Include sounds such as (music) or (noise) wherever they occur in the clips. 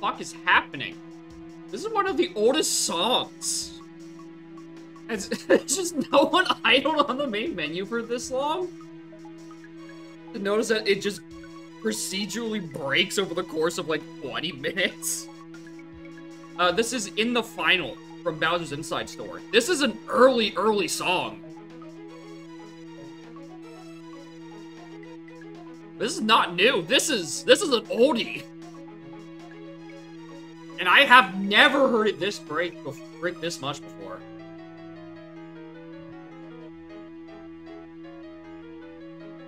fuck is happening? This is one of the oldest songs. It's, (laughs) it's just no one idled on the main menu for this long. Notice that it just procedurally breaks over the course of like 20 minutes. Uh, this is in the final from Bowser's Inside Story. This is an early, early song. This is not new. This is this is an oldie. Never heard it this break break this much before.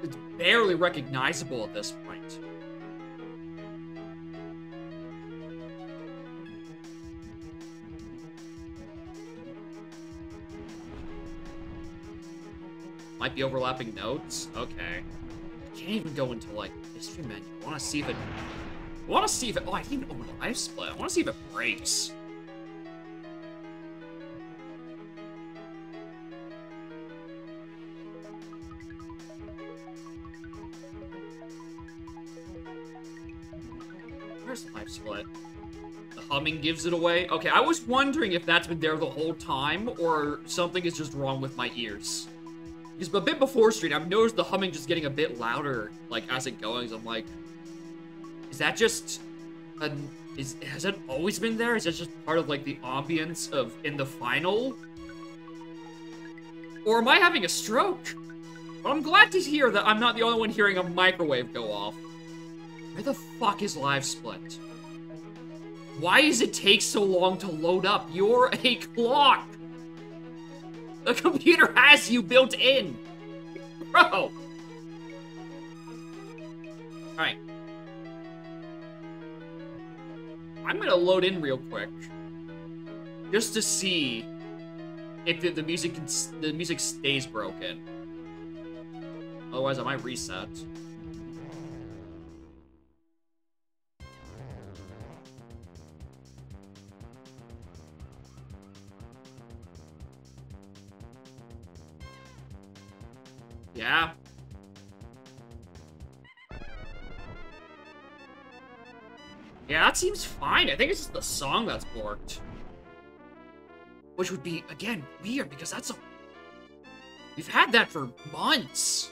It's barely recognizable at this point. Might be overlapping notes? Okay. I can't even go into, like, history menu. I want to see if it... I want to see if it... Oh, I didn't open a LiveSplit. I want to see if it breaks. Where's the LiveSplit? The humming gives it away? Okay, I was wondering if that's been there the whole time, or something is just wrong with my ears. Because a bit before stream, I've noticed the humming just getting a bit louder, like, as it goes. I'm like, that just is, has it always been there? Is that just part of, like, the ambience of, in the final? Or am I having a stroke? But I'm glad to hear that I'm not the only one hearing a microwave go off. Where the fuck is LiveSplit? Why does it take so long to load up? You're a clock! The computer has you built in! Bro! Load in real quick. Just to see if the, the music the music stays broken. Otherwise, I might reset. The song that's borked. Which would be, again, weird, because that's a... We've had that for months.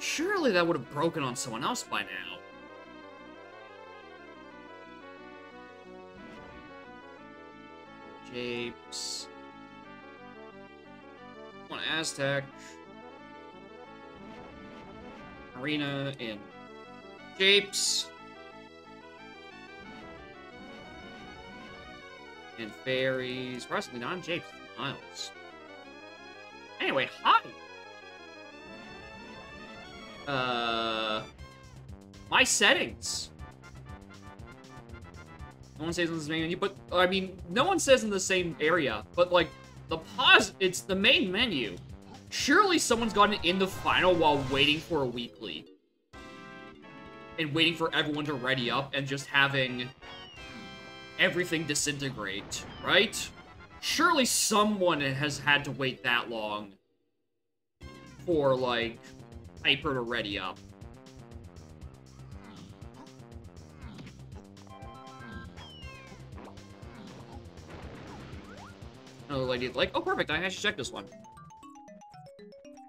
Surely that would have broken on someone else by now. Japes. One Aztec. Arena in Japes. And fairies. Surprisingly, not Japes, Miles. Anyway, hi! Uh, my settings. No one says in the same menu, but I mean, no one says in the same area. But like, the pause, it's the main menu. Surely someone's gotten in the final while waiting for a weekly, and waiting for everyone to ready up and just having everything disintegrate, right? Surely someone has had to wait that long for like Hyper to ready up. Another lady like, oh perfect, I should check this one.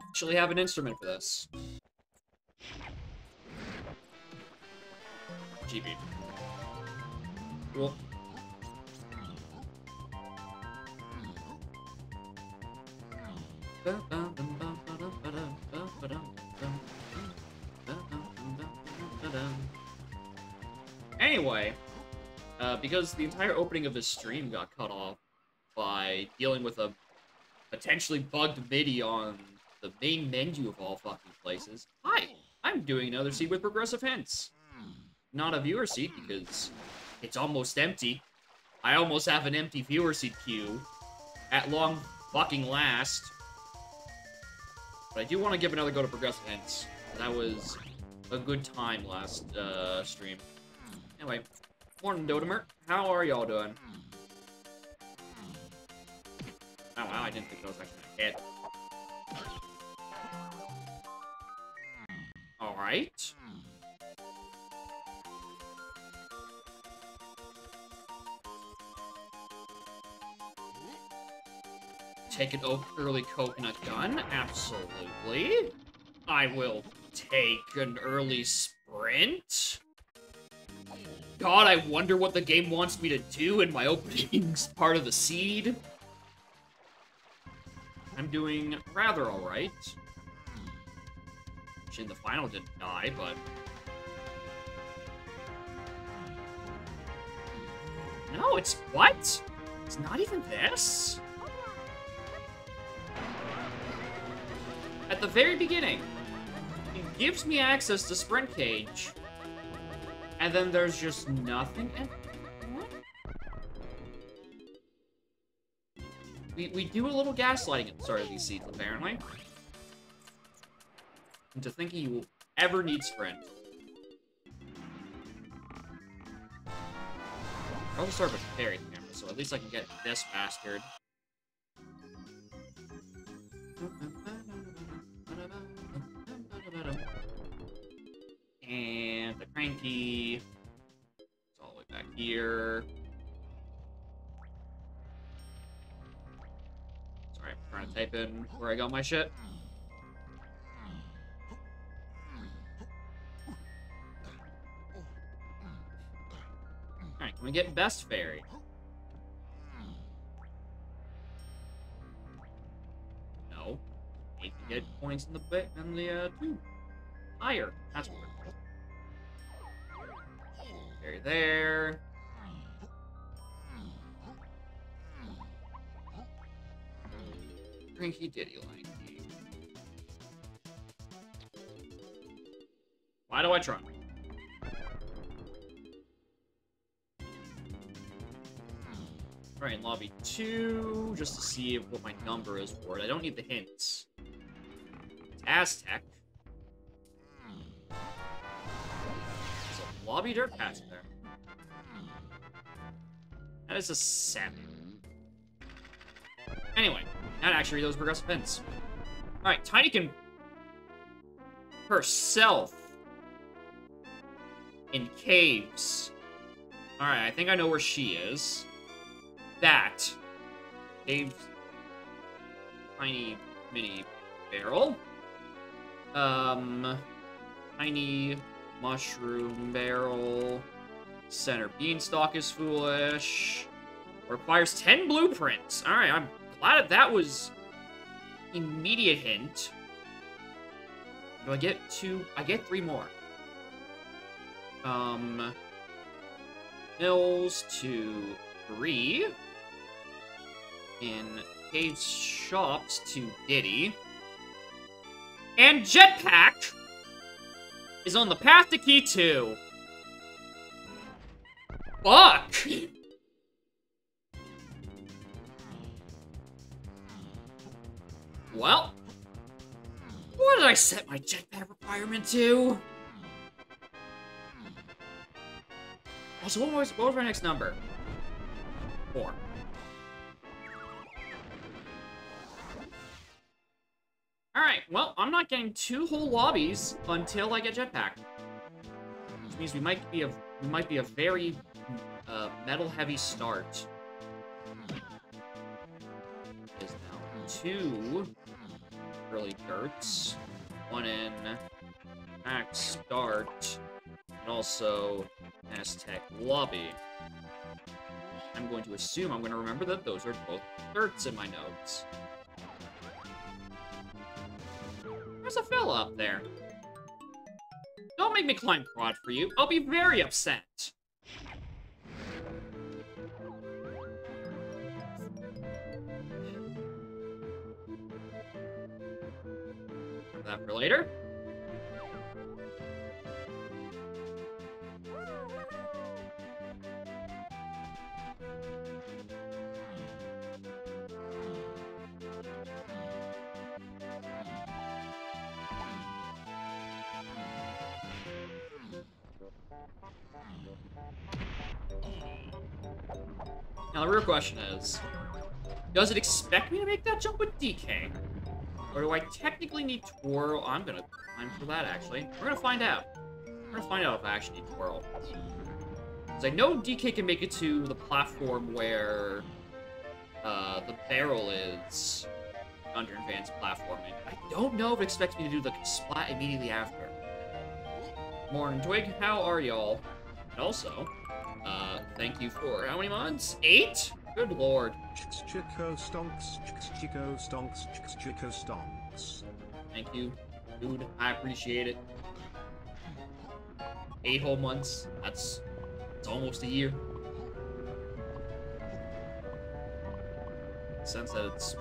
Actually have an instrument for this. GB. Cool. Anyway, uh, because the entire opening of this stream got cut off by dealing with a potentially bugged MIDI on the main menu of all fucking places. Hi, I'm doing another seat with progressive hints. Not a viewer seat because it's almost empty. I almost have an empty viewer seat queue at long fucking last. But I do want to give another go to progressive hints. That was a good time last uh, stream. Anyway, morning Dodemer. How are y'all doing? Oh wow, I didn't think that was actually gonna hit. Alright. Take an early coconut gun. Absolutely. I will take an early sprint. God, I wonder what the game wants me to do in my (laughs) opening part of the seed. I'm doing rather alright. Actually, hmm. the final didn't die, but... No, it's... What? It's not even this? At the very beginning, it gives me access to Sprint Cage, and then there's just nothing. We, we do a little gaslighting at the start of these seeds, apparently. Into thinking you will ever need Sprint. I'll start with fairy camera, so at least I can get this bastard. The cranky. It's all the way back here. Sorry, I'm trying to type in where I got my shit. Alright, can we get best fairy? No. Need to get points in the in the uh tube. Higher. That's what we're Fairy there. Drinky Diddy Lanky. Why do I try? Alright, lobby 2, just to see what my number is for it. I don't need the hints. It's Aztec. A lobby dirt patch there. That is a 7. Anyway, not actually those progressive pins. Alright, Tiny can herself in caves. Alright, I think I know where she is that. Dave's tiny mini barrel. Um, tiny mushroom barrel. Center beanstalk is foolish. Requires 10 blueprints. Alright, I'm glad that that was immediate hint. Do I get two? I get three more. Um, Mills to three in Cave's shops to Diddy. And Jetpack is on the path to Key 2. Fuck! well, what did I set my jetpack requirement to? Also, what was, what was my next number? Four. Alright, well, I'm not getting two whole lobbies until I get jetpack. Which means we might be a we might be a very uh, metal heavy start. Is now two early dirts. One in max start. And also Aztec lobby. I'm going to assume I'm going to remember that those are both dirts in my notes. There's a fella up there. Don't make me climb prod for you. I'll be very upset. that for later. Now the real question is, does it expect me to make that jump with DK? Or do I technically need Twirl? I'm gonna climb for that, actually. We're gonna find out. We're gonna find out if I actually need Twirl. Because I know DK can make it to the platform where uh, the barrel is under advanced platforming. I don't know if it expects me to do the splat immediately after. Morning, Twig. How are y'all? And also, uh, thank you for how many months? Eight? Good lord. Chico stonks, Chico stonks, Chico stonks. Thank you, dude. I appreciate it. Eight whole months. That's it's almost a year. Sense that it's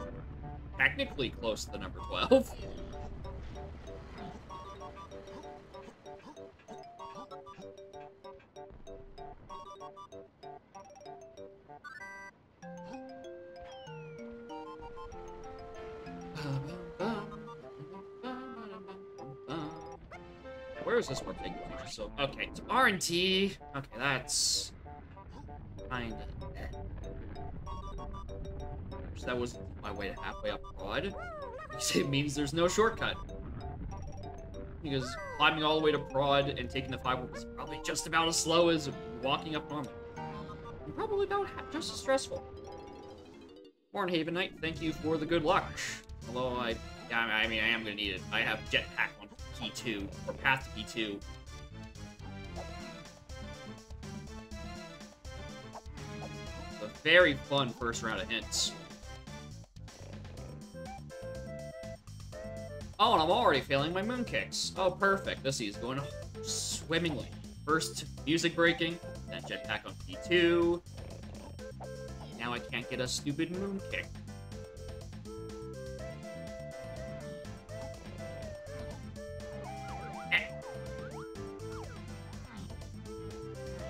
technically close to the number 12. (laughs) Where is this one taking me? So, okay, it's R&D. Okay, that's kinda. So that was my way to halfway up Prod. (laughs) It means there's no shortcut. Because climbing all the way to Prod and taking the five was probably just about as slow as walking up normal. And probably about just as stressful. Morning, Haven Knight. Thank you for the good luck. Although I, I mean, I am gonna need it. I have Jetpack on P2 or Path to P2. It's a very fun first round of hints. Oh, and I'm already failing my moon kicks. Oh, perfect. This is going swimmingly. First, music breaking, then jetpack on P2. Now I can't get a stupid moon kick.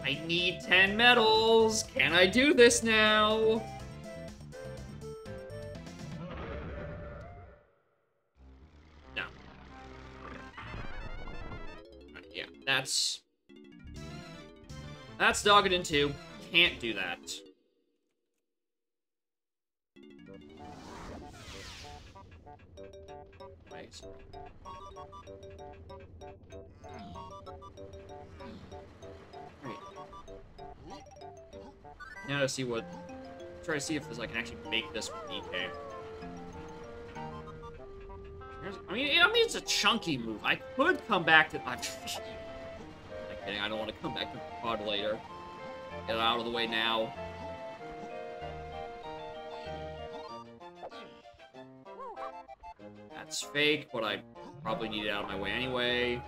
I need 10 medals! Can I do this now? No. Yeah, That's... That's Dogadon 2. Can't do that. Wait. Now to see what... Try to see if I can actually make this with eh? DK. I mean, I mean, it's a chunky move. I could come back to... (laughs) I'm kidding. I don't want to come back to pod later. Get it out of the way now. That's fake, but I probably need it out of my way anyway.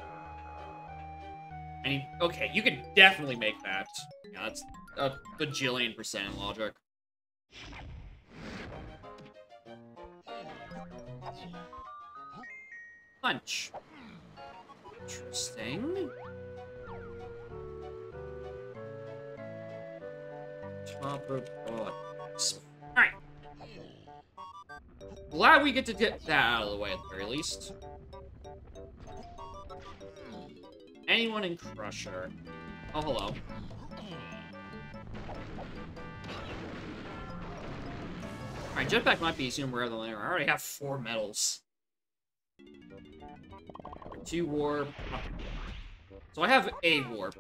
I mean, okay, you can definitely make that. Yeah, that's a bajillion percent in logic. Punch. Interesting. Topper Alright. Glad we get to get that out of the way at the very least. Anyone in Crusher? Oh, hello. Alright, Jetpack might be easier rather than later. I already have four medals. Two warp. So I have a warp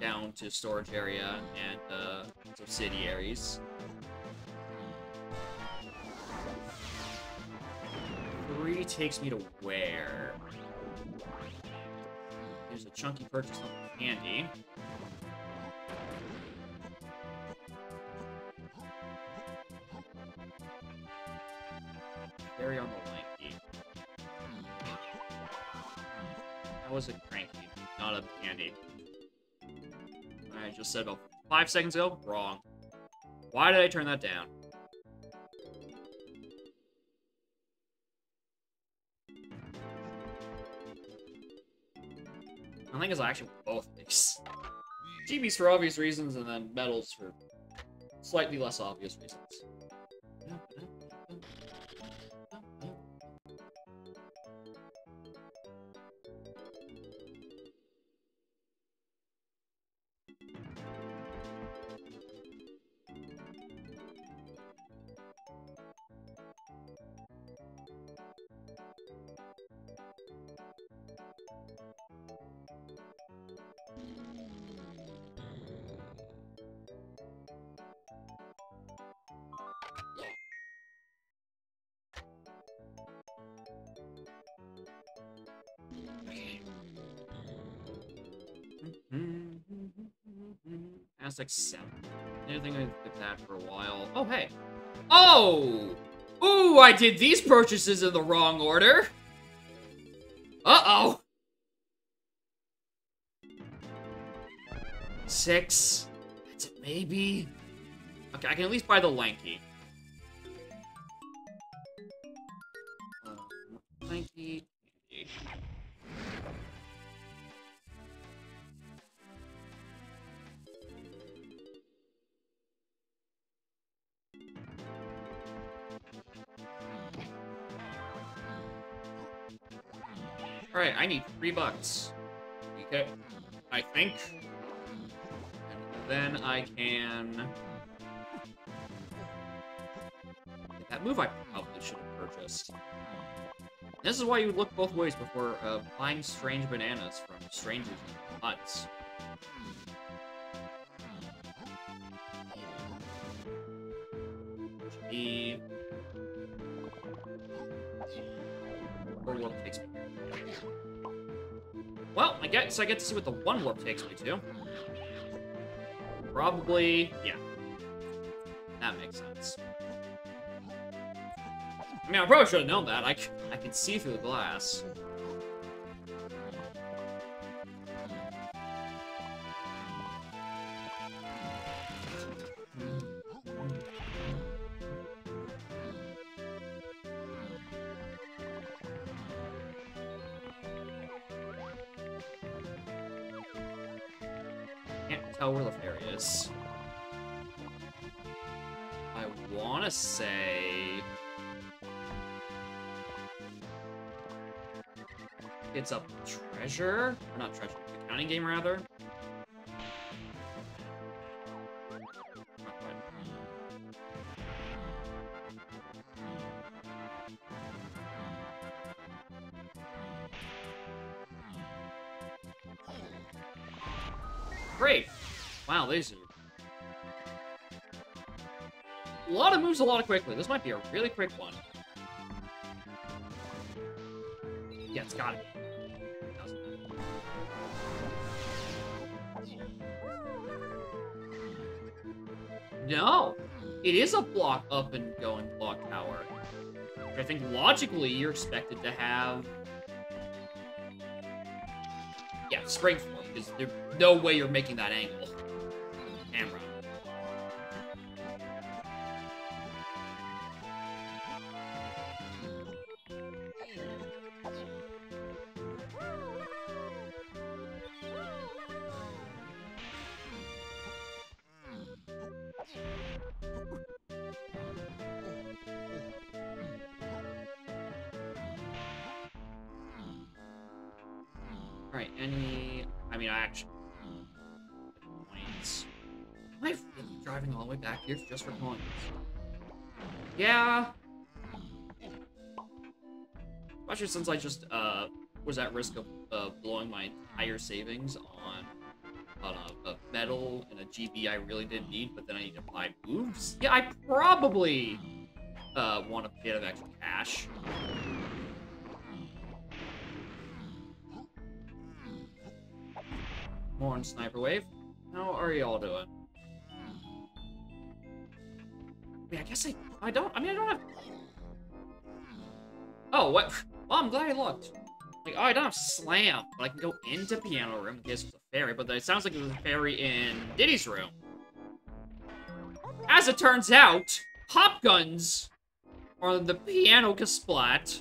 down to storage area and uh, subsidiaries. Three takes me to where? There's a chunky purchase on candy. Carry on the lanky. Hmm. That was a cranky, not a candy. I just said about five seconds ago? Wrong. Why did I turn that down? I think it's actually both. GBs for obvious reasons, and then medals for slightly less obvious reasons. That's like seven. I didn't think I did that for a while. Oh, hey. Oh! Ooh, I did these purchases in the wrong order! Uh-oh! Six. Maybe. Okay, I can at least buy the lanky. Uh, lanky. Alright, I need three bucks. Okay. I think. Then I can... That move I probably should have purchased. This is why you look both ways before uh, buying strange bananas from strangers in huts. E. Or warp takes me. Well, I guess I get to see what the one warp takes me to. Probably, yeah. That makes sense. I mean, I probably should have known that. I, I can see through the glass. Want to say... It's a treasure? Or not treasure, accounting game, rather. Moves a lot of quickly. This might be a really quick one. Yeah, it's gotta be. No! It is a block up and going block tower. I think logically you're expected to have. Yeah, strength point, because there's no way you're making that angle. Since I just, uh, was at risk of uh, blowing my entire savings on on a, a metal and a GB I really didn't need, but then I need to buy moves. Yeah, I probably uh, want a bit of extra cash. More on Sniper Wave. How are y'all doing? Mean, I guess I, I don't, I mean, I don't have... Oh, what? (laughs) Well, I'm glad I looked. Like, oh, I don't have Slam, but I can go into Piano Room in case there's a fairy, but it sounds like there's a fairy in Diddy's room. As it turns out, Pop Guns are the Piano Kasplat.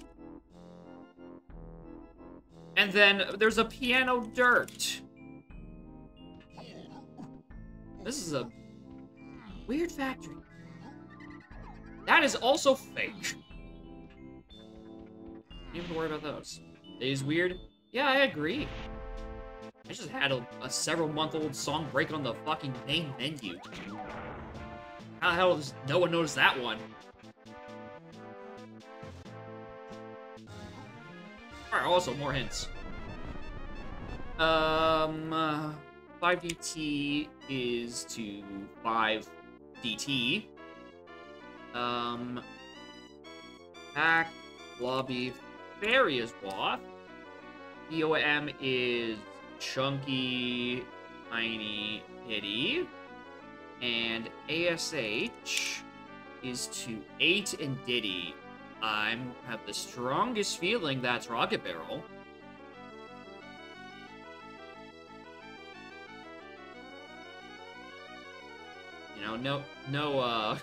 And then there's a Piano Dirt. This is a weird factory. That is also fake. Don't even worry about those. Is weird. Yeah, I agree. I just had a, a several month old song break on the fucking main menu. How the hell does no one notice that one? Alright, also more hints. Um, uh, 5DT is to 5DT. Um, back, lobby, fairy is Wath. EOM is Chunky tiny itty. And ASH is to 8 and Diddy. I have the strongest feeling that's Rocket Barrel. You know, no, no, uh,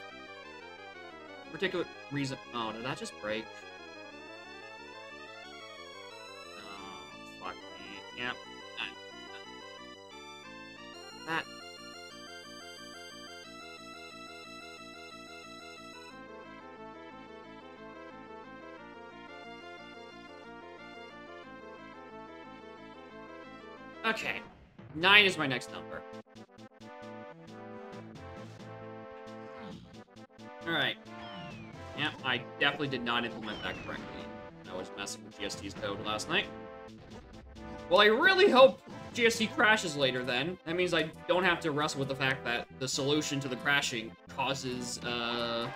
particular reason. Oh, did that just break? Yep. That. Okay. Nine is my next number. Alright. Yeah, I definitely did not implement that correctly. I was messing with GST's code last night. Well, I really hope GSC crashes later then. That means I don't have to wrestle with the fact that the solution to the crashing causes, uh,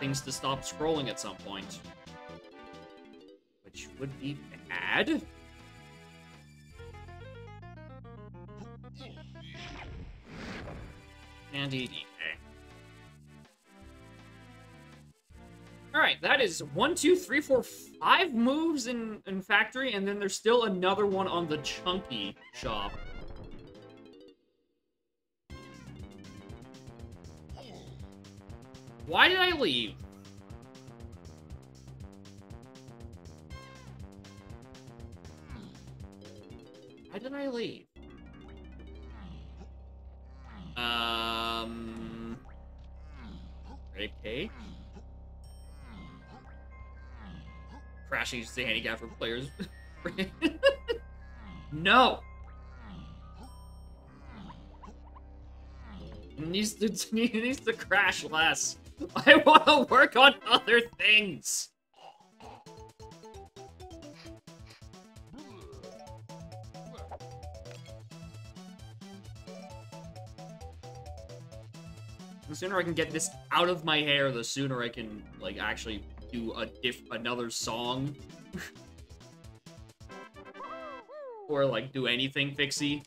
things to stop scrolling at some point. Which would be bad. And EDK. Alright, that is one, two, three, four, five moves in, in Factory, and then there's still another one on the Chunky shop. Why did I leave? Why did I leave? Um... Rape Crashing the handicap for players. (laughs) no! It needs to, (laughs) it needs to crash less. I want to work on other things. The sooner I can get this out of my hair, the sooner I can, like, actually do a diff another song. (laughs) or, like, do anything Fixie.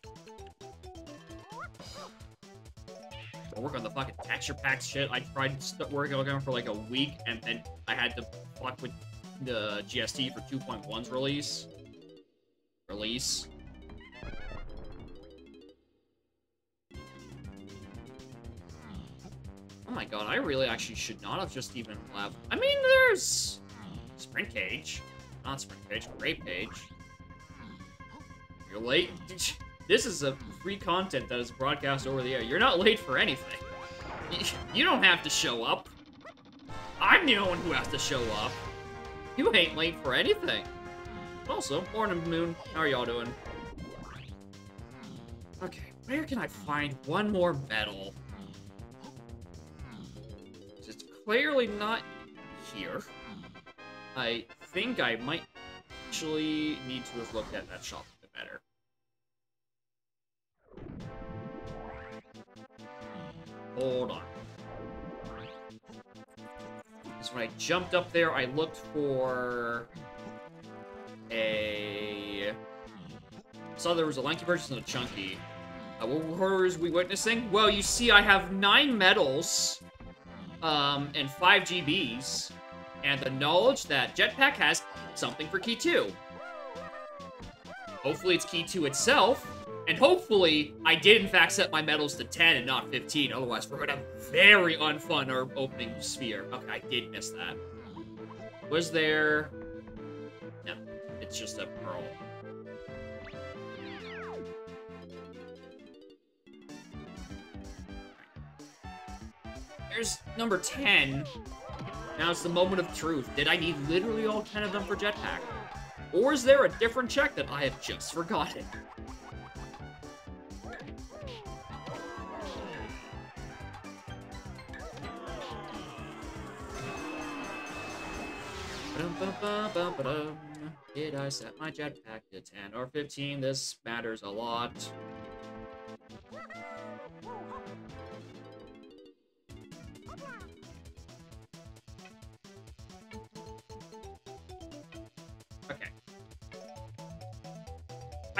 I work on the fucking texture packs shit. I tried working on them for, like, a week, and then I had to fuck with the GST for 2.1's release. Release. Oh my god, I really actually should not have just even left. I mean, there's Sprint Cage. Not Sprint Cage, Rape Cage. You're late. (laughs) This is a free content that is broadcast over the air. You're not late for anything. (laughs) You don't have to show up. I'm the only one who has to show up. You ain't late for anything. Also, morning moon. How are y'all doing? Okay, where can I find one more medal? Clearly not here. I think I might actually need to have looked at that shop a bit better. Hold on. Because when I jumped up there, I looked for a... Saw there was a lanky purchase and a chunky. Uh, what horrors we witnessing? Well, you see, I have nine medals um, and 5 GBs, and the knowledge that Jetpack has something for Key 2. Hopefully it's Key 2 itself, and hopefully I did in fact set my medals to 10 and not 15, otherwise we're gonna have very unfun our opening sphere. Okay, I did miss that. Was there... No, it's just a pearl. There's number 10. Now it's the moment of truth. Did I need literally all 10 of them for Jetpack? Or is there a different check that I have just forgotten? Did I set my jetpack to 10 or 15? This matters a lot.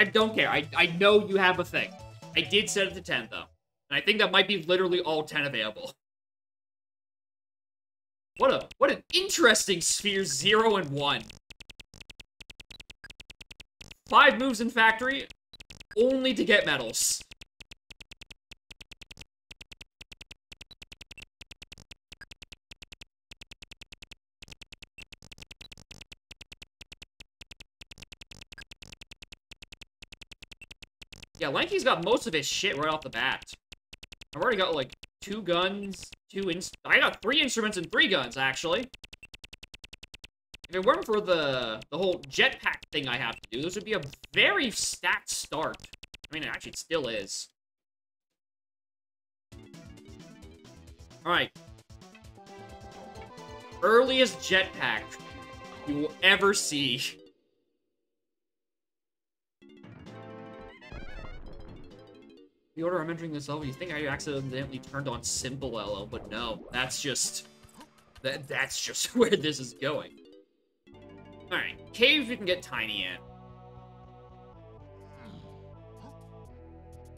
I don't care. I, I know you have a thing. I did set it to 10, though. And I think that might be literally all 10 available. What a what an interesting sphere 0 and 1. Five moves in factory, only to get medals. Yeah, Lanky's got most of his shit right off the bat. I've already got, like, two guns, two ins- I got three instruments and three guns, actually. If it weren't for the, the whole jetpack thing I have to do, this would be a very stacked start. I mean, it actually, still is. Alright. Earliest jetpack you will ever see. (laughs) The order I'm entering this level, you think I accidentally turned on simple LL, but no, that's just... That, that's just (laughs) where this is going. Alright, caves we can get tiny in.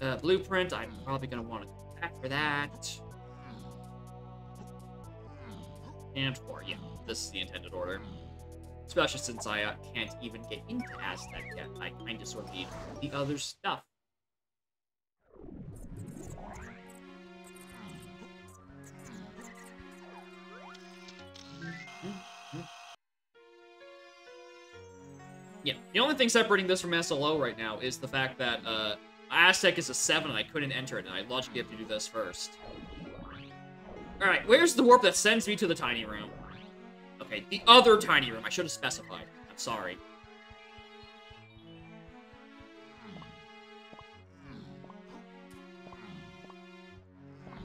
Uh, blueprint, I'm probably gonna want to go back for that. And four, yeah, this is the intended order. Especially since I uh, can't even get into Aztec yet. I kind of sort of need the other stuff. Yeah, the only thing separating this from SLO right now is the fact that uh, Aztec is a 7 and I couldn't enter it, and I logically have to do this first. Alright, where's the warp that sends me to the tiny room? Okay, the other tiny room. I should have specified. I'm sorry.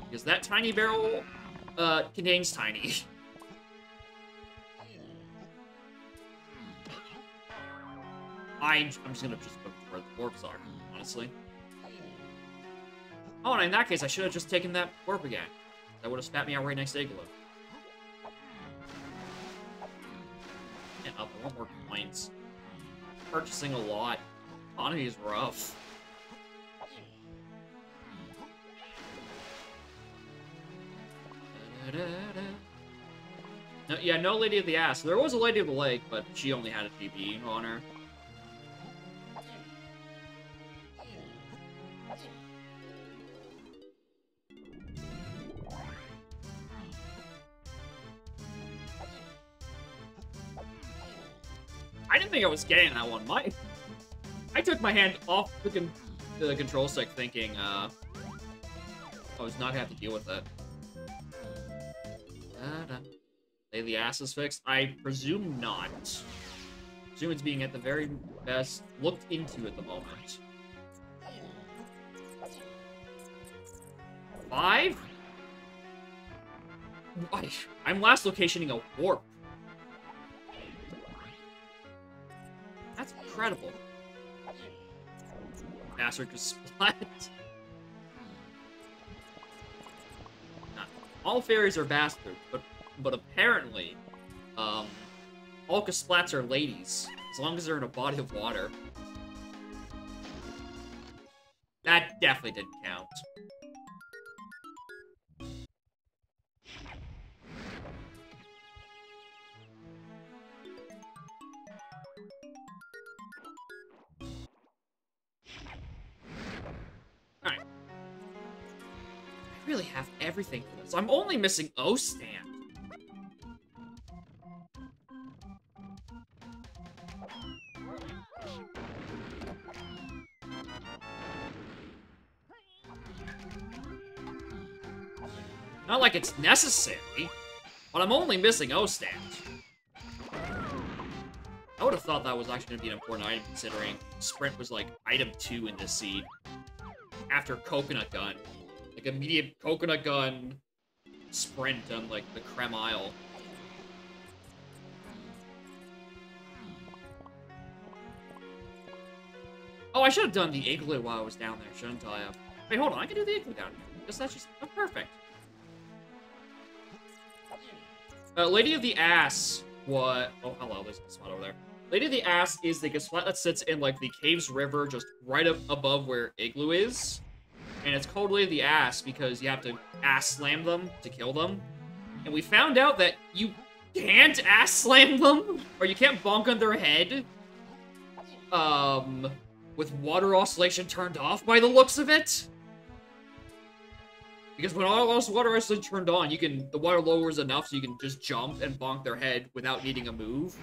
Because that tiny barrel uh, contains tiny. (laughs) I, I'm just gonna just go where the warps are, honestly. Oh, and in that case, I should have just taken that warp again. That would have spat me out right next to Igloo. And up, want more points. Purchasing a lot. Economy is rough. No, yeah, no Lady of the Ass. There was a Lady of the Lake, but she only had a GB on her. I didn't think I was getting that one. My, I took my hand off the, con the control stick thinking uh, I was not gonna have to deal with it. Da -da. Lay the ass is fixed? I presume not. I presume it's being at the very best looked into at the moment. Five? I'm last locationing a warp. Incredible. Just splat. All fairies are bastards, but but apparently, um, all Kasplats are ladies, as long as they're in a body of water. That definitely didn't count. Really have everything for this. I'm only missing O-Stand. Not like it's necessary, but I'm only missing O-Stand. I would have thought that was actually going to be an important item, considering Sprint was, like, item 2 in this seed. After Coconut Gun. Like, immediate Coconut Gun, Sprint on, like, the Creme aisle. Oh, I should have done the Igloo while I was down there, shouldn't I? Wait, hold on, I can do the Igloo down here. Because that's just... Oh, perfect. Uh, Lady of the Ass, what? Oh, hello, there's a spot over there. Lady of the Ass is the spot that sits in, like, the Caves River, just right up above where Igloo is. And it's called Lady of the Ass because you have to ass slam them to kill them. And we found out that you can't ass slam them, or you can't bonk on their head, um, with water oscillation turned off by the looks of it. Because when all else water oscillation turned on, you can the water lowers enough so you can just jump and bonk their head without needing a move.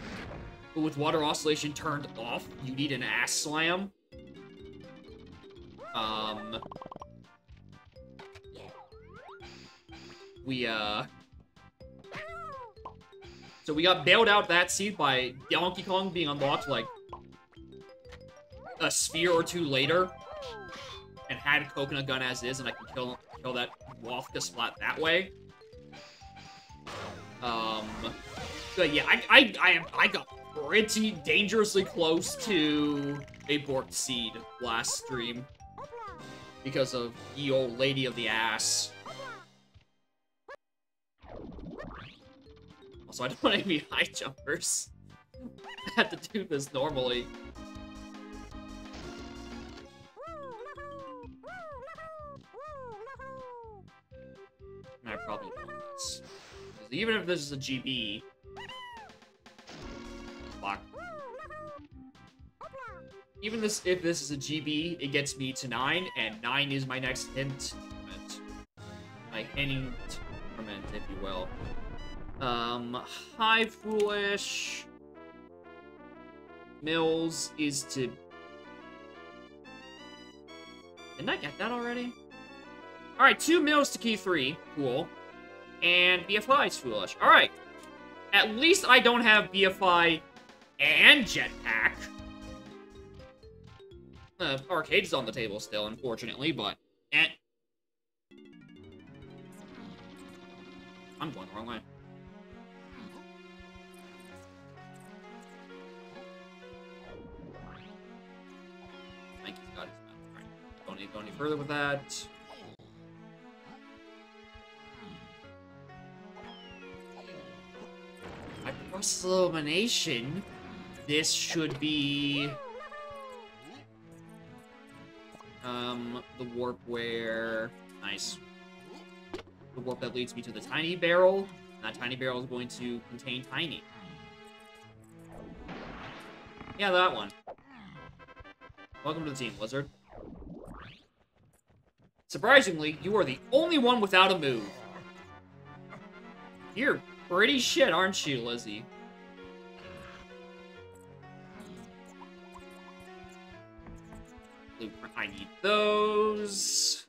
But with water oscillation turned off, you need an ass slam. Um, we uh, so we got bailed out that seed by Donkey Kong being unlocked like a sphere or two later, and had Coconut Gun as is, and I can kill kill that Wafka splat that way. Um, but yeah, I I I am I got pretty dangerously close to a borked seed last stream because of the old lady of the ass. Also, I don't want any (laughs) high jumpers. I have to do this normally. I probably don't even if this is a GB... Fuck. Even this, if this is a GB, it gets me to 9, and 9 is my next hint. My hint if you will. Um, High Foolish... Mills is to... Didn't I get that already? Alright, two mills to key three. Cool. And BFI is foolish. Alright. At least I don't have BFI and Jetpack. Uh, arcade's on the table still, unfortunately, but... Eh. I'm going the wrong way. Don't need to go any further with that. Across elimination, this should be... Um, the warp where... Nice. The warp that leads me to the tiny barrel. That tiny barrel is going to contain tiny. Yeah, that one. Welcome to the team, Lizard. Surprisingly, you are the only one without a move. You're pretty shit, aren't you, Lizzie? I need those.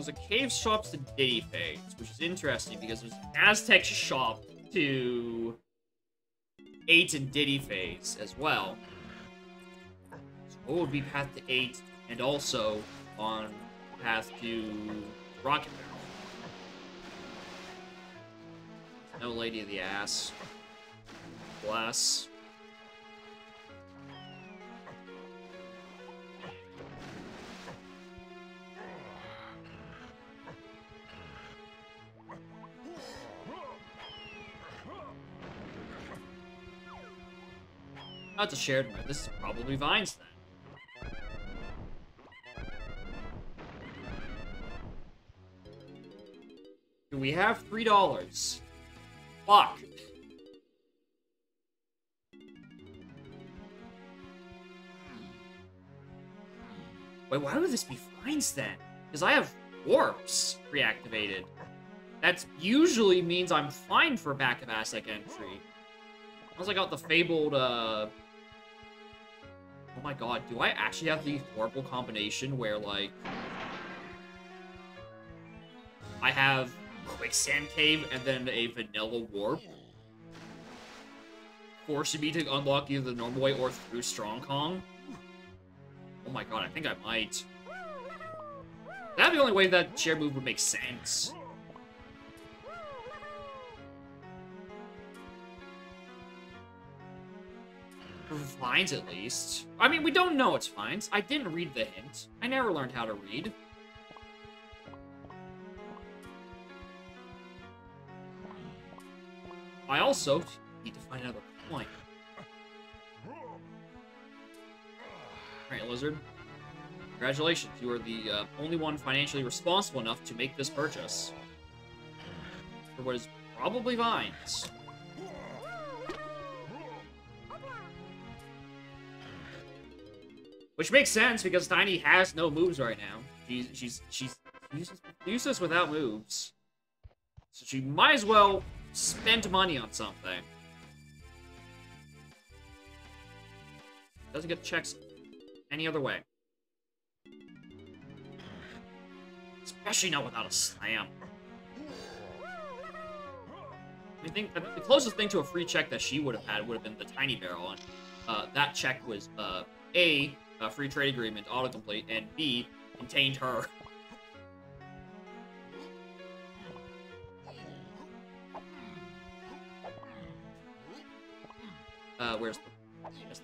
There's a cave shop to Diddy Phase, which is interesting because there's an Aztec shop to 8 and Diddy Phase as well. So what would be path to 8 and also on path to Rocket Barrel? No Lady of the Ass. Bless. That's a shared mode. This is probably Vines then. Do we have three dollars? Fuck. Wait, why would this be Vines then? Because I have warps reactivated. That usually means I'm fine for back of Aztec entry. Unless I got the fabled, uh... Oh my god, do I actually have the horrible combination where, like... I have Quicksand Cave and then a Vanilla Warp? Forcing me to unlock either the normal way or through Strong Kong? Oh my god, I think I might. That'd be the only way that chair move would make sense. Vines, at least. I mean, we don't know it's vines. I didn't read the hint. I never learned how to read. I also need to find another point. Alright, Lizard. Congratulations, you are the uh, only one financially responsible enough to make this purchase. For what is probably vines. Which makes sense because Tiny has no moves right now. She's she's she's useless, without moves. So she might as well spend money on something. Doesn't get checks any other way. Especially not without a slam. I think the closest thing to a free check that she would have had would have been the tiny barrel, and uh, that check was uh, a, a free trade agreement autocomplete, and B contained her. Uh, where's the...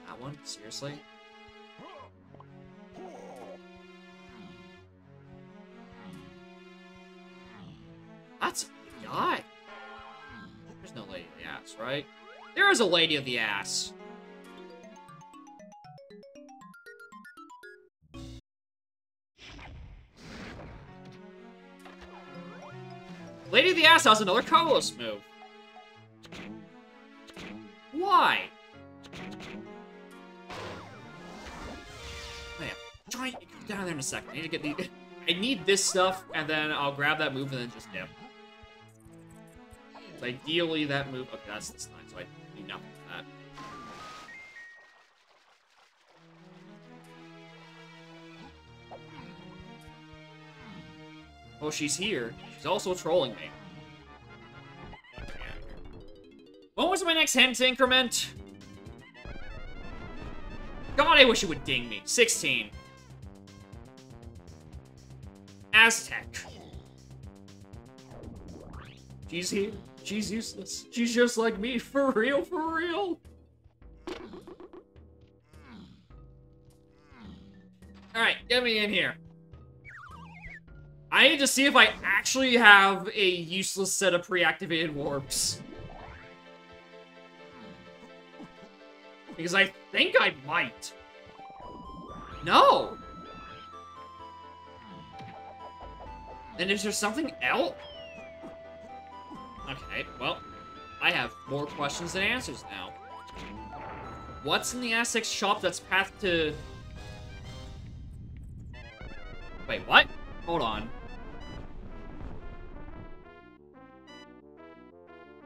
That one? Seriously? That's a guy. There's no lady of the ass, right? There is a lady of the ass. Lady of the Ass has another Kolos move. Why? Man, try down there in a second. I need to get the. I need this stuff, and then I'll grab that move and then just dip. Ideally, that move. Okay, that's this time, so I do nothing Oh, she's here. She's also trolling me. When was my next hint increment? God, I wish it would ding me. 16. Aztec. She's here. She's useless. She's just like me. For real, for real. Alright, get me in here. I need to see if I actually have a useless set of pre-activated warps. Because I think I might. No! Then is there something else? Okay, well, I have more questions than answers now. What's in the Aztec shop that's path to... Wait, what? Hold on.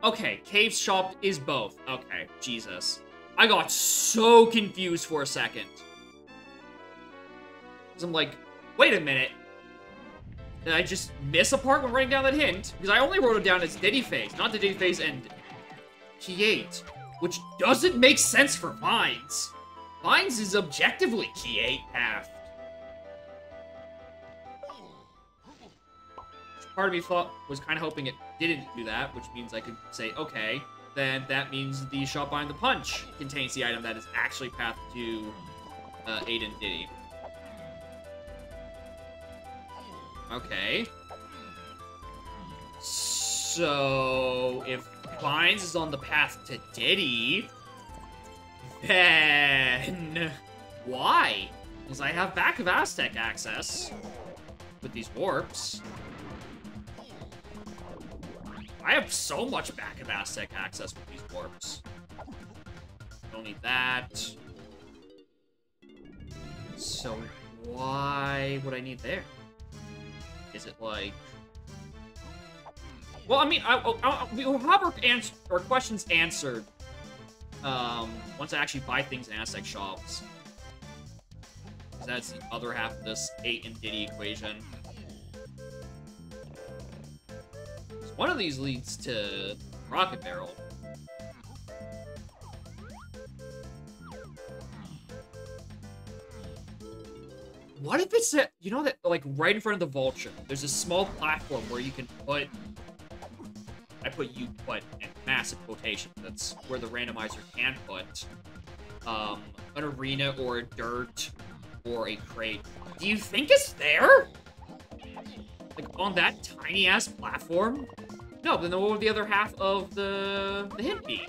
Okay, Cave Shop is both. Okay, Jesus. I got so confused for a second. Because I'm like, wait a minute. Did I just miss a part when writing down that hint? Because I only wrote it down as Diddy Phase, not the Diddy Phase and 8. Which doesn't make sense for Vines. Vines is objectively Key 8 path. Part of me thought was kind of hoping it didn't do that, which means I could say, okay, then that means the shop behind the punch contains the item that is actually path to uh, Aiden Diddy. Okay. So, if Vines is on the path to Diddy, then why? Because I have back of Aztec access with these warps. I have so much back of Aztec access with these warps. Don't need that. So why would I need there? Is it like... Well, I mean, I, I, we'll have our, our questions answered um, once I actually buy things in Aztec shops. That's the other half of this 8 and Diddy equation. One of these leads to Rocket Barrel. What if it's a, you know that, like, right in front of the Vulture, there's a small platform where you can put, I put you put in massive quotation, that's where the randomizer can put, um, an arena or a dirt or a crate. Do you think it's there? Like, on that tiny-ass platform? No, then what would the other half of the, the hint be?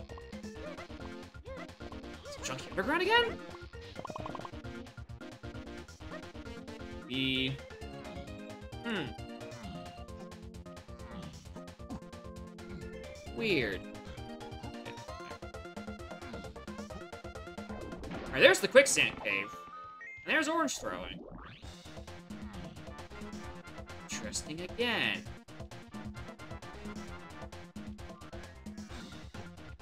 Chunky Underground again? Be... Hmm. Weird. Alright, there's the quicksand cave. And there's orange throwing. Interesting again.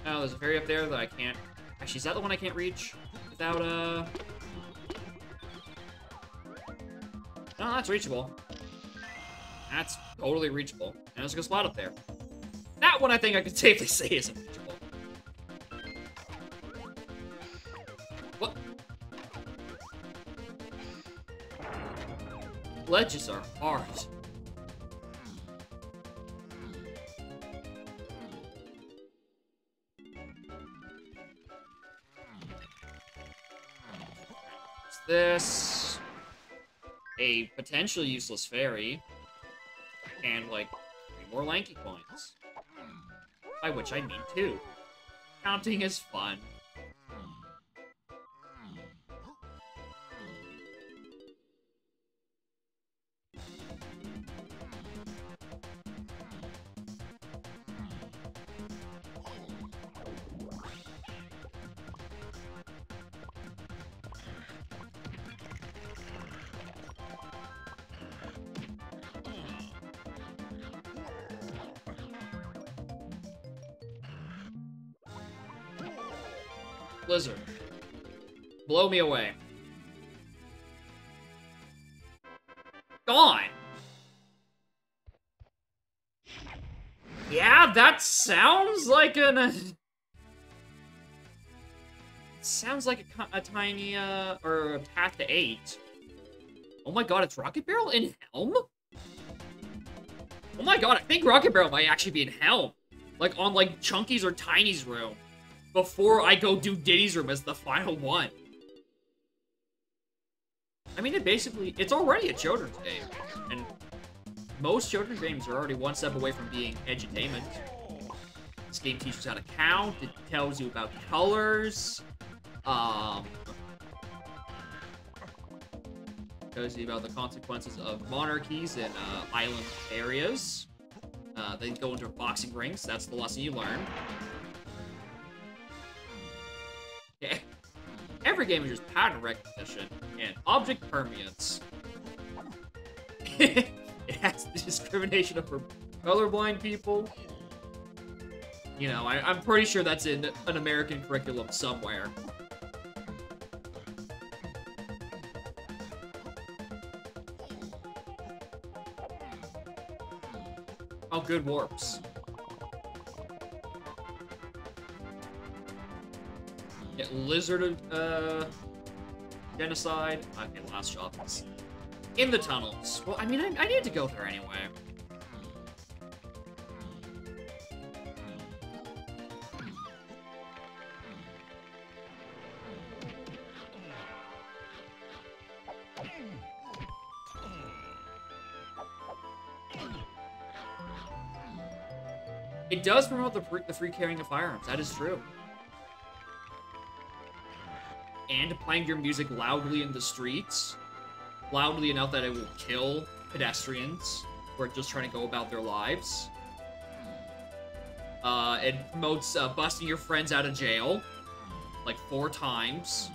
Oh, there's a fairy up there that I can't... Actually, is that the one I can't reach without, uh... No, that's reachable. That's totally reachable. And there's a good spot up there. That one I think I could (laughs) safely say isn't reachable. What? Ledges are hard. This? A potentially useless fairy. And, like, three more lanky coins. By which I mean two. Counting is fun. Me away. Gone! Yeah, that sounds like an... Uh, sounds like a, a tiny, uh, or a path to eight. Oh my god, it's Rocket Barrel in Helm? Oh my god, I think Rocket Barrel might actually be in Helm. Like, on, like, Chunky's or Tiny's room before I go do Diddy's room as the final one. I mean, it basically, it's already a children's game, and most children's games are already one step away from being edutainment. This game teaches how to count, it tells you about colors, um, tells you about the consequences of monarchies in uh, island areas. Uh, they go into boxing rings, that's the lesson you learn. Every game is just pattern recognition and object permanence. (laughs) it has discrimination of colorblind people. You know, I, I'm pretty sure that's in an American curriculum somewhere. Oh, good warps. Lizard uh, genocide. Okay, last shop is in the tunnels. Well, I mean, I, I need to go there anyway. It does promote the, the free carrying of firearms. That is true and playing your music loudly in the streets, loudly enough that it will kill pedestrians who are just trying to go about their lives. Uh, it promotes uh, busting your friends out of jail, like four times,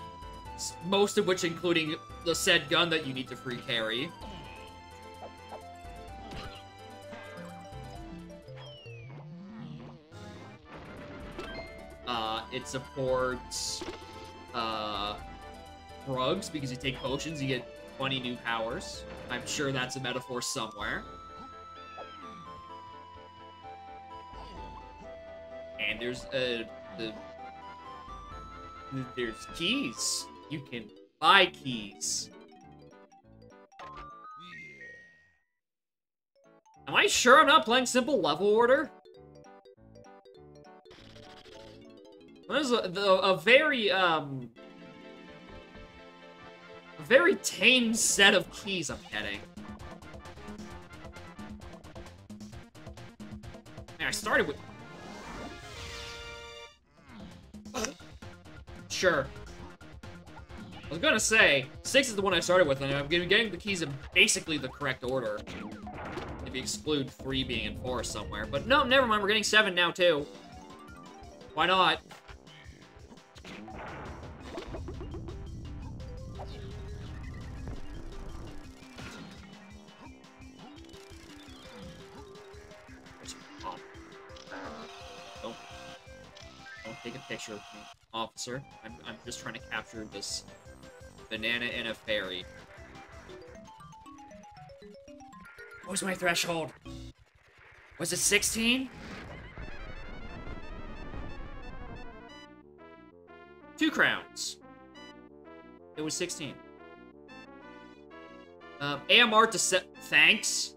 most of which including the said gun that you need to free carry. Uh, it supports uh, drugs, because you take potions, you get 20 new powers. I'm sure that's a metaphor somewhere. And there's, uh, the... There's keys. You can buy keys. Am I sure I'm not playing simple level order? This is a, a very, um... A very tame set of keys I'm getting. I started with... Sure. I was gonna say, 6 is the one I started with, and I'm getting the keys in basically the correct order. If you exclude 3 being in 4 somewhere. But no, never mind, we're getting 7 now, too. Why not? Picture of me, officer. I'm, I'm just trying to capture this banana in a fairy. What was my threshold? Was it 16? Two crowns. It was 16. Um, AMR to set. Thanks.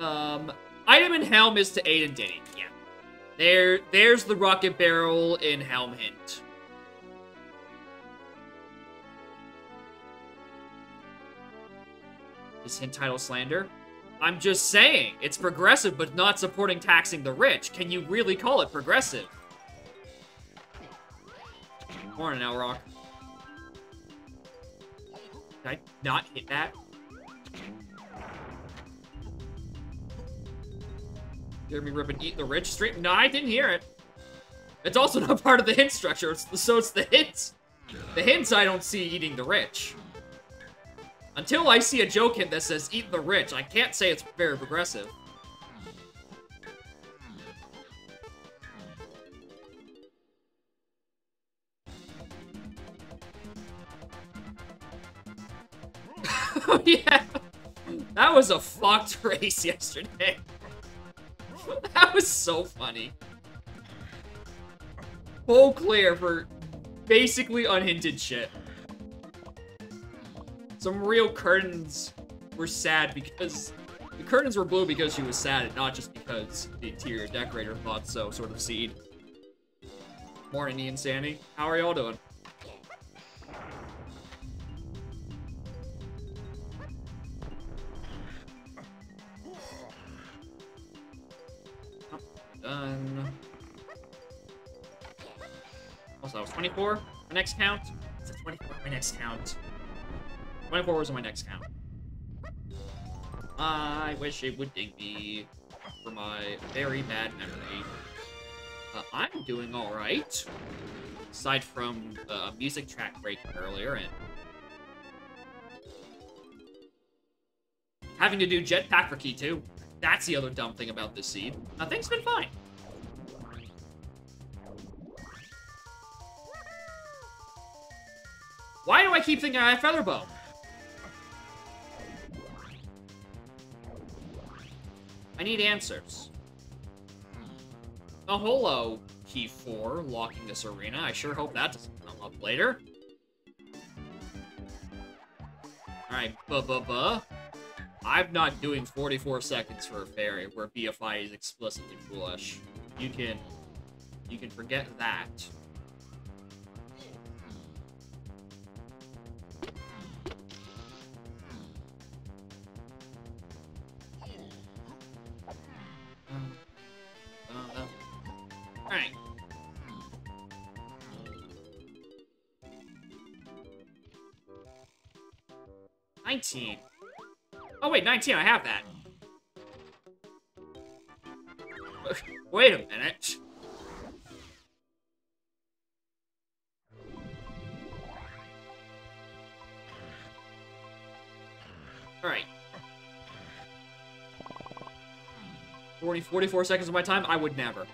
Um, item in Helm is to aid and Diddy. Yeah. There, there's the rocket barrel in Helm Hint. Is hint title slander? I'm just saying, it's progressive but not supporting taxing the rich. Can you really call it progressive? Morning, Elrock. Did I not hit that? Hear me rip and eat the rich stream? No, I didn't hear it. It's also not (laughs) part of the hint structure, so it's the hints. The hints I don't see eating the rich. Until I see a joke hint that says eat the rich, I can't say it's very progressive. (laughs) oh yeah, that was a fucked (laughs) race yesterday. (laughs) that was so funny. Full clear for basically unhinted shit. Some real curtains were sad because... The curtains were blue because she was sad and not just because the interior decorator thought so, sort of seed. Morning, Ian Sandy. How are y'all doing? Done. Also, that was 24. My next count. It's 24. My next count. 24 was my next count. I wish it would ding me for my very bad memory. Uh, I'm doing alright. Aside from a music track breaking earlier and having to do jetpack for key 2. That's the other dumb thing about this seed. Uh, things been fine. Why do I keep thinking I have Featherbow? I need answers. A holo key 4 locking this arena. I sure hope that doesn't come up later. Alright, buh-buh-buh. I'm not doing 44 seconds for a fairy where BFI is explicitly foolish. You can... You can forget that. Nineteen. Oh wait, 19, I have that. Wait a minute. Alright. 40, 44 seconds of my time? I would never.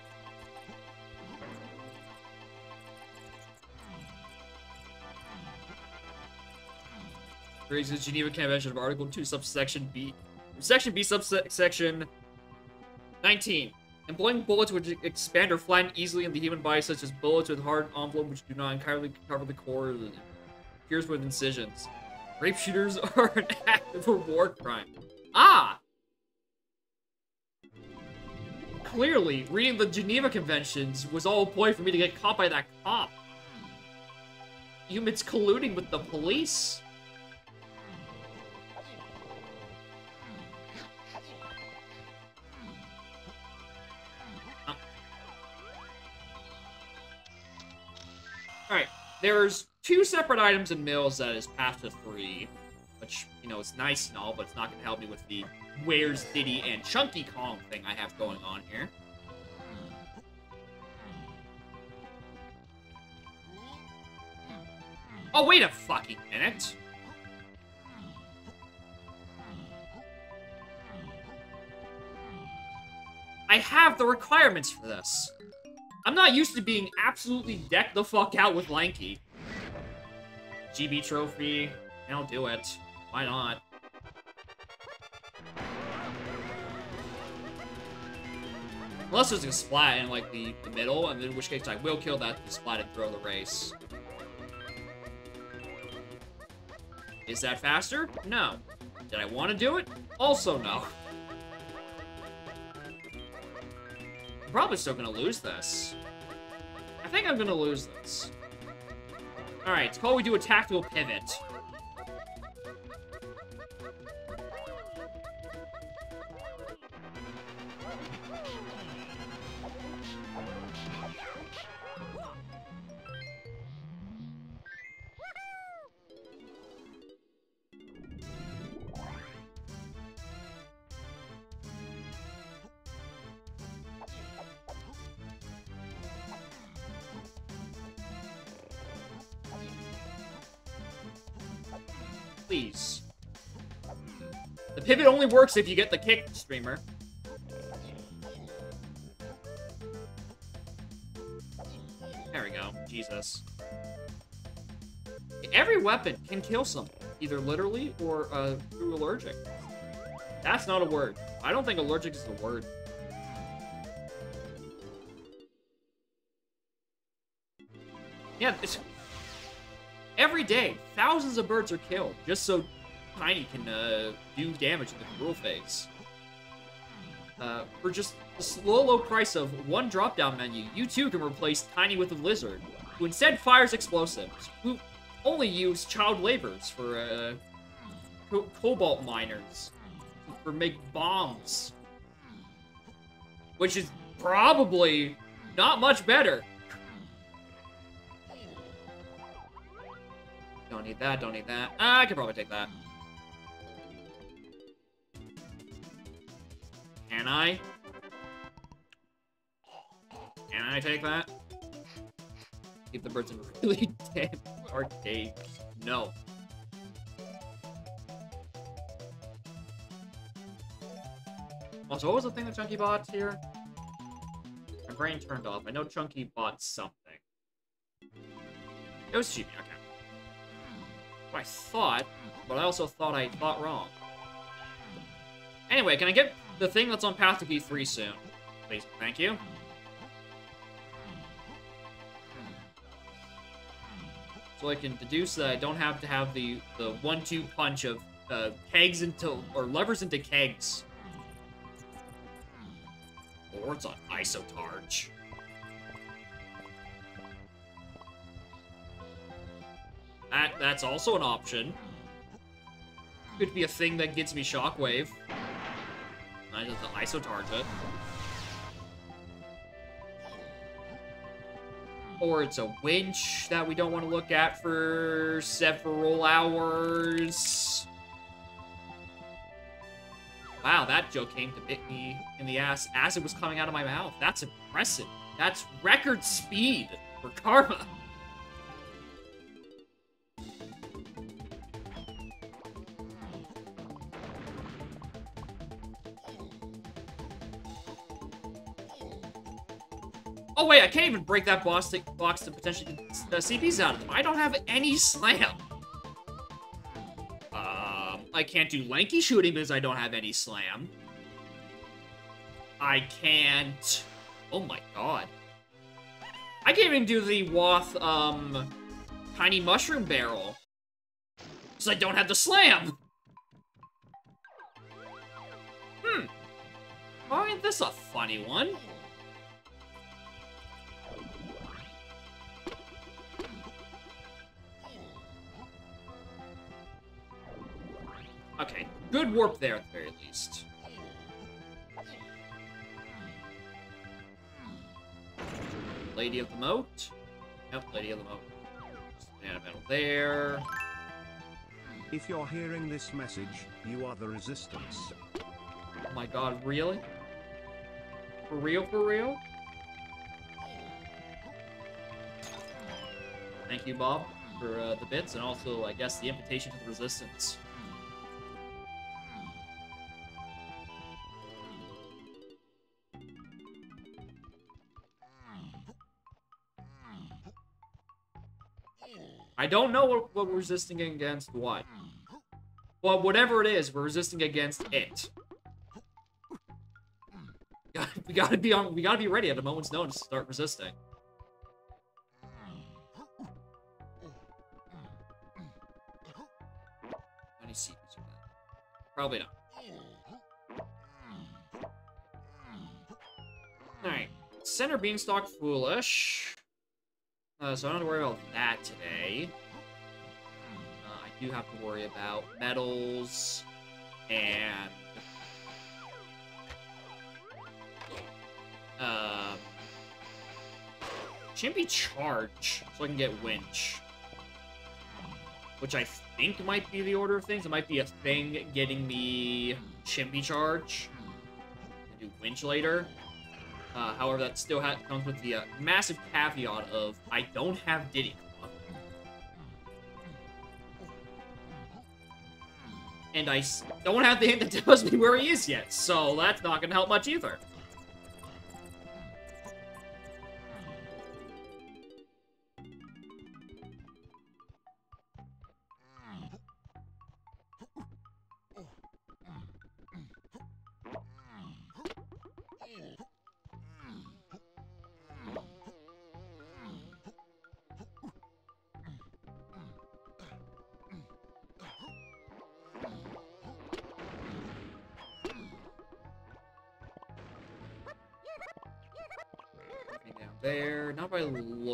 Brings the Geneva Convention of Article 2, subsection B. Section B, subsection 19. Employing bullets which expand or flatten easily in the human body, such as bullets with hard envelope which do not entirely cover the core, pierce with incisions. Rape shooters (laughs) are an act active war crime. Ah! Clearly, reading the Geneva Conventions was all a ploy for me to get caught by that cop. Humans colluding with the police. There's two separate items in Mills that is past to three, which, you know, is nice and all, but it's not going to help me with the Where's Diddy and Chunky Kong thing I have going on here. Oh, wait a fucking minute. I have the requirements for this. I'm not used to being absolutely decked the fuck out with Lanky. GB trophy, I'll do it. Why not? Unless there's a splat in, like, the, the middle, and in which case I will kill that splat and throw the race. Is that faster? No. Did I want to do it? Also no. (laughs) I'm probably still gonna lose this. I think I'm gonna lose this. Alright, it's called we do a tactical pivot. Pivot only works if you get the kick, streamer. There we go. Jesus. Every weapon can kill someone, either literally or uh, through allergic. That's not a word. I don't think allergic is a word. Yeah, it's... Every day, thousands of birds are killed just so Tiny can uh, do damage in the K. Rool phase. Uh, for just the low, low price of one drop-down menu, you too can replace Tiny with a lizard, who instead fires explosives, who only use child laborers for uh, co cobalt miners, for make bombs, which is probably not much better. Don't need that, don't need that. I can probably take that. Can I? Can I take that? Keep the birds (laughs) in really dead arcade. No. Also, what was the thing that Chunky bought here? My brain turned off. I know Chunky bought something. It was cheap, okay. Hmm. I thought, but I also thought I thought wrong. Anyway, can I get the thing that's on path to P3 soon? Please, thank you. So I can deduce that I don't have to have the, the one-two punch of uh, kegs into, or levers into kegs. Or it's on Isotarge. That, that's also an option. Could be a thing that gets me Shockwave. I just Isotarge it. Or it's a winch that we don't want to look at for several hours. Wow, that joke came to bit me in the ass as it was coming out of my mouth. That's impressive. That's record speed for Karma. Wait, I can't even break that boss to, box to potentially get uh, CBs out of them. I don't have any (laughs) slam. Um, I can't do lanky shooting because I don't have any slam. I can't... Oh my god. I can't even do the Woth, um, Tiny Mushroom Barrel. Because I don't have the slam. Hmm. Find this a funny one? Okay, good warp there at the very least. Lady of the Moat. Yep, Lady of the Moat. Banana medal there. If you're hearing this message, you are the resistance. Oh my god, really? For real, for real? Thank you, Bob, for uh, the bits, and also, I guess, the invitation to the Resistance. I don't know what, what we're resisting against what. Well, whatever it is, we're resisting against it. (laughs) we gotta be on. We gotta be ready at a moment's notice to start resisting. Any secrets that? Probably not. Alright. Center Beanstalk Foolish. Uh, so I don't have to worry about that today. Uh, I do have to worry about medals and um, Chimpy Charge, so I can get Winch. Which I think might be the order of things. It might be a thing getting me Chimpy Charge. do Winch later. Uh, however, that still comes with the uh, massive caveat of I don't have Diddy. And I don't have the hint that tells me where he is yet, so that's not gonna help much either.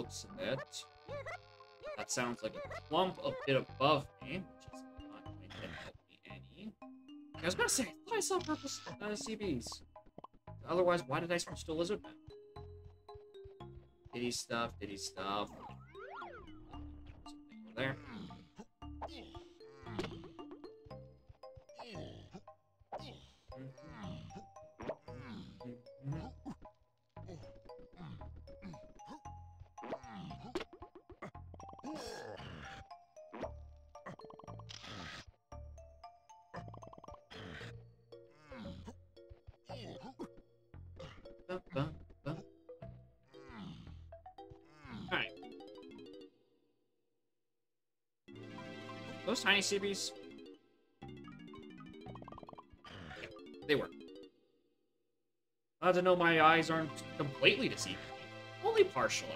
The looks it. That sounds like a clump a bit above me, which is not going to help me any. I was gonna say, I thought I saw purple uh, CBs. Otherwise, why did I switch to Lizardman? Diddy stuff, diddy stuff. Tiny CBs. They work. Glad to know my eyes aren't completely deceiving. Only partially.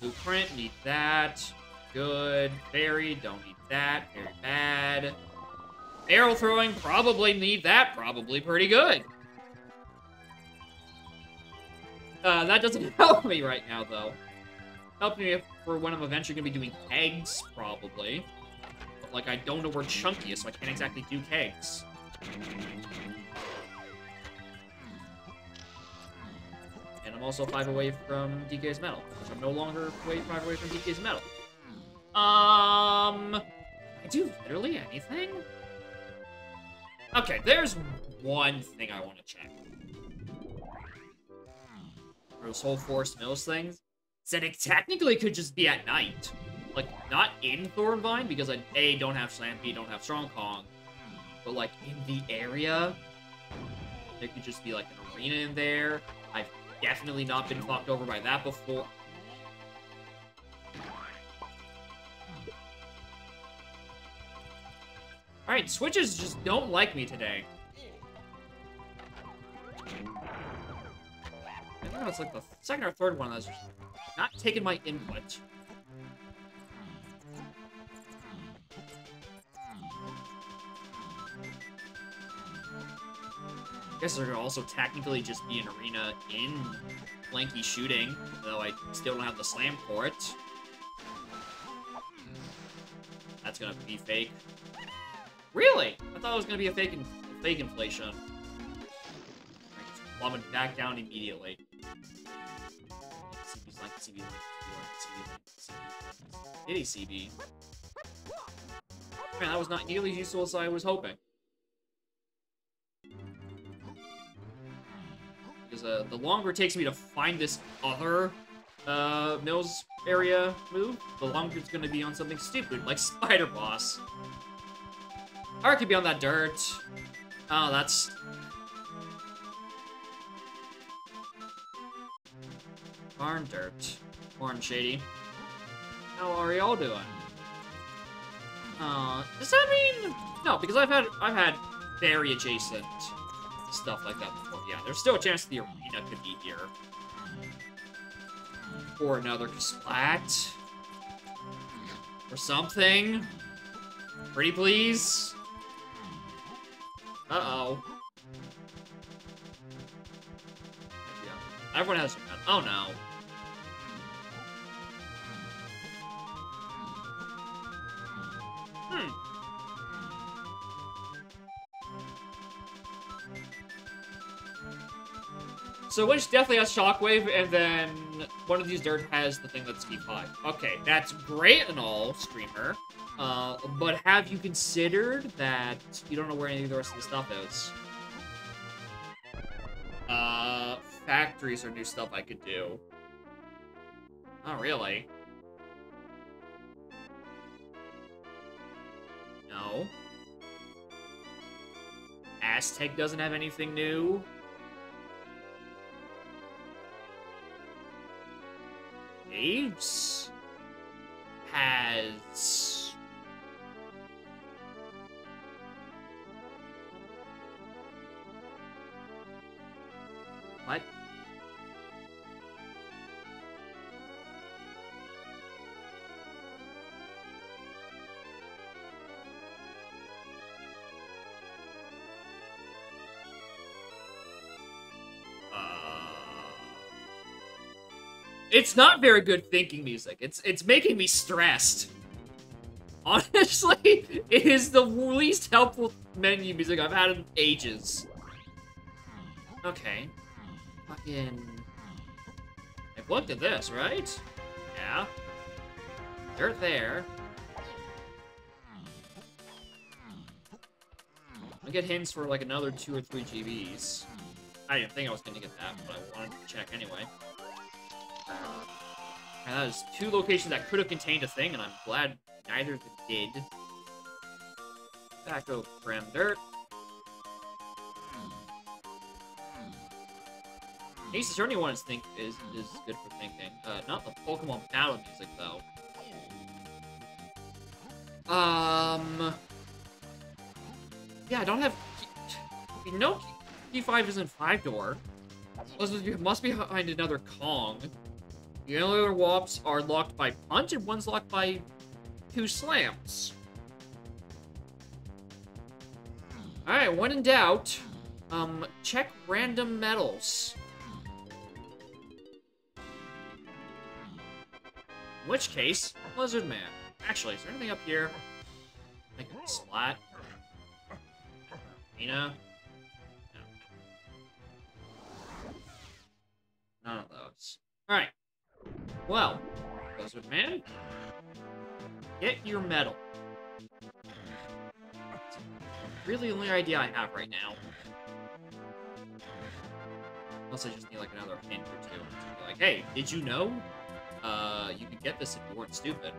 Blueprint, need that. Good. Very, don't need that. Very bad. Arrow throwing, probably need that. Probably pretty good. Uh, that doesn't (laughs) help me right now, though. Help me for when I'm eventually going to be doing kegs, probably. But, like, I don't know where Chunky is, so I can't exactly do kegs. And I'm also five away from DK's medal, which I'm no longer five away from DK's medal. Um, I do literally anything? Okay, there's one thing I want to check. Those whole Forest Mills things. Said it technically could just be at night. Like, not in Thornvine, because I, A, don't have Slampy, don't have Strong Kong. But, like, in the area, there could just be, like, an arena in there. I've definitely not been fucked over by that before. Alright, switches just don't like me today. I think it's like the second or third one that's not taking my input. I guess could also technically just be an arena in Lanky shooting, though I still don't have the slam for it. That's gonna be fake. Really? I thought it was gonna be a fake, in fake inflation. I just plummeted back down immediately. CB's like CB CB CB Kitty CB. Man, that was not nearly as useful as I was hoping. Because uh, the longer it takes me to find this other uh, Mills area move, the longer it's gonna be on something stupid, like Spider Boss. Or it could be on that dirt. Oh, that's... Barn dirt. Orange Shady. How are y'all doing? Uh, does that mean... No, because I've had I've had very adjacent stuff like that before. Yeah, there's still a chance the arena could be here. Or another splat. Or something. Pretty please. Uh-oh. Yeah. Everyone has a. Oh no. Hmm. So which definitely has Shockwave, and then one of these dirt has the thing that's P5. Okay, that's great and all, streamer. Uh, but have you considered that you don't know where any of the rest of the stuff is? Uh, factories are new stuff I could do. Oh, really? No. Aztec doesn't have anything new. Aves has It's not very good thinking music. It's it's making me stressed. (laughs) Honestly, it is the least helpful menu music I've had in ages. Okay. Fucking... I've looked at this, right? Yeah. They're there. I get hints for like another two or three GBs. I didn't think I was gonna get that, but I wanted to check anyway. And that is two locations that could have contained a thing, and I'm glad neither of them did. Tobacco Prim Dirt. Ace Attorney one is think is is good for thinking. Uh, not the Pokemon battle music though. Um. Yeah, I don't have. You know, P5 isn't five door. You must be behind another Kong. The other Wops are locked by Punch, and one's locked by two Slams. Alright, when in doubt, um, check random medals. In which case, Lizard Man. Actually, is there anything up here? Like a splat? Mina? No. None of those. Alright. Well, Lizard Man, get your medal. really the only idea I have right now. Unless I just need like another hint or two. Like, hey, did you know? Uh, you could get this if you weren't stupid.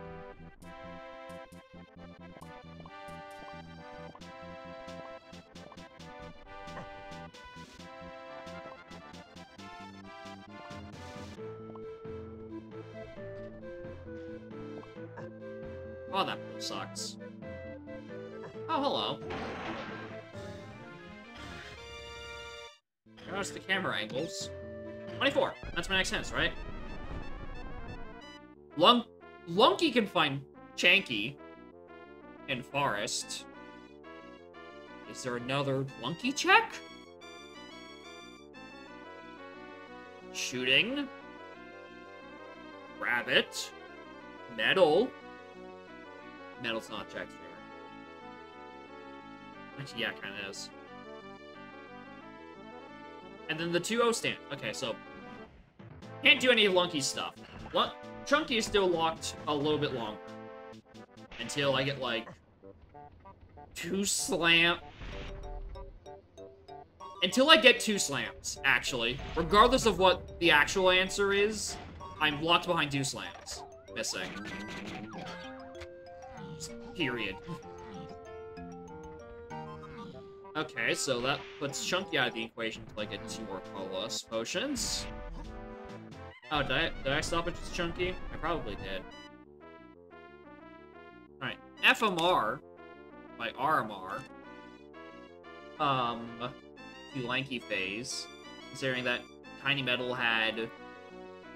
Oh, that sucks. Oh, hello. Notice the camera angles. 24. That's my next sense, right? Lunk Lunky can find Chanky in Forest. Is there another Lunky check? Shooting. Rabbit. Metal. Metal's not checked here. yeah, kind of is. And then the 2-0 stand. Okay, so can't do any lunky stuff. What? Chunky is still locked a little bit longer. Until I get, like, two slam... Until I get two slams, actually. Regardless of what the actual answer is, I'm locked behind two slams. Missing. Period. Okay, so that puts Chunky out of the equation until I get two more Colossus potions. Oh, did I, did I stop at just Chunky? I probably did. Alright, FMR by RMR. Um, to Lanky Phase. Considering that Tiny Medal had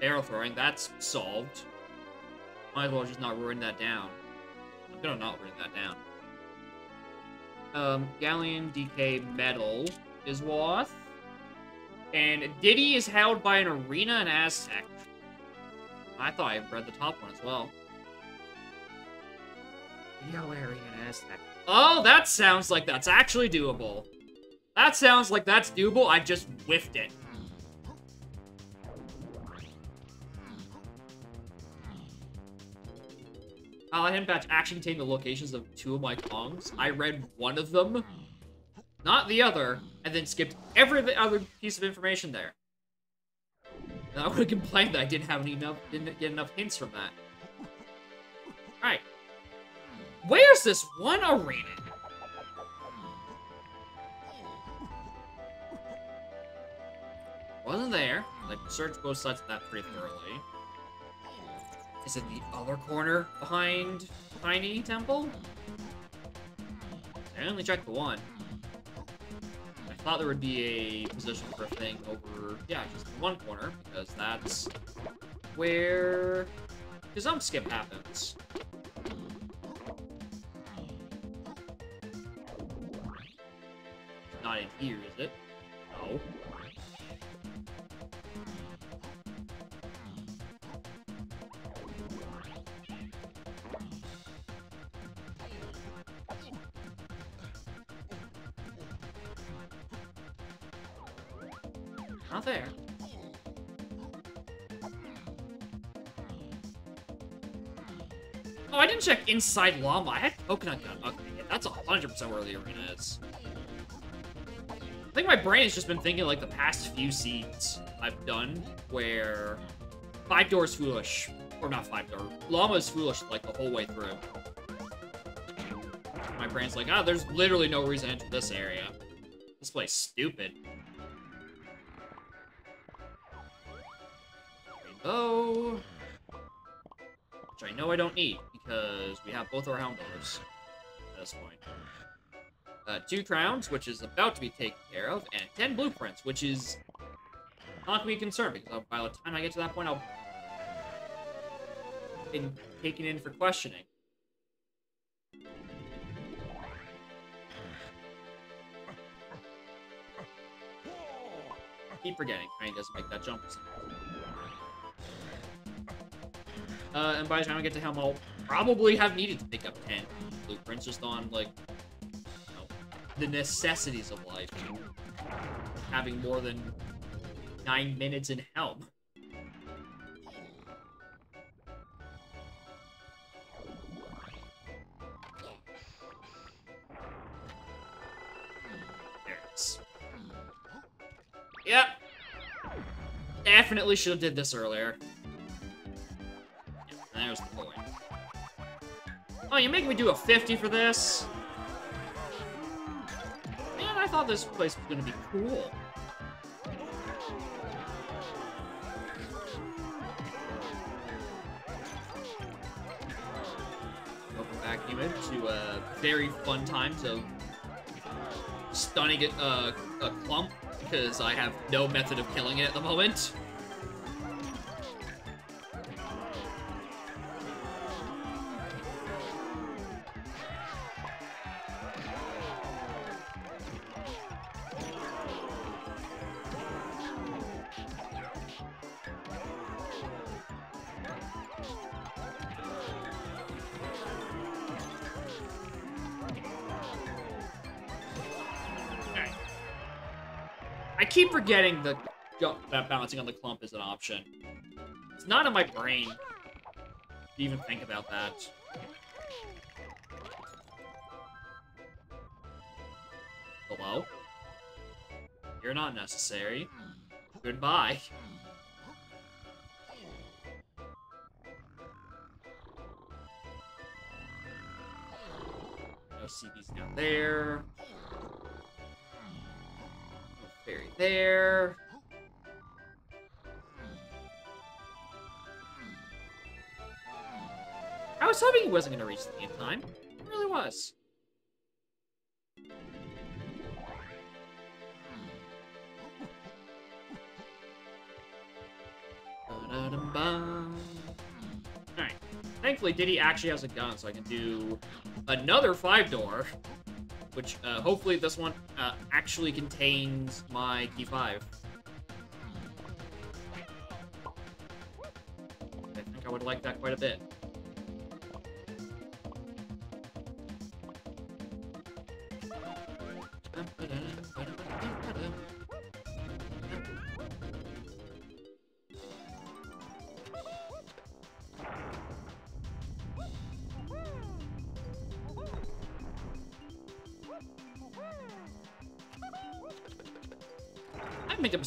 arrow throwing, that's solved. Might as well just not ruin that down. Gonna not ruin that down. Um, Galleon DK Medal is Woth. And Diddy is held by an Arena and Aztec. I thought I read the top one as well. Yo, Arena and Aztec. Oh, that sounds like that's actually doable. That sounds like that's doable. I just whiffed it. Paladin Batch actually contained the locations of two of my Kongs. I read one of them, not the other, and then skipped every other piece of information there. And I would have complained that I didn't have enough, didn't get enough hints from that. Alright. Where's this one arena? Wasn't there. Like, search both sides of that pretty thoroughly. Is it the other corner behind Tiny Temple? I only checked the one. I thought there would be a position for a thing over, yeah, just one corner, because that's where the jump skip happens. Not in here, is it? No. Check inside llama. I had coconut gun. Okay, yeah, that's 100% where the arena is. I think my brain has just been thinking like the past few seeds I've done where five doors foolish, or not five door, llama is foolish like the whole way through. My brain's like, ah, oh, there's literally no reason to enter this area. This place stupid. Rainbow. Which I know I don't need, because we have both our helm doors at this point. Uh, two crowns, which is about to be taken care of, and ten blueprints, which is not going to be concerned, because by the time I get to that point, I'll be taken in for questioning. Keep forgetting, Tiny doesn't make that jump. Uh, and by the time I get to Helm, I'll probably have needed to pick up 10 blueprints just on, like, you know, the necessities of life. Having more than nine minutes in Helm. There it is. Yep. Definitely should have did this earlier. There's the point. Oh, you make me do a 50 for this? Man, I thought this place was gonna be cool. Welcome back, human, to a very fun time of stunning uh, a clump because I have no method of killing it at the moment. I the that bouncing on the clump is an option. It's not in my brain to even think about that. Oh, Hello? You're not necessary. Goodbye. No CBs down there. Fairy there. I was hoping he wasn't going to reach the end time. He really was. Alright. Thankfully, Diddy actually has a gun, so I can do another five door. Which, uh, hopefully this one uh, actually contains my key 5. I think I would like that quite a bit.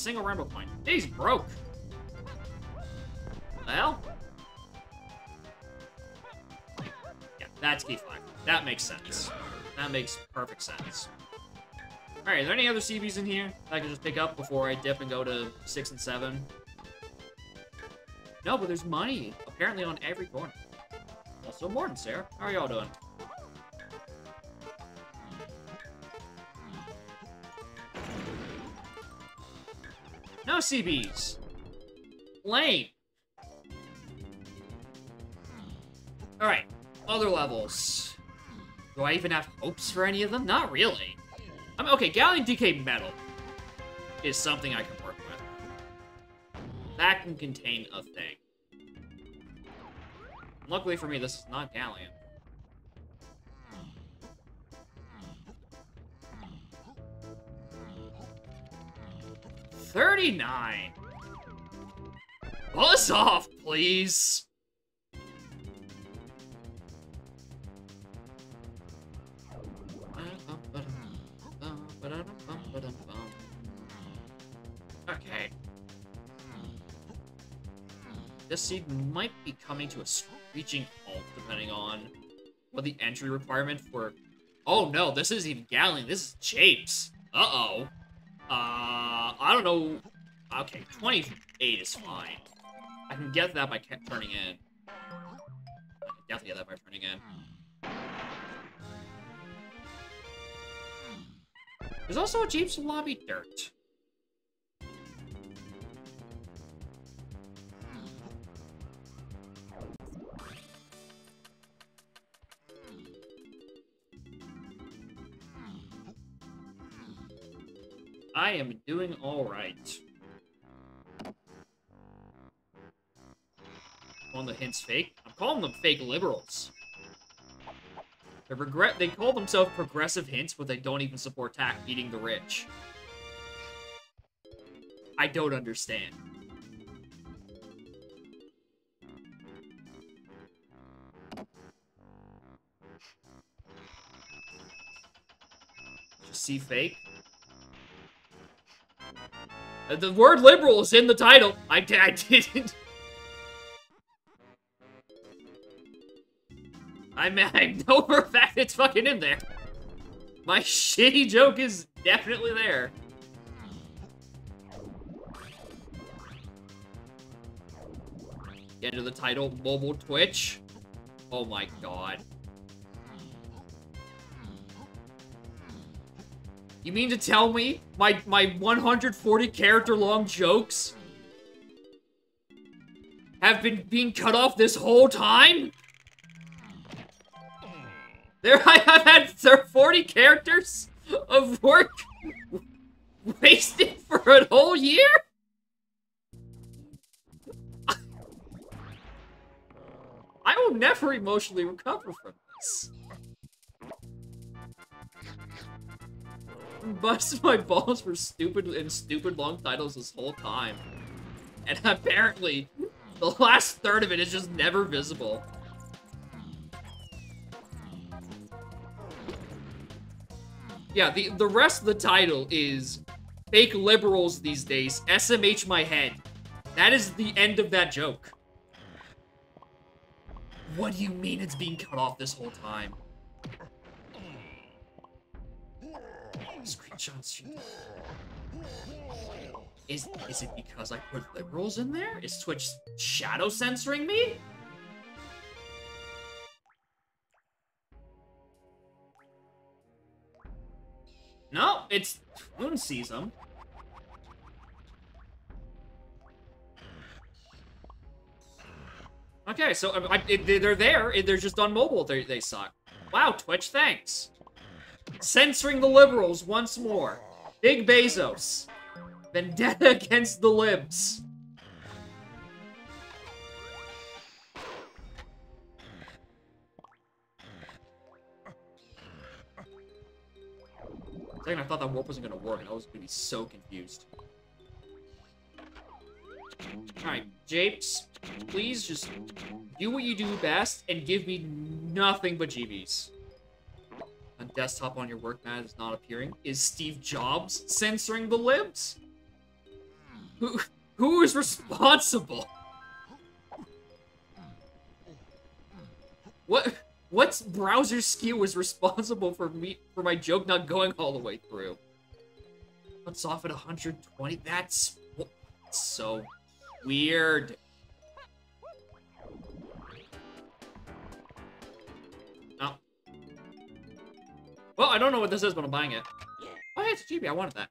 Single rainbow point. He's broke. The hell? Yeah, that's key 5. That makes sense. That makes perfect sense. Alright, is there any other CBs in here that I can just pick up before I dip and go to 6 and 7? No, but there's money, apparently on every corner. Also, morning, Sarah. How are y'all doing? CBs. Lame. Hmm. Alright, other levels. Do I even have hopes for any of them? Not really. I'm okay, Galleon DK Medal is something I can work with. That can contain a thing. Luckily for me, this is not Galleon. Thirty-nine. Buzz off, please. Okay. This seed might be coming to a screeching halt, depending on what the entry requirement for... Oh no, this isn't even Galleon, this is Japes. Uh-oh. Uh, I don't know... Okay, 28 is fine. I can get that by turning in. I can definitely get that by turning in. There's also a Japes Lobby Dirt. I am doing alright. Calling the hints fake? I'm calling them fake liberals. They regret they call themselves progressive hints, but they don't even support tax feeding the rich. I don't understand. Just see fake. The word liberal is in the title. I, di- I didn't. I mean, I know for a fact it's fucking in there. My shitty joke is definitely there. Get into the title, mobile Twitch. Oh my god. You mean to tell me my my 140 character long jokes have been being cut off this whole time? There I have had 40 characters of work wasted for a whole year? I will never emotionally recover from this. Busted (laughs) my balls for stupid and stupid long titles this whole time. And (laughs) apparently, the last third of it is just never visible. Yeah, the, the rest of the title is fake liberals these days, SMH my head. That is the end of that joke. What do you mean it's being cut off this whole time? Screenshots. Is is it because I put liberals in there? Is Twitch shadow censoring me? No, it's Moon sees them. Okay, so I, I, they're there. They're just on mobile. They, they suck. Wow, Twitch, thanks. Censoring the liberals once more. Big Bezos. Vendetta (laughs) against the libs. second I thought that warp wasn't gonna work, I was gonna be so confused. Alright, Japes, please just do what you do best and give me nothing but GBs. On desktop on your work mat is not appearing. Is Steve Jobs censoring the libs? Who, who is responsible? What? What browser skew was responsible for me for my joke not going all the way through? What's off at 120? That's so weird. Well, I don't know what this is, but I'm buying it. Oh, hey, it's a GB. I wanted that.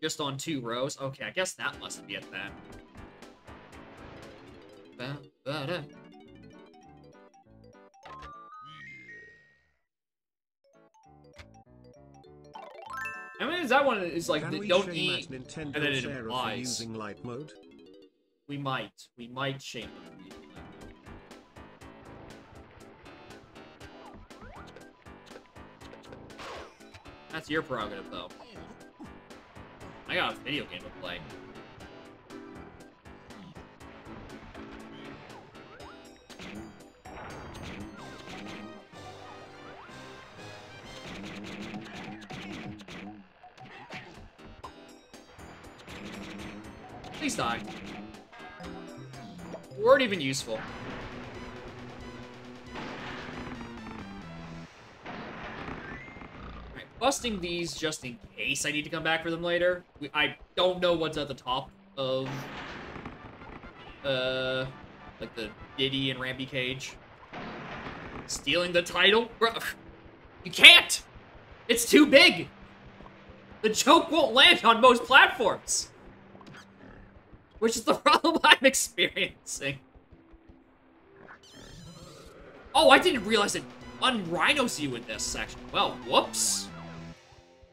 Just on two rows? Okay, I guess that must be it then. I mean, is that one is like Can don't eat Nintendo and then it applies. using light mode? We might. We might shame them for using that. That's your prerogative, though. I got a video game to play. Please die. Weren't even useful. Busting these just in case I need to come back for them later. We, I don't know what's at the top of, uh, like the Diddy and Rambi cage. Stealing the title? Bro, you can't! It's too big! The joke won't land on most platforms! Which is the (laughs) problem I'm experiencing. Oh, I didn't realize it unrhinos you in this section. Well, whoops.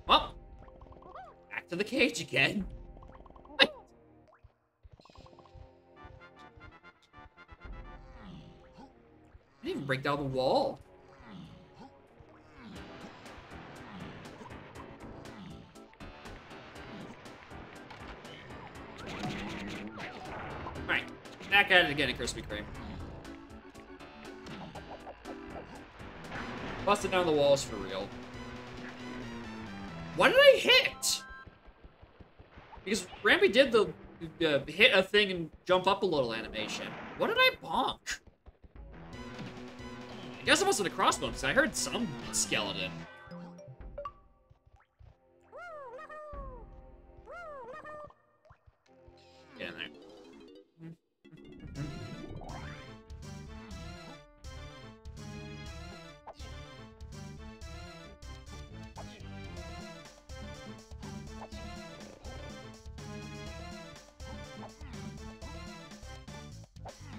Well, back to the cage again. (laughs) I didn't even break down the wall. Back at it again at Krispy Kreme. Busted down the walls for real. What did I hit? Because Rambi did the uh, hit a thing and jump up a little animation. What did I bonk? I guess it wasn't a crossbow because I heard some skeleton.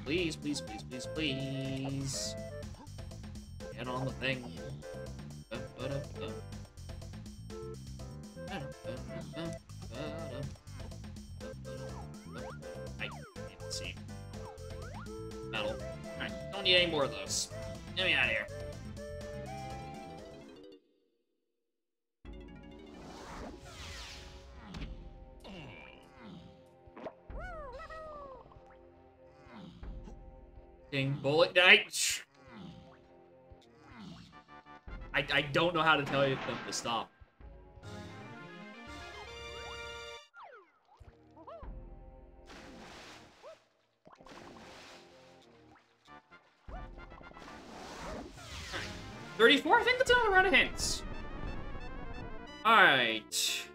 Please, please, please, please, please. Get on the thing. I, see. Metal. Alright, don't need any more of those. Get me out of here. Bullet. I, I, I don't know how to tell you them to stop. Thirty-four. I think that's another round of hints. All right.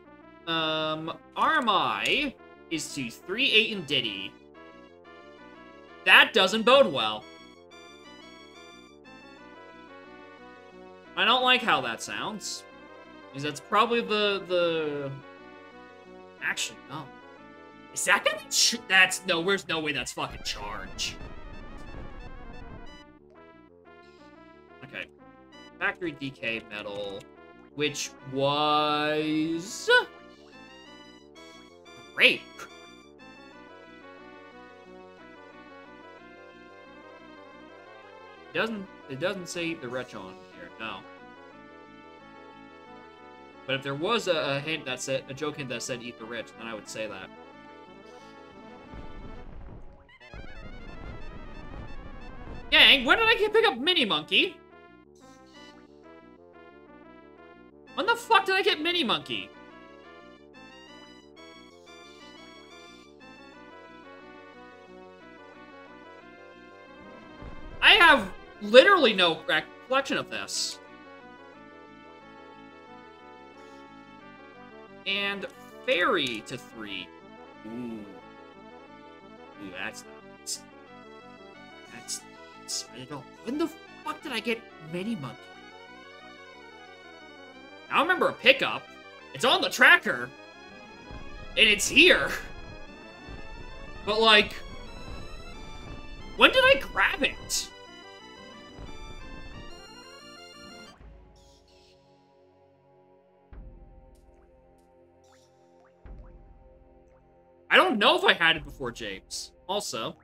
Um, RMI is to three, eight, and Diddy. That doesn't bode well. I don't like how that sounds. Because that's probably the, the... Actually, no. Is that gonna That's, no, there's no way that's fucking charge. Okay. Factory DK medal, which was... Great. It doesn't it doesn't say the wretch on here, no. But if there was a, a, hint that said a joke hint that said eat the rich, then I would say that. Gang, when did I get pick up Mini Monkey? When the fuck did I get Mini Monkey? I have literally no recollection of this. And fairy to three. Ooh. Ooh, that's not. That's. that's I don't. When the fuck did I get Mini Monkey? I remember a pickup. It's on the tracker. And it's here. But, like. When did I grab it? I don't know if I had it before James. Also,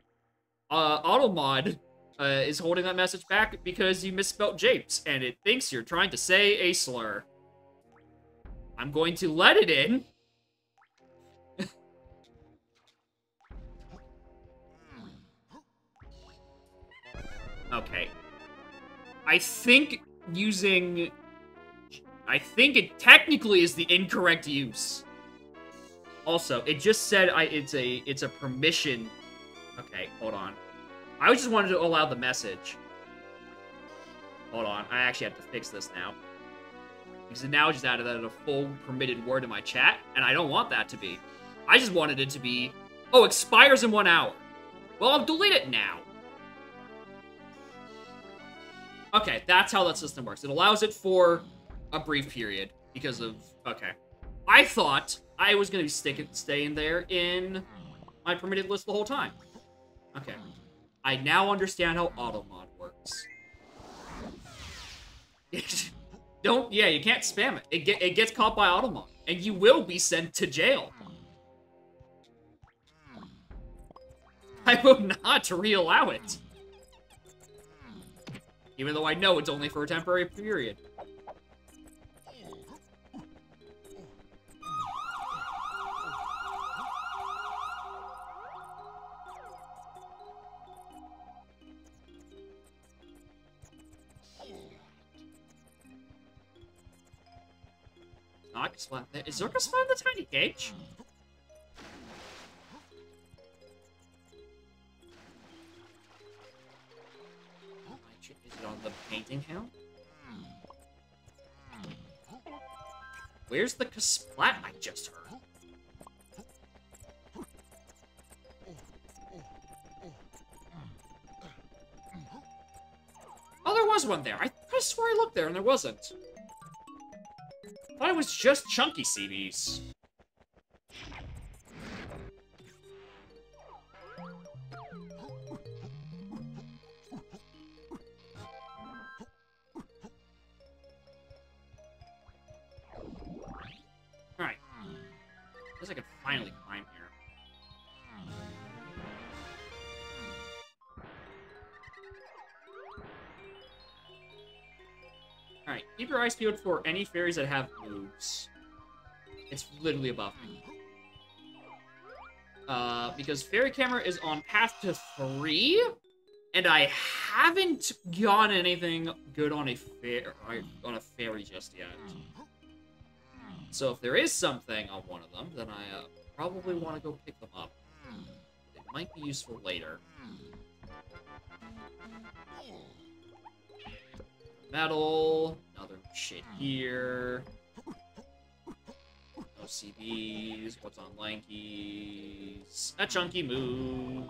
uh, Automod uh, is holding that message back because you misspelled Japes, and it thinks you're trying to say a slur. I'm going to let it in. (laughs) okay. I think using... I think it technically is the incorrect use. Also, it just said I it's a it's a permission. Okay, hold on. I just wanted to allow the message. Hold on, I actually have to fix this now. Because now just added that a full permitted word in my chat, and I don't want that to be. I just wanted it to be, oh, expires in one hour. Well, I'll delete it now. Okay, that's how that system works. It allows it for a brief period because of, okay. I thought I was going to be sticking, staying there in my permitted list the whole time. Okay. I now understand how automod works. (laughs) Don't, yeah, you can't spam it. It, get, it gets caught by automod, and you will be sent to jail. (laughs) I will not re-allow it. Even though I know it's only for a temporary period. Is Zurka spawn the tiny cage? Is it on the painting hill? Where's the splat I just heard? Oh, there was one there. I, I swear I looked there and there wasn't thought it was just chunky CBs. Alright. Guess I can finally Alright, keep your eyes peeled for any fairies that have moves. It's literally above me. Uh, because Fairy Camera is on path to three, and I haven't gotten anything good on a fair on a fairy just yet. So if there is something on one of them, then I uh, probably want to go pick them up. It might be useful later. Medal, another shit here. No CBs, what's on Lankies? A chunky move.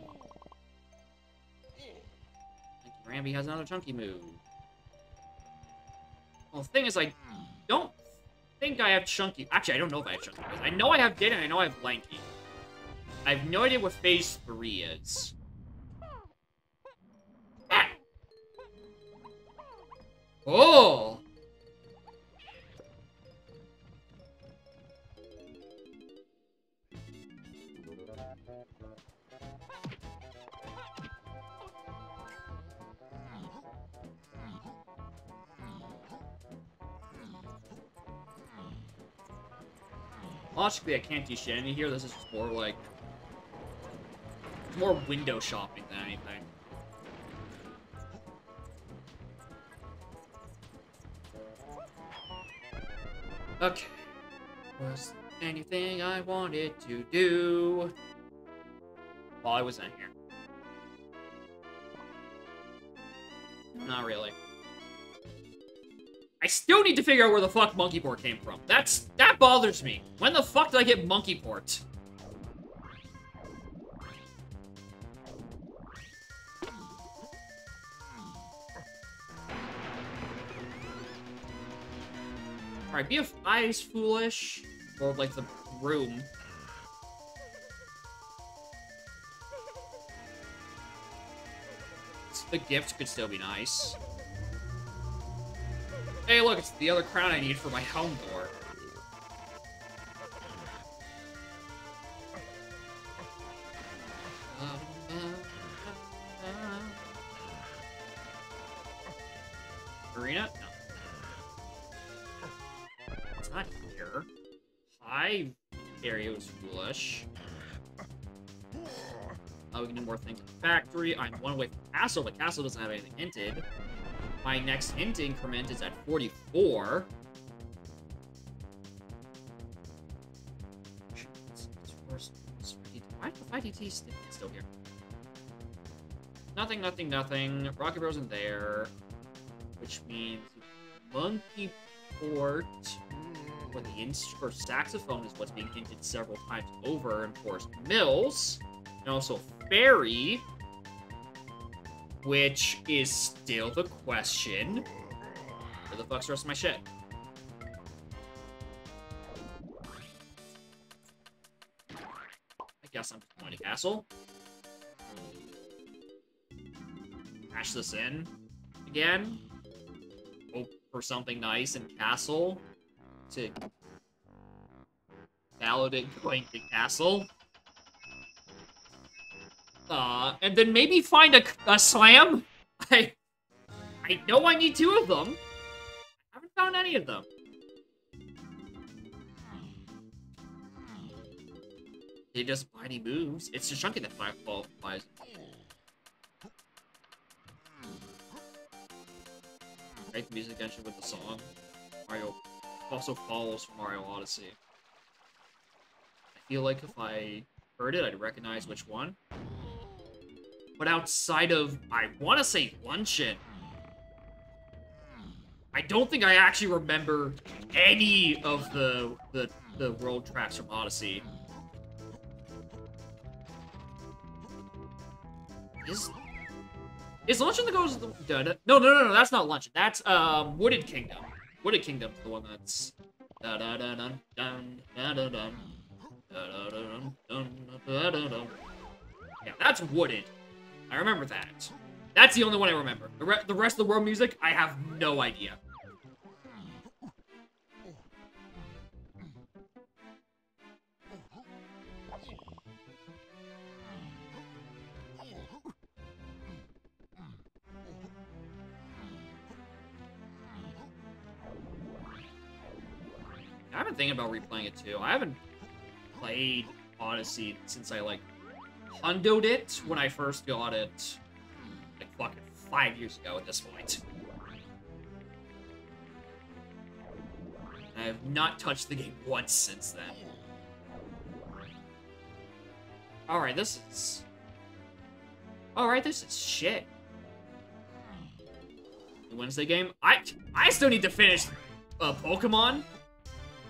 Rambi has another chunky move. Well, the thing is, I don't think I have chunky. Actually, I don't know if I have chunky. I know I have Din and I know I have Lanky. I have no idea what phase 3 is. Oh! Logically, I can't do shit in here. This is just more like... More window shopping than anything. Okay. Was anything I wanted to do while I was in here? Not really. I still need to figure out where the fuck Monkey Port came from. That's that bothers me. When the fuck did I get Monkey Port? Alright, a eyes foolish. Or like the room. The gift could still be nice. Hey, look, it's the other crown I need for my helm door. I'm one away from castle, but castle doesn't have anything hinted. My next hint increment is at 44. Why the 5DT still here? Nothing, nothing, nothing. Rocket Bros in there. Which means Monkey Port for the inst for saxophone is what's being hinted several times over, of course Mills. And also Fairy which is still the question. Where the fuck's the rest of my shit? I guess I'm going to castle. Hash this in again. Hope for something nice in castle to validate going to castle. Uh, and then maybe find a, a slam. (laughs) I, I know I need two of them. I haven't found any of them. They just mighty moves. It's just chunky that qualifies. Right, music engine with the song. Mario also follows from Mario Odyssey. I feel like if I heard it, I'd recognize which one. But outside of, I want to say Luncheon, I don't think I actually remember any of the the, the world tracks from Odyssey. Is is Luncheon that goes? The, no, no, no, no. That's not Luncheon. That's um Wooded Kingdom. Wooded Kingdom's the one that's. Yeah, that's Wooded. I remember that. That's the only one I remember. The, re the rest of the world music, I have no idea. I've been thinking about replaying it too. I haven't played Odyssey since I like hundoed it when I first got it, like fucking five years ago at this point. I have not touched the game once since then. Alright, this is... Alright, this is shit. The Wednesday game. I I still need to finish uh, Pokemon,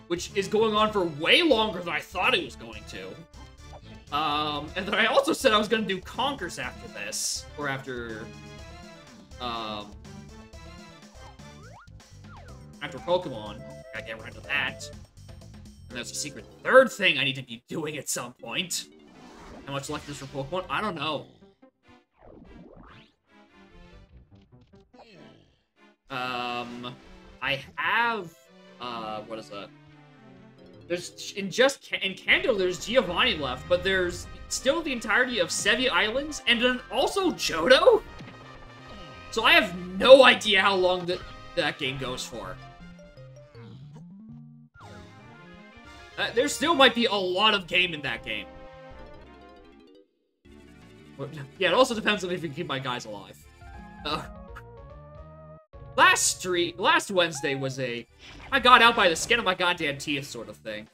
which is going on for way longer than I thought it was going to. Um, and then I also said I was going to do Conkers after this, or after, um, after Pokemon. Gotta get around to that. And there's a secret third thing I need to be doing at some point. How much left is for Pokemon? I don't know. Um, I have, uh, what is that? There's, in just, in Kanto, there's Giovanni left, but there's still the entirety of Sevii Islands, and then also Johto? So I have no idea how long that, that game goes for. Uh, there still might be a lot of game in that game. Yeah, it also depends on if you can keep my guys alive. Uh, last street, last Wednesday was a I got out by the skin of my goddamn teeth sort of thing.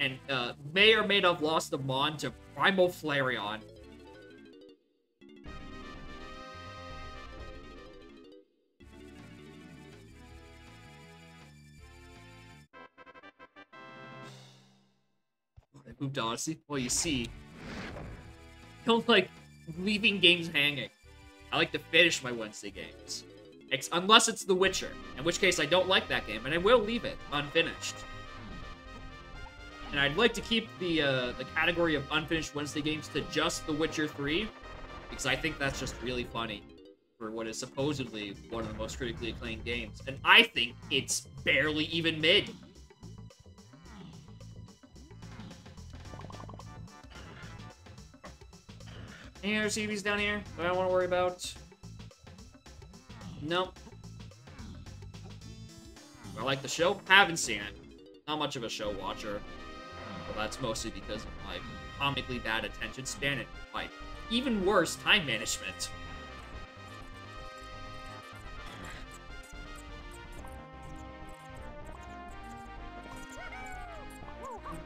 And uh, may or may not have lost the Mon to Primal Flareon. Moved Odyssey. Well, you see, I don't like leaving games hanging. I like to finish my Wednesday games. Ex unless it's The Witcher, in which case I don't like that game, and I will leave it unfinished. And I'd like to keep the uh, the category of unfinished Wednesday games to just The Witcher 3, because I think that's just really funny for what is supposedly one of the most critically acclaimed games. And I think it's barely even mid. Any other CBs down here that I don't want to worry about? Nope. I like the show. Haven't seen it. Not much of a show watcher. But that's mostly because of my comically bad attention span and my even worse time management.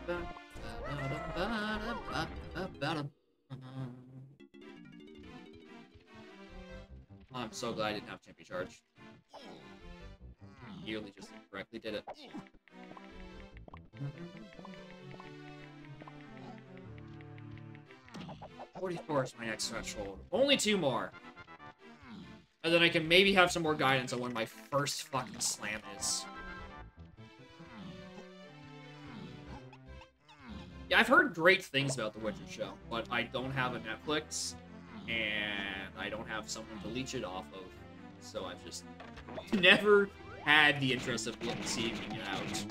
(laughs) I'm so glad I didn't have champion charge. Nearly just correctly did it. Forty-four is my next threshold. Only two more. And then I can maybe have some more guidance on when my first fucking slam is. Yeah, I've heard great things about The Witcher show, but I don't have a Netflix, and I don't have someone to leech it off of. So I've just never had the interest of seeing it out.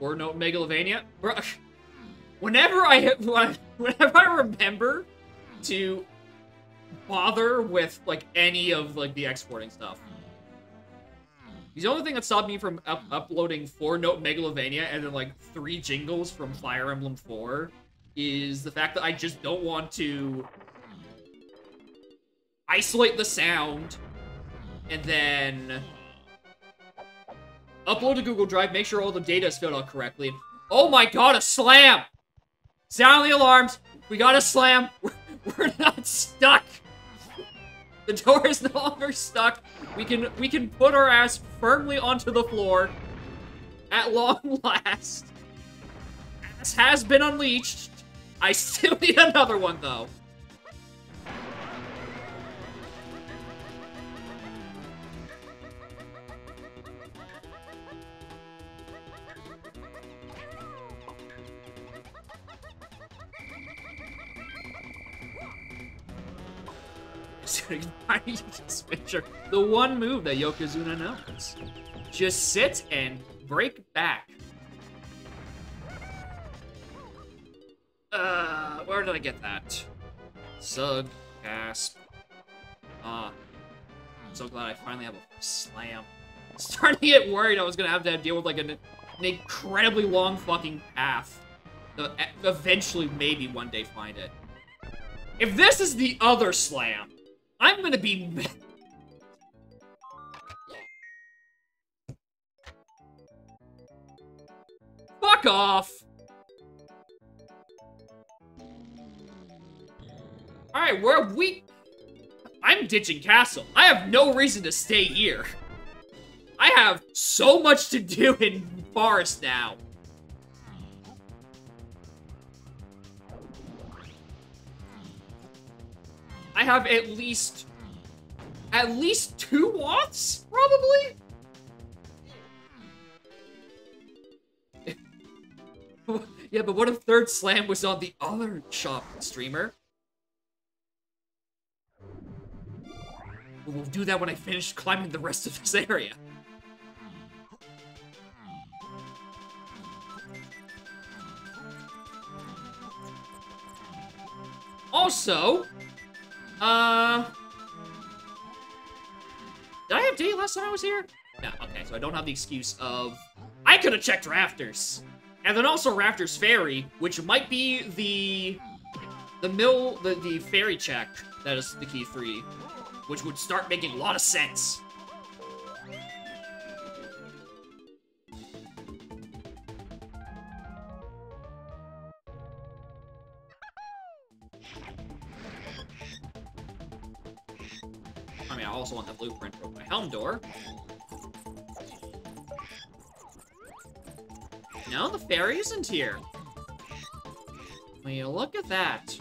Or no Megalovania. Whenever I (laughs) whenever I remember to bother with like any of like the exporting stuff, the only thing that stopped me from up uploading four note Megalovania and then like three jingles from Fire Emblem 4 is the fact that I just don't want to isolate the sound and then upload to Google Drive, make sure all the data is filled out correctly. Oh my god, a slam! Sound the alarms! We got a slam! We're, (laughs) we're not stuck! The door is no longer stuck. We can we can put our ass firmly onto the floor. At (laughs) long last. Ass has been unleashed. I still (laughs) need another one though. (laughs) the one move that Yokozuna knows. Just sit and break back. Uh, where did I get that? Sug, gasp. Ah. I'm so glad I finally have a slam. (laughs) Starting to get worried I was gonna have to deal with like an, an incredibly long fucking path. To eventually, maybe one day find it. If this is the other slam, I'm gonna be Fuck off! Alright, where we... I'm ditching castle. I have no reason to stay here. I have so much to do in forest now. I have at least... At least two watts, probably? (laughs) yeah, but what if Third Slam was on the other shop streamer? We'll do that when I finish climbing the rest of this area. Also, uh... Did I have day last time I was here? No, okay, so I don't have the excuse of... I could have checked rafters! And then also Rafters Ferry, which might be the the mill, the, the ferry check that is the key three, which would start making a lot of sense. Also want the blueprint for my helm door. No, the fairy isn't here. Will you look at that?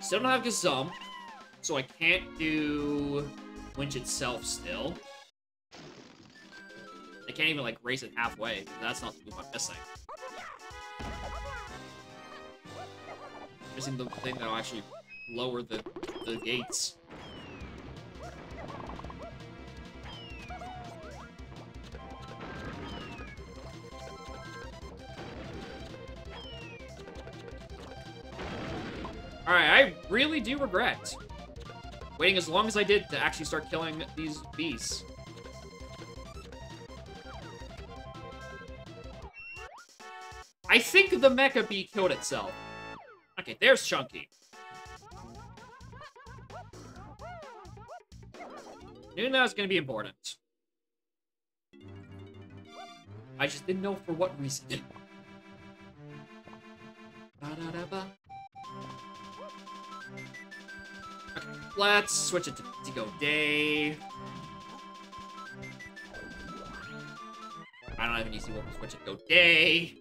Still don't have Gazum, so I can't do Winch itself still I can't even, like, raise it halfway. That's not the move I'm missing. Missing the thing that'll actually lower the, the gates. Alright, I really do regret waiting as long as I did to actually start killing these beasts. I think the Mecha Bee killed itself. Okay, there's Chunky. Knew that was gonna be important. I just didn't know for what reason. Ba -da -da -ba. Let's switch it to, go day. I don't have an easy one to switch it to go day.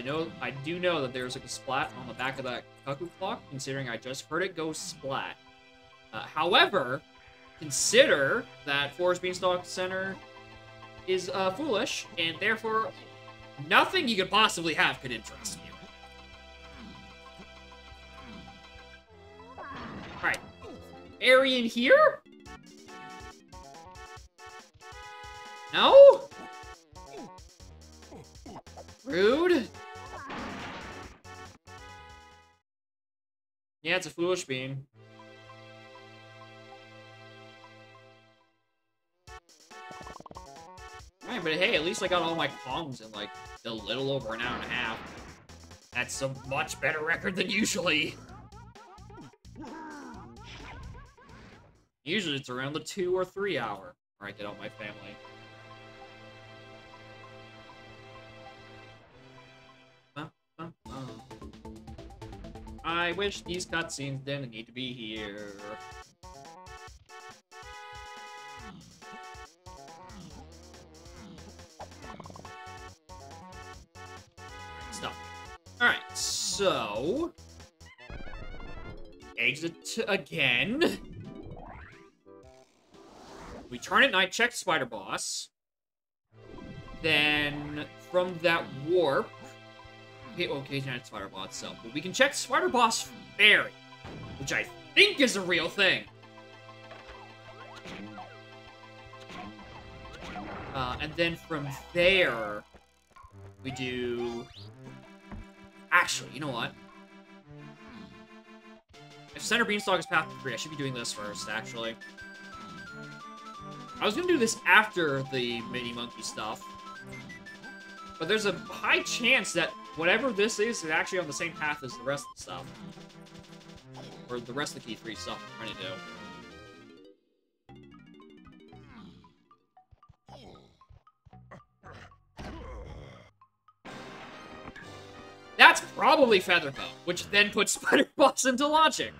I know, I do know that there's like a splat on the back of that cuckoo clock, considering I just heard it go splat. Uh, however, consider that Forest Beanstalk Center is uh, foolish, and therefore nothing you could possibly have could interest you. Alright. Arian here? No? Rude. Yeah, it's a foolish bean. Alright, but hey, at least I got all my Kongs in like a little over an hour and a half. That's a much better record than usually. Usually it's around the two or three hour where I get out my family. I wish these cutscenes didn't need to be here. Stop. Alright, so... Exit again. We turn at night, check Spider Boss. Then, from that warp, Okay, okay, Spider Boss itself, but we can check Spider Boss Fairy, which I think is a real thing. Uh, and then from there, we do... Actually, you know what? If Center Beanstalk is path 3, I should be doing this first, actually. I was gonna do this after the Mini Monkey stuff. But there's a high chance that whatever this is is actually on the same path as the rest of the stuff. Or the rest of the Key 3 stuff I'm trying to do. That's probably Featherbow, which then puts (laughs) Spider Boss into logic.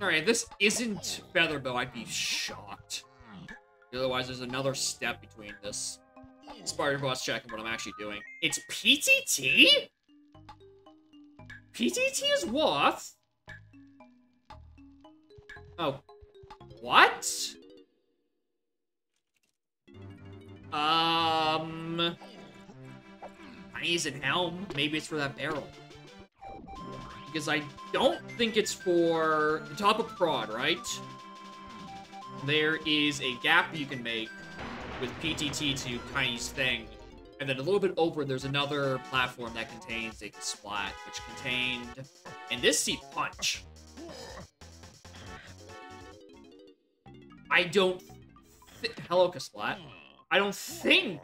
Alright, this isn't Featherbow, I'd be shocked. Otherwise, there's another step between this Spider Boss check and what I'm actually doing. It's PTT? PTT is what? Oh. What? Um... Eyes and Helm. Maybe it's for that barrel. Because I don't think it's for the top of prod, right? there is a gap you can make with PTT to Tiny's thing. And then a little bit over, there's another platform that contains a splat, which contained... And this see Punch. I don't... Hello, Kasplat. I don't think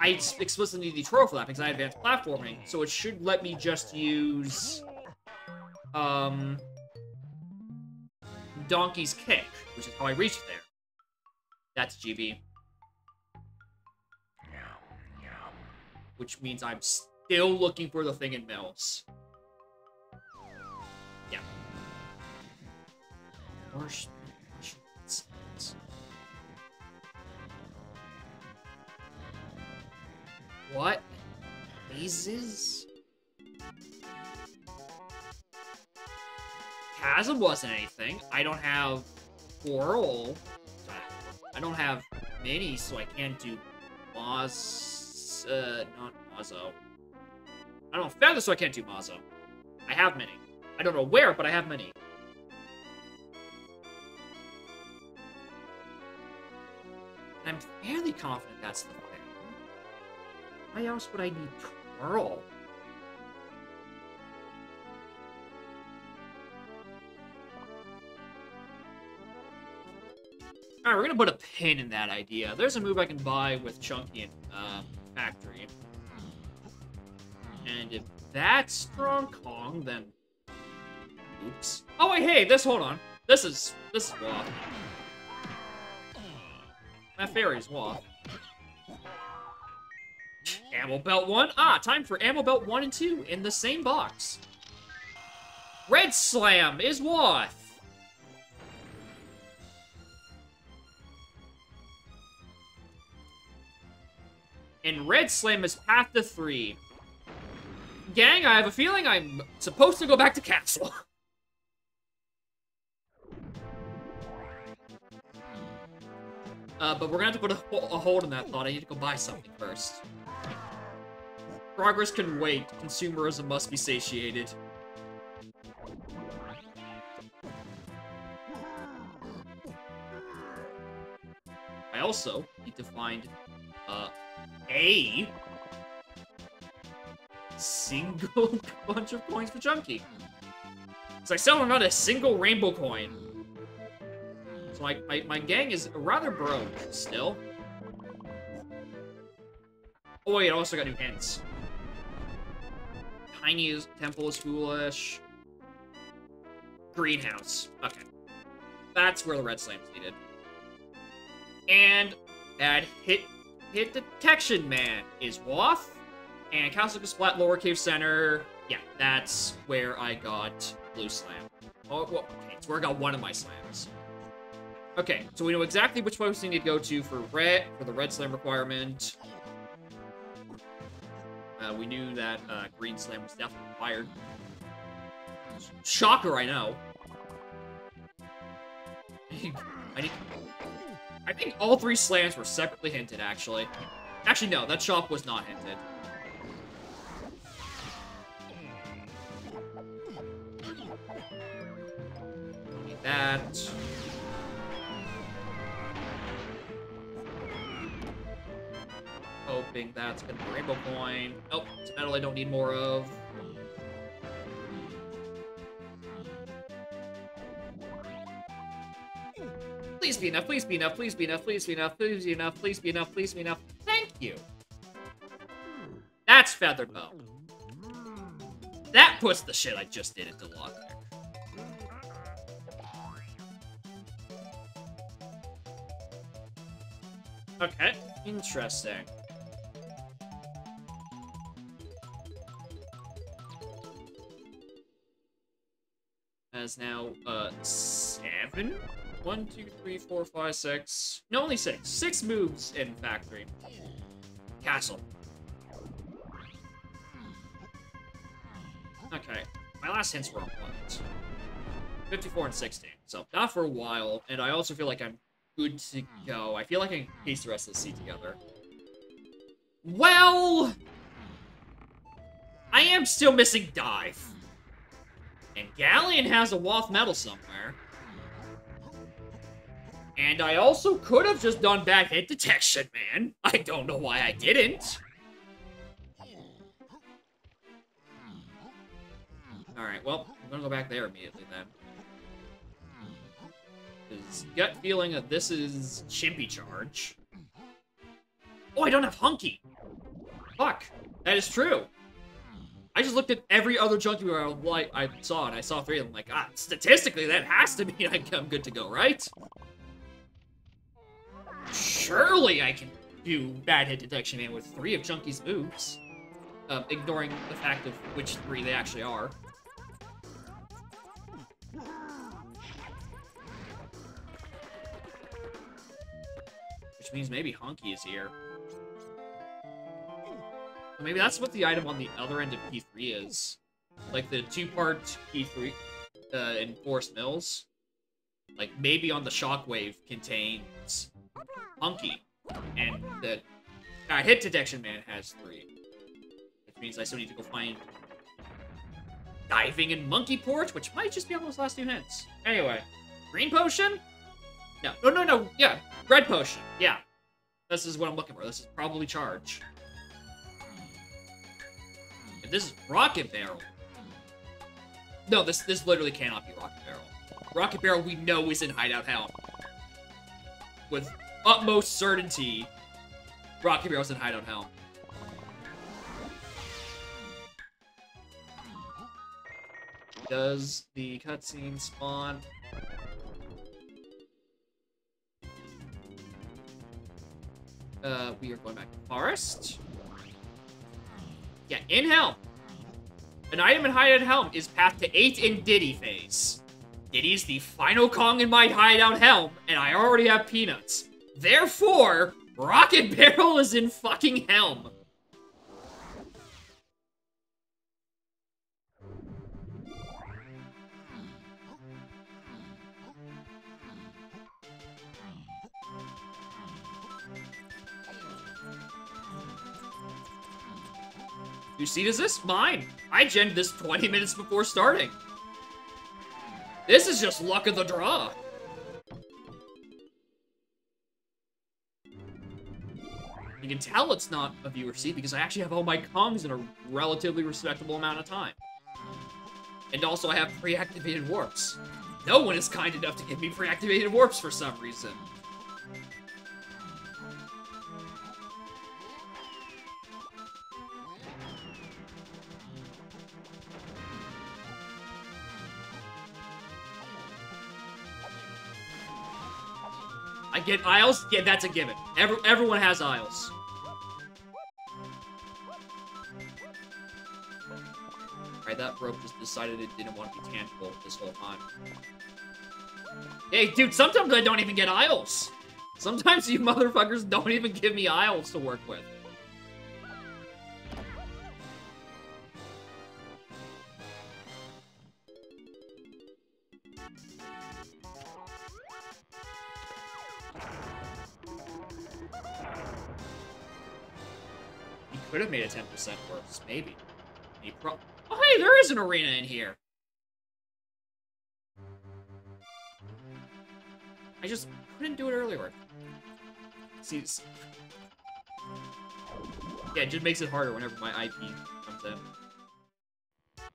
I explicitly need the tutorial for that because I advanced platforming, so it should let me just use... Um... Donkey's Kick, which is how I reached there. That's GB. Which means I'm still looking for the thing in Mills. Yeah. Marsh, What? Mazes? Chasm wasn't anything. I don't have Coral. I don't have many, so I can't do Moz... Uh, not Mazo. I don't have Feather, so I can't do Mazo. I have many. I don't know where, but I have many. I'm fairly confident that's the thing. Why else would I need Twirl? Alright, we're gonna put a pin in that idea. There's a move I can buy with Chunky and uh, Factory. And if that's Strong Kong, then... Oops. Oh, wait, hey, this, hold on. This is, this is Woth. That fairy's Woth. Ammo Belt 1. Ah, time for Ammo Belt 1 and 2 in the same box. Red Slam is Woth. And Red Slam is path to three. Gang, I have a feeling I'm supposed to go back to Castle. (laughs) uh, but we're gonna have to put a, a hold on that thought. I need to go buy something first. Progress can wait. Consumerism must be satiated. I also need to find uh, a single (laughs) bunch of coins for Chunky. So I sell not a single rainbow coin. So my, my, my gang is rather broke still. Oh wait, I also got new hints. Tiny temple is foolish. Greenhouse. Okay. That's where the red slam's needed. And that hit hit detection man is Woth. And Castle Splat Lower Cave Center. Yeah, that's where I got Blue Slam. Oh, well, okay, it's where I got one of my slams. Okay, so we know exactly which post we need to go to for red for the red slam requirement. Uh, we knew that uh, green slam was definitely required. Shocker, I know. (laughs) I need. I think all three slams were separately hinted, actually. Actually, no, that shop was not hinted. Need that. Hoping that's gonna be rainbow coin. Oh, it's medal I don't need more of. Please be enough, please be enough, please be enough, please be enough, please be enough, please be enough, please be enough. Thank you. That's Feather Bow. That puts the shit I just did into logic. Okay, interesting. As now, uh, seven? One, two, three, four, five, six. No, only six. Six moves in Factory. Castle. Okay, my last hints were on what? 54 and 16, so not for a while, and I also feel like I'm good to go. I feel like I can piece the rest of the seat together. Well... I am still missing Dive. And Galleon has a Woth Medal somewhere. And I also could have just done bad hit detection, man. I don't know why I didn't. Alright, well, I'm gonna go back there immediately then. His gut feeling that this is Chimpy Charge. Oh, I don't have Hunky! Fuck! That is true! I just looked at every other Junkie light I saw, and I saw three of them. Like, ah, statistically, that has to mean (laughs) I'm good to go, right? Surely I can do bad hit detection man with three of Chunky's moves. Uh, ignoring the fact of which three they actually are. Which means maybe Hunky is here. maybe that's what the item on the other end of P3 is. Like the two-part P3 uh, in Forest Mills. Like maybe on the Shockwave contains Hunky. And the uh, Hit Detection Man has three. Which means I still need to go find Diving and Monkey Port, which might just be on those last two hints. Anyway, Green Potion? No, no, no, no, yeah, Red Potion, yeah. This is what I'm looking for. This is probably Charge. If this is Rocket Barrel... No, this this literally cannot be Rocket Barrel. Rocket Barrel we know is in Hideout Helm. With utmost certainty, Rocket Barrel's in Hideout Helm. Does the cutscene spawn? Uh, we are going back to Forest. Yeah, in Helm. An item in Hideout Helm is path to 8 in Diddy phase. Diddy's the final Kong in my Hideout Helm, and I already have Peanuts. Therefore, Rocket (laughs) Barrel is in fucking Helm. You see, is this mine? I gen this 20 minutes before starting. This is just luck of the draw. You can tell it's not a viewer seat because I actually have all my Kongs in a relatively respectable amount of time. And also I have pre-activated warps. No one is kind enough to give me pre-activated warps for some reason. I get aisles? Yeah, that's a given. Every, everyone has aisles. That rope just decided it didn't want to be tangible this whole time. Hey, dude, sometimes I don't even get aisles. Sometimes you motherfuckers don't even give me aisles to work with. Could have made it 10% worse, maybe. He pro- oh, hey, there is an arena in here. I just couldn't do it earlier. See, yeah, it just makes it harder whenever my IP comes in.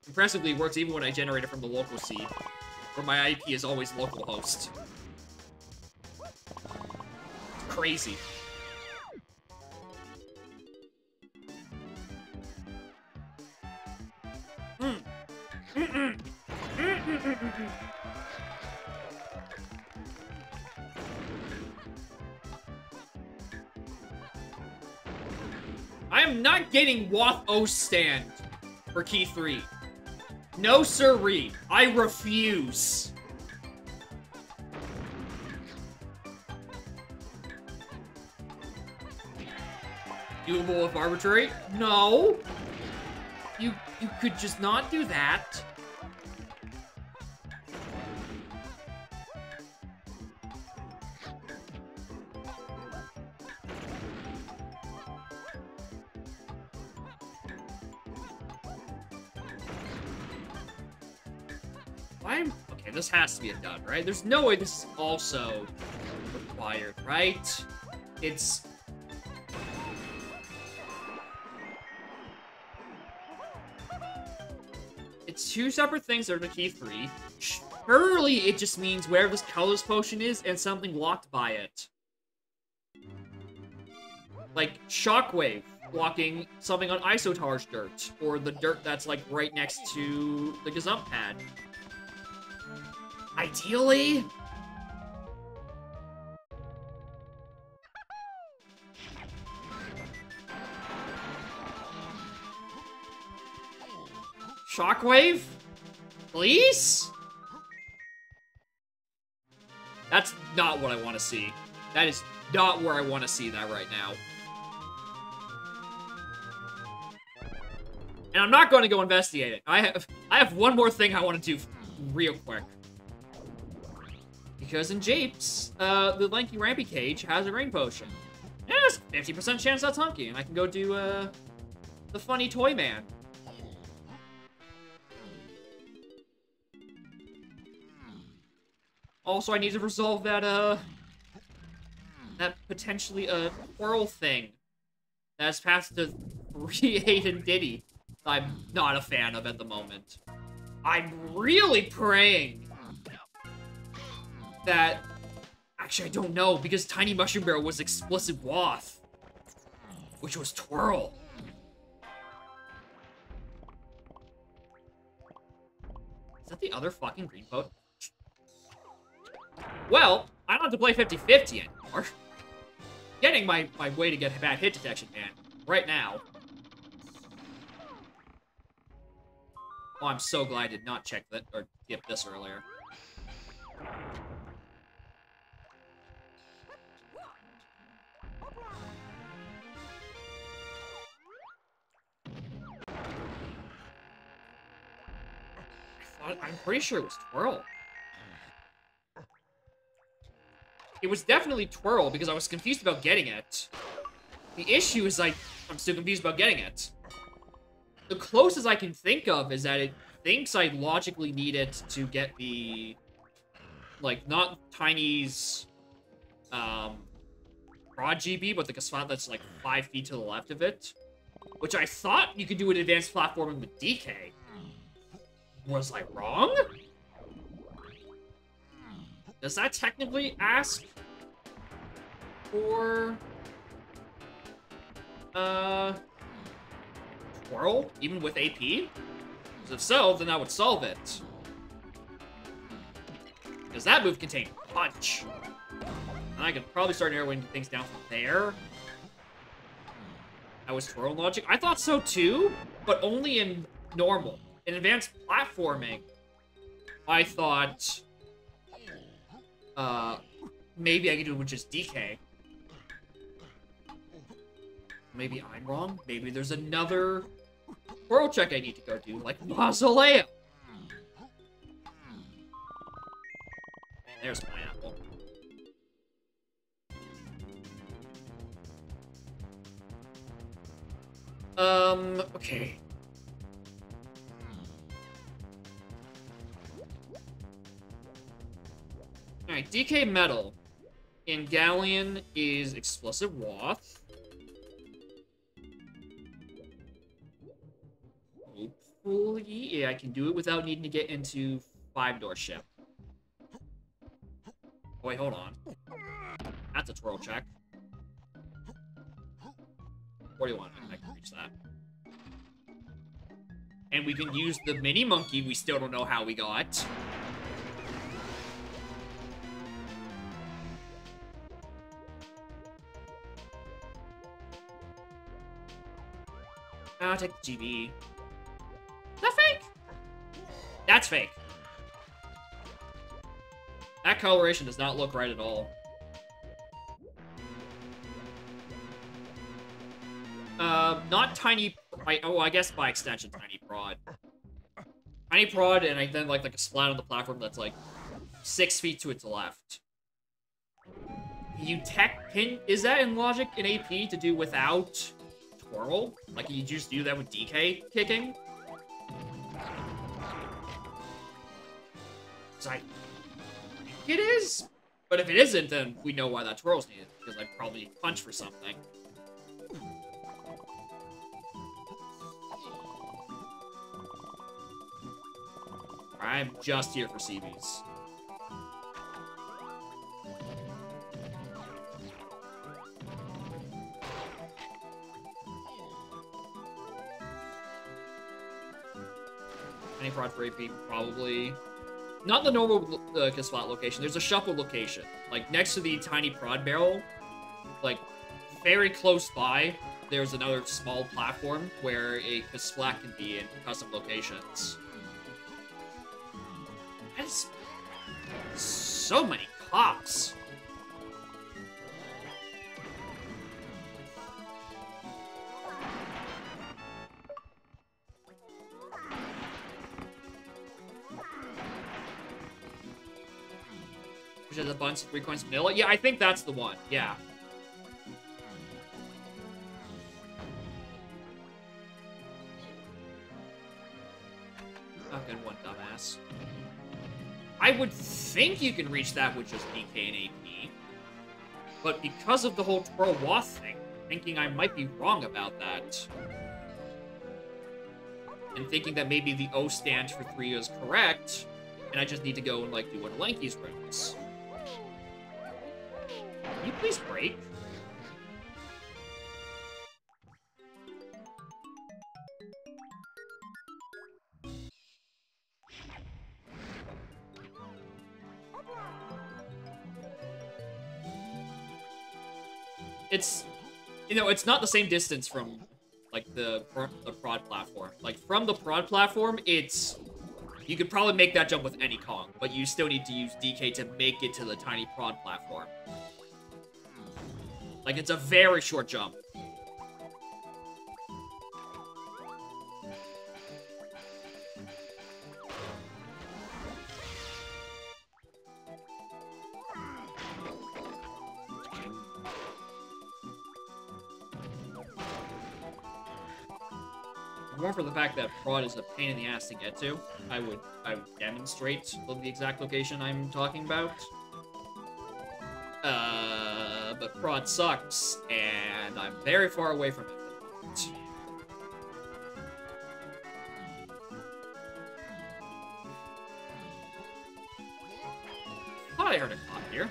Impressively, it works even when I generate it from the local seed, where my IP is always localhost. It's crazy. Getting Wath O stand for key three. No siree. I refuse. Doable if arbitrary? No. You you could just not do that. Has to be a done, right? There's no way this is also required, right? It's it's two separate things that are the key three. Surely it just means where this colorless potion is and something locked by it. Like Shockwave blocking something on Isotar's dirt, or the dirt that's like right next to the Gazump pad. Ideally? Shockwave? Please? That's not what I want to see. That is not where I want to see that right now. And I'm not going to go investigate it. I have I have one more thing I want to do real quick. Because in Japes, uh, the Lanky Rambi Cage has a rain potion. Yes, 50% chance that's Hunky, and I can go do, uh, the funny toy man. Also, I need to resolve that, uh, that potentially, uh, twirl thing that's passed to 3-8 (laughs) and Diddy I'm not a fan of at the moment. I'm really praying that... Actually, I don't know, because Tiny Mushroom Barrel was explicit Woth, which was Twirl. Is that the other fucking green boat? Well, I don't have to play 50-50 anymore. Getting my, my way to get bad hit detection, man. Right now. Oh, I'm so glad I did not check that, or skip this earlier. I'm pretty sure it was Twirl. It was definitely Twirl because I was confused about getting it. The issue is like, I'm still confused about getting it. The closest I can think of is that it thinks I logically need it to get the, like, not Tiny's, um, Prod GB, but the spot that's like five feet to the left of it. Which I thought you could do an advanced platforming with DK. Was I wrong? Does that technically ask for uh twirl even with AP? Because if so, then that would solve it. Because that move contained punch. And I could probably start narrowing things down from there. That was twirl logic. I thought so too, but only in normal. In advanced platforming, I thought uh, maybe I could do it with just DK. Maybe I'm wrong. Maybe there's another world check I need to go do, like Mausoleum. There's pineapple. Um, okay. Alright, DK Medal in Galleon is Explosive Woth. Hopefully, yeah, I can do it without needing to get into five-door ship. Oh, wait, hold on. That's a twirl check. 41, I can reach that. And we can use the mini monkey we still don't know how we got. The GB. Is that fake? That's fake. That coloration does not look right at all. Uh, not tiny. I, oh, I guess by extension, tiny prod. Tiny prod, and I then like like a splat on the platform that's like six feet to its left. You tech pin is that in logic in AP to do without Like you just do that with DK kicking? I think it is. But if it isn't, then we know why that twirl's needed, because I'd probably punch for something. I'm just here for CBs. Any prod for AP, probably. Not the normal uh, location. There's a shuffle location. Like, next to the tiny prod barrel. Like, very close by, there's another small platform where a Kasplat can be in custom locations. That is so many cops. Which is a bunch of three coins vanilla. Yeah, I think that's the one. Yeah. Oh, good one, dumbass. I would think you can reach that with just DK and AP. But because of the whole Twirl Woth thing, thinking I might be wrong about that. And thinking that maybe the O stand for 3 is correct, and I just need to go and, like, do one of Lanky's runes. Can you please break? It's, you know, it's not the same distance from, like, the, the prod platform. Like, from the prod platform, it's you could probably make that jump with any Kong, but you still need to use DK to make it to the tiny prod platform. Like, it's a very short jump. more for the fact that Prod is a pain in the ass to get to, I would I would demonstrate the exact location I'm talking about. Uh, but Prod sucks, and I'm very far away from it. Thought I heard a clock here.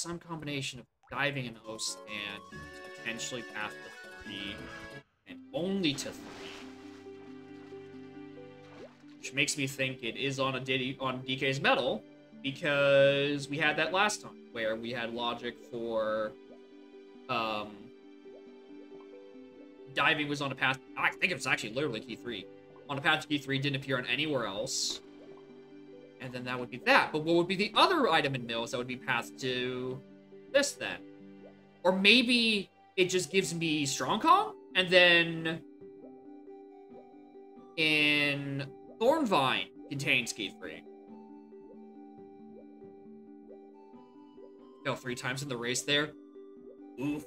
some combination of diving an O and potentially path to three, and only to three. Which makes me think it is on a Diddy on DK's medal because we had that last time where we had logic for um diving was on a path I think it was actually literally key 3 on a path to key 3 didn't appear on anywhere else. And then that would be that. But what would be the other item in mills that would be path to this then? Or maybe it just gives me strong Kong and then in Thornvine contains key 3 Fell three times in the race there. Oof.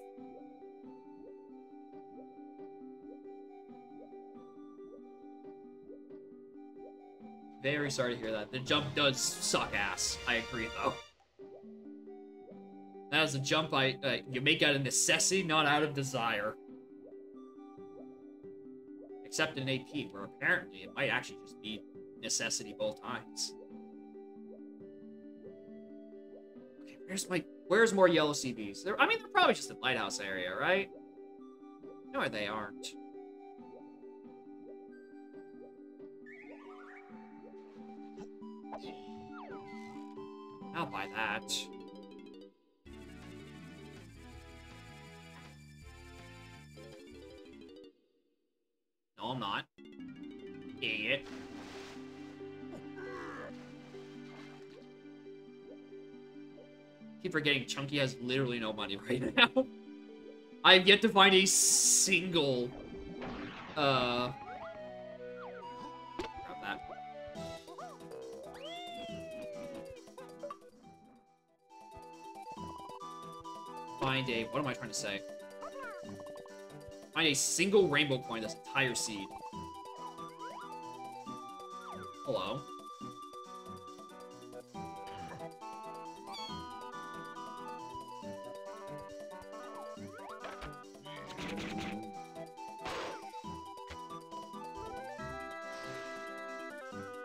Very sorry to hear that. The jump does suck ass. I agree, though. That is a jump I uh, you make out of necessity, not out of desire. Except in AP, where apparently it might actually just be necessity both times. Okay, where's my where's more yellow CBs? They're, I mean, they're probably just in lighthouse area, right? No, they aren't. I'll buy that. No, I'm not. Idiot. Keep forgetting Chunky has literally no money (laughs) right now. I have yet to find a single, uh... Grab that. Find a, what am I trying to say? Find a single rainbow coin this entire seed. Hello.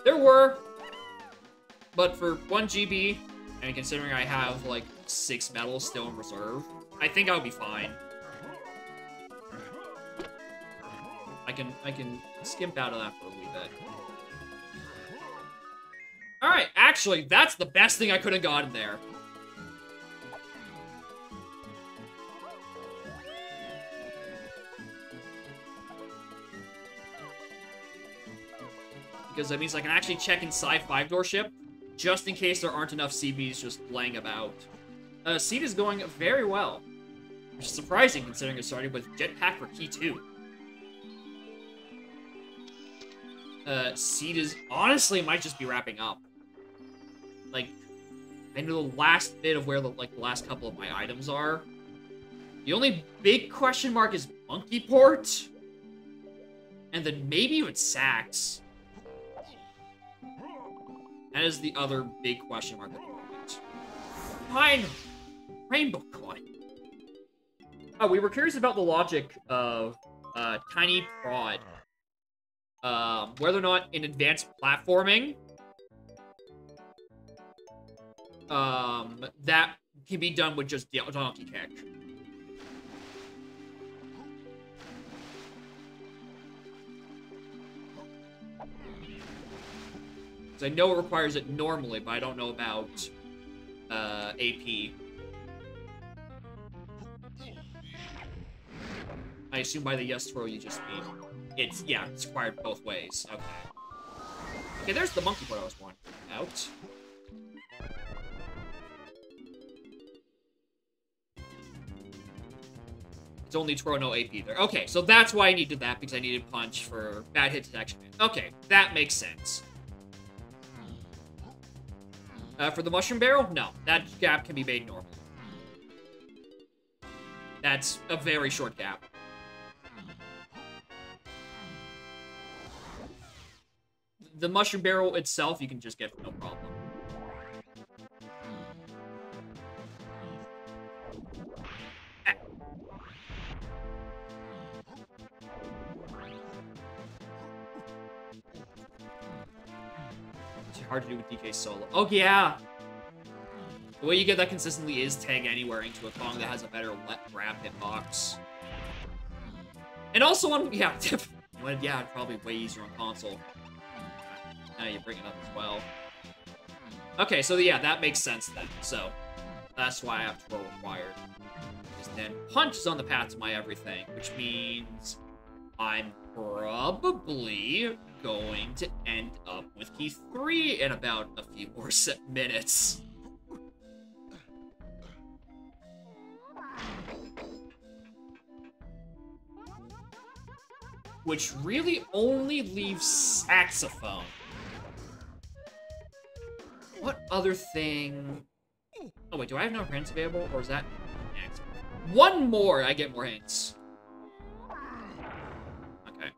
There were, but for 1 GB, and considering I have, like, 6 medals still in reserve, I think I'll be fine. Can, I can skimp out of that for a wee bit. Alright, actually, that's the best thing I could have gotten there. Because that means I can actually check inside 5-door ship, just in case there aren't enough CBs just laying about. Uh, Seed is going very well. Which is surprising considering it started with Jetpack for Key 2. Uh, Seed is... Honestly, might just be wrapping up. Like, I know the last bit of where the, like, the last couple of my items are. The only big question mark is Monkey Port. And then maybe even Sax. That is the other big question mark at the moment. Fine! Rainbow coin. Oh, we were curious about the logic of uh, Tiny Prod. Um, whether or not in advanced platforming, um, that can be done with just Donkey. Because I know it requires it normally, but I don't know about uh, AP. I assume by the yes throw you just mean it's yeah, it's required both ways. Okay. Okay, there's the monkey part I was wondering Out. It's only throw no AP there. Okay, so that's why I needed that, because I needed punch for bad hit detection. Okay, that makes sense. Uh, for the mushroom barrel, no. That gap can be made normal. That's a very short gap. The mushroom barrel itself, you can just get no problem. It's hard to do with DK solo. Oh, yeah! The way you get that consistently is tag anywhere into a Kong that has a better let grab hitbox. And also on, yeah, (laughs) yeah, probably way easier on console. Now you bring it up as well. Okay, so yeah, that makes sense then. So that's why I have to Twirl required. Because then Punch is on the path to my everything, which means I'm probably going to end up with key 3 in about a few (laughs) more minutes. Which really only leaves saxophone. What other thing... Oh, wait, do I have no hints available? Or is that... One more, I get more hints. Okay.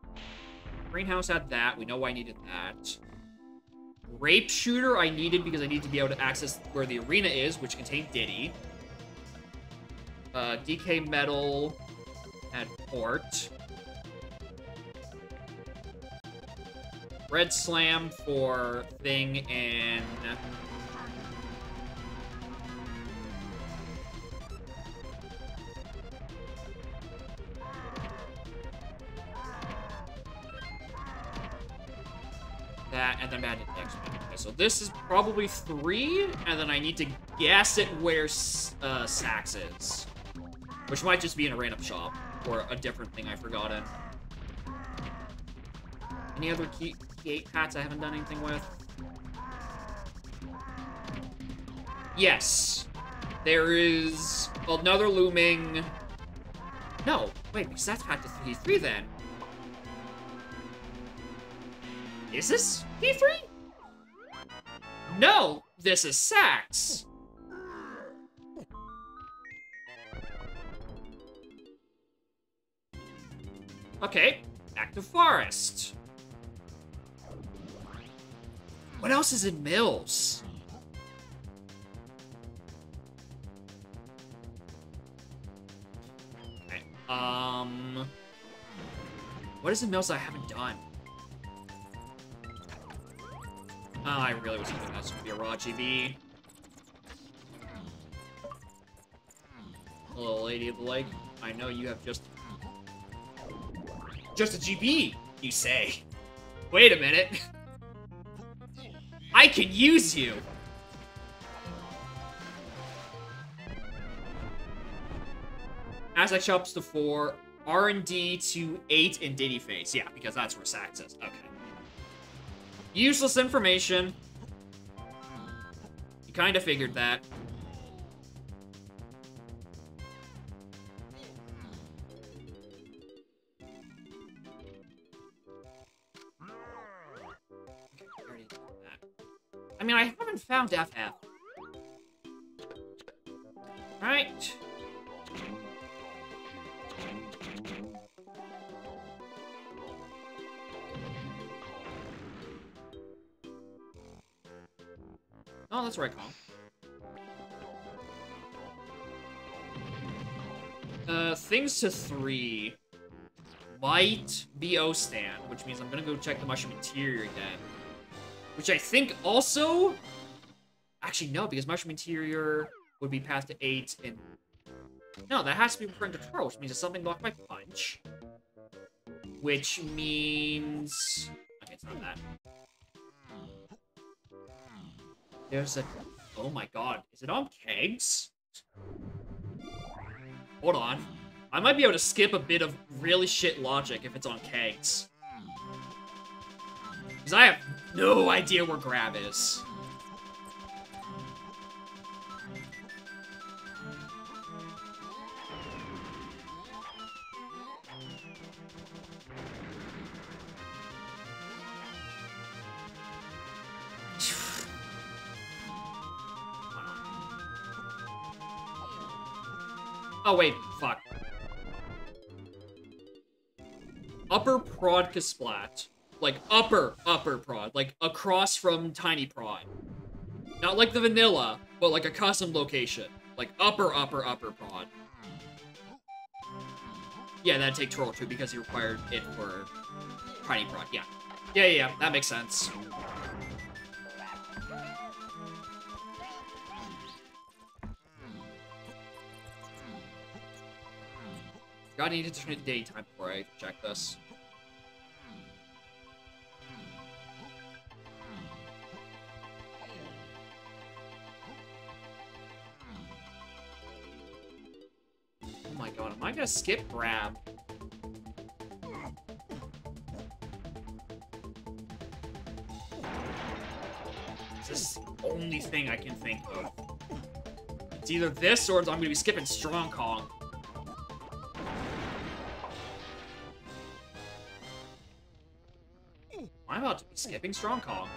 Greenhouse had that. We know why I needed that. Grape Shooter I needed because I need to be able to access where the arena is, which contained Diddy. Uh, DK Medal had Port. Red Slam for Thing and... That, and then add next. Okay, so this is probably three, and then I need to guess it where uh, Sax is. Which might just be in a random shop, or a different thing I've forgotten. Any other key, 8 hats I haven't done anything with? Yes. There is another looming... No, wait, because that's path to 3 then. Is this P3? No, this is Sax. Okay, back to Forest. What else is in Mills? Um... What is in Mills I haven't done? Oh, I really was hoping that's gonna be a raw GB. Hello, lady of the lake. I know you have just... Just a GB, you say. Wait a minute. (laughs) I can use you! Aztec shops to 4, R&D to 8 in Diddy Face. Yeah, because that's where Sax is. Okay. Useless information. You kind of figured that. Haven't found FF. Right. Oh, that's right. Uh, things to three might be O-stand, which means I'm gonna go check the mushroom interior again. Which I think also... Actually, no, because mushroom interior would be passed to eight, and... No, that has to be referring to Twirl, which means it's something blocked by Punch. Which means... Okay, it's not that. There's a... Oh my god. Is it on kegs? Hold on. I might be able to skip a bit of really shit logic if it's on kegs. Because I have no idea where grab is. Oh, wait, fuck. Upper Prod Kasplat. Like, upper, upper prod. Like, across from Tiny Prod. Not like the vanilla, but like a custom location. Like, upper, upper, upper prod. Yeah, that'd take Twirl too, because he required it for Tiny Prod, yeah. Yeah, yeah, yeah, that makes sense. God, I need to turn it daytime before I check this. Oh my god, am I gonna skip grab? This is the only thing I can think of. It's either this or I'm gonna be skipping Strong Kong. Skipping Strong Kong.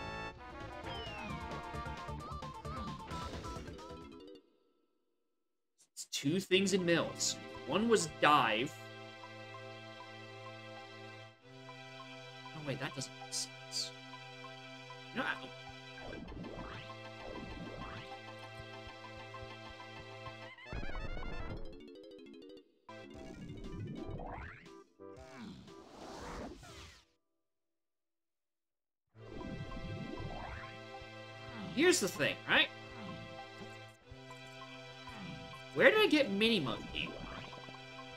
It's two things in Mills. One was dive. Oh wait, that doesn't Here's the thing, right? Where did I get Mini Monkey?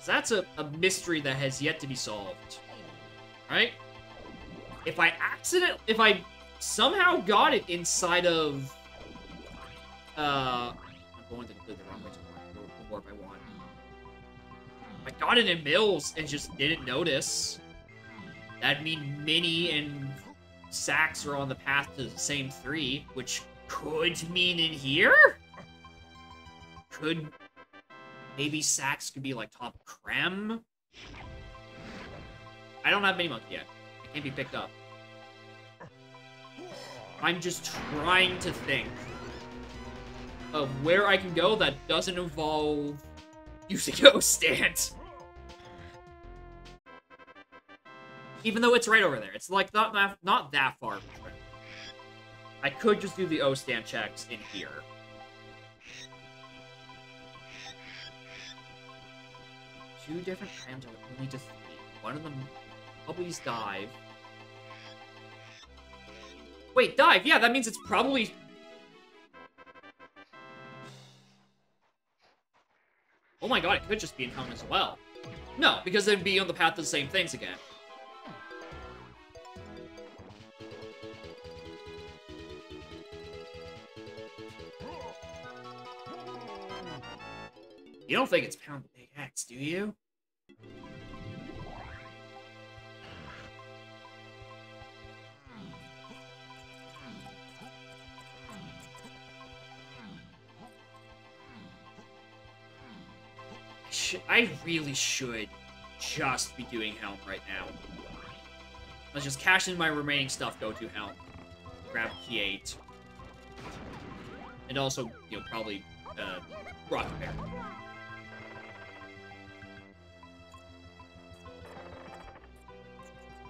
that's a, a mystery that has yet to be solved. Right? If I accident if I somehow got it inside of uh I'm going to completely the wrong way to warp, I want. I got it in Mills and just didn't notice. That'd mean Minnie and Sax are on the path to the same three, which could mean in here? Could maybe Sax could be like top creme? I don't have Mini Monkey yet. It can't be picked up. I'm just trying to think of where I can go that doesn't involve Ghost (laughs) Stand. Even though it's right over there. It's like not that, not that far. I could just do the O stand checks in here. Two different items only to three. One of them probably is dive. Wait, dive? Yeah, that means it's probably... Oh my god, it could just be in home as well. No, because they'd be on the path to the same things again. You don't think it's Pound the Big X, do you? I, I really should just be doing Helm right now. Let's just cash in my remaining stuff, go to Helm. Grab Key 8. And also, you know, probably uh, Rocket Barrel.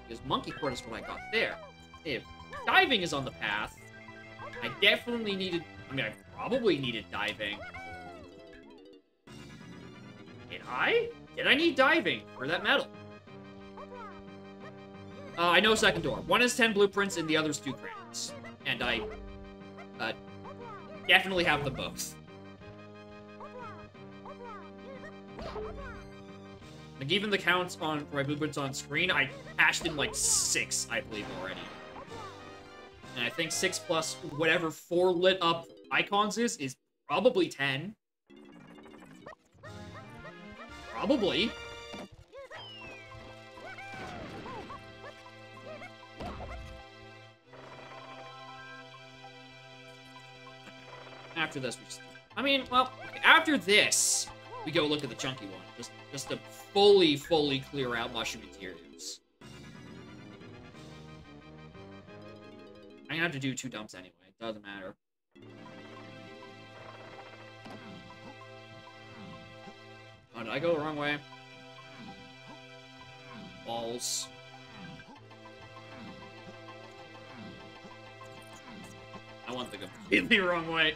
Because Monkey Port is what I got there. If diving is on the path, I definitely needed... I mean, I probably needed diving. Did I? Did I need diving for that medal? Uh, I know second door. One is 10 blueprints and the other's two crayons. And I uh, definitely have them both. Like, even the counts on my blueprints on screen, I hashed in like six, I believe, already. And I think six plus whatever four lit up icons is, is probably 10. Probably. After this, we just... I mean, well, after this, we go look at the chunky one. Just, just to fully, fully clear out mushroom interiors. I'm gonna have to do two dumps anyway. It doesn't matter. Oh, did I go the wrong way? Balls. I went the completely (laughs) wrong way.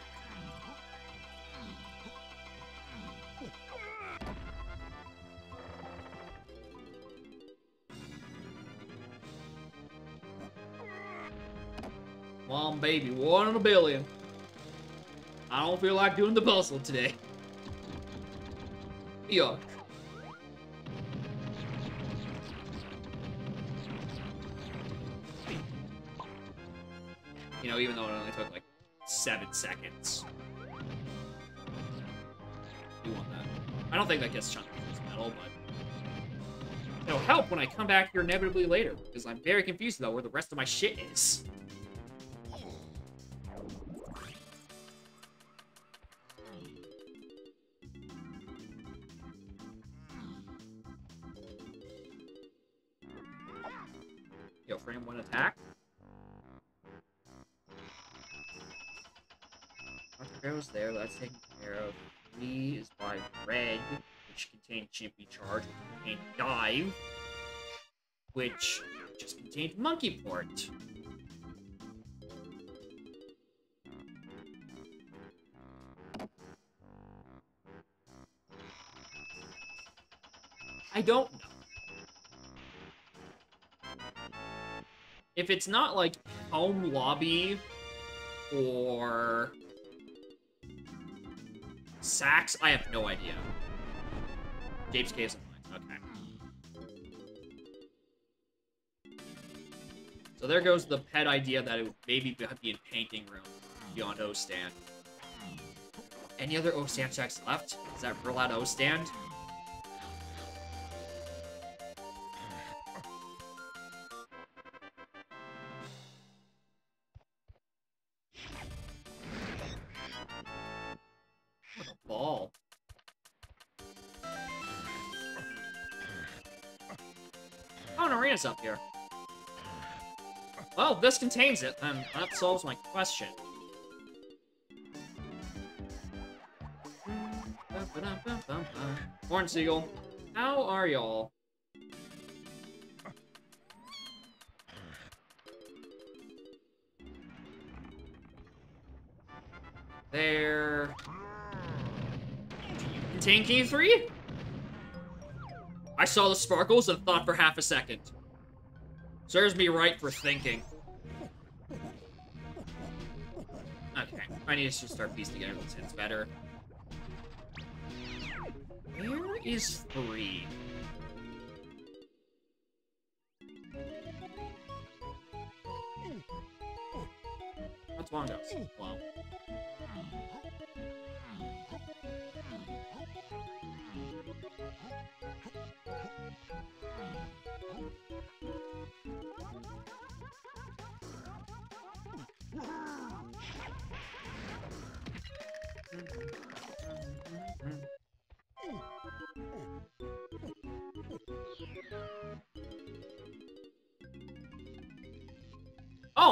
Baby. One in a billion. I don't feel like doing the puzzle today. Yuck. You know, even though it only took like seven seconds. You want that. I don't think that gets chunky. but it'll help when I come back here inevitably later, because I'm very confused about where the rest of my shit is. That's taken care of. Three is by red, which contained Chimpy Charge, which contained Dive, which just contained Monkey Port. I don't know. If it's not like home lobby or Sax, I have no idea. James Caves and Mines, okay. So there goes the pet idea that it would maybe be in painting room beyond O stand. Any other O stand checks left? Is that real out O Arena's up here. Well, this contains it, and that solves my question. Horn Seagull, how are y'all? There. Contain key three? I saw the sparkles and thought for half a second. Serves me right for thinking. Okay, I need to start piecing together the tins better. Where is three? That's one. Well.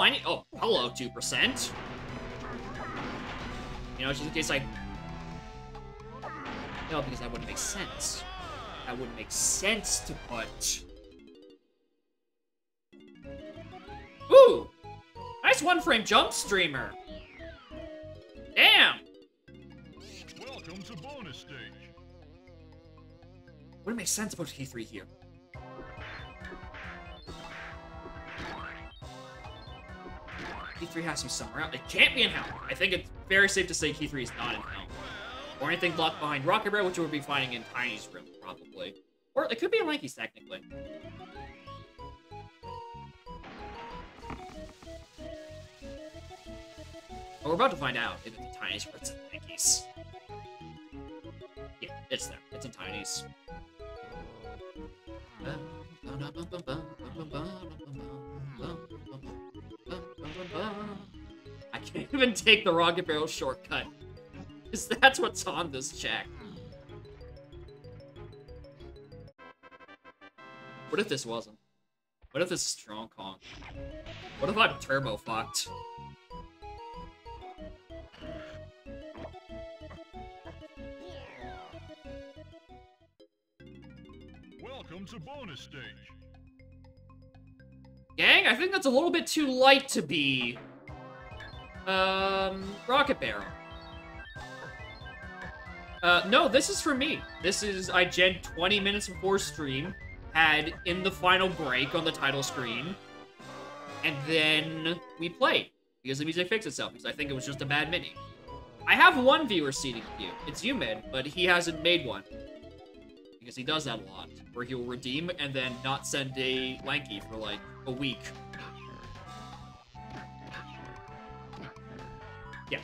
Oh, Oh, hello, 2%. You know, just in case I. No, because that wouldn't make sense. That wouldn't make sense to put. Ooh! Nice one frame jump streamer! Damn! Welcome to bonus stage. Wouldn't make sense to put K3 here. K3 has to be somewhere else. It can't be in Helm. I think it's very safe to say K3 is not in Helm. Or anything locked behind Rocket Barrel, which we'll be finding in Tiny's room, probably. Or it could be in Lanky's, technically. But we're about to find out if it's in Tiny's or it's in Lanky's. Yeah, it's there. It's in Tiny's. (laughs) I can't even take the rocket barrel shortcut. Because that's what's on this check. What if this wasn't? What if this is Strong Kong? What if I'm turbo fucked? Welcome to bonus stage. Gang, I think that's a little bit too light to be... Um, Rocket Barrel. Uh, no, this is for me. This is, I gen 20 minutes before stream, had in the final break on the title screen, and then we played, because the music fixed itself, because I think it was just a bad mini. I have one viewer seating view. It's Yumin, but he hasn't made one. Because he does that a lot, where he'll redeem and then not send a Lanky for like a week. Yeah.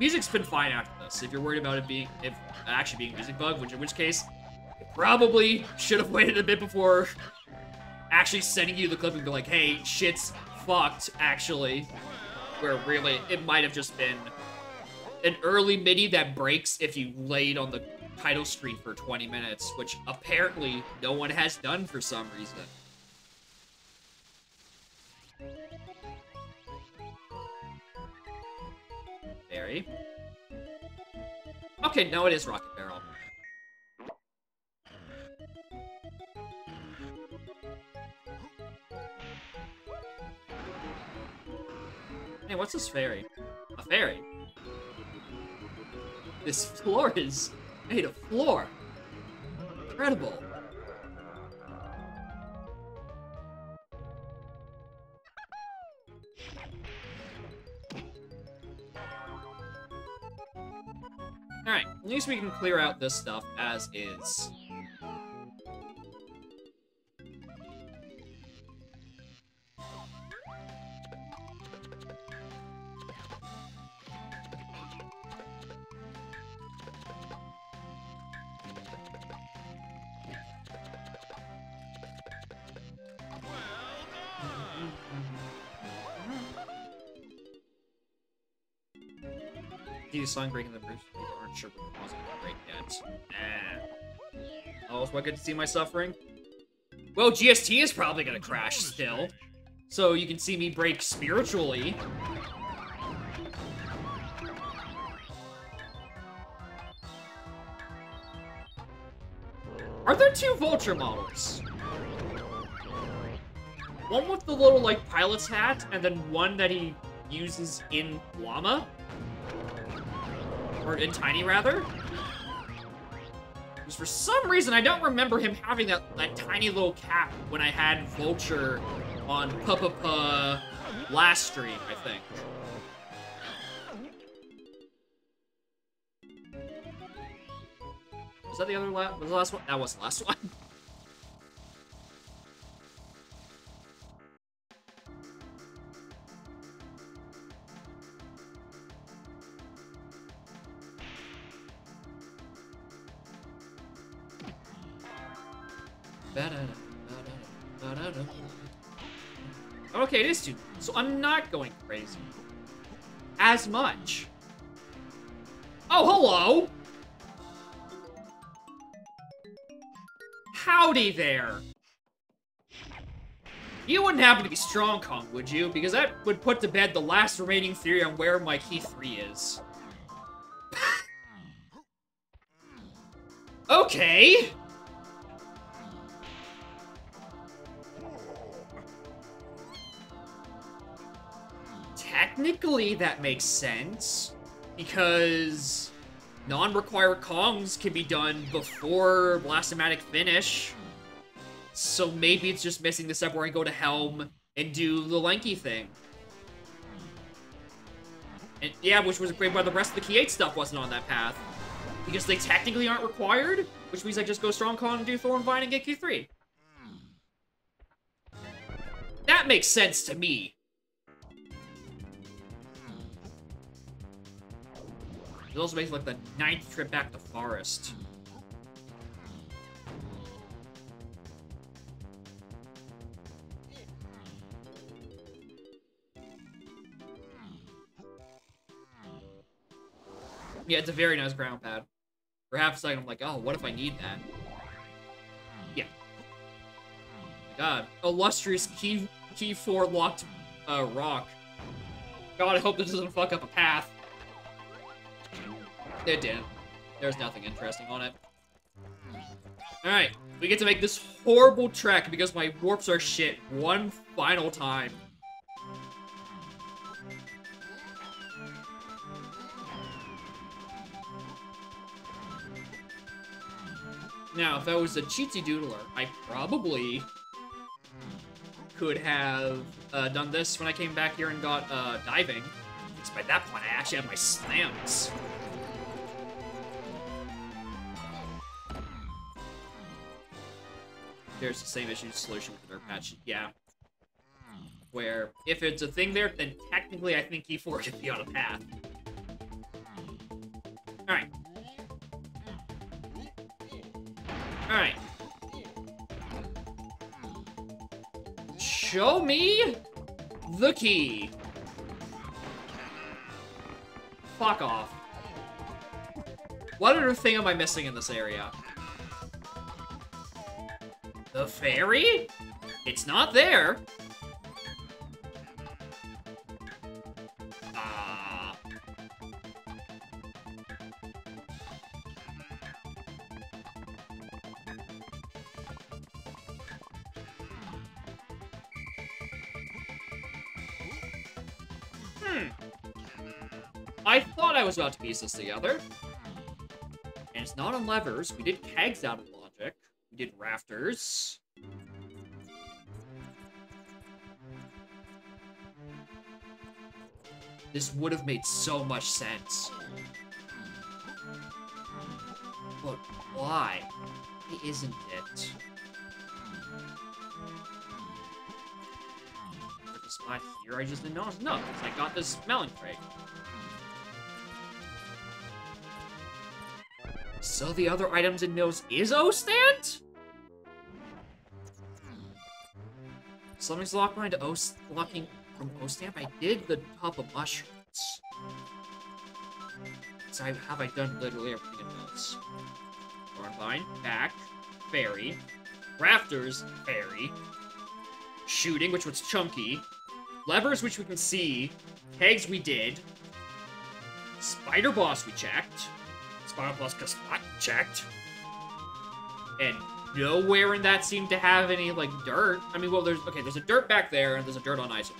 Music's been fine after this. If you're worried about it being, if actually being music bug, which in which case, Probably should have waited a bit before actually sending you the clip and be like, hey, shit's fucked, actually. Where really, it might have just been an early MIDI that breaks if you laid on the title screen for 20 minutes, which apparently no one has done for some reason. Very. Okay, no, it is Rocket Barrel. Hey, what's this fairy? A fairy? This floor is made of floor. Incredible. Least we can clear out this stuff as is. The song breaking the bridge. People aren't sure what break yet. Nah. Oh, do I to see my suffering? Well, GST is probably gonna crash still. So you can see me break spiritually. Are there two Vulture models? One with the little, like, pilot's hat, and then one that he uses in Llama? Or in Tiny, rather? Because for some reason, I don't remember him having that, that tiny little cap when I had Vulture on Pupapa last stream, I think. Was that the other last? Was the last one? That was the last (laughs) one. I'm not going crazy. As much. Oh, hello! Howdy there! You wouldn't happen to be Strong Kong, would you? Because that would put to bed the last remaining theory on where my key 3 is. (laughs) okay! Technically, that makes sense. Because non-required Kongs can be done before Blastomatic finish. So maybe it's just missing the step where I go to Helm and do the Lanky thing. And yeah, which was great why the rest of the Key 8 stuff wasn't on that path. Because they technically aren't required, which means I just go Strong Kong and do Thorn Vine and get Q3. That makes sense to me. It also makes like the ninth trip back to Forest. Yeah, it's a very nice ground pad. For half a second, I'm like, oh, what if I need that? Yeah. God, illustrious key key four locked uh, rock. God, I hope this doesn't fuck up a path. It didn't. There's nothing interesting on it. Alright, we get to make this horrible trek because my warps are shit one final time. Now, if I was a cheatsy doodler, I probably could have uh, done this when I came back here and got uh, diving. Because by that point, I actually have my slams. There's the same issue solution with their patch. Yeah. Where, if it's a thing there, then technically I think E4 should be on a path. Alright. Alright. Show me the key. Fuck off. What other thing am I missing in this area? The fairy? It's not there. Ah. Hmm. I thought I was about to piece this together. And it's not on levers. We did kegs out of. We did rafters. This would have made so much sense. But why? Isn't it? A spot here I just didn't notice. No, because I got this melon crate. So the other items in Mills is O-Stand? Something's locked behind O locking from O-Stamp. I did the top of mushrooms. So I, have I done literally everything in Mills? Thornvine, back, fairy, rafters, fairy, shooting, which was chunky, levers, which we can see, kegs we did, spider boss we checked, spider boss Kaspot checked, and nowhere in that seemed to have any like dirt. I mean, well, there's okay, there's a dirt back there, and there's a dirt on Ice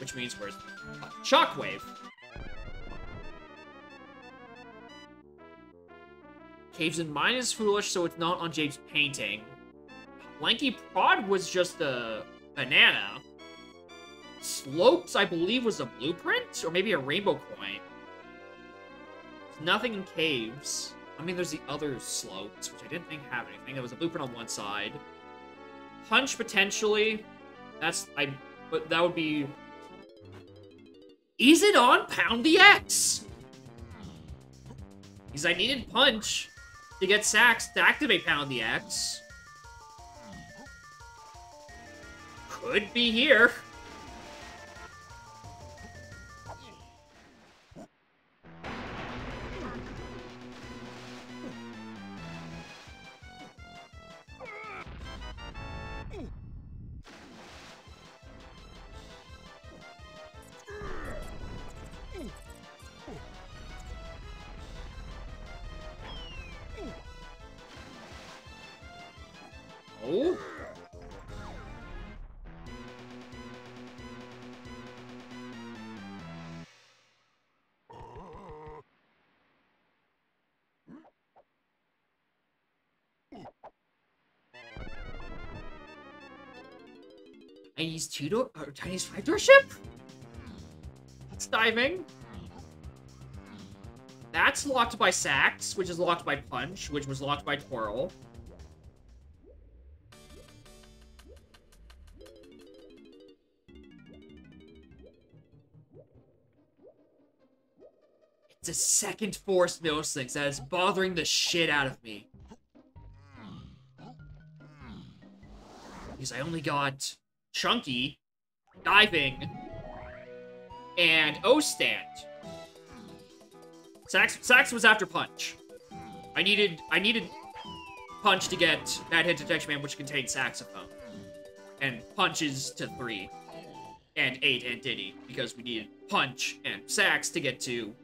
which means where's uh, Shockwave? Caves in Mine is foolish, so it's not on Japes' painting. Lanky Prod was just a banana. Slopes, I believe, was a blueprint, or maybe a rainbow coin. There's nothing in caves. I mean, there's the other slopes, which I didn't think have anything. There was a blueprint on one side. Punch, potentially. That's, I, but that would be... Is it on Pound the X? Because I needed Punch to get Sax to activate Pound the X. Could be here. Chinese two door or Chinese five door ship? That's diving. That's locked by Sax, which is locked by Punch, which was locked by Twirl. It's a second force things that is bothering the shit out of me. Because I only got Chunky, Diving, and O-Stand. Sax, Sax was after Punch. I needed I needed Punch to get Bad Hit Detection Man, which contained Saxophone. And Punches to three. And eight and Diddy, because we needed Punch and Sax to get to,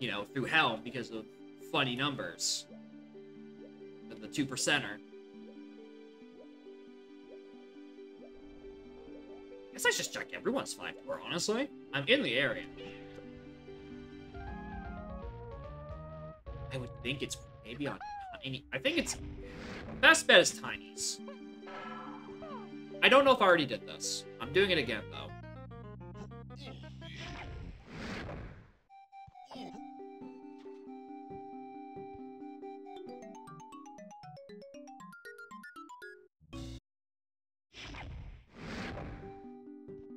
you know, through Helm because of funny numbers. The two percenter. Guess I should check everyone's five door, honestly. I'm in the area. I would think it's maybe on Tiny. I think it's... Best bet is Tiny's. I don't know if I already did this. I'm doing it again, though.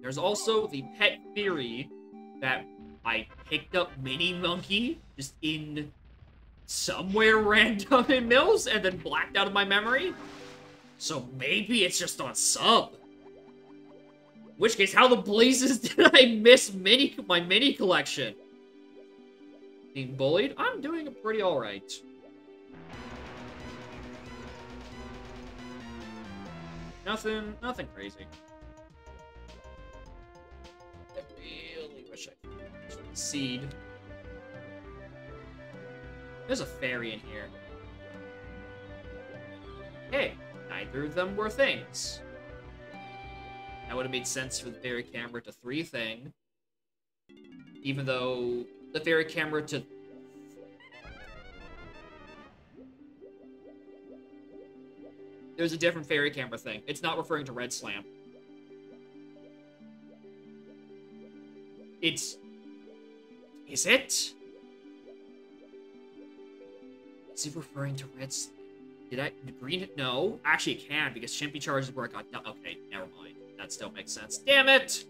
There's also the pet theory that I picked up Mini Monkey just in somewhere (laughs) random in Mills and then blacked out of my memory. So maybe it's just on sub. In which case, how the blazes (laughs) did I miss mini my mini collection? Being bullied? I'm doing pretty alright. Nothing, nothing crazy. Seed. There's a fairy in here. Hey, neither of them were things. That would have made sense for the fairy camera to three thing. Even though the fairy camera to There's a different fairy camera thing. It's not referring to Red Slam. It's... Is it? Is it referring to Red Did I... Green... No. Actually, it can, because Chimpy charges where it got... Okay, never mind. That still makes sense. Damn it!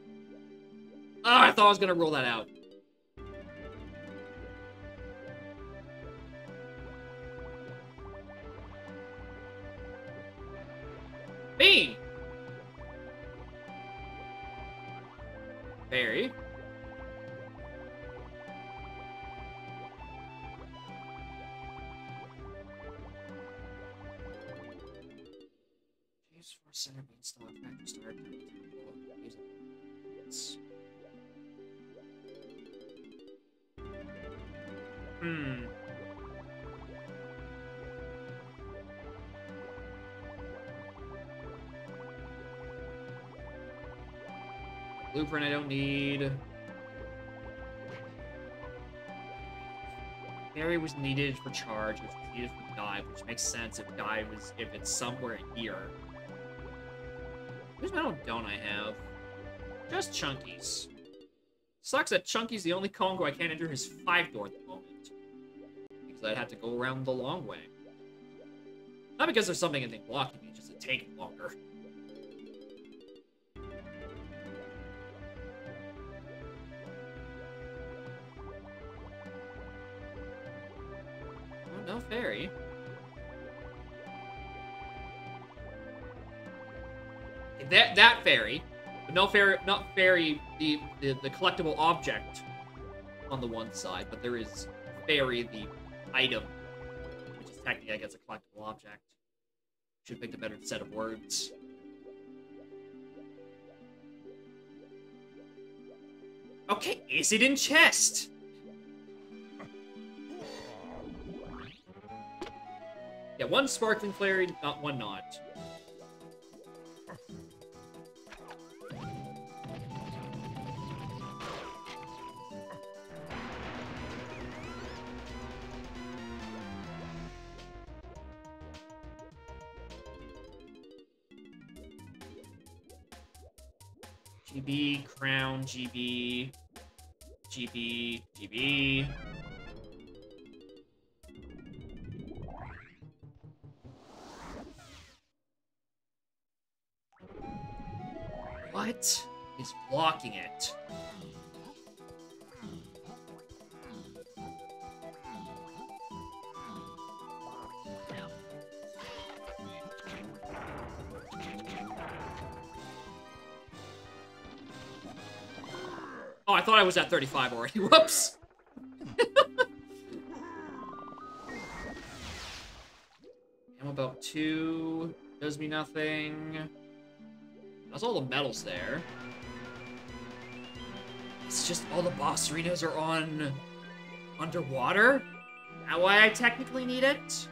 Oh, I thought I was gonna rule that out. For charge, was needed for dive, which makes sense if dive is if it's somewhere here. Whose medal don't I have? Just Chunky's. Sucks that Chunky's the only Congo I can't enter his five door at the moment. Because I'd have to go around the long way. Not because there's something in the blocking me, just to take longer. Fairy. That that fairy, but no fairy, not fairy, the, the the collectible object on the one side, but there is fairy, the item, which is technically, I guess, a collectible object. Should have picked a better set of words. Okay, is it in chest? Yeah, one sparkling fairy, not one not. GB, crown, GB, GB, GB. What is blocking it? Oh, I thought I was at 35 already. (laughs) Whoops! (laughs) I'm about two. Does me nothing. That's all the medals there. It's just all the boss arenas are on underwater? That why I technically need it?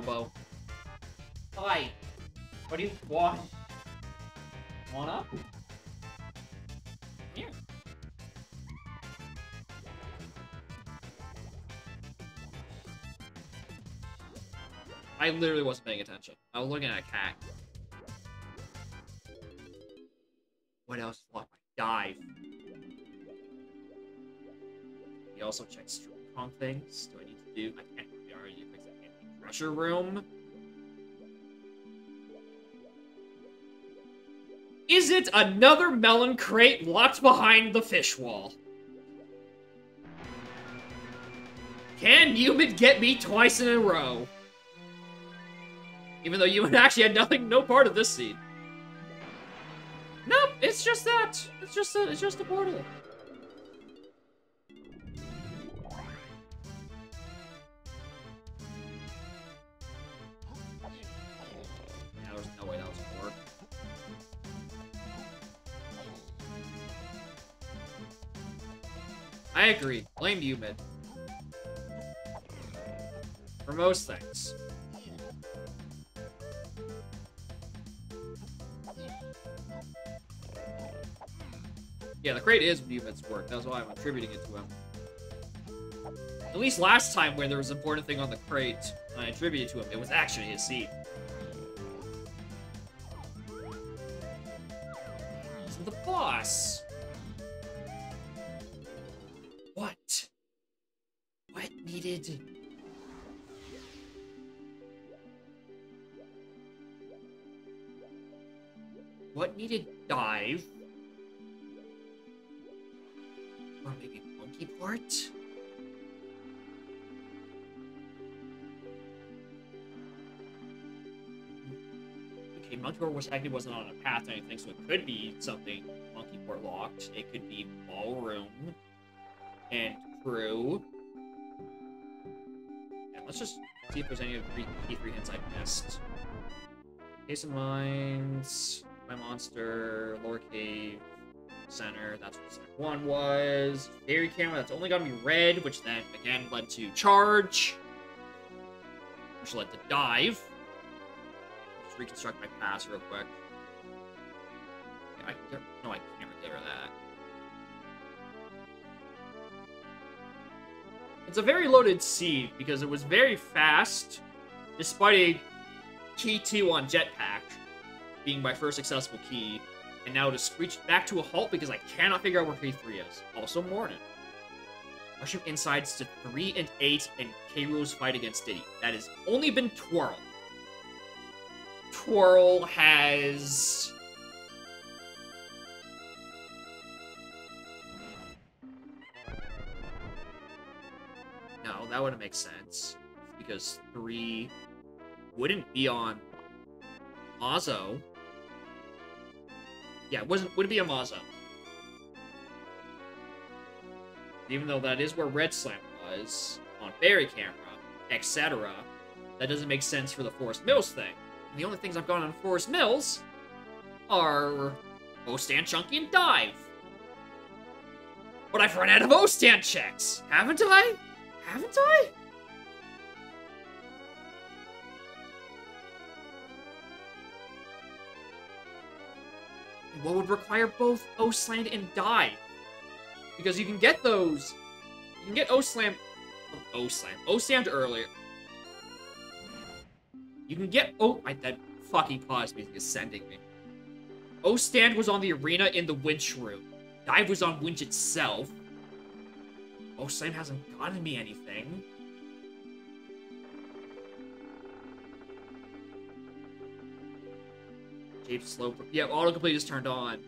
Elbow. Hi. What do you want? Want up? Here. I literally wasn't paying attention. I was looking at a cat. What else locked? Dive. He also checks strong things. Do I need to do? I Room. Is it another melon crate locked behind the fish wall? Can Newman get me twice in a row? Even though Newman actually had nothing, no part of this scene. Nope, it's just that. It's just a, it's just a portal. Agree. Blame Humid. For most things. Yeah, the crate is Humid's work. That's why I'm attributing it to him. At least last time when there was an important thing on the crate, I attributed to him, it was actually his seat. Technically wasn't on a path or anything, so it could be something monkey port locked. It could be ballroom and crew. Yeah, let's just see if there's any of the key three hints I missed. Case of Mines, My Monster, Lower Cave, Center, that's what Center 1 was. Fairy Camera, that's only gonna be red, which then again led to Charge, which led to Dive. Reconstruct my pass real quick. I, no, I can't repair that. It's a very loaded seed because it was very fast, despite a key 2 on Jetpack being my first accessible key, and now to screech back to a halt because I cannot figure out where key 3 is. Also Morning. Rushing insides to 3 and 8 and K. Fight against Diddy. That has only been Twirl. Twirl has... No, that wouldn't make sense. Because 3 wouldn't be on Mazo. Yeah, it wasn't would it be a Mazo? Even though that is where Red Slam was on Fairy Camera, etc. That doesn't make sense for the Forest Mills thing. The only things I've gone on Forest Mills are O-Stand, Chunky, and Dive. But I've run out of O-Stand checks, haven't I? Haven't I? what would require both O-Slam and Dive. Because you can get those. You can get O-Slam. Oh, O-Slam. O-Stand earlier. You can get Oh, my, that fucking pause music is sending me. O-Stand was on the arena in the winch room. Dive was on winch itself. Oh, O-Slam hasn't gotten me anything. Cape Slope. Yeah, autocomplete is turned on.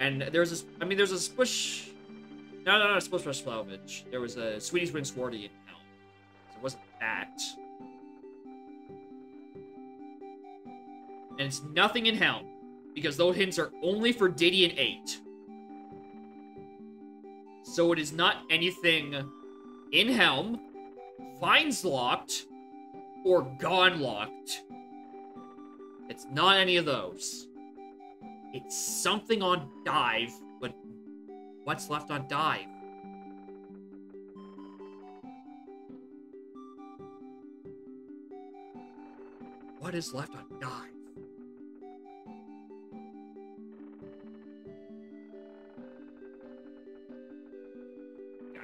And there's this, I mean, there's a spush. No, no, no, rush salvage. There was a Sweetie's Wing Swarty in hell. So it wasn't that. And it's nothing in Helm. Because those hints are only for Diddy and 8. So it is not anything in Helm, Vines locked, or Gone locked. It's not any of those. It's something on dive, but what's left on dive? What is left on dive?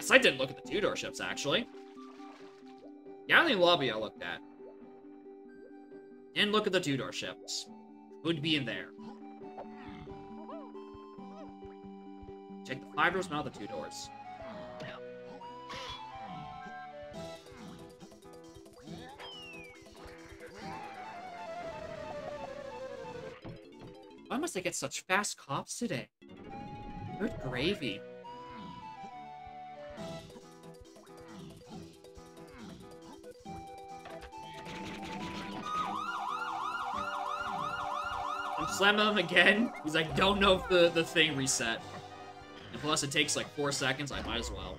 Yes, I didn't look at the two-door ships, actually. Yeah, only lobby I looked at. Didn't look at the two-door ships. Could be in there. Check the five doors, not the two doors. Why must I get such fast cops today? Good gravy. Slamming him again. He's like, don't know if the, the thing reset. And plus it takes like four seconds, I might as well.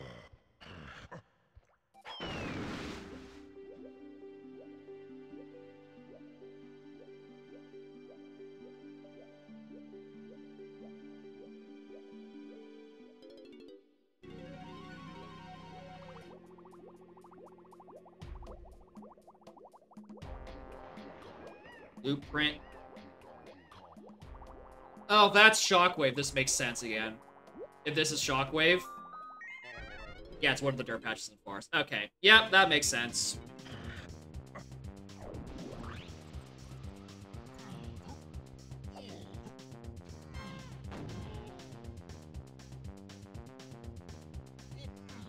Blueprint. Oh, that's Shockwave. This makes sense again. If this is Shockwave. Yeah, it's one of the dirt patches in the forest. Okay. Yep, that makes sense.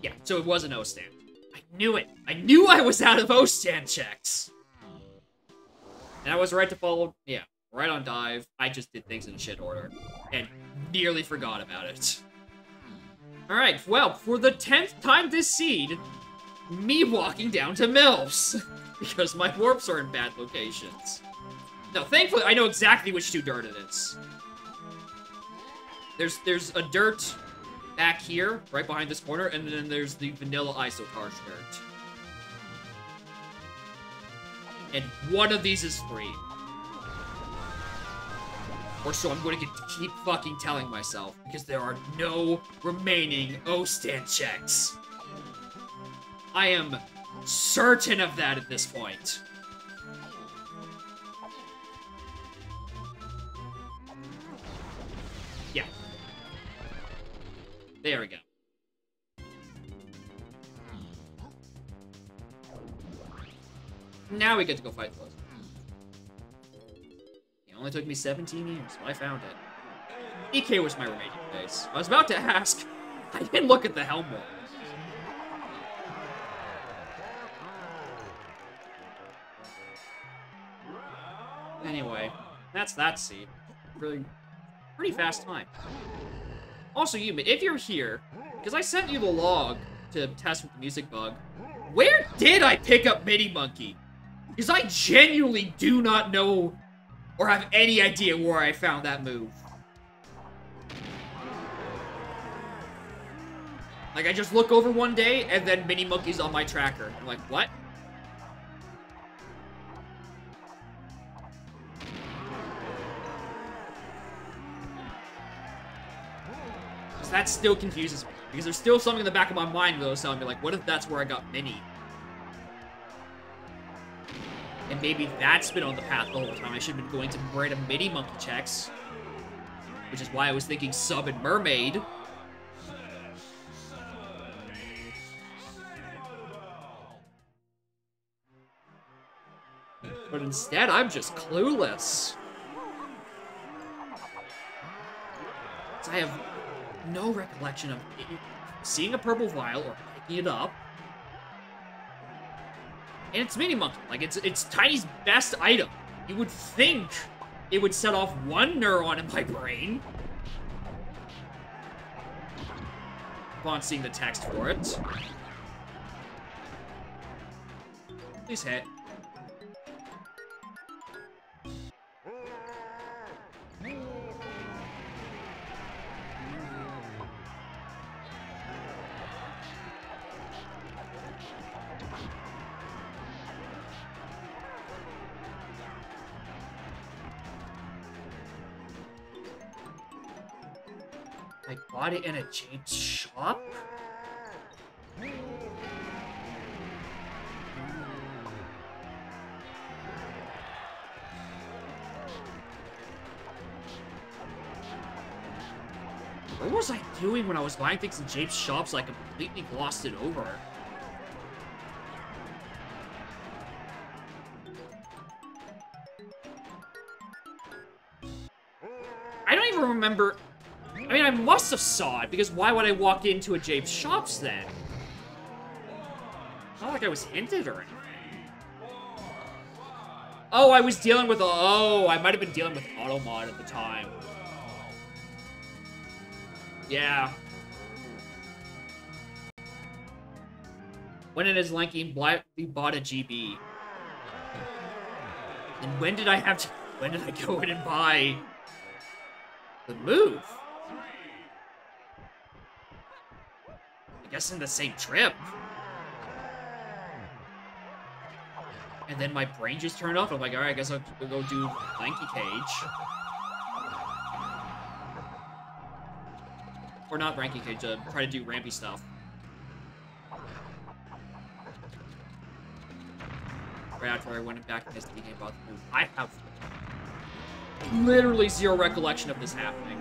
Yeah, so it was an O-stand. I knew it! I knew I was out of O-stand checks! And I was right to follow, yeah, right on dive. I just did things in shit order. And nearly forgot about it. Hmm. Alright, well, for the 10th time this seed, me walking down to MILFs. (laughs) because my warps are in bad locations. No, thankfully, I know exactly which two dirt it is. There's there's a dirt back here, right behind this corner, and then there's the vanilla isotarge dirt. And one of these is free. Or so I'm going to keep fucking telling myself, because there are no remaining O-stand checks. I am certain of that at this point. Yeah. There we go. Now we get to go fight those. It only took me 17 years, but I found it. EK was my remaining base. I was about to ask. (laughs) I didn't look at the helm wall. Anyway, that's that seed. Really, pretty fast time. Also, you, if you're here, because I sent you the log to test with the music bug, where did I pick up Mini Monkey? Because I genuinely do not know or have any idea where I found that move. Like, I just look over one day, and then Mini Monkey's on my tracker. I'm like, what? So that still confuses me. Because there's still something in the back of my mind that was telling me, like, what if that's where I got Mini? And maybe that's been on the path the whole time. I should have been going to random Mini Monkey checks. Which is why I was thinking Sub and Mermaid. But instead, I'm just clueless. I have no recollection of seeing a purple vial or picking it up. And it's Mini Monkey. Like, it's, it's Tiny's best item. You would think it would set off one neuron in my brain. Upon seeing the text for it. Please hit. in a jade shop? What was I doing when I was buying things in Jape's shops so I completely glossed it over? I don't even remember must have saw it, because why would I walk into a Jape's shops then? Not like I was hinted or anything. Oh, I was dealing with... Oh, I might have been dealing with Automod at the time. Yeah. When it is lanky, we bought a GB. And when did I have to... When did I go in and buy... The move? I guess in the same trip. And then my brain just turned off. I'm like, alright, I guess I'll go do Lanky Cage. Or not Ranky Cage, uh, try to do Rambi stuff. Right after I went back missed the game about the move. I have literally zero recollection of this happening.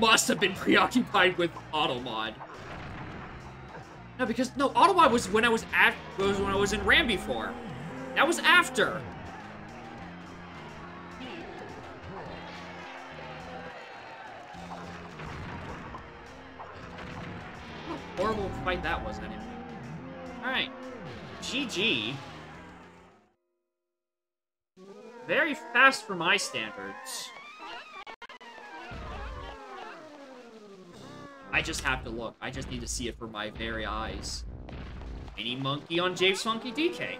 Must have been preoccupied with Automod. No, because no, Automod was when I was at was when I was in Ram before. That was after. Horrible fight that was anyway. Alright. GG. Very fast for my standards. I just have to look. I just need to see it for my very eyes. Any monkey on Japes Funky DK?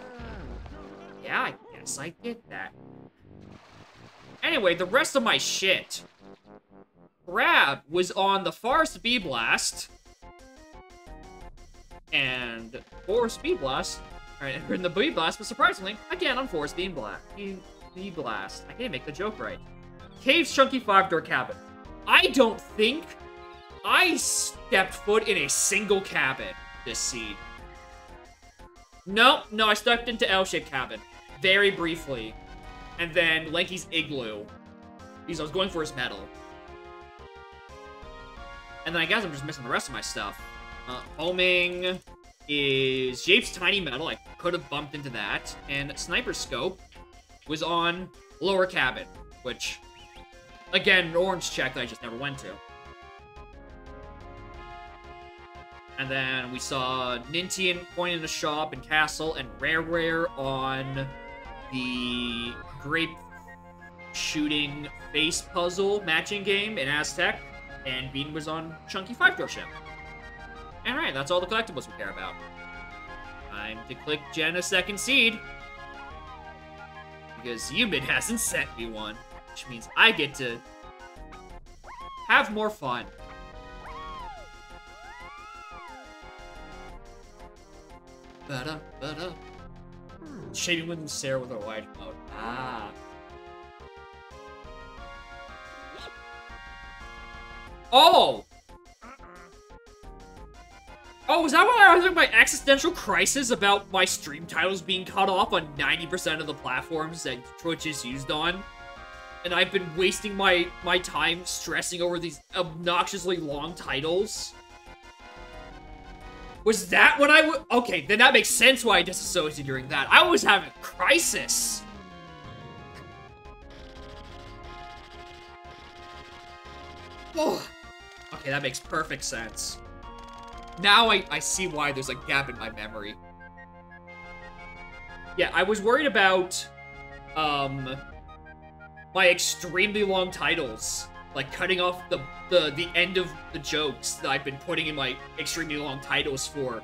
Yeah, I guess I get that. Anyway, the rest of my shit. Crab was on the Forest Bee Blast. And Forest Bee Blast. Alright, in the Bee Blast, but surprisingly, again on Forest Bee Blast. Bee Blast. I can't make the joke right. Cave's Chunky Five-Door Cabin. I don't think I stepped foot in a single cabin this seed. No, no, I stepped into L-shaped cabin. Very briefly. And then Lanky's Igloo. Because I was going for his medal. And then I guess I'm just missing the rest of my stuff. Uh, homing is Jape's Tiny Medal. I could have bumped into that. And Sniper Scope was on Lower Cabin, which, again, an orange check that I just never went to. And then we saw Nintendo Coin in the Shop and Castle and Rareware on the grape shooting face puzzle matching game in Aztec. And Bean was on Chunky Five Door Ship. And right, that's all the collectibles we care about. Time to click Gen a second seed. Because Humid (laughs) hasn't sent me one. Which means I get to have more fun. Ba-da, ba-da. Shading with Sarah with a wide mode. Ah. Oh! Oh, was that why I was having my existential crisis about my stream titles being cut off on 90% of the platforms that Twitch is used on? And I've been wasting my, my time stressing over these obnoxiously long titles? Was that what I would? Okay, then that makes sense why I disassociated during that. I was having crisis. Oh. Okay, that makes perfect sense. Now I, I see why there's a gap in my memory. Yeah, I was worried about, um, my extremely long titles like cutting off the, the the end of the jokes that I've been putting in my extremely long titles for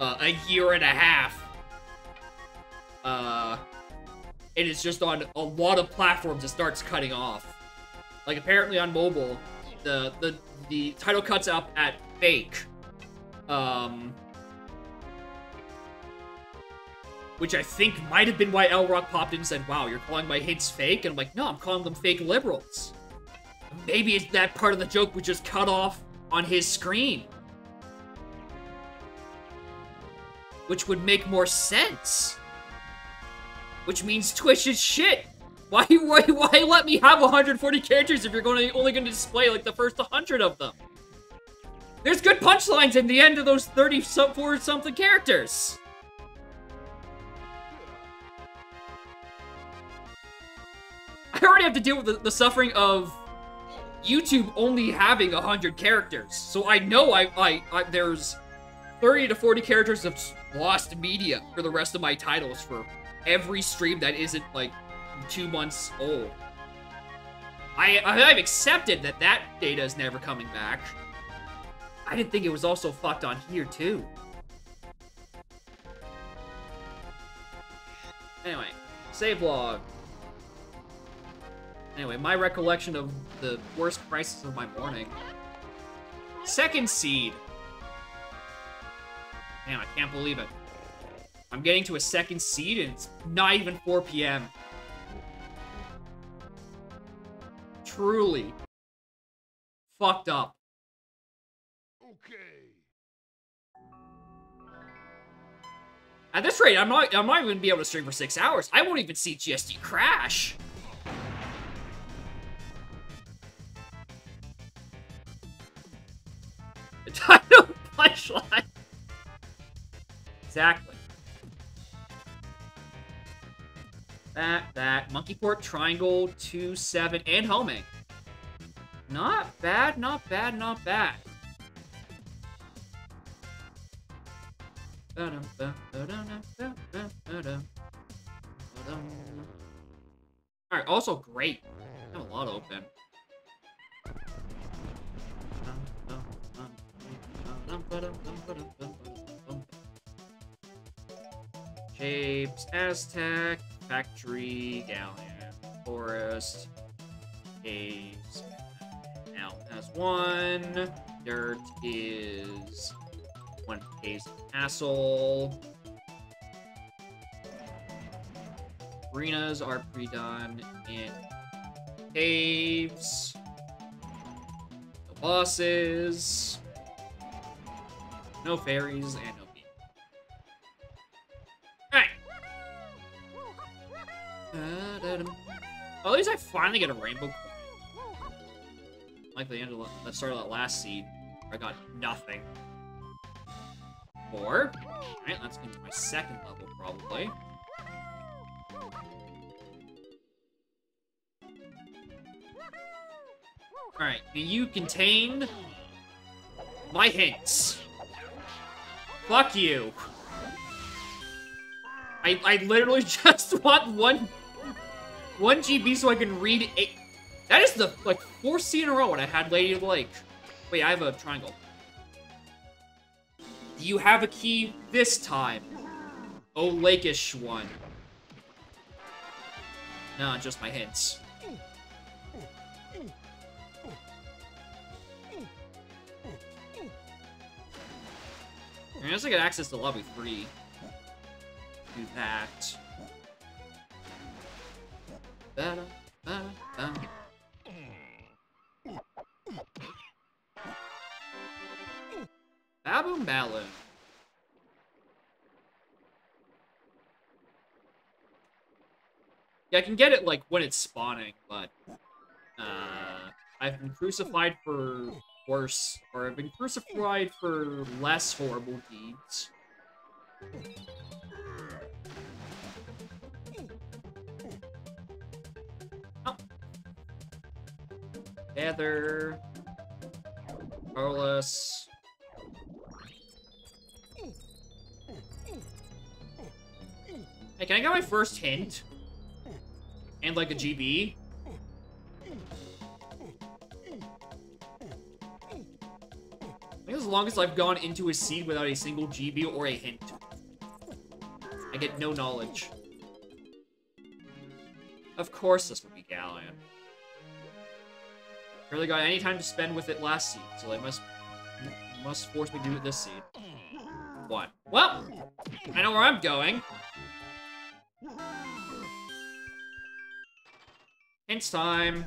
uh, a year and a half. Uh, it is just on a lot of platforms it starts cutting off. Like apparently on mobile, the the the title cuts up at fake. Um, which I think might have been why L Rock popped in and said, "Wow, you're calling my hits fake," and I'm like, "No, I'm calling them fake liberals." Maybe that part of the joke was just cut off on his screen. Which would make more sense. Which means Twitch is shit. Why, (laughs) why, why let me have 140 characters if you're going to, only going to display like the first 100 of them? There's good punchlines in the end of those 34 something characters. I already have to deal with the, the suffering of YouTube only having 100 characters. So I know I, I, I there's 30 to 40 characters of lost media for the rest of my titles for every stream that isn't like two months old. I, I've accepted that that data is never coming back. I didn't think it was also fucked on here too. Anyway, save log. Anyway, my recollection of the worst crisis of my morning. Second seed. Damn, I can't believe it. I'm getting to a second seed and it's not even 4 p.m. Truly. Fucked up. Okay. At this rate, I'm not I'm not even gonna be able to stream for six hours. I won't even see GSD crash. Title (laughs) punchline. Exactly. That, that, monkey port, triangle, two, seven, and homing. Not bad, not bad, not bad. Alright, also great. I have a lot open. Japes, Aztec, Factory, Galleon, Forest, Caves, now has one. Dirt is one Caves Castle. Arenas are pre-done in caves. The bosses. No fairies and no beat. Alright. At least I finally get a rainbow coin. Like the end of the, start of that last seed, I got nothing. Four. Alright, that's gonna my second level, probably. Alright, you contain my hints? Fuck you. I, I literally (laughs) just want one, one GB so I can read eight. That is the, like, fourth C in a row when I had Lady of the Lake. Wait, I have a triangle. Do you have a key this time? Oh, Lakeish one. No, just my hints. I guess I get access to lobby 3. Do that. Ba-da, ba-da, ba. Baboon Balloon. Yeah, I can get it, like, when it's spawning, but... Uh, I've been crucified for worse, or I've been crucified for less horrible deeds. Oh. Carlos. Hey, can I get my first hint? And like a GB? As long as I've gone into a seed without a single GB or a hint. I get no knowledge. Of course this would be Galleon. Barely got any time to spend with it last seed, so they must must force me to do it this seed. What? Well, I know where I'm going. Hints time.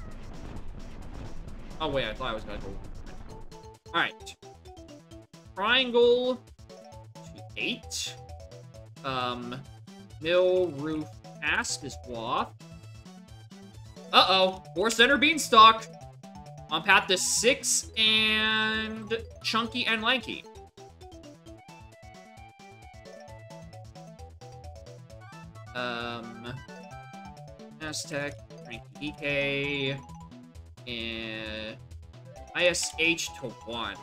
Oh wait, I thought I was gonna go. Alright. Triangle to eight. Um Mill Roof Asp is Woth. Uh-oh. Four center beanstalk. On path to six and chunky and lanky. Um Aztec Frankie EK, and ISH to 1.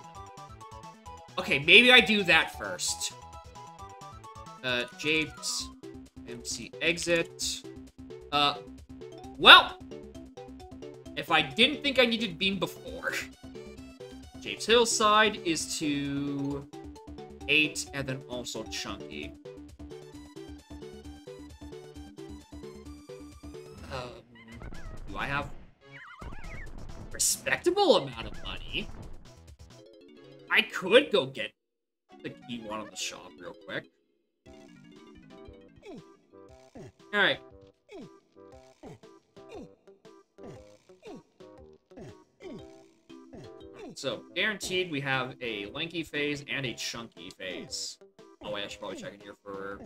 Okay, maybe I do that first. Uh, Japes, MC exit. Uh, well, if I didn't think I needed Bean before, Japes Hillside is to 8, and then also Chunky. Um, do I have respectable amount of money? I could go get the key one on the shop real quick. Alright. So, guaranteed we have a lanky phase and a chunky phase. Oh wait, I should probably check in here for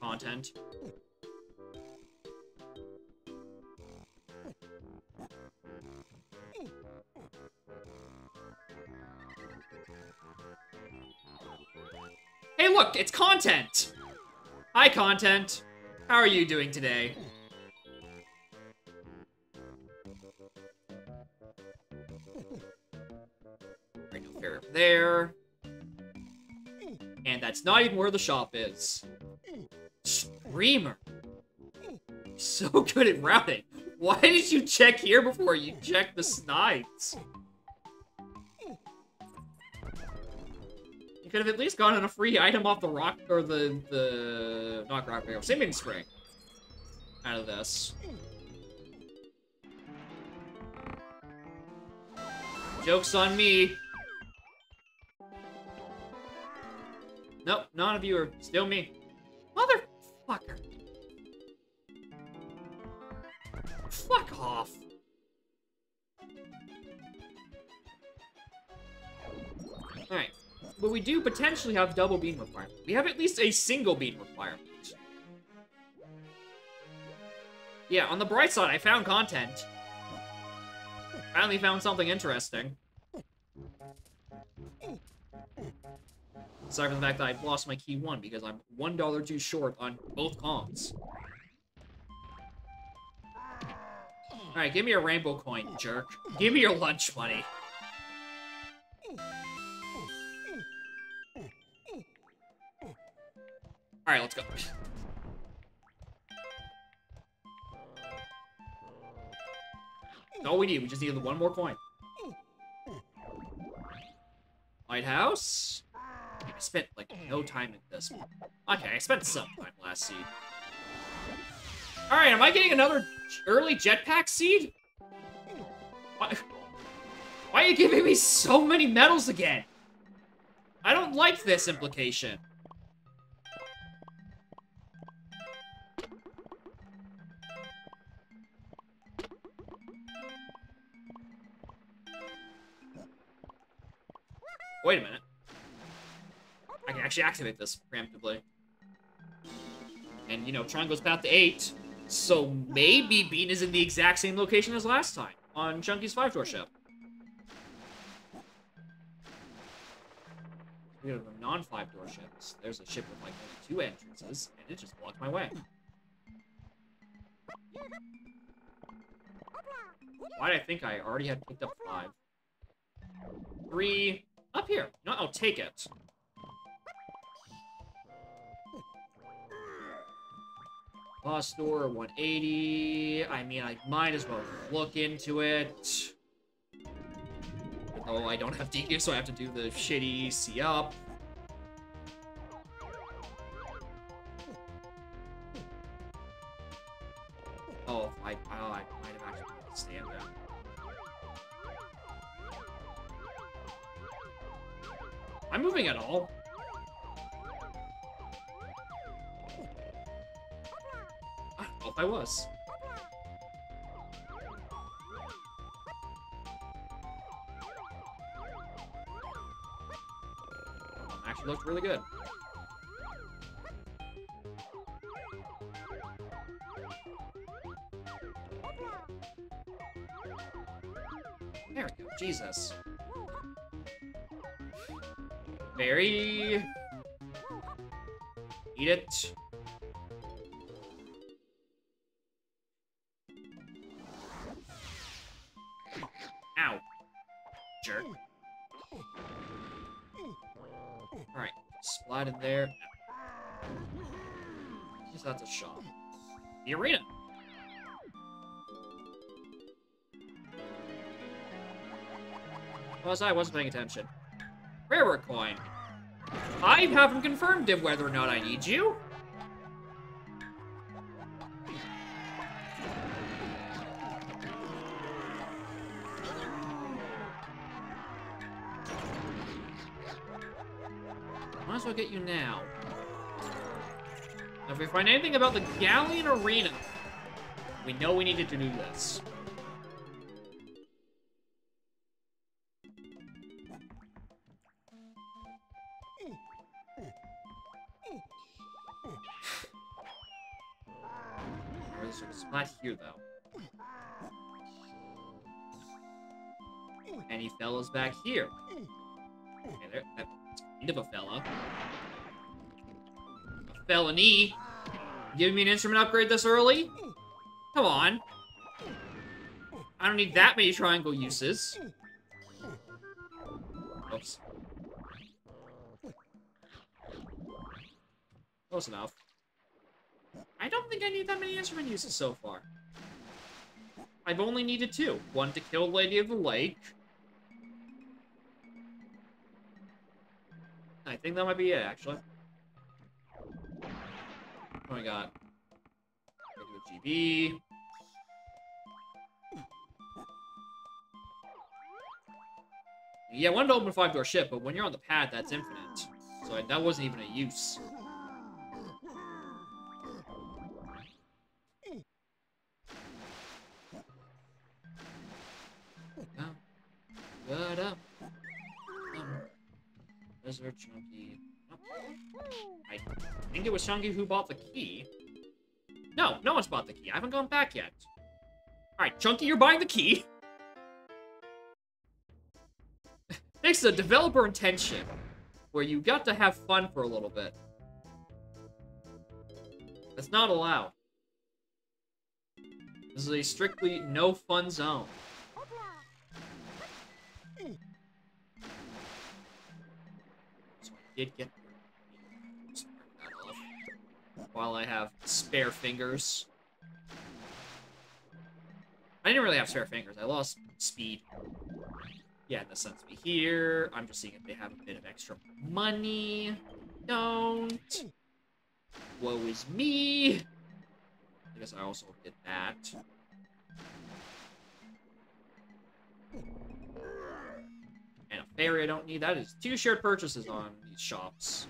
content. Hey look, it's content! Hi content! How are you doing today? Fair there. And that's not even where the shop is. Screamer. So (laughs) good at routing. Why did you check here before you checked the snipes? Could have at least gotten a free item off the rock or the the not rock barrel, simming spring out of this. Joke's on me. Nope, none of you are still me. Motherfucker. Fuck off. Alright. But we do potentially have double beam requirement. We have at least a single beam requirement. Yeah, on the bright side, I found content. Finally found something interesting. Aside from the fact that I lost my key one because I'm one dollar too short on both comms. Alright, give me a rainbow coin, jerk. Give me your lunch money. Alright, let's go. all we need. We just need one more coin. Lighthouse? I spent, like, no time in this one. Okay, I spent some time last seed. Alright, am I getting another early jetpack seed? Why, why are you giving me so many medals again? I don't like this implication. Wait a minute. I can actually activate this preemptively. And, you know, Tron goes path to 8, so maybe Bean is in the exact same location as last time, on Chunky's 5-door ship. We have non-5-door ships. There's a ship with, like, two entrances, and it just blocked my way. Why did I think I already had picked up 5? 3, up here. No, I'll take it. Lost door 180. I mean, I might as well look into it. Oh, I don't have DQ, so I have to do the shitty C up. Oh, I, oh, I I'm moving at all. Ah, I know if I was. Actually looked really good. There we go. Jesus. Berry. Eat it. Ow. Jerk. Alright, slide in there. Just that's a shot. The arena. Was well, I wasn't paying attention. Coin. I haven't confirmed him whether or not I need you. Might as well get you now. If we find anything about the Galleon Arena, we know we needed to do this. Though. Any fellas back here? Okay, there, that's kind of a fella. A felony. Giving me an instrument upgrade this early? Come on. I don't need that many triangle uses. Oops. Close enough. I don't think I need that many instrument uses so far. I've only needed two. One to kill Lady of the Lake. I think that might be it, actually. Oh my god. Go GB. Yeah, I wanted to open five-door ship, but when you're on the pad, that's infinite. So that wasn't even a use. But, uh, um, Lizard Chunky. I think it was Chunky who bought the key. No, no one's bought the key. I haven't gone back yet. Alright, Chunky, you're buying the key. (laughs) Thanks to developer intention, where you got to have fun for a little bit. That's not allowed. This is a strictly no fun zone. Did get while I have spare fingers. I didn't really have spare fingers. I lost speed. Yeah, the sun's be here. I'm just seeing if they have a bit of extra money. Don't. Woe is me. I guess I also did that. And a fairy I don't need. That is two shared purchases on shops.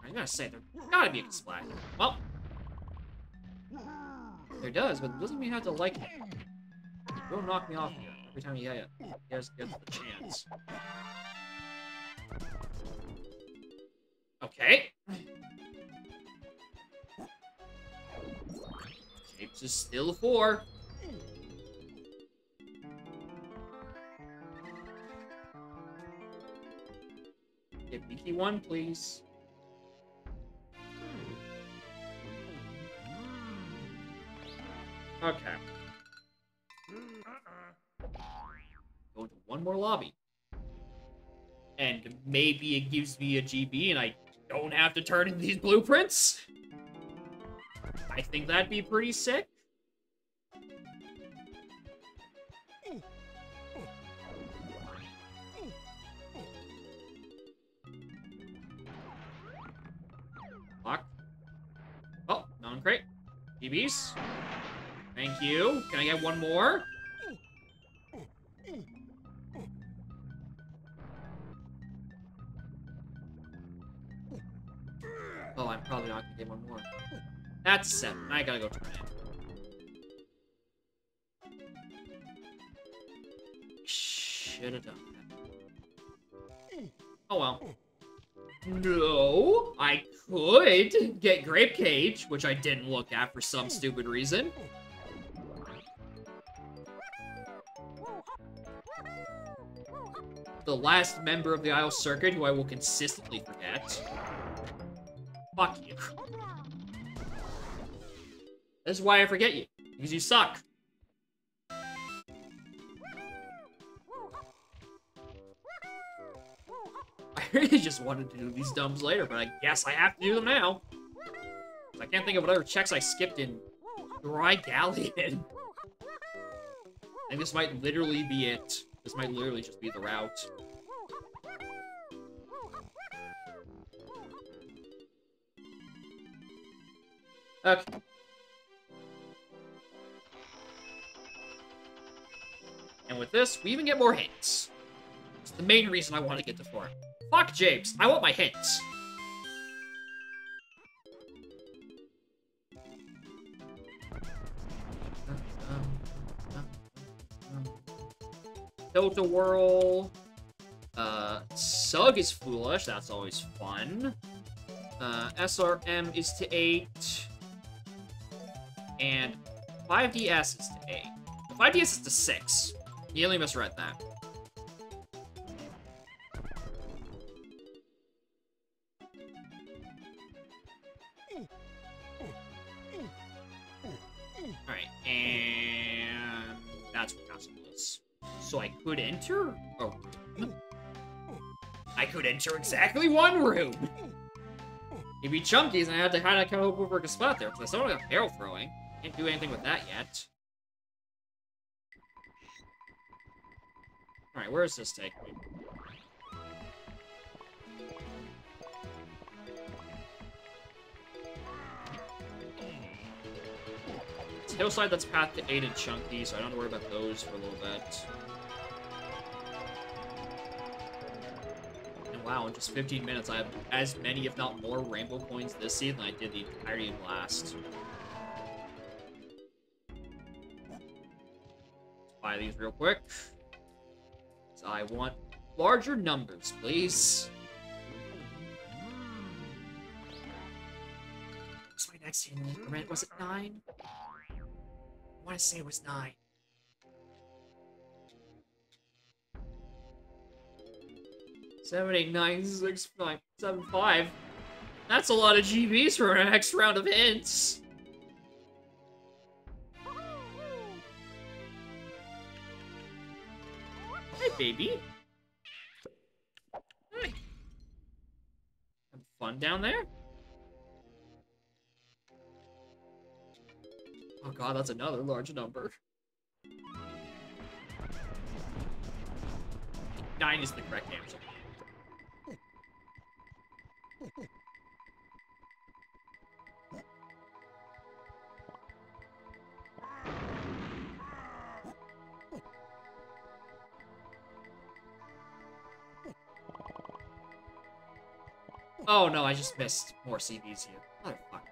I gotta say, there gotta be a splat. Well, there does, but it doesn't mean you have to like it. Don't knock me off here every time you get it. He has gets the chance. Okay. Shapes is still four. Get Mickey one, please. Okay. Go to one more lobby. And maybe it gives me a GB and I don't have to turn in these blueprints? I think that'd be pretty sick. Lock. Oh, non-crate. GBs. Thank you. Can I get one more? Oh, I'm probably not gonna get one more. That's seven. I gotta go turn it. Should have done that. Oh well. No, I could get Grape Cage, which I didn't look at for some stupid reason. The last member of the Isle Circuit, who I will consistently forget. Fuck you. This is why I forget you. Because you suck. I really just wanted to do these dumbs later, but I guess I have to do them now. I can't think of what other checks I skipped in Dry Galleon. I think this might literally be it. This might literally just be the route. Okay. And with this, we even get more hints. It's the main reason I want to get to four. Fuck Japes, I want my hints. Tilt-A-Whirl. Uh, Sug is foolish, that's always fun. Uh, SRM is to 8. And 5DS is to 8. 5DS is to 6. Only misread that. Alright, and that's what is. So I could enter Oh. I could enter exactly one room! It'd be chunkies, and I had to kind of come up over a spot there, because I don't have barrel throwing. Can't do anything with that yet. Alright, where does this take me? Hillside that's path to 8 and chunky, so I don't have to worry about those for a little bit. And wow, in just 15 minutes, I have as many, if not more, rainbow coins this season than I did the entirety of last. Buy these real quick. I want larger numbers, please. What's my next increment? Was it nine? I want to say it was nine. Seven, eight, nine, six, five, seven, five. That's a lot of GBs for our next round of hints. Baby. Hi. Have fun down there? Oh god, that's another large number. Nine is the correct answer. (laughs) Oh no, I just missed more CBs here. Motherfucker.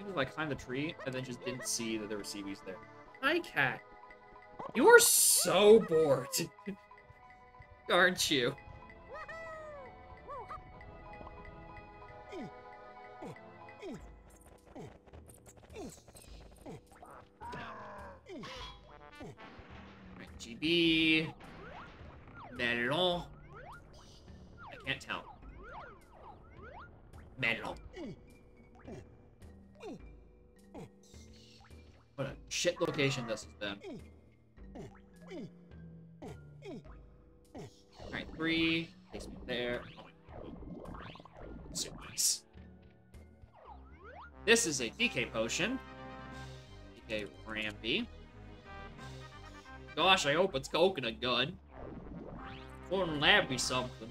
Even if I climbed the tree and then just didn't see that there were CBs there. Hi, cat. You are so bored. (laughs) Aren't you? GB. Melon. I can't tell. Melon. What a shit location this has been. Alright, three. Takes me there. So nice. This is a DK potion. DK Rambi. Gosh, I hope it's coconut gun. Wouldn't that be something?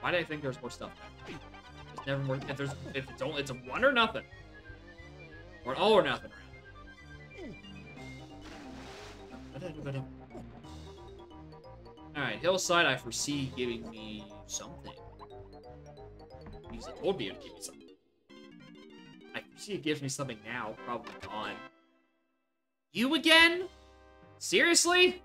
Why do I think there's more stuff? There's never more. If there's, if it's only, it's a one or nothing, or an all or nothing. All right, hillside. I foresee giving me something. It told me would give me something she gives me something now, probably gone. You again? Seriously?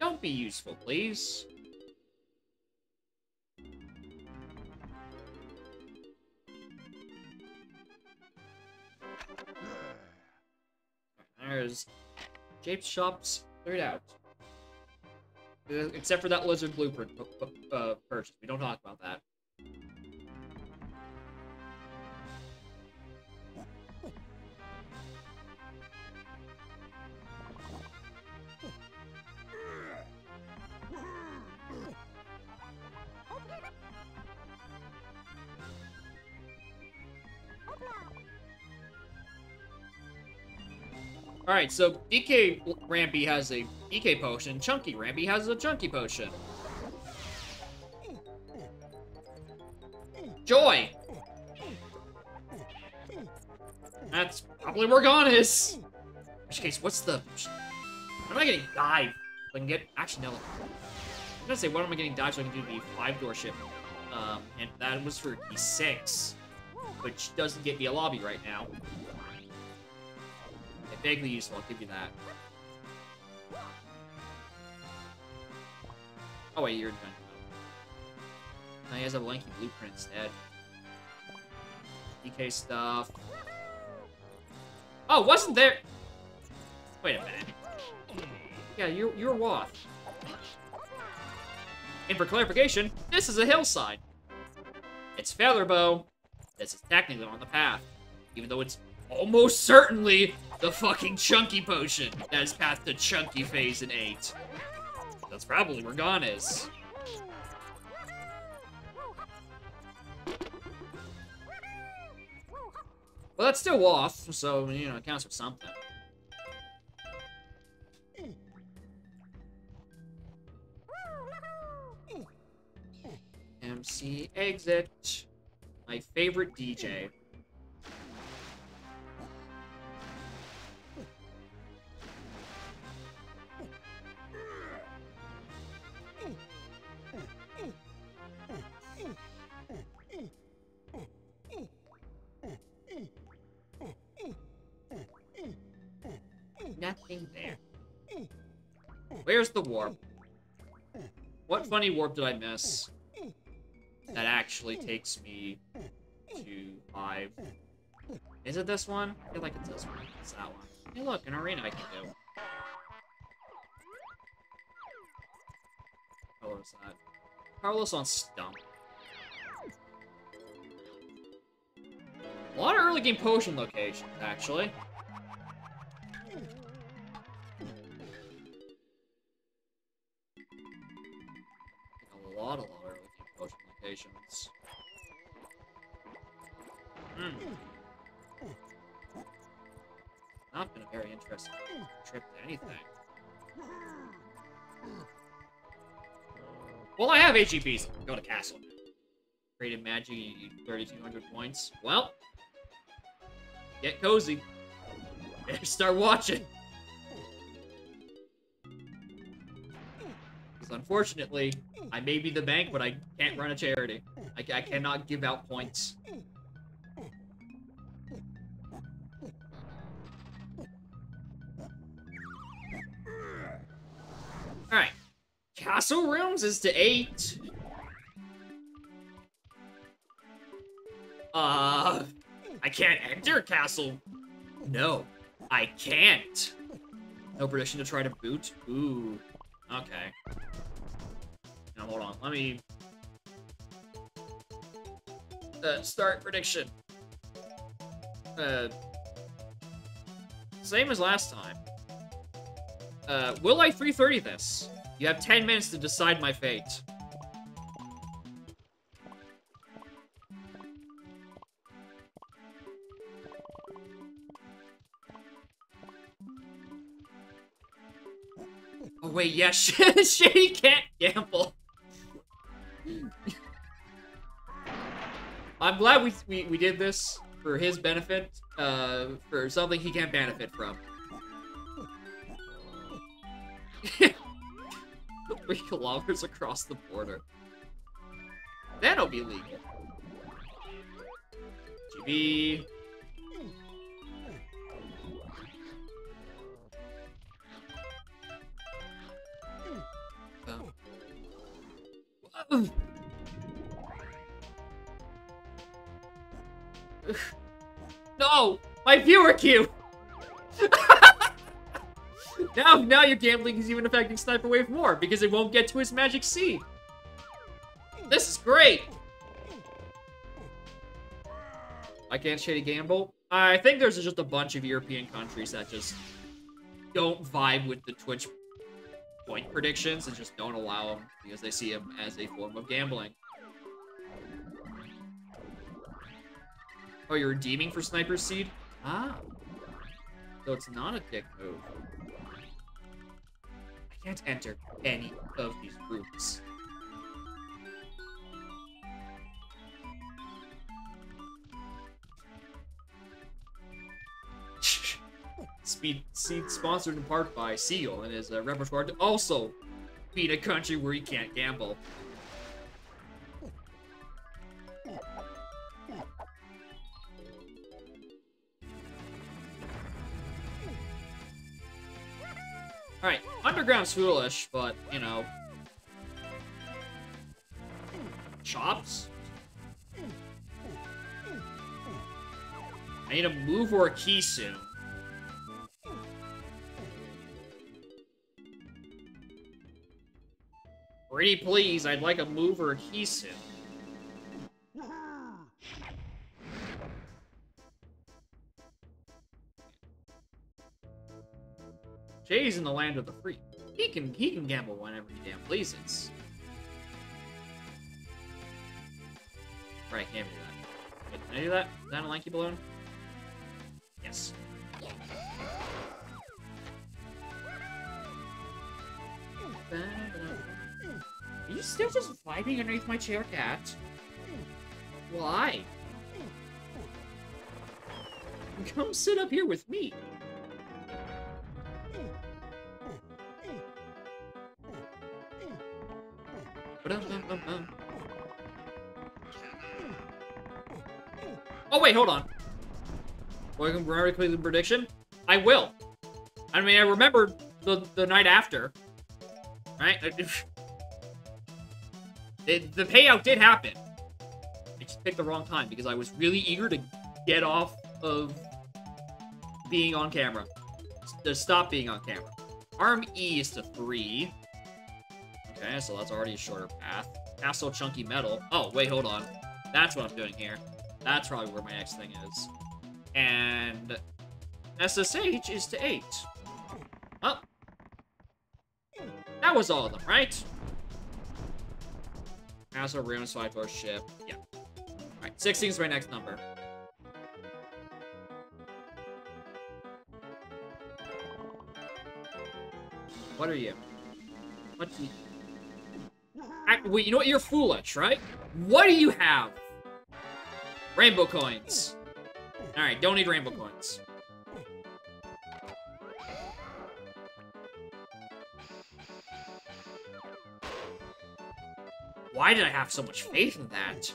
Don't be useful, please. There's Jape's shops third out. Except for that lizard blueprint uh, purchase. We don't talk about that. Alright, so DK Rampy has a DK potion, Chunky Rampy has a Chunky potion. Joy! That's probably where Gon is. In which case, what's the... Am I getting dive? I can get... Actually, no. I'm gonna say, when am I getting dive so I can do the five-door ship? Um, and that was for D6, which doesn't get me a lobby right now. Yeah, vaguely useful, I'll give you that. Oh wait, you're done. Now he has a lanky blueprint instead. DK stuff. Oh, wasn't there? Wait a minute. Yeah, you're you're Woth. And for clarification, this is a hillside. It's Featherbow. This is technically on the path, even though it's almost certainly the fucking Chunky Potion that is path to Chunky Phase in 8. That's probably where Gon is. Well, that's still off, so, you know, it counts for something. MC exit. My favorite DJ. Nothing there. Hmm. Where's the warp? Hmm. What funny warp did I miss? Hmm. That actually takes me to five. Is it this one? I feel like it's this one. It's that one. Hey look, an arena I can do. What was that? Carlos on Stump. A lot of early game potion locations, actually. Lot, a lot game potion locations. Hmm. Not been a very interesting trip to anything. Well, I have HEPs. Go to castle. Created magic, 3,200 points. Well, get cozy. Better start watching. Because unfortunately, I may be the bank, but I can't run a charity. I, I cannot give out points. Alright. Castle rooms is to eight. Uh, I can't enter castle. No, I can't. No prediction to try to boot? Ooh, okay. Now, hold on, let me... Uh, start prediction. Uh, same as last time. Uh, will I 330 this? You have 10 minutes to decide my fate. Wait, yeah, (laughs) Shady can't gamble. I'm glad we, we we did this for his benefit, uh, for something he can't benefit from. (laughs) Three kilometers across the border. That'll be legal. GB. (sighs) No! My viewer queue! (laughs) Now, now your gambling is even affecting Sniper Wave more because it won't get to his magic seed. This is great. I can't shady gamble. I think there's just a bunch of European countries that just don't vibe with the Twitch point predictions and just don't allow them because they see them as a form of gambling. Oh, you're redeeming for Sniper Seed? Ah. So it's not a dick move. I can't enter any of these groups. Speed Seed sponsored in part by Seal and his uh, repertoire to also beat a country where you can't gamble. Alright, Underground's foolish, but, you know. Chops? I need a move or a key soon. Pretty please, I'd like a mover or a key soon. Jay's in the land of the free. He can he can gamble whenever he damn pleases. Right, can't do that. Wait, can I do that? Is that a lanky balloon? Yes. Are you still just vibing underneath my chair, cat? Why? Come sit up here with me. Oh wait, hold on. Welcome to the prediction? I will. I mean, I remember the the night after, right? (laughs) The payout did happen. I just picked the wrong time because I was really eager to get off of being on camera. To stop being on camera. Arm E is to three. Okay, so that's already a shorter path. Castle Chunky Metal. Oh, wait, hold on. That's what I'm doing here. That's probably where my next thing is. And SSH is to 8. Oh. That was all of them, right? Castle, Ruin, Side Force, Ship. Yeah. Alright, 16 is my next number. What are you? What you... I, wait, you know what? You're foolish, right? What do you have? Rainbow coins. Alright, don't need rainbow coins. Why did I have so much faith in that?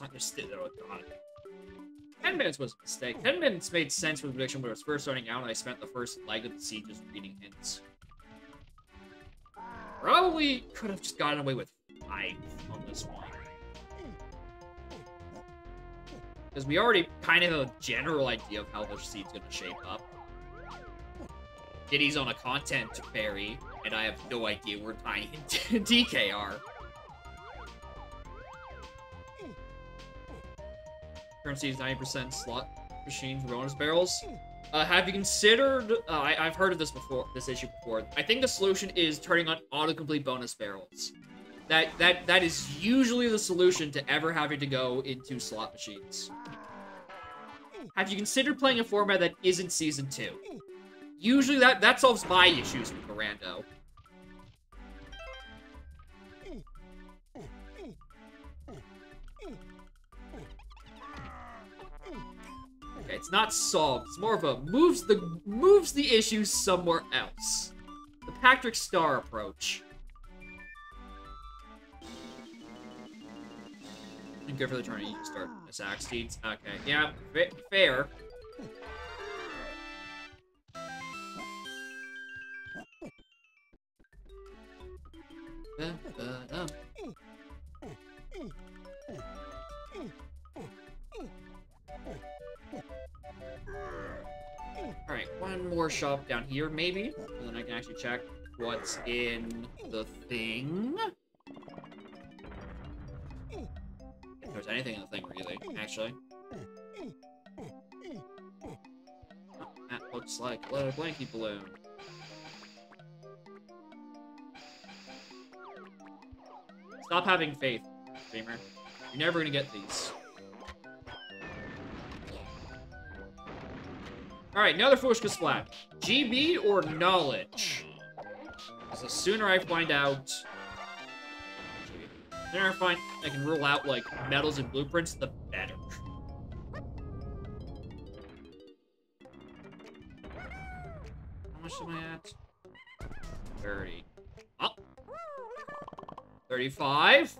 Not just sit there, oh god. 10 minutes was a mistake. 10 minutes made sense for the prediction when it was first starting out and I spent the first leg of the seed just reading hints. Probably could have just gotten away with 5 on this one. Because we already kind of have a general idea of how the seed's going to shape up. Diddy's on a content fairy, and I have no idea where Tiny and (laughs) DK are. Currency is 90% slot machine for bonus barrels. Uh, have you considered, uh, I, have heard of this before, this issue before. I think the solution is turning on autocomplete bonus barrels. That, that, that is usually the solution to ever having to go into slot machines. Have you considered playing a format that isn't Season 2? Usually that, that solves my issues with Mirando. It's not solved. It's more of a moves the moves the issue somewhere else. The Patrick Star approach. Good for the tournament. You can start ah. as axe seeds. Okay, yeah, fa fair. Da-da-da. Alright, one more shop down here, maybe? And then I can actually check what's in the thing. If there's anything in the thing, really, actually. That looks like a blanky balloon. Stop having faith, Dreamer. You're never gonna get these. Alright, another Fushka Splat. GB or knowledge? The sooner I find out... The sooner I find I can rule out, like, metals and blueprints, the better. How much am I at? 30. Oh! 35?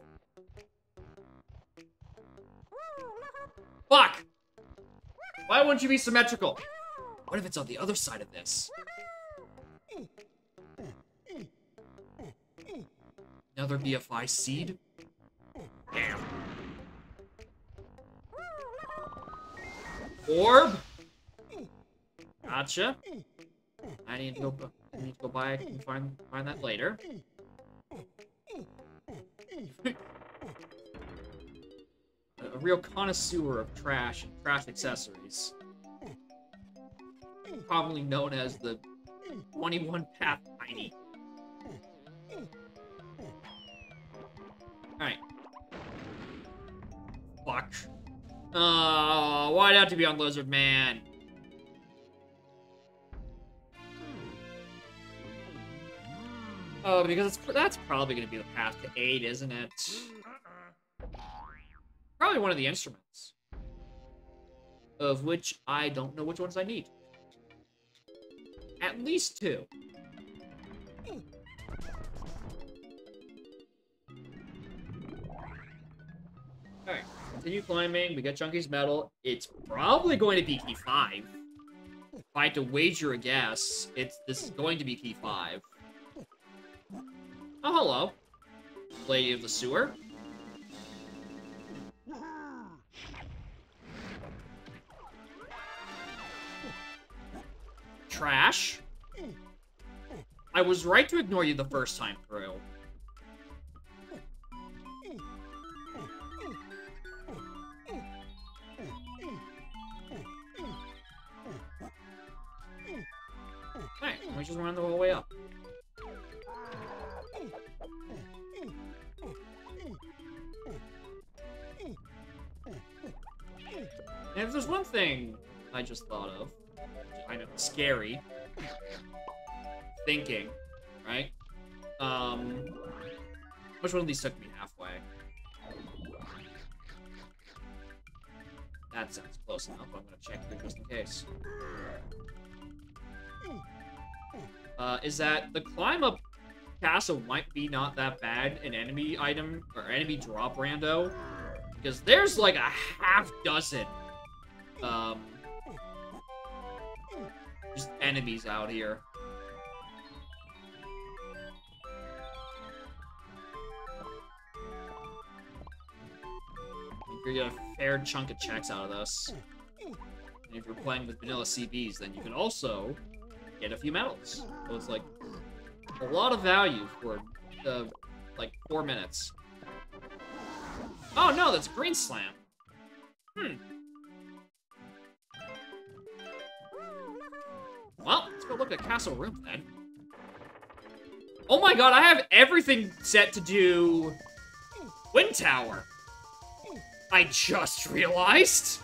Fuck! Why wouldn't you be symmetrical? What if it's on the other side of this? Another BFI seed? Damn. Orb? Gotcha. I need to go. I need to go buy and find find that later. (laughs) a real connoisseur of trash and trash accessories commonly known as the 21 Path Tiny. Alright. Fuck. Uh, why'd have to be on Lizard Man? Oh, because it's, that's probably going to be the path to 8, isn't it? Probably one of the instruments. Of which I don't know which ones I need. At least two. Alright, continue climbing. We got Chunky's medal. It's probably going to be key 5. If I had to wager a guess, it's this is going to be key 5. Oh, hello. Lady of the Sewer. Trash. I was right to ignore you the first time through. Alright, we just run the whole way up. And if there's one thing I just thought of, kind of scary thinking, right? Um, which one of these took me halfway? That sounds close enough. I'm gonna check here just in case. Uh, is that the climb up castle might be not that bad an enemy item or enemy drop rando because there's like a half dozen um just enemies out here. You're gonna get a fair chunk of checks out of this. And if you're playing with vanilla CBs, then you can also get a few medals. So it's like a lot of value for uh, like four minutes. Oh no, that's Green Slam. Hmm. Let's go look at Castle Room then. Oh my god, I have everything set to do Wind Tower. I just realized.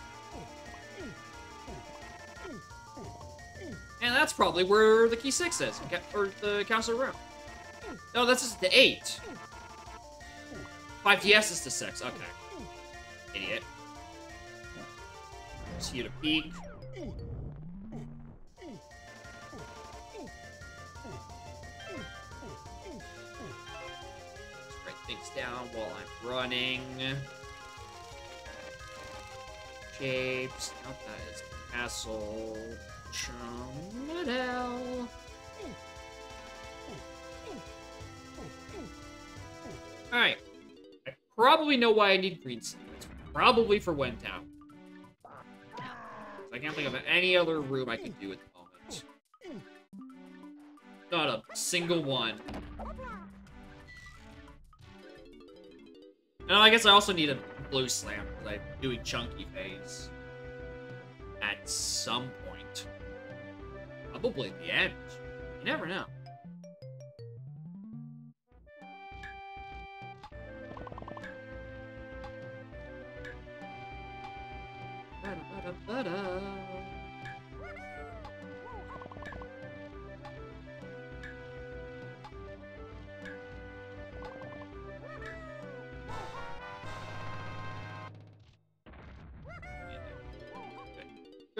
And that's probably where the key six is, or the castle room. No, that's just the eight. Five DS is to six. Okay. Idiot. See you to peek. Things down while I'm running. Shapes. Nope, oh, that is castle. Chummadel. Alright. I probably know why I need green seed. It's probably for Wind Tower. I can't think of any other room I could do at the moment. Not a single one. And I guess I also need a blue slam, because I'm doing chunky phase. At some point. Probably at the end. You never know. Ba-da-ba-da-ba-da.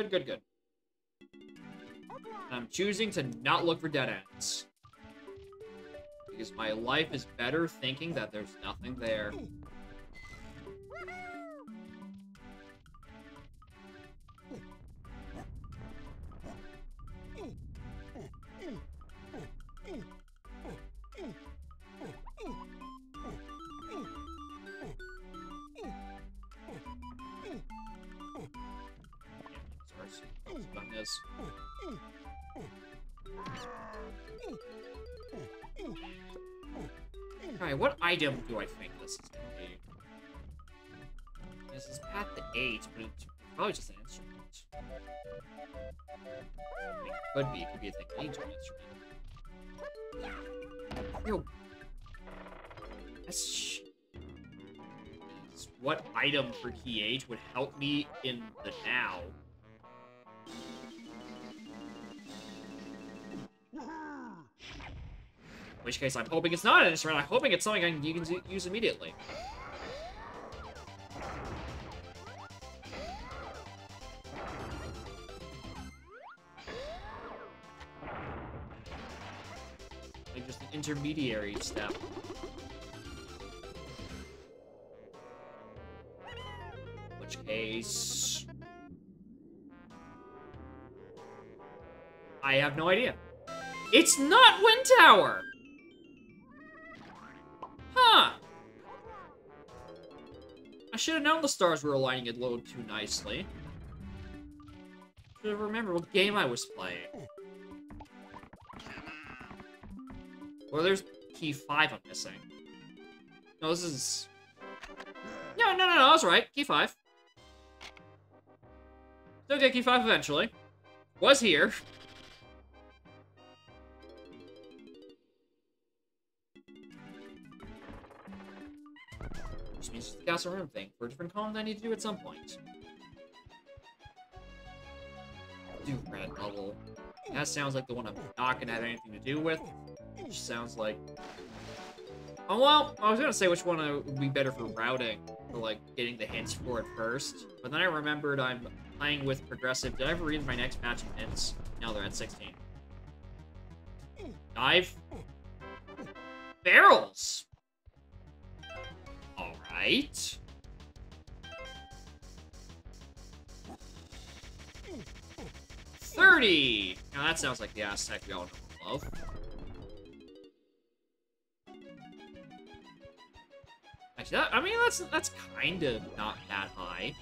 Good, good, good. I'm choosing to not look for dead ends. Because my life is better thinking that there's nothing there. This. Alright, what item do I think this is gonna be? This is path to 8, but it's probably just an instrument. It could be, it could be a thing an instrument. Yo. That's What item for key 8 would help me in the now? In which case, I'm hoping it's not an instrument. I'm hoping it's something I can, you can use immediately. Like just an intermediary step. In which case... I have no idea. It's not Wind Tower! Huh. I should have known the stars were aligning it low too nicely. Should have remembered what game I was playing. Well, there's key 5 I'm missing. No, this is... No, no, no, no, I was right. Key 5. Still get key 5 eventually. Was here. Which means it's the Castle Room thing. For a different column I need to do at some point. Do red bubble. That sounds like the one I'm not gonna have anything to do with. Which sounds like... Oh, well, I was gonna say which one would be better for routing. For, like, getting the hints for it first. But then I remembered I'm playing with Progressive. Did I ever read my next batch of hints? Now they're at 16. Dive. Barrels! Alright. Thirty! Now that sounds like the Aztec we all know and love. Actually, that, I mean, that's that's kind of not that high.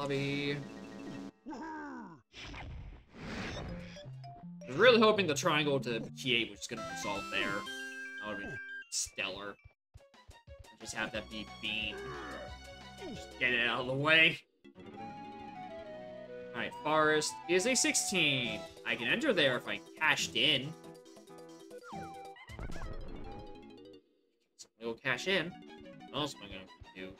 Lobby. I was really hoping the triangle to key 8 was just gonna resolve there. That would've been stellar. Just have that be Bean. Just get it out of the way. Alright, Forest is a 16. I can enter there if I cashed in. Go cash in. What else am I gonna do?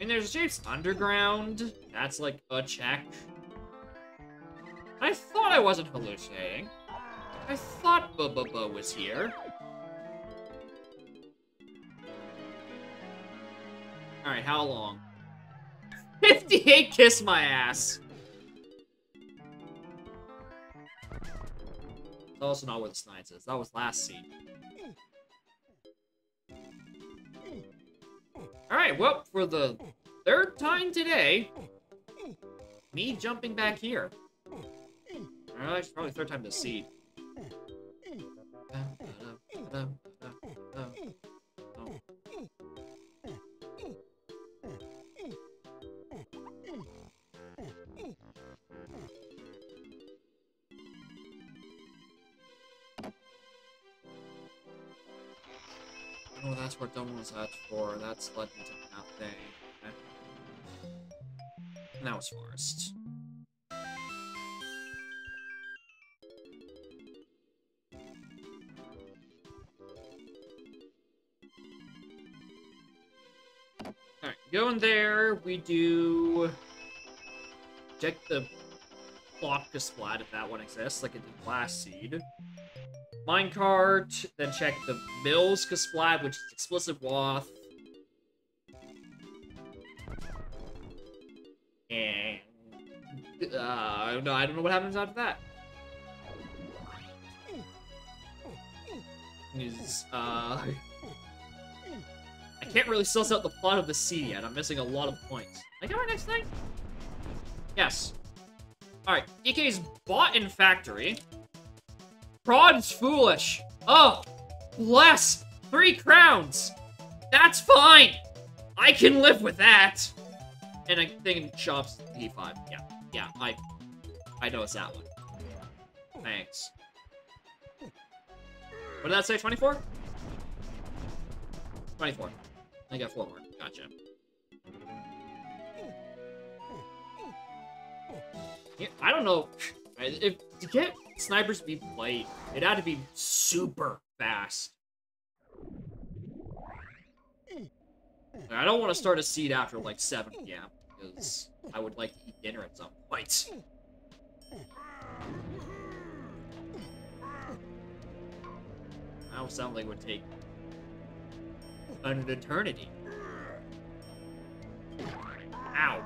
Mean, there's shapes underground. That's like a check. I thought I wasn't hallucinating. I thought Bubba was here. Alright, how long? 58 kiss my ass! It's also not where the Snipes is. That was last seed. Alright, well, for the third time today, me jumping back here. Alright, it's probably third time to seed. Oh, that's what Dumb was at for. That's me to nothing. Okay. And that was Forest. Alright, going there, we do... Check the Plopka Splat if that one exists, like it did last seed. Minecart, then check the Mills Kasplat, which is explicit Woth. And uh, no, I don't know what happens after that. Is uh, I can't really suss out the plot of the sea yet. I'm missing a lot of points. I got my next thing? Yes. All right, DK's bought in factory. Prod's foolish. Oh, bless. Three crowns. That's fine. I can live with that. And I think shops P5. Yeah, yeah, I, I know it's that one. Thanks. What did that say, 24? 24. I got four more. Gotcha. I don't know. If to get snipers to be light, it had to be super fast. I don't want to start a seed after like 7 p.m. because I would like to eat dinner at some point. That would sound like it would take an eternity. Ow.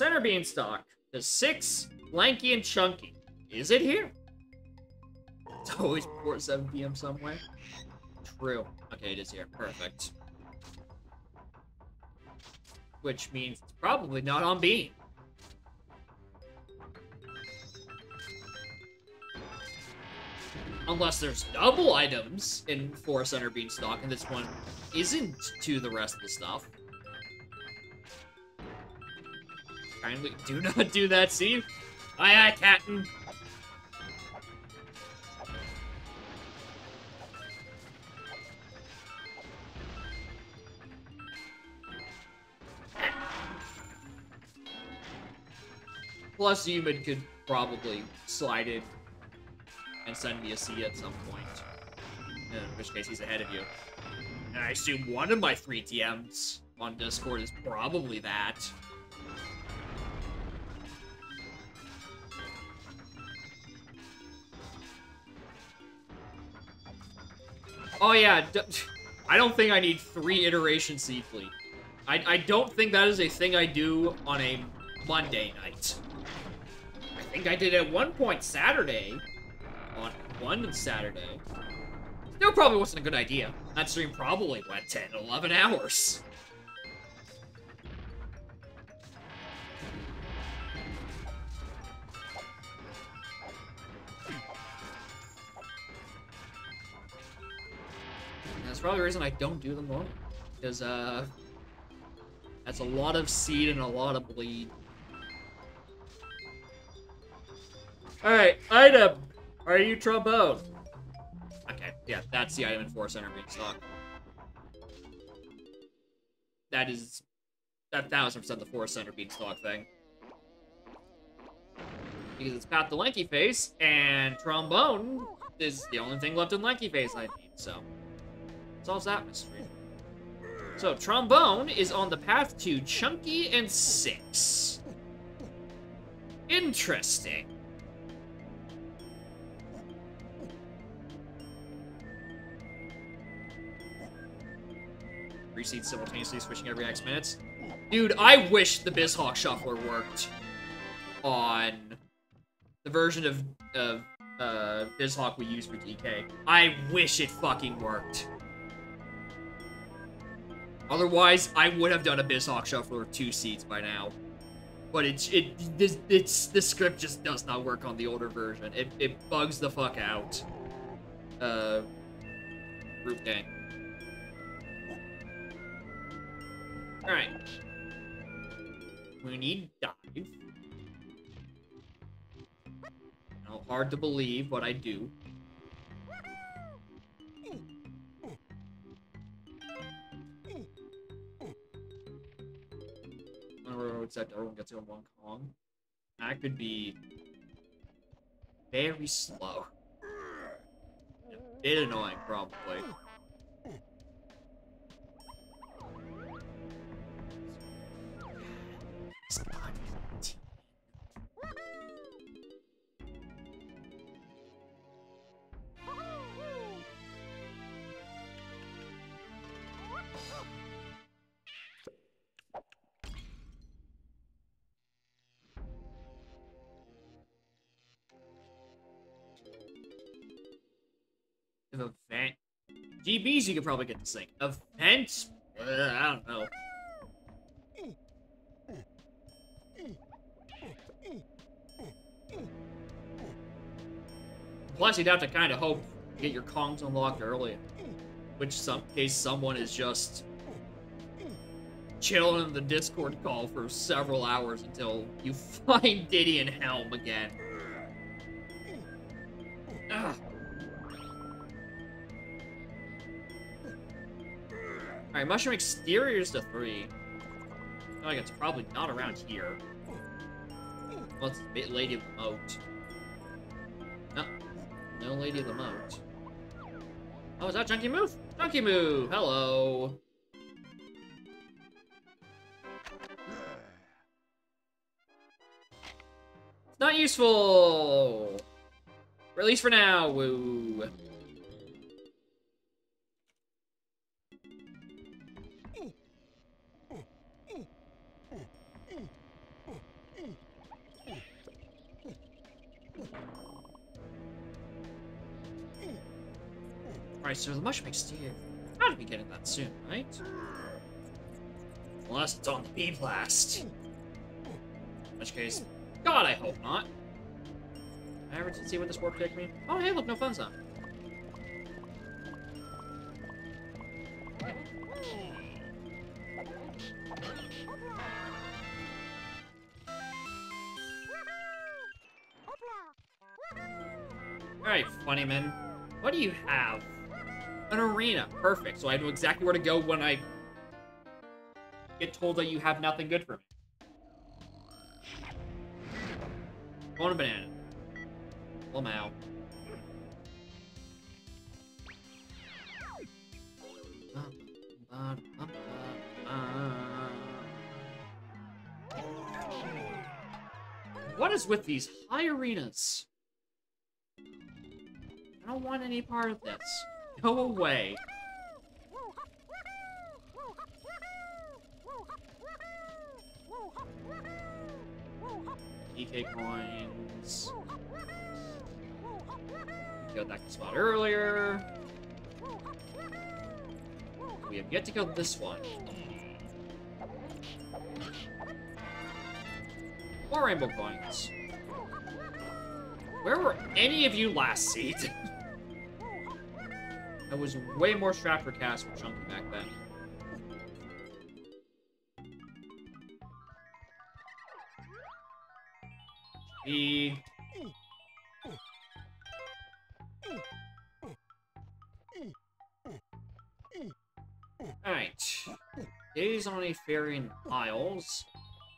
Center Beanstalk. The six, lanky and chunky. Is it here? It's always before 7 p.m. somewhere. True. Okay, it is here. Perfect. Which means it's probably not on Bean. Unless there's double items in 4 Center Beanstalk, and this one isn't to the rest of the stuff. Kindly do (laughs) not do that, Steve. Aye, aye, Captain. Plus, Human could probably slide in and send me a C at some point. In which case, he's ahead of you. And I assume one of my three TMs on Discord is probably that. Oh yeah, I don't think I need three iteration seed fleet. I, I don't think that is a thing I do on a Monday night. I think I did at one point Saturday. Uh, on one Saturday. Still probably wasn't a good idea. That stream probably went 10, 11 hours. That's probably the reason I don't do them more. Because, uh... That's a lot of seed and a lot of bleed. Alright, item! Are you trombone? Okay, yeah, that's the item in 4 Center Beanstalk. That is a thousand percent the 4 Center Beanstalk thing. Because it's Path to Lanky Face, and Trombone is the only thing left in Lanky Face I need, so Solves that. So, trombone is on the path to Chunky and Six. Interesting. Reseed simultaneously, switching every X minutes. Dude, I wish the BizHawk Shuffler worked on the version of, of uh, BizHawk we use for DK. I wish it fucking worked. Otherwise, I would have done a BizHawk Shuffler two seats by now. But it's it this it's the script just does not work on the older version. It it bugs the fuck out. Uh, group gang. All right. We need dive. Now, hard to believe, but I do. Roads that everyone gets on one Kong. That could be very slow. A bit annoying, probably. Event. GBs you could probably get to sing. Events? Uh, I don't know. Plus, you'd have to kind of hope to get your Kongs unlocked early. Which some case someone is just chilling in the Discord call for several hours until you (laughs) find Diddy and Helm again. Alright, mushroom exteriors to three. I like it's probably not around here. Well, it's bit Lady of the Moat. No. No Lady of the Moat. Oh, is that Chunky Move? Chunky Move! Hello! It's not useful! Release for now, woo! Alright, so the mushroom exterior. Gotta be getting that soon, right? Unless it's on the B blast. In which case, God, I hope not. I ever see what this warp take me? Oh, hey, look, no fun zone. Alright, funny man. What do you have? An arena. Perfect. So I know exactly where to go when I get told that you have nothing good for me. Want a banana. Lamau. What is with these high arenas? I don't want any part of this. Go away. DK coins. Got that spot earlier. We have yet to kill this one. More rainbow coins. Where were any of you last season? (laughs) I was way more strapped for cast with Chunky back then. The... Alright. Days on a ferry in Isles.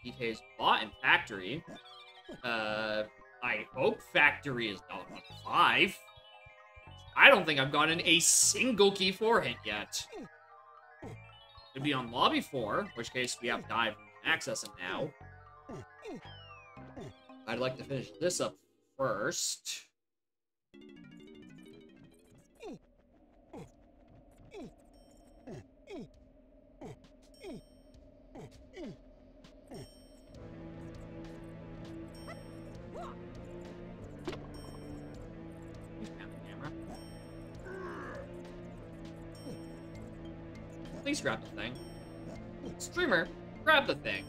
DK's bought in Factory. Uh, I hope Factory is not on 5. I don't think I've gotten a single key for hint yet. Could be on lobby four, which case we have dive and access it now. I'd like to finish this up first. Please grab the thing. Streamer, grab the thing.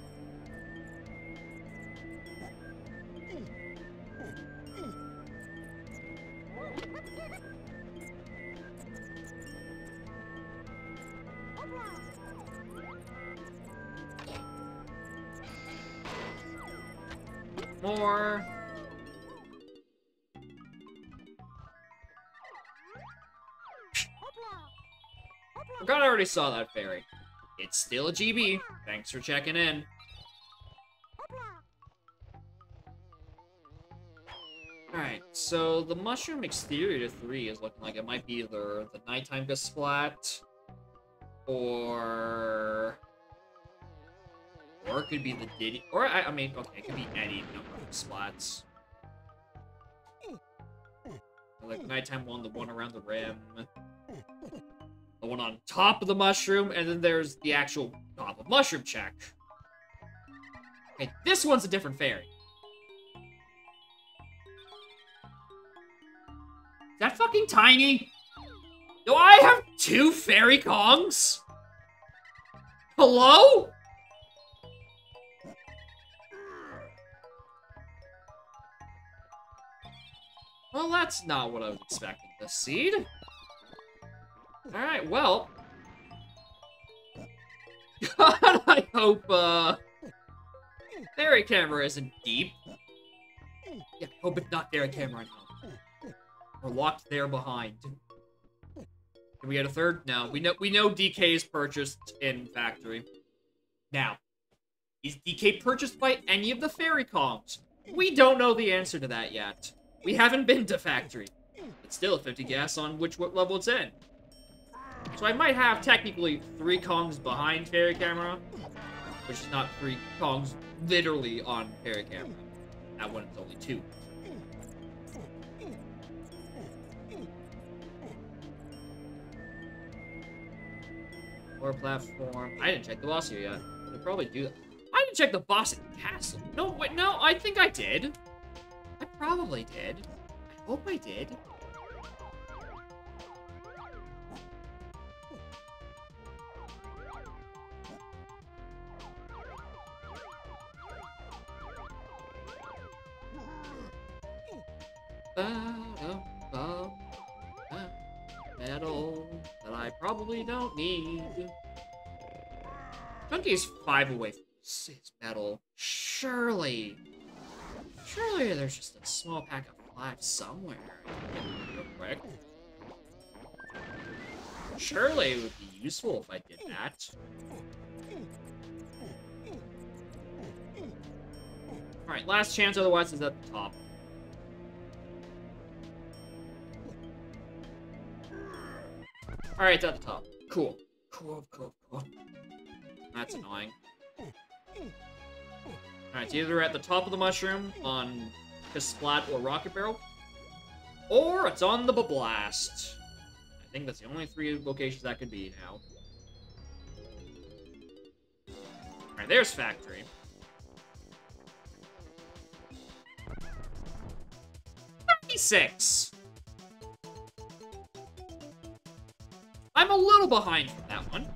Already saw that fairy. It's still a GB. Thanks for checking in. Alright, so the mushroom exterior to 3 is looking like it might be either the nighttime Kasplat, or... Or it could be the Diddy... Or, I, I mean, okay, it could be any number of splats. Like nighttime one, the one around the rim, the one on top of the mushroom, and then there's the actual top of mushroom check. Okay, this one's a different fairy. Is that fucking tiny? Do I have two fairy Kongs? Hello? Well, that's not what I was expecting to see. Alright, well. (laughs) God, I hope, uh... Fairy camera isn't deep. Yeah, hope it's not fairy camera now. We're locked there behind. Can we get a third? No. We know we know DK is purchased in factory. Now, is DK purchased by any of the fairy Kongs? We don't know the answer to that yet. We haven't been to factory. It's still a 50 guess on which level it's in. So I might have technically three Kongs behind Fairy Camera, which is not three Kongs literally on Fairy Camera. That one it's only two. Or platform. I didn't check the boss here yet. They probably do that. I didn't check the boss at the Castle. No, wait, no, I think I did. I probably did. I hope I did. Chunky's five away from six metal. Surely. Surely there's just a small pack of five somewhere. Real quick. Surely it would be useful if I did that. Alright, last chance, otherwise it's at the top. Alright, it's at the top. Cool. Cool, cool, cool. That's annoying. Alright, it's either at the top of the mushroom on Kasplat or Rocket Barrel, or it's on the Blast. I think that's the only three locations that could be now. Alright, there's Factory. Thirty-six. I'm a little behind from that one.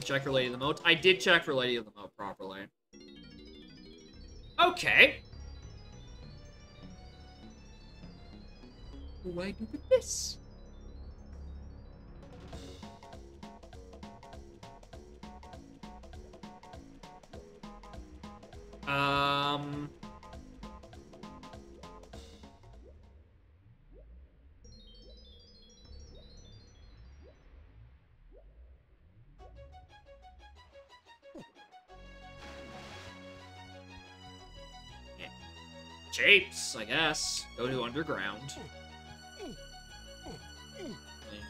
I check for Lady of the Moat. I did check for Lady of the Moat properly. Okay. What do I do with this? Um... Japes, I guess. Go to underground.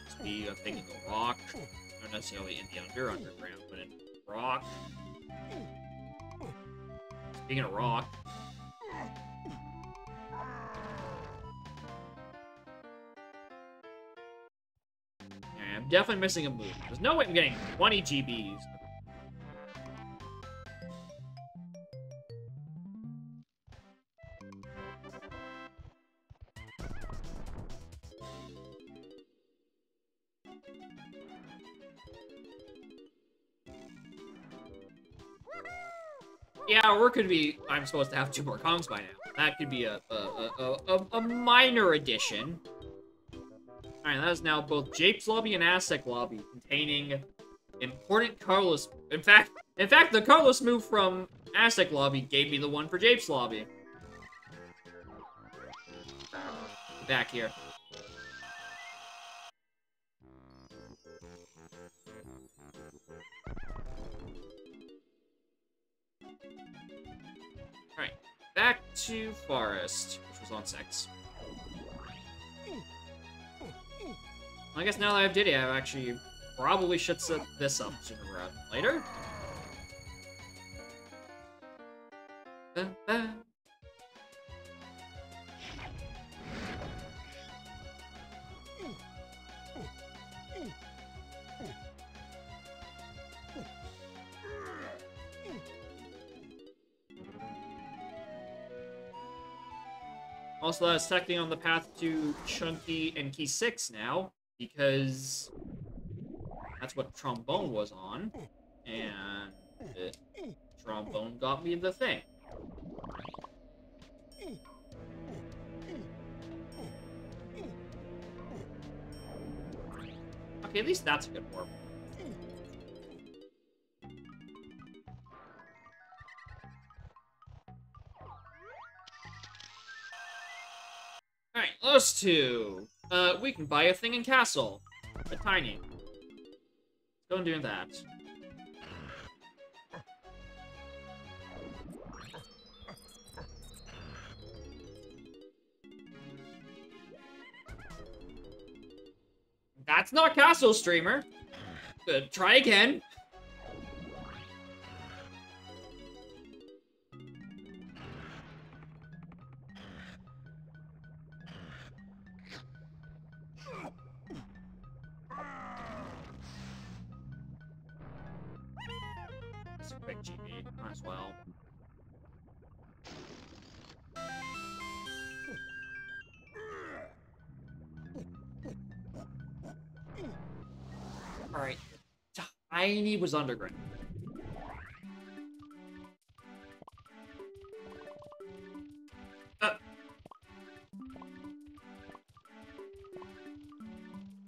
Just be a thing in the rock. Not necessarily in the under underground, but in rock. Speaking of rock. I'm definitely missing a move. There's no way I'm getting 20 GBs could be, I'm supposed to have two more Kongs by now. That could be a, a, a, a, a minor addition. Alright, that is now both Japes Lobby and Aztec Lobby, containing important Carlos... In fact, in fact, the Carlos move from Aztec Lobby gave me the one for Japes Lobby. Back here. Back to Forest, which was on 6. I guess now that I've did it, I actually probably should set this up sooner rather than later. Ba, ba. Also, that's technically on the path to Chunky and Key 6 now, because that's what Trombone was on, and Trombone got me the thing. Okay, at least that's a good warp. Those two. Uh, we can buy a thing in Castle. A tiny. Don't do that. That's not Castle Streamer. Uh, try again. Tiny was underground. Uh.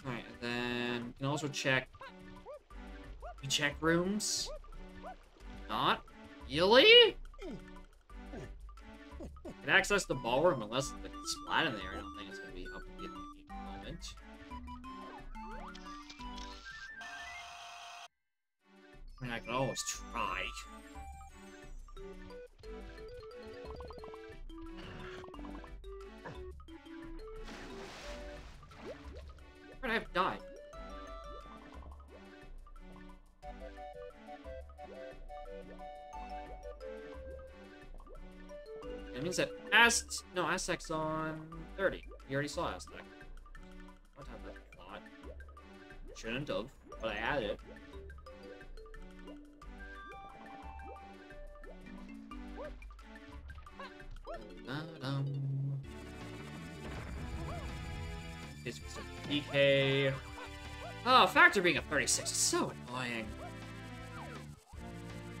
Alright, then you can also check. We check rooms. Not really. Can access the ballroom unless it's flat in there. No Aztec's on 30. You already saw Aztec. What have that thought? Shouldn't have, but I added it. This was a. Oh, Factor being a 36 is so annoying.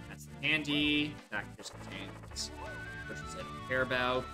That's the candy. Factor contains purchases I don't care about.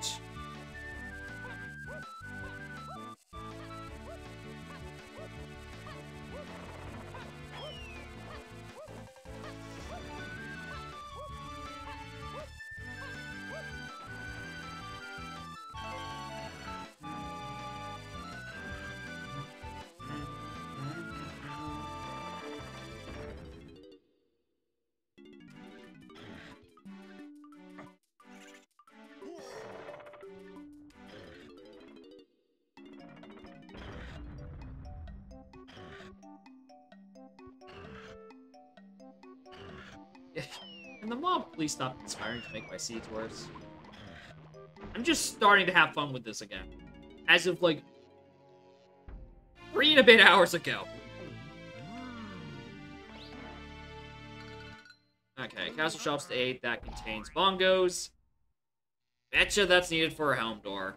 Please stop conspiring to make my seeds worse? I'm just starting to have fun with this again. As of, like, three and a bit hours ago. Okay, castle shops to 8. That contains bongos. Betcha that's needed for a helm door.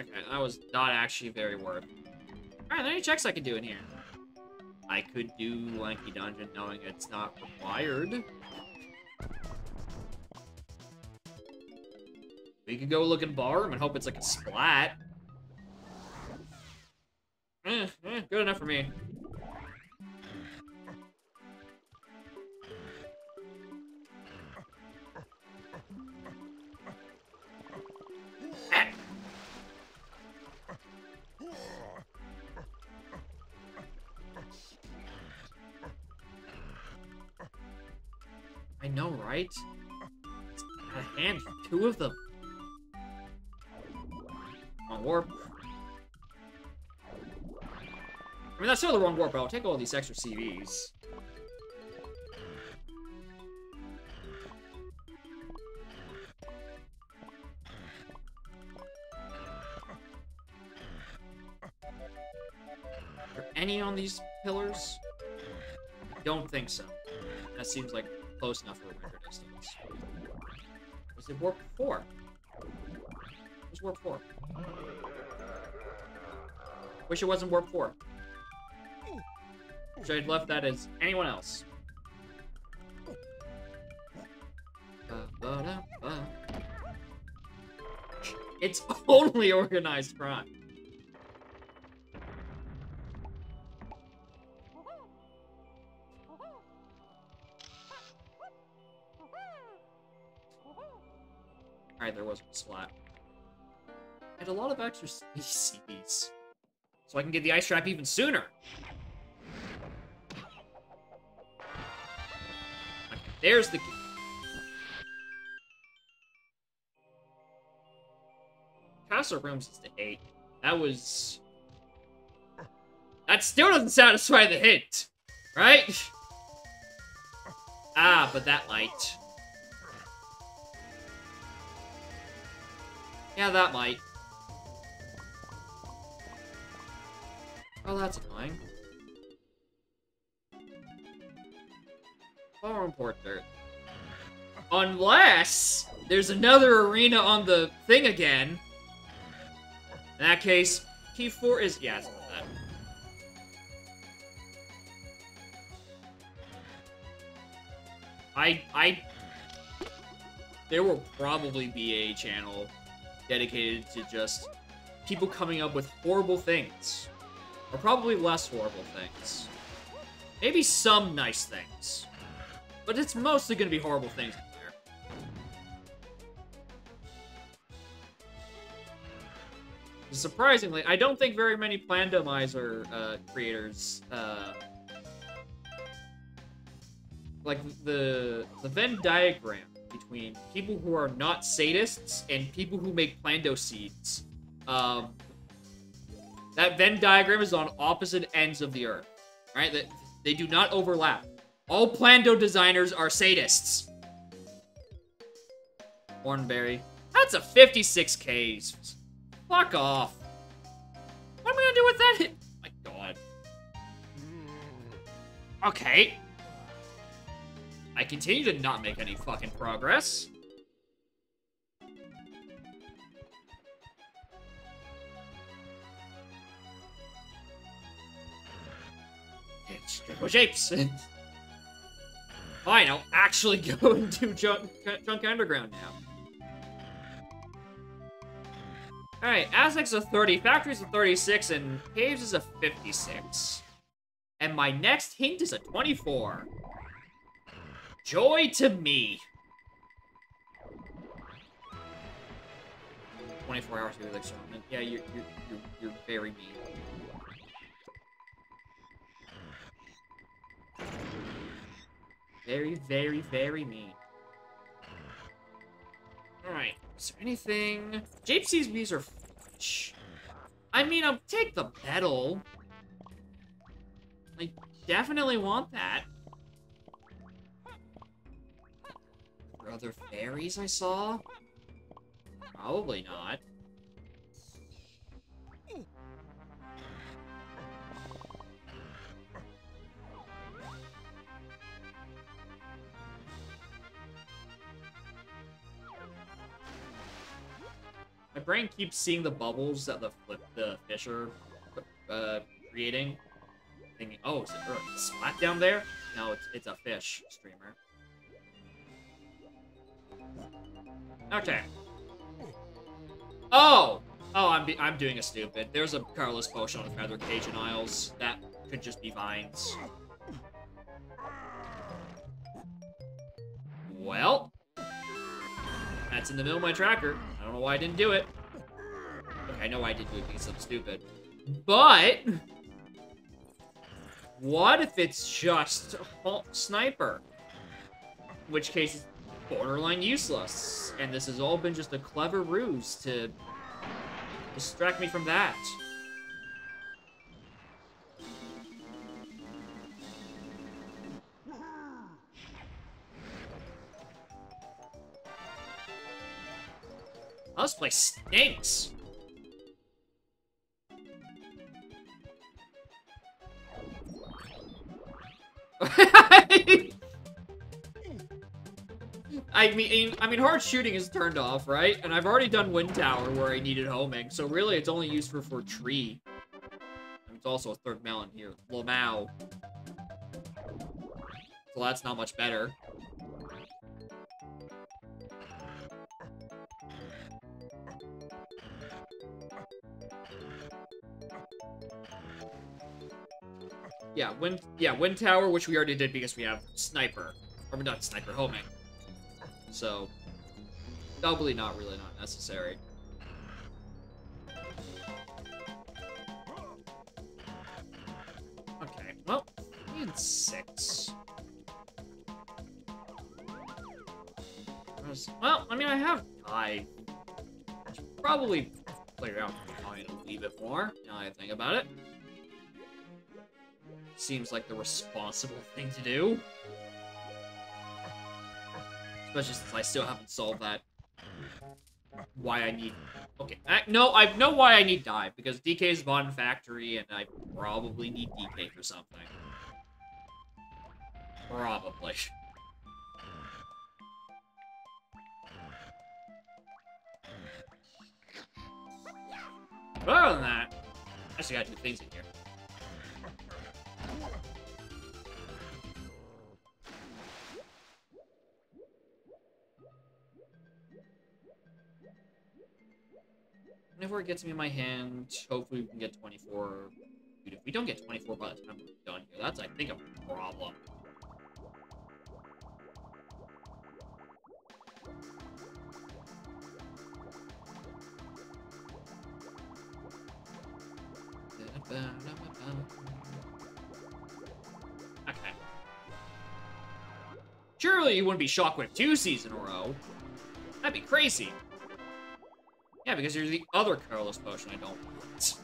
Okay, that was not actually very worth. Alright, there any checks I can do in here. I could do Lanky Dungeon knowing it's not required. We could go look in Barroom and hope it's like a splat. Eh, eh, good enough for me. But I'll take all these extra CBs. Any on these pillars? Don't think so. That seems like close enough for a winter distance. Was it warp 4? Where's warp 4? Wish it wasn't warp 4. Should I left that as anyone else? It's (laughs) only organized crime. Alright, there was a splat. And a lot of extra CBs. So I can get the ice trap even sooner. There's the... Castle rooms is the 8. That was... That still doesn't satisfy the hint, right? (laughs) Ah, but that light. Yeah, that might. Oh, that's annoying. More important. Unless there's another arena on the thing again. In that case, key four is that. I I there will probably be a channel dedicated to just people coming up with horrible things. Or probably less horrible things. Maybe some nice things. But it's mostly gonna be horrible things in there. Surprisingly, I don't think very many Plandomizer uh, creators uh, like the the Venn diagram between people who are not sadists and people who make plando seeds. Um, that Venn diagram is on opposite ends of the earth, right? That they do not overlap. All plando designers are sadists. Hornberry. That's a 56k. Fuck off. What am I gonna do with that? My god. Okay. I continue to not make any fucking progress. Triple Shapes. Fine, I'll actually (laughs) go do Junk, Junk Underground now. Alright, Aztec's a 30, Factory's a 36, and Caves is a 56. And my next hint is a 24. Joy to me. 24 hours to like. Yeah, you're, you're, you're, you're very mean. Very, very, very mean. Alright, is there anything... Japesies bees are. I mean, I'll take the petal. I definitely want that. Are other fairies I saw? Probably not. Brain keeps seeing the bubbles that the the fish are uh, creating. thinking, oh, is it a splat down there? No, it's it's a fish streamer. Okay. Oh! Oh, I'm, I'm doing a stupid. There's a colorless potion on the Feather Cage in Isles. That could just be vines. Well, that's in the middle of my tracker. I don't know why I didn't do it. I know I did because I'm stupid. But, what if it's just Sniper? In which case, it's borderline useless. And this has all been just a clever ruse to distract me from that. Oh, this place stinks. (laughs) I mean, I mean, hard shooting is turned off, right? And I've already done Wind Tower where I needed homing, so really it's only used for, for tree. And it's also a third melon here. Lamau. So that's not much better. Yeah, wind yeah, wind tower, which we already did because we have sniper. Or not sniper, homing. So doubly not really not necessary. Okay, well, we need six. Well, I mean, I have five. Probably play around a wee bit more, now I think about it. Seems like the responsible thing to do. Especially since I still haven't solved that. Why I need... Okay, I, no, I know why I need dive, because DK is Von Factory, and I probably need DK for something. Probably. But other than that, I actually got two things in here. Whenever it gets me in my hand, hopefully we can get 24. Dude, if we don't get 24 by the time we're done here, that's, I think, a problem. Okay. Surely you wouldn't be Shockwave two seasons in a row. That'd be crazy. Yeah, because you're the other colorless potion I don't want.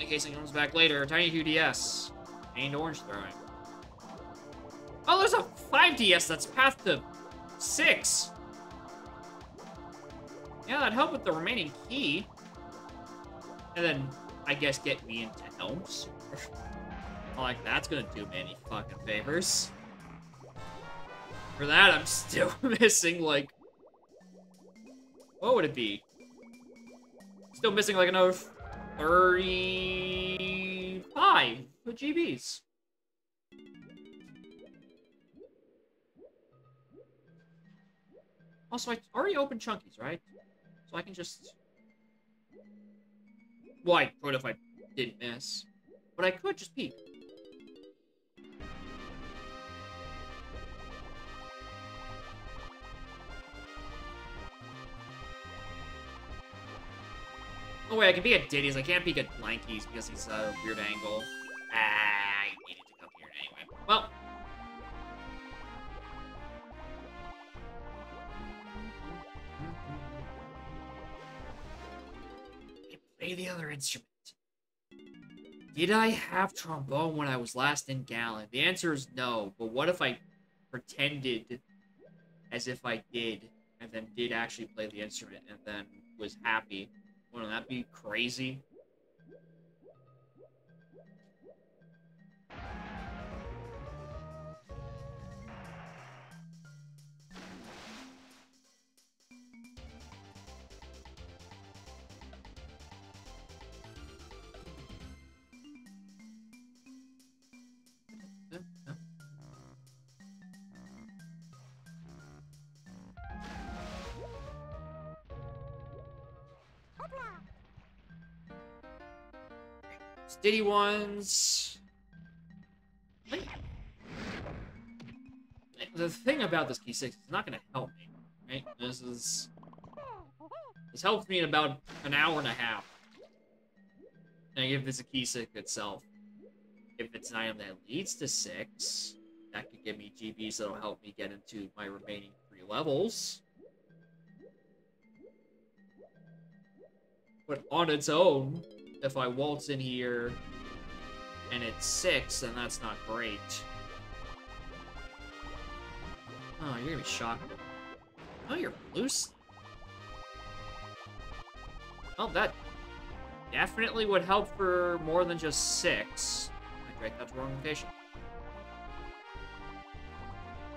In case it comes back later, Tiny 2DS. And orange throwing. Oh, there's a 5DS that's path to 6. Yeah, that'd help with the remaining key. And then, I guess, get me into Helms. Like, that's gonna do me any fucking favors. For that, I'm (laughs) still missing, like... What would it be? Still missing, like, another 35 GBs. Also, I already opened Chunkies, right? So I can just... Well, I could if I didn't miss. But I could just peek. Oh wait, I can be at Diddy's. I can't be at Blankies because he's a weird angle. Ah, I needed to come here anyway. Well, play the other instrument. Did I have trombone when I was last in Galleon? The answer is no, but what if I pretended as if I did, and then did actually play the instrument, and then was happy? Wouldn't that be crazy? Stitty ones. The thing about this key six is not going to help me, right? This is this helps me in about an hour and a half. And if it's a key six itself, if it's an item that leads to six, that could give me GBs that'll help me get into my remaining three levels. But on its own, if I waltz in here and it's six, then that's not great. Oh, you're gonna be shocked. Oh, you're loose. Oh, that definitely would help for more than just six. I dragged that to wrong location.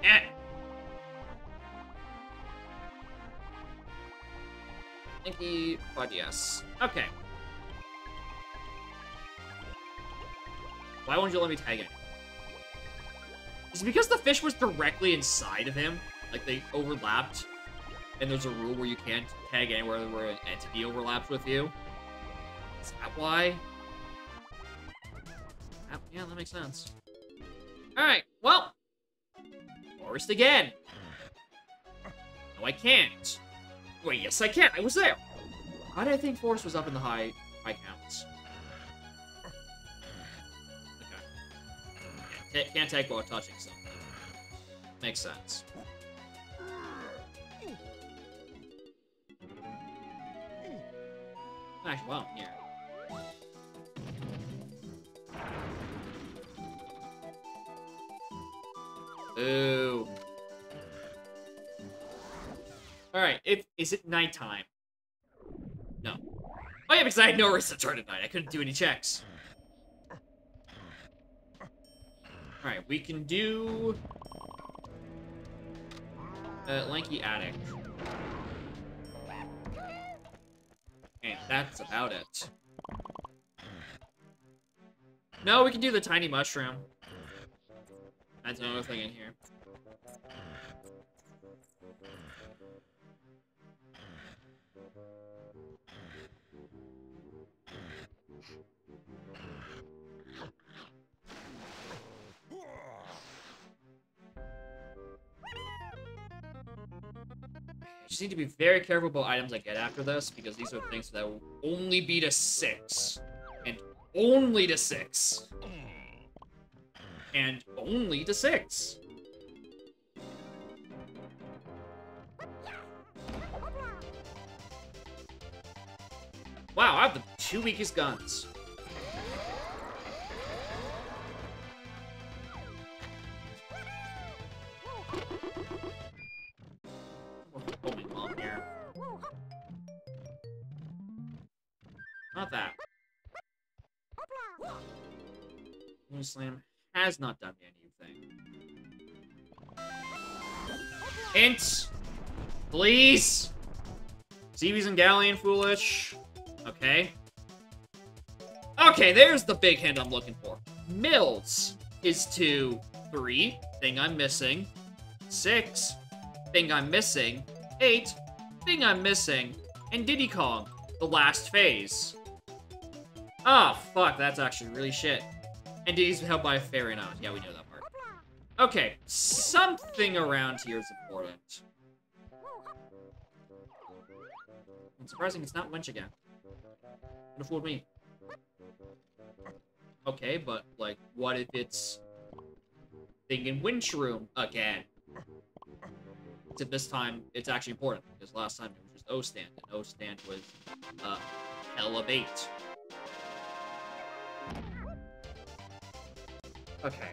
Eh. Thank you, but yes. Okay. Why won't you let me tag it? Is it because the fish was directly inside of him? Like they overlapped? And there's a rule where you can't tag anywhere where an entity overlaps with you? Is that why? That- yeah, that makes sense. Alright, well. Forest again. No, I can't. Wait, yes, I can. I was there. Why did I think Forest was up in the high high counts? Can't, take while touching something. Makes sense. Actually, well, here. Ooh. Alright, if is it nighttime? No. Oh yeah, because I had no reason to turn at night. I couldn't do any checks. Alright, we can do... Uh, Lanky Attic. And that's about it. No, we can do the Tiny Mushroom. That's another thing in here. Just need to be very careful about items I get after this, because these are things that will only be to six. And only to six. And only to six. Wow, I have the two weakest guns. Not that. Moon Slam has not done anything. Hint! Please! Zeebies and Galleon Foolish. Okay. Okay, there's the big hint I'm looking for. Mills is two, three, thing I'm missing. Six, thing I'm missing. Eight, thing I'm missing. And Diddy Kong, the last phase. Oh, fuck, that's actually really shit. And he's held by a fairy now. Yeah, we know that part. Okay, something around here is important. It's surprising it's not Winch again. Would have fooled me. Okay, but, like, what if it's... Thing in Winch Room again? Except this time, it's actually important, because last time it was just O-Stand, and O-Stand was, uh, Elevate. Okay.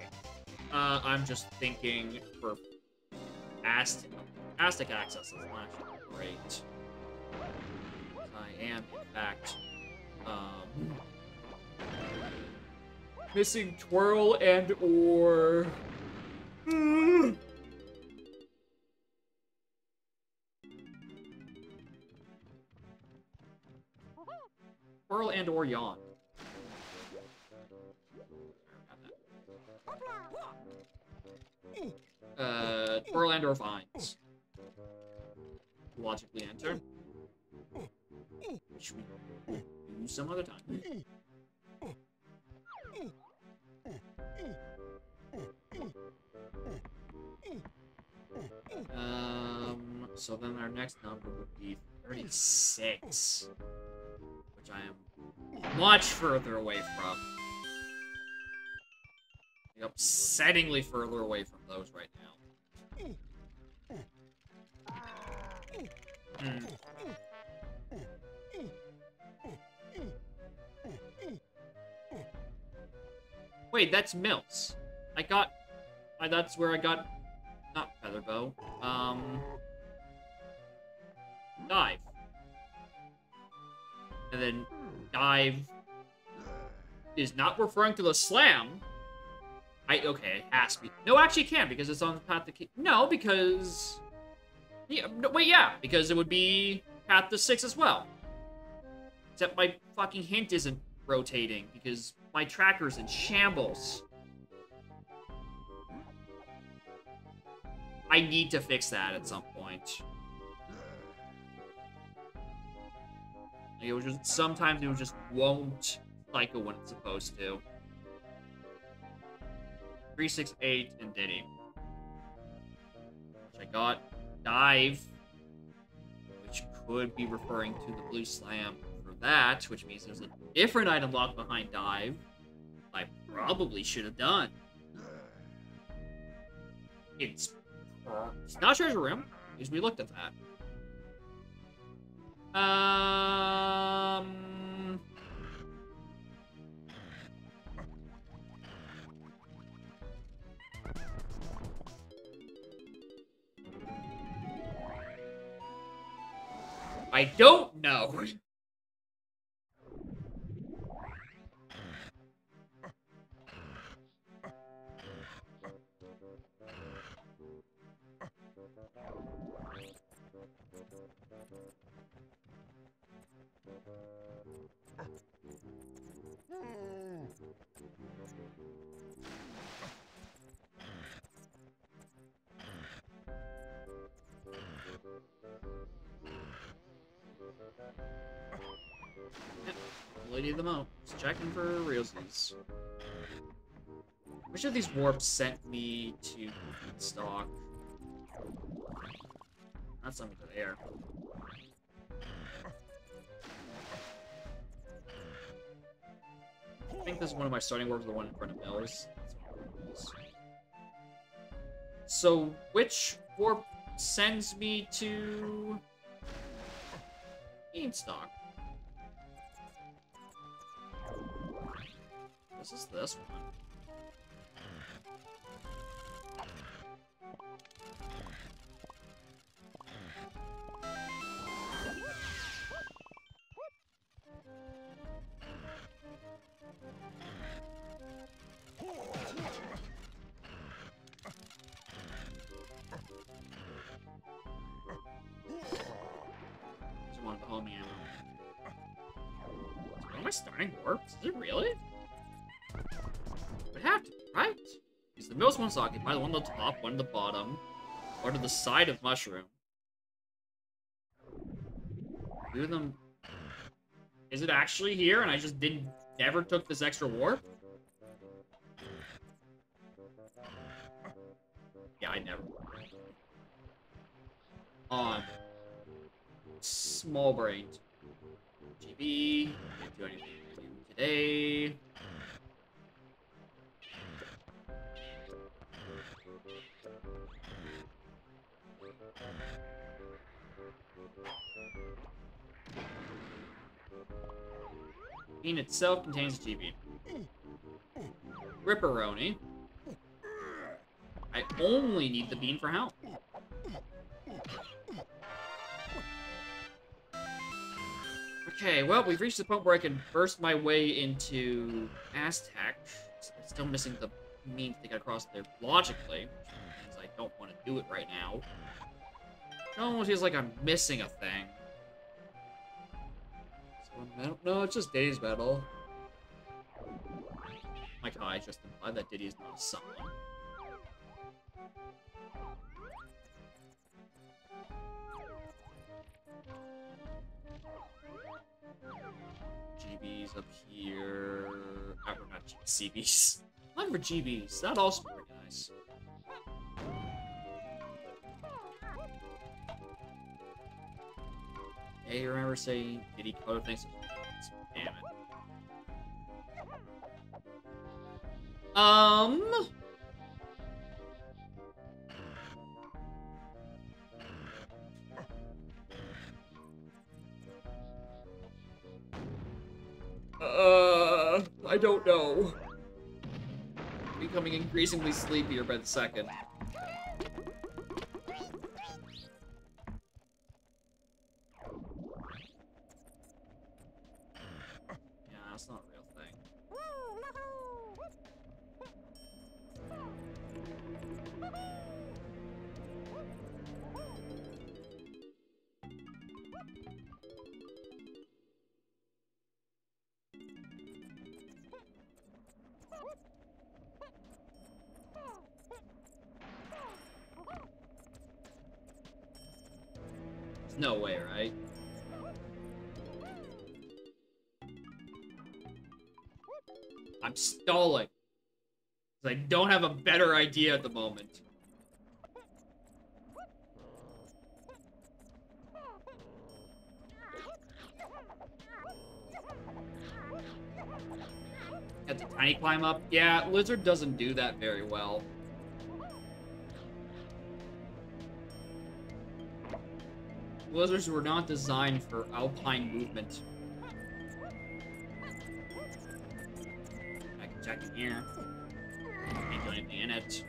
Uh, I'm just thinking for Aztec, Aztec access is actually great. I am, in fact, um, missing twirl and or. Twirl and or yawn. Uh, Burlander Vines. Logically enter. Which we some other time. Um, so then our next number would be 36, which I am much further away from. Upsettingly further away from those right now. Hmm. Wait, that's Mills. I got... I, that's where I got... Not Featherbow. Um... Dive. And then Dive is not referring to the slam. I okay, has to be. No, actually, it can because it's on the path to. No, because. Yeah, no, wait, yeah, because it would be path to six as well. Except my fucking hint isn't rotating because my tracker's in shambles. I need to fix that at some point. It was just sometimes it just won't cycle when it's supposed to. 368 and Diddy. Which I got Dive, which could be referring to the Blue Slam for that, which means there's a different item locked behind Dive. I probably should have done. It's, it's not Treasure Room, because we looked at that. Um. I don't know. Lady of the Moat. Just checking for realsies. Which of these warps sent me to stock? Not something to there. I think this is one of my starting warps, the one in front of Mills. So, which warp sends me to Beanstalk? This is this one. One of starting warps? Is it really? Would have to, be, right? Because the most one's occupied, one on the top, one on the bottom, one to the side of Mushroom. Of them. Is it actually here and I just didn't never took this extra warp? Yeah, I never. On. Um, small brained. GB. Didn't do anything today. Bean itself contains GB. Ripperoni. I only need the bean for health. Okay, well, we've reached the point where I can burst my way into Aztec. Still missing the means to get across there logically, I don't want to do it right now. It almost feels like I'm missing a thing. So, know, it's just Diddy's battle. Like how I just implied that Diddy is not a summon. GB's up here. Oh, (laughs) not CBs. I'm for GBs. That also pretty nice. I remember saying, Diddy he color things? Damn it. Um. Uh, I don't know. Becoming increasingly sleepier by the second. No way, right? I'm stalling. I don't have a better idea at the moment. Got the tiny climb up. Yeah, Lizard doesn't do that very well. Lizards were not designed for alpine movement. I can check in here. Can't do anything in it.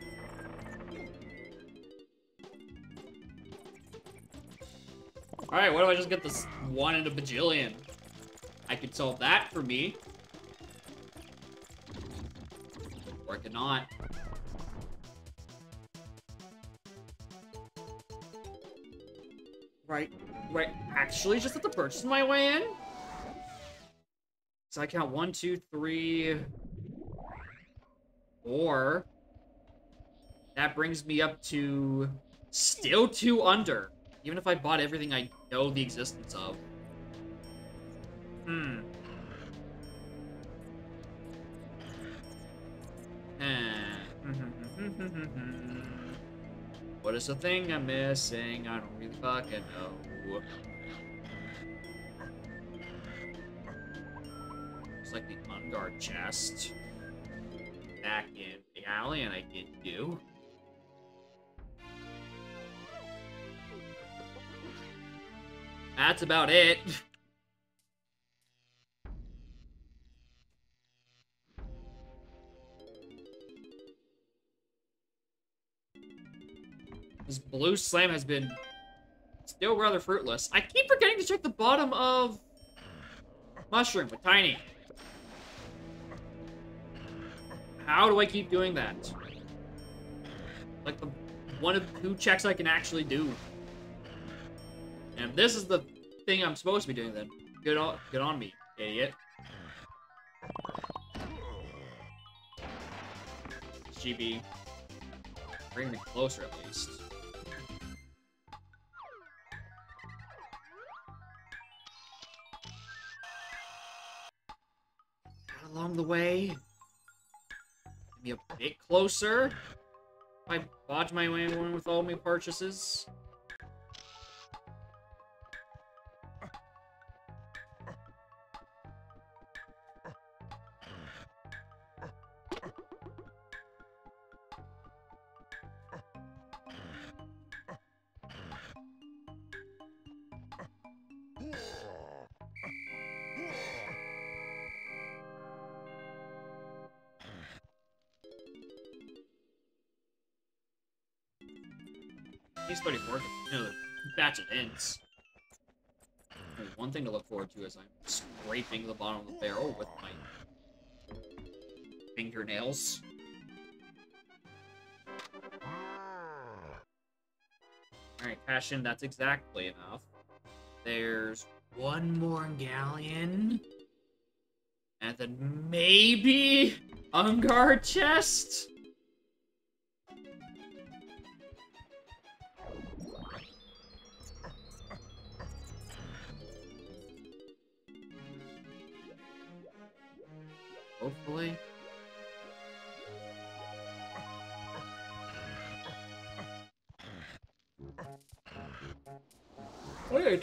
Alright, what do I just get this one in a bajillion? I could solve that for me. Or I could not. Right, right, actually just have to purchase my way in? So I count one, two, three, four. That brings me up to still two under. Even if I bought everything I know the existence of. Hmm. (laughs) what is the thing I'm missing? I don't really fucking know. It's like the unguard chest. Back in the alley, and I get you. That's about it. (laughs) This blue slam has been still rather fruitless. I keep forgetting to check the bottom of mushroom with tiny. How do I keep doing that? Like the one of two checks I can actually do. And this is the thing I'm supposed to be doing, then good on, good on me, idiot. GB. Bring me closer, at least. Along the way. Be a bit closer. If I bodge my way with all my purchases. He's 34. Another batch of ends. One thing to look forward to is I'm scraping the bottom of the barrel with my fingernails. Alright, cash in, that's exactly enough. There's one more galleon. And then maybe Ungar chest?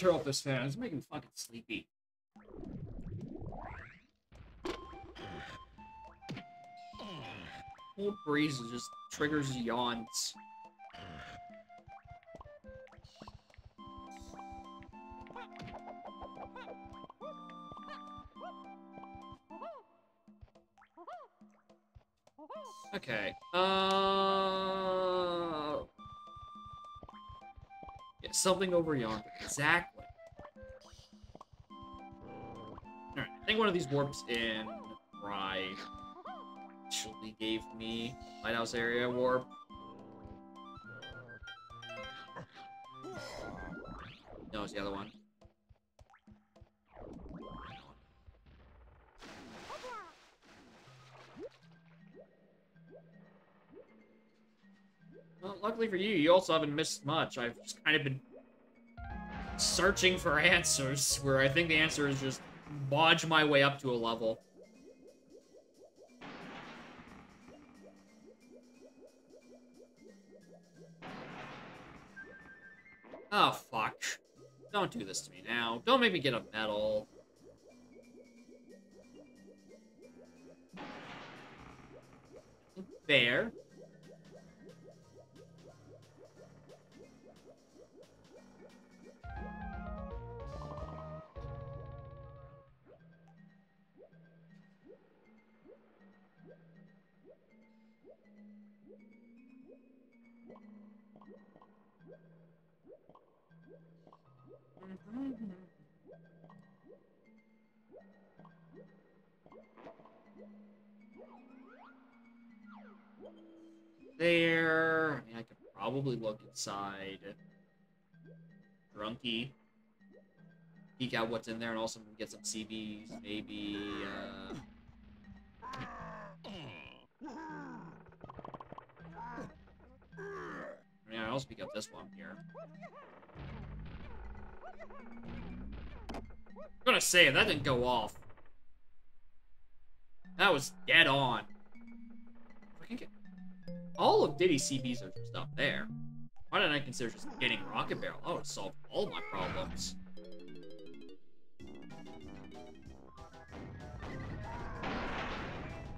This fan? It's making fucking sleepy. Cold breeze just triggers yawns. Okay. Uh. Something over yonder. Exactly. Alright, I think one of these warps in Rye actually gave me Lighthouse area warp. No, it's the other one. Luckily for you, you also haven't missed much. I've just kind of been searching for (laughs) answers, where I think the answer is just bodge my way up to a level. Oh, fuck. Don't do this to me now. Don't make me get a medal. Fair. There. I mean, I could probably look inside. Drunky. Peek out what's in there and also get some CBs, maybe. Uh... I mean, I also pick up this one here. I'm gonna say, that didn't go off. That was dead on. All of Diddy's CBs are just up there. Why didn't I consider just getting Rocket Barrel? That would solve all my problems.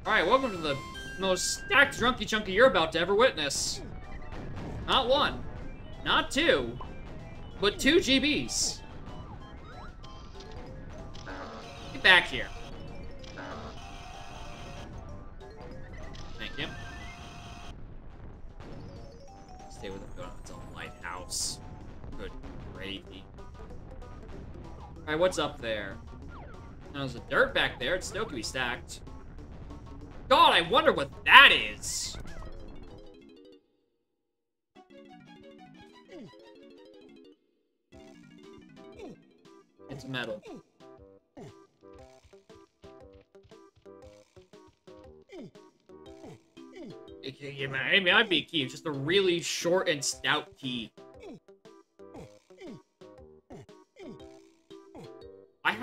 Alright, welcome to the most stacked drunky chunky you're about to ever witness. Not one, not two, but two GBs. Get back here. Alright, what's up there? Now, there's a dirt back there. It still can be stacked. God, I wonder what that is. It's metal. It, it, it might be a key. Just a really short and stout key.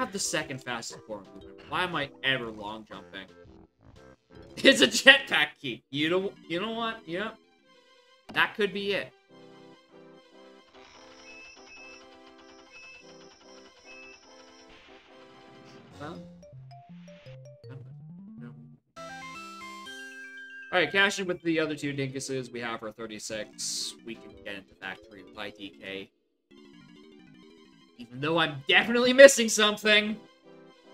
Have the second fastest forward movement. Why am I ever long jumping? (laughs) It's a jetpack key. You know, you know what? Yep. that could be it. Well. Alright, cashing with the other two dinkuses. We have our 36. We can get into factory with IDK. Even though I'm definitely missing something.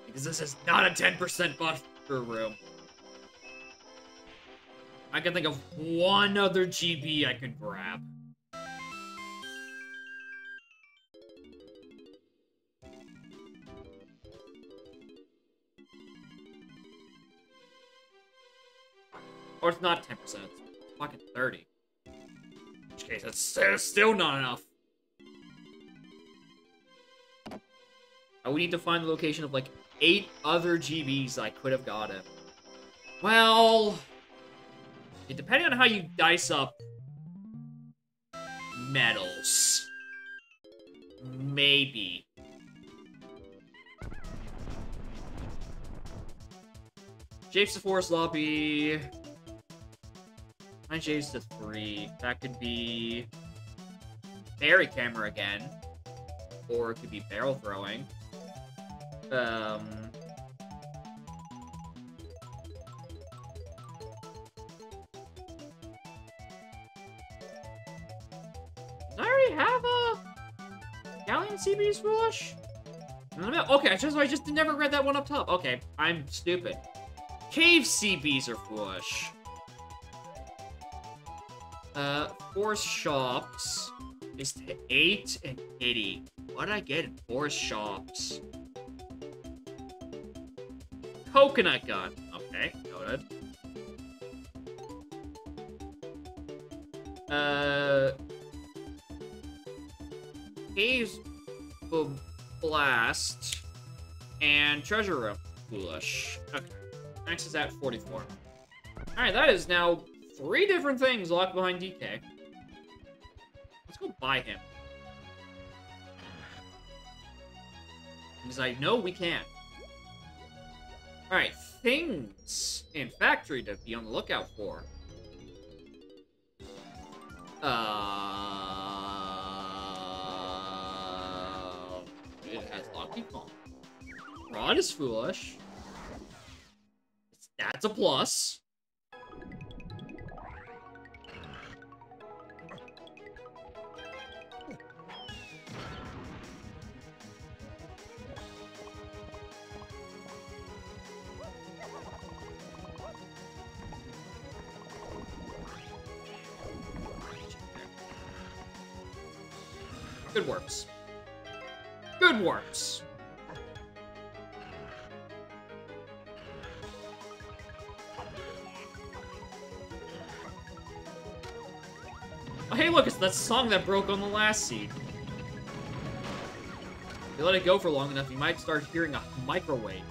Because this is not a 10% buffer room. I can think of one other GB I could grab. Or it's not 10%, it's fucking 30. In which case, that's uh, still not enough. I would need to find the location of like eight other GBs I could have gotten. Well, depending on how you dice up medals, maybe. Japes to four sloppy. Nine shades to three. That could be Fairy camera again. or it could be barrel throwing. Um, I already have a Galleon CB's Foolish? Okay, I just I just never read that one up top. Okay, I'm stupid. Cave CBs are foolish. Uh, Force Shops is to 8 and 80. What did I get in Force Shops? Coconut Gun. Okay, noted. Uh... Caves Blast and Treasure Room. Foolish. Okay. Max is at 44. Alright, that is now three different things locked behind DK. Let's go buy him. Because I know we can. Alright, things in factory to be on the lookout for. Uh, it has. Rod is foolish. That's a plus. Song that broke on the last seed. If you let it go for long enough, you might start hearing a microwave.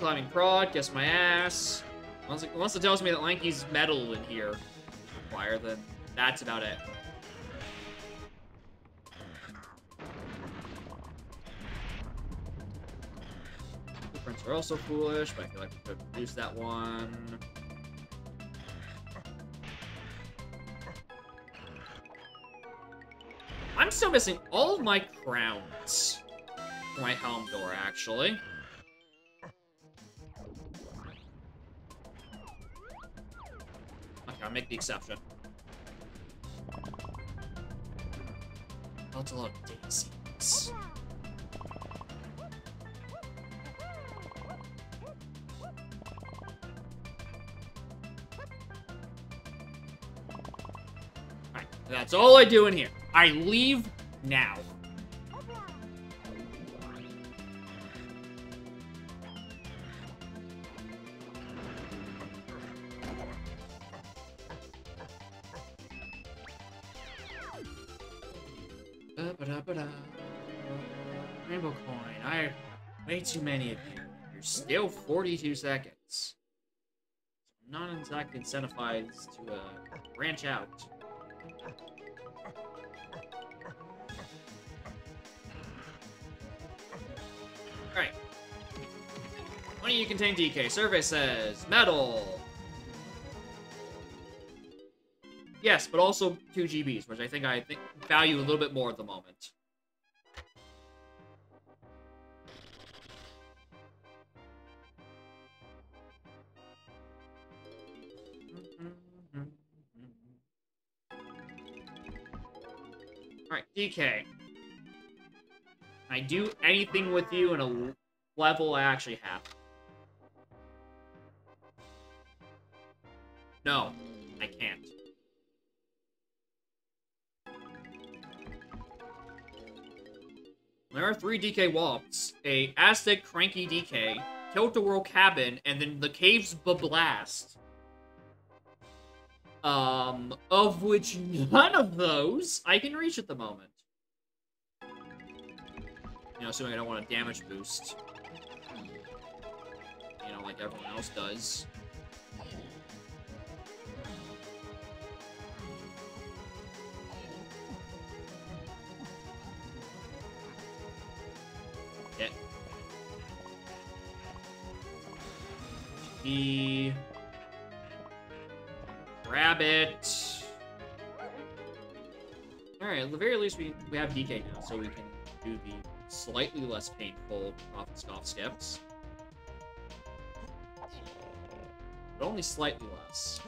Climbing prod, guess my ass. Unless it, unless it tells me that Lanky's medal in here. Wire, then that's about it. Blueprints are also foolish, but I feel like we could reduce that one. I'm still missing all of my crowns my helm door, actually. I'll make the exception. A lot of daisies. That's all I do in here. I leave now. Too many of you. You're still 42 seconds. Not exactly incentivized to uh, branch out. Alright. What do you contain DK? Survey says medal. Yes, but also 2 GBs, which I think I think value a little bit more at the moment. Alright, DK. I do anything with you in a level I actually have. No, I can't. There are three DK Wops, a Aztec Cranky DK, Tilt-A-Whirl Cabin, and then the Caves Blast. Um, of which none of those I can reach at the moment. You know, assuming I don't want a damage boost. You know, like everyone else does. Get. E. Grab it. Alright, at the very least we, we have DK now, so we can do the slightly less painful off and scoff skips. But only slightly less.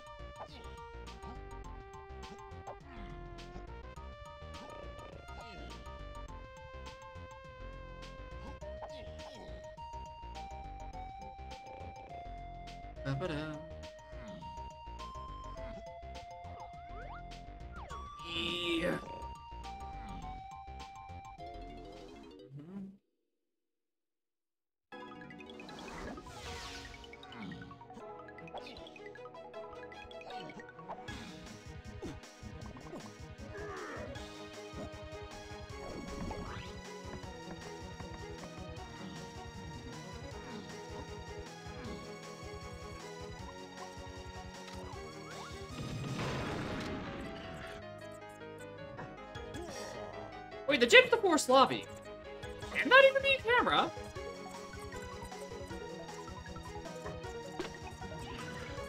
Force lobby. And not even the camera.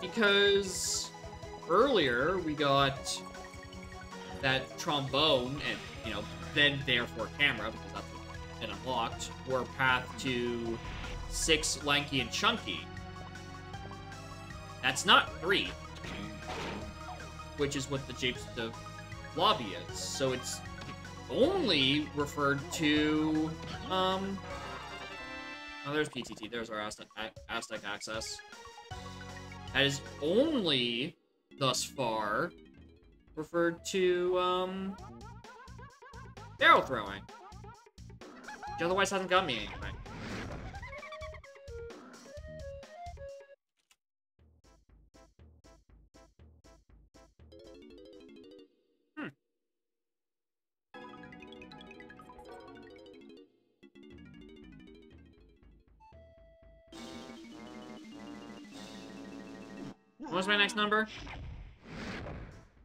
Because earlier we got that trombone and, you know, then therefore camera, because that's what it unlocked, were path to six lanky and chunky. That's not three. Which is what the Japes the lobby is. So it's only referred to, um, oh, there's PTT, there's our Aztec, Aztec access. That is only, thus far, referred to, um, arrow throwing. Which otherwise hasn't got me.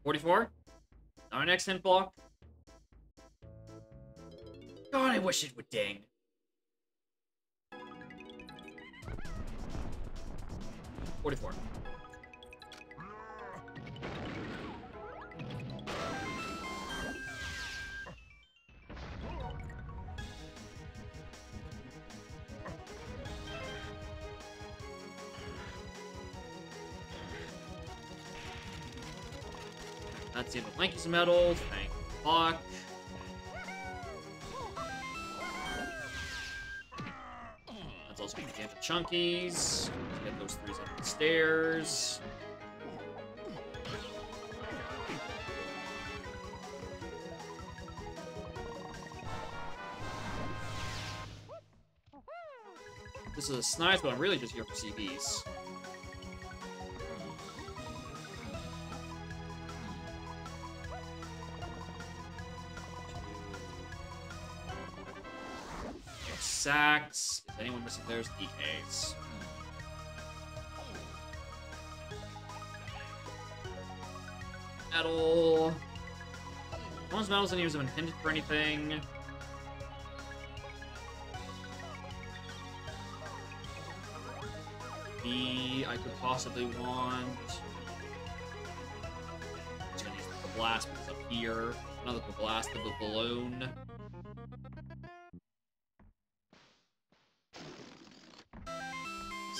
44. Our next hint block. God, I wish it would ding. Forty-four. End of Thank fuck. That's also get the chunkies. Get those threes up the stairs. This is a snipe, but I'm really just here for CBs. Sax. Is anyone missing theirs? DKs. Medal. Medals in here have been hinted for anything. B, I could possibly want. I'm just gonna use the blast because up here. Another blast of the balloon.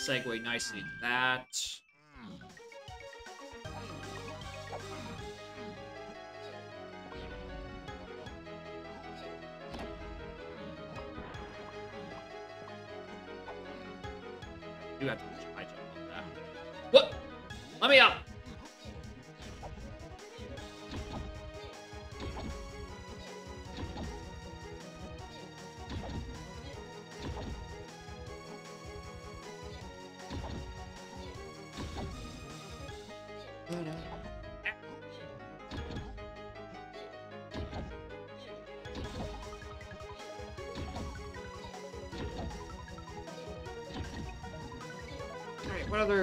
Segue nicely into that.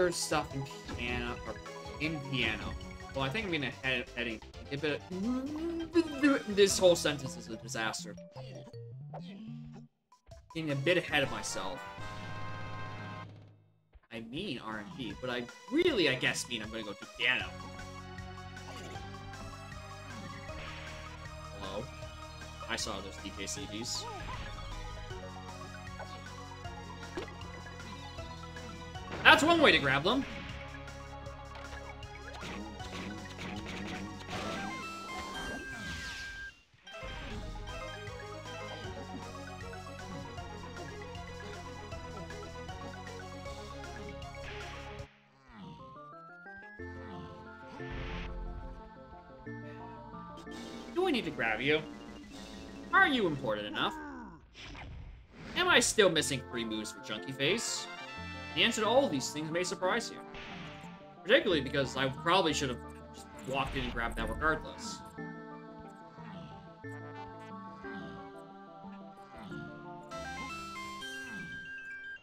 Other stuff in piano or in piano? Well, I think I'm gonna head heading. This whole sentence is a disaster. Getting a bit ahead of myself. I mean R&B, but I really, I guess, mean I'm gonna go to piano. Hello? I saw those DK CBs. One way to grab them. Do I need to grab you? Are you important enough? Am I still missing three moves for Chunky Face? The answer to all of these things may surprise you. Particularly because I probably should have just walked in and grabbed that regardless.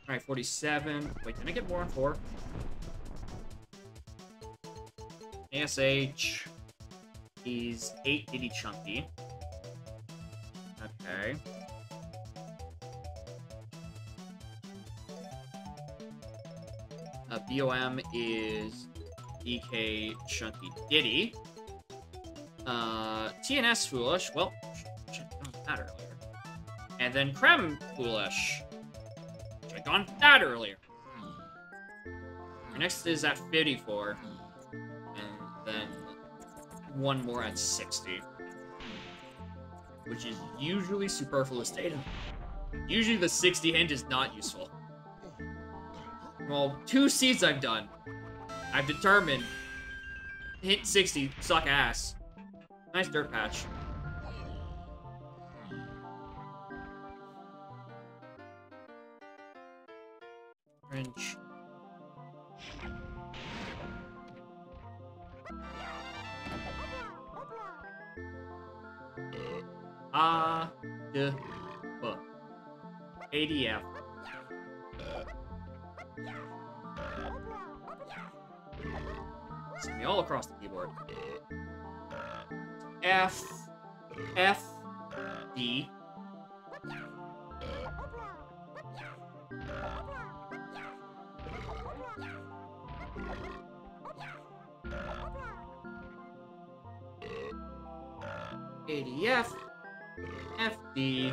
Alright, 47. Wait, can I get more on 4? ASH is 8 itty chunky. Okay. BOM is EK Chunky Diddy. Uh, TNS Foolish. Well, should have that earlier. And then Krem Foolish. Should have gone that earlier. Next is at 54. And then one more at 60. Which is usually superfluous data. Usually the 60 hint is not useful. Well, two seeds I've done. I've determined hit 60 suck ass. Nice dirt patch. See me all across the keyboard. Uh, F, F, D. ADF, FD.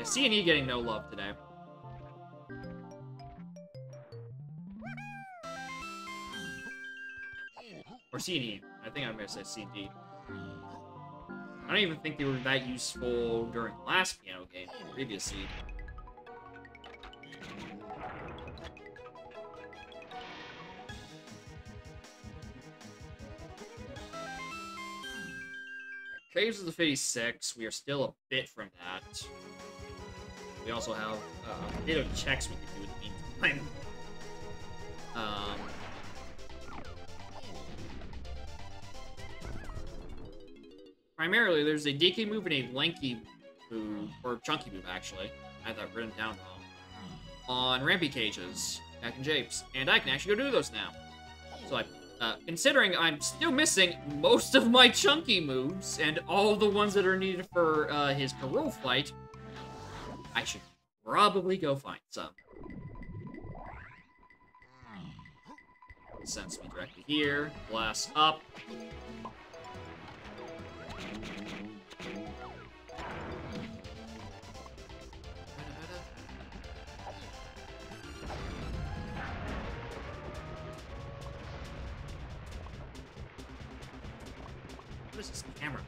Yeah, C and E getting no love today. Or C and E. I think I'm gonna say C and D. I don't even think they were that useful during the last piano game, previously. Caves of the 56, we are still a bit from that. We also have uh, checks we can do in the meantime. Um, primarily, there's a DK move and a lanky move, or chunky move, actually. I had that written down wrong. On Rambi Cages, back in Japes. And I can actually go do those now. So I uh, considering I'm still missing most of my chunky moves and all the ones that are needed for uh, his parole flight, I should probably go find some. Sends me directly here. Blast up. What is this camera?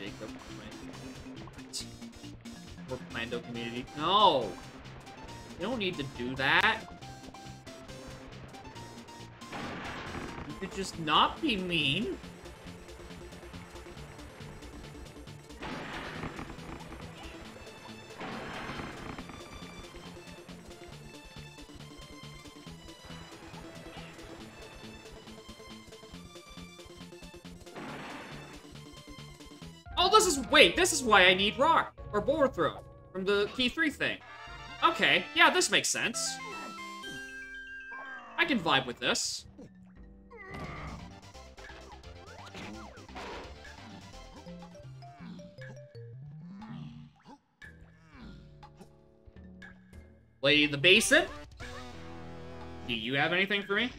Jacob. Right. Or Plando community. No! You don't need to do that. You could just not be mean. This is why I need rock or boar throw from the key three thing. Okay, yeah, this makes sense. I can vibe with this. Lady the Basin? Do you have anything for me?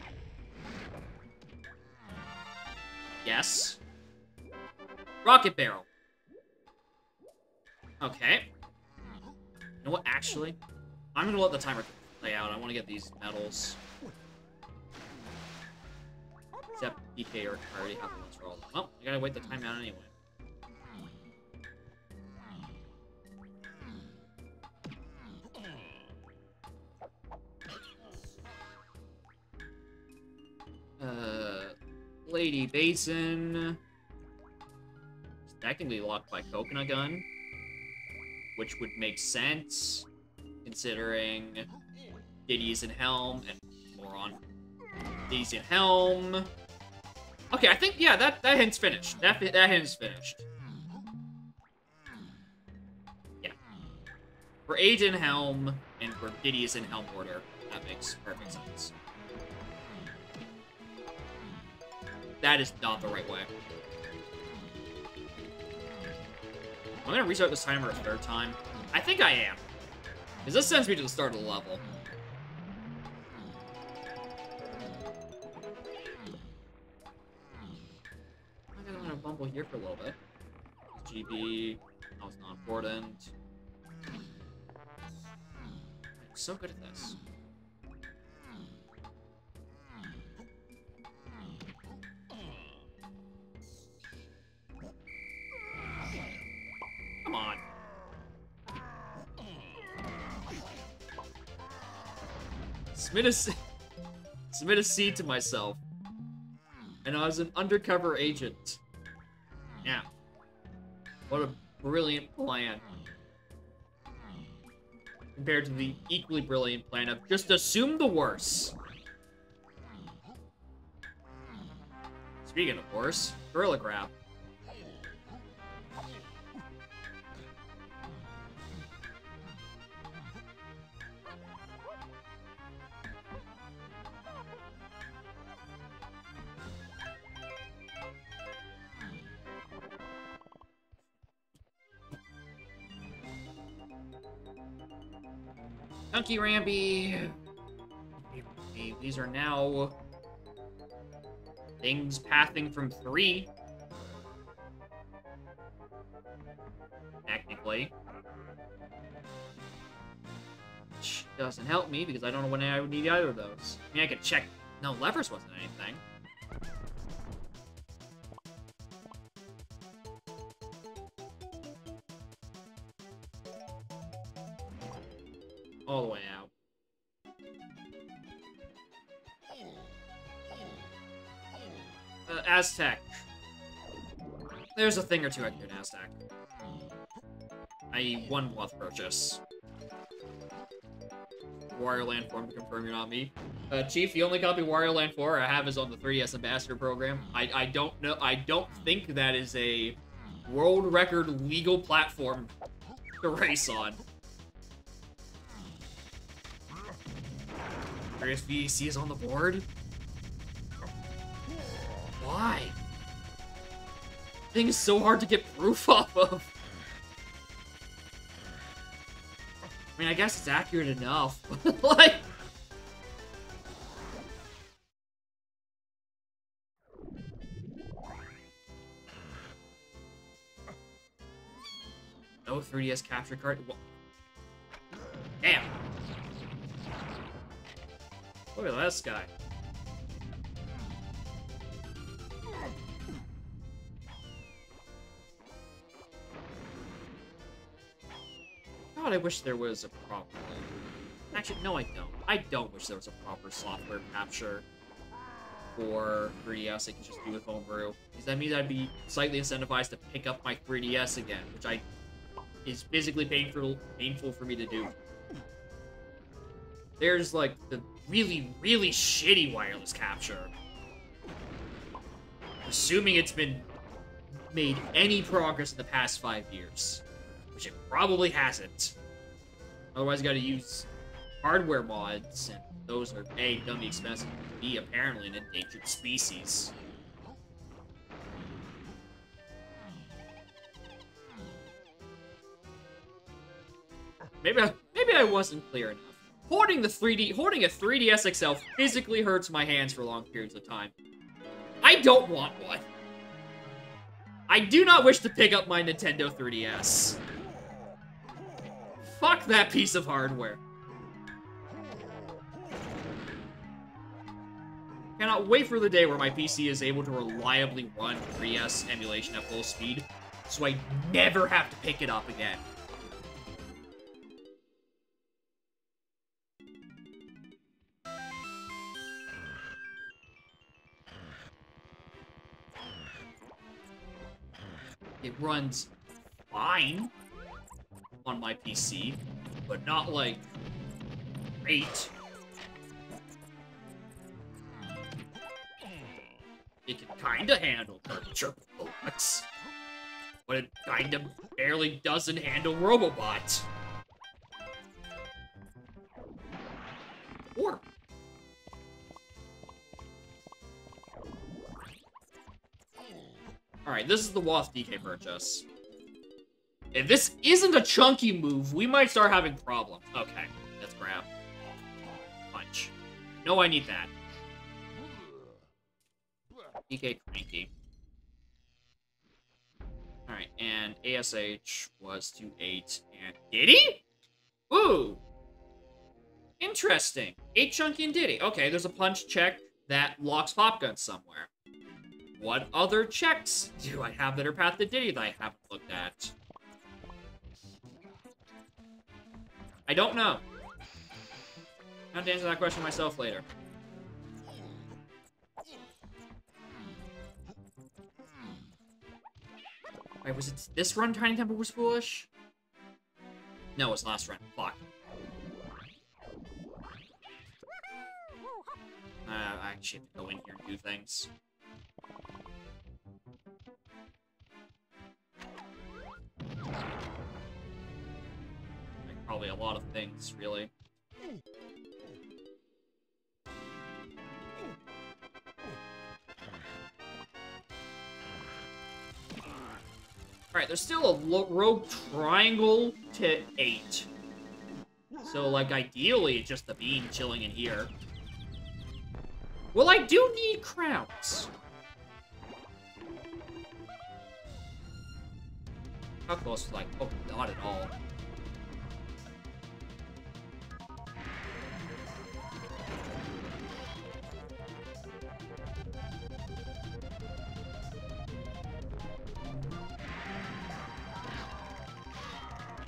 Yes. Rocket Barrel. Okay. You know what, actually? I'm gonna let the timer play out. I want to get these medals. Except DK or already have the ones for all of them. Well, I gotta wait the time out anyway. Uh, Lady Basin. It's technically locked by Coconut Gun, which would make sense considering Diddy's in Helm and moron. Diddy's in Helm. Okay, I think yeah, that that hint's finished. That that hint's finished. Yeah. For Age in Helm and for Diddy's in Helm order, that makes perfect sense. That is not the right way. I'm gonna restart this timer a third time. I think I am. Because this sends me to the start of the level. I'm gonna bumble here for a little bit. GB, that was not important. I'm so good at this. Come on. Submit a, submit a seed to myself. And I was an undercover agent. Yeah. What a brilliant plan. Compared to the equally brilliant plan of just assume the worst. Speaking of worse, Gorilla Grab. Chunky Rambi. These are now things pathing from three. Technically. Which doesn't help me because I don't know when I would need either of those. I mean, I could check. No, levers wasn't anything. All the way out. Uh, Aztec. There's a thing or two I can do in Aztec. I one bluff purchase. Wario Land 4 to confirm you're not me. Uh, Chief, the only copy Wario Land 4 I have is on the 3DS Ambassador program. I, I don't know. I don't think that is a world record legal platform to race on. Curious VEC is on the board? Why? Thing is so hard to get proof (laughs) off of. I mean, I guess it's accurate enough. (laughs) like... No 3DS capture card? Damn! Look at this guy. God, I wish there was a proper... Actually, no, I don't. I don't wish there was a proper software capture for 3DS I can just do with Homebrew. Because that means I'd be slightly incentivized to pick up my 3DS again, which I is physically painful painful for me to do. There's like the really, really shitty wireless capture. Assuming it's been made any progress in the past five years. Which it probably hasn't. Otherwise, you gotta use hardware mods, and those are A, dummy expensive, B, apparently an endangered species. Maybe I, maybe I wasn't clear enough. Hoarding the 3D, hoarding a 3DS XL physically hurts my hands for long periods of time. I don't want one. I do not wish to pick up my Nintendo 3DS. Fuck that piece of hardware. Cannot wait for the day where my PC is able to reliably run 3DS emulation at full speed, so I never have to pick it up again. It runs fine on my PC, but not like great. It can kinda handle Turbo Bullets, but it kinda barely doesn't handle Robobot. Or Alright, this is the Wasp DK purchase. If this isn't a chunky move, we might start having problems. Okay, let's grab. Punch. No, I need that. DK Cranky. Alright, and ASH was to 8, and Diddy? Ooh! Interesting. 8 Chunky and Diddy. Okay, there's a punch check that locks Pop Gun somewhere. What other checks do I have that are Path to Diddy that I haven't looked at? I don't know. I'll have to answer that question myself later. Wait, was it this run Tiny Temple was foolish? No, it was last run. Fuck. Uh, I actually have to go in here and do things. Probably a lot of things, really. Alright, there's still a rogue triangle to 8. So, like, ideally, just the bean chilling in here. Well, I do need crowns. How close? Like, oh, not at all.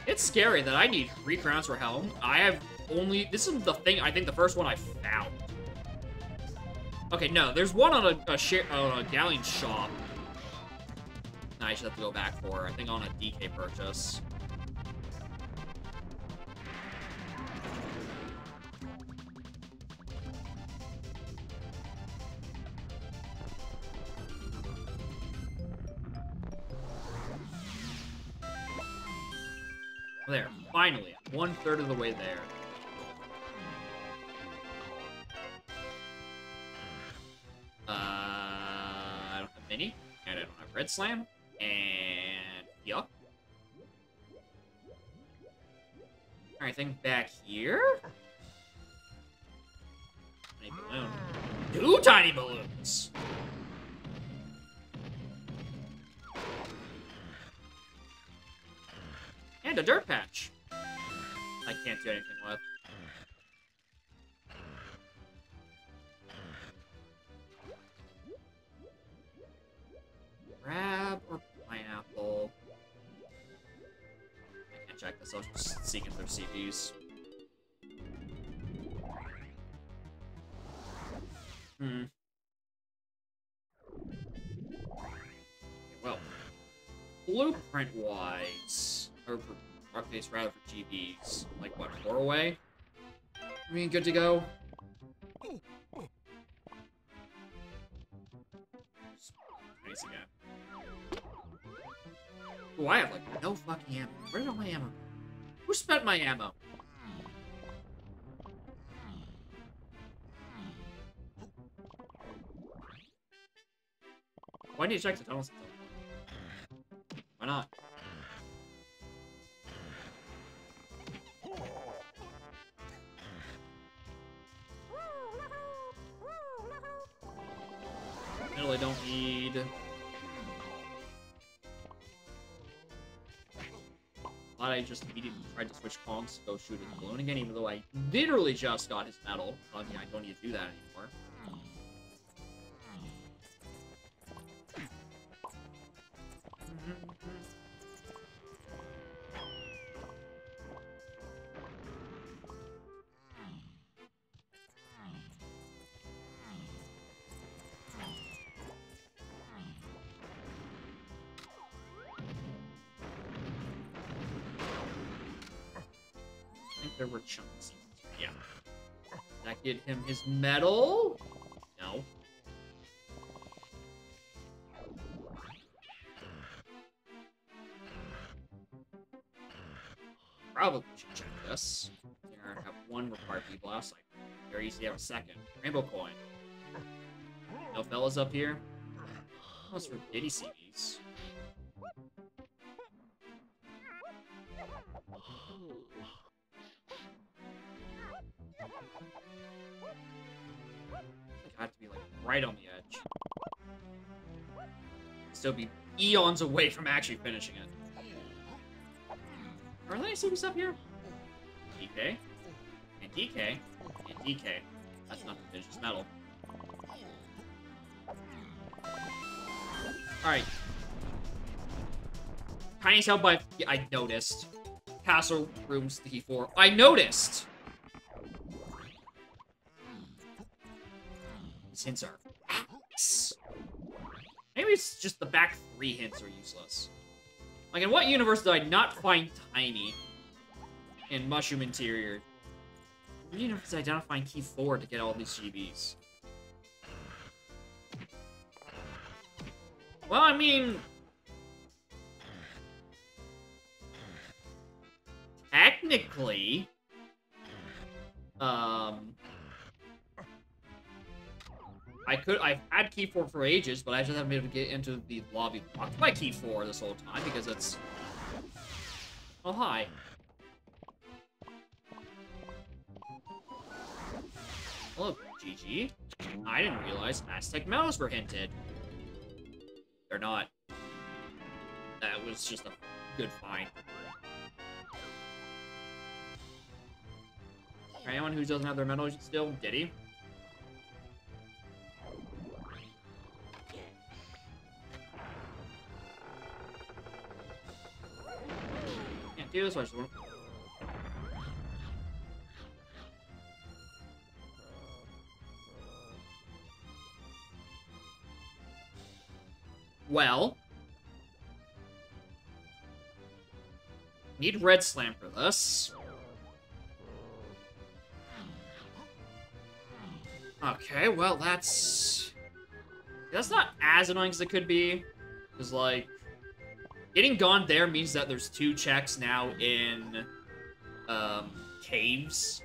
It's scary that I need three crowns for Helm. I have only... This is the thing, I think the first one I found. Okay, no, there's one on a, a, on a galleon shop. I should have to go back for, I think on a DK purchase. There, finally, one third of the way there. Uh, I don't have mini, and I don't have red slam, and yup. Alright, thing back here. Tiny balloon. Two tiny balloons! And a dirt patch. I can't do anything with. Crab or pineapple? I can't check this. I was just seeking through CPs. Hmm. Well, blueprint-wise, or for case, rather for GBs, like what, four away? I mean, good to go. Nice again. Oh, I have like no fucking ammo. Where did all my ammo? Who spent my ammo? Why need to check the tunnels? Why not? I don't need. Thought I just immediately tried to switch comms to go shoot his balloon again, even though I literally just got his medal. I don't need to do that anymore. Get him his medal? No. Probably should check this. I have one required B blast. Like, very easy to have a second. Rainbow coin. No fellas up here? Oh, What's for Diddy CBs? Oh. Right on the edge. Still be eons away from actually finishing it. Are there any secrets up here? DK. And DK. And DK. That's not the vicious metal. Alright. Tiny Cell by... I noticed. Castle Rooms the 4. I noticed! Hints are. Maybe it's just the back three hints are useless. Like, in what universe did I not find Tiny in Mushroom Interior? What universe did I find Key 4 to get all these GBs? Well, I mean... Technically... Um... I could, I've had key 4 for ages, but I just haven't been able to get into the lobby locked by key 4 this whole time because it's... Oh, hi. Hello, GG. I didn't realize Aztec medals were hinted. They're not. That was just a good find. For anyone who doesn't have their medals still, did he? Well... Need red slam for this. Okay, well, that's... That's not as annoying as it could be. Because, like, getting gone there means that there's two checks now in um, caves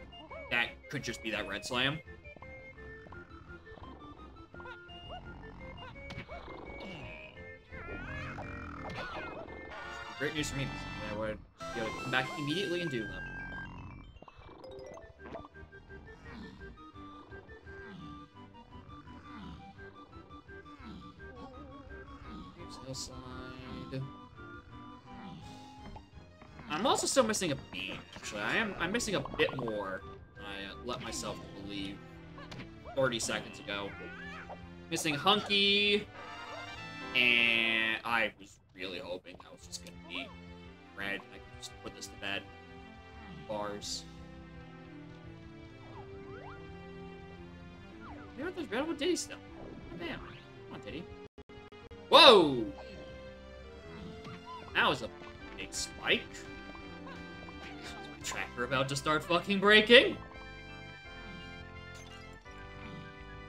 that could just be that red slam. Great news for me. I would be able to come back immediately and do them. Hillside. I'm also still missing a beat. Actually, I am. I'm missing a bit more. I uh, let myself believe 30 seconds ago. Missing Hunky, and I was really hoping that was just gonna be red. I could just put this to bed. Bars. Know, there's red with Diddy still. Damn. Come on, Diddy. Whoa! That was a big spike. Tracker about to start fucking breaking?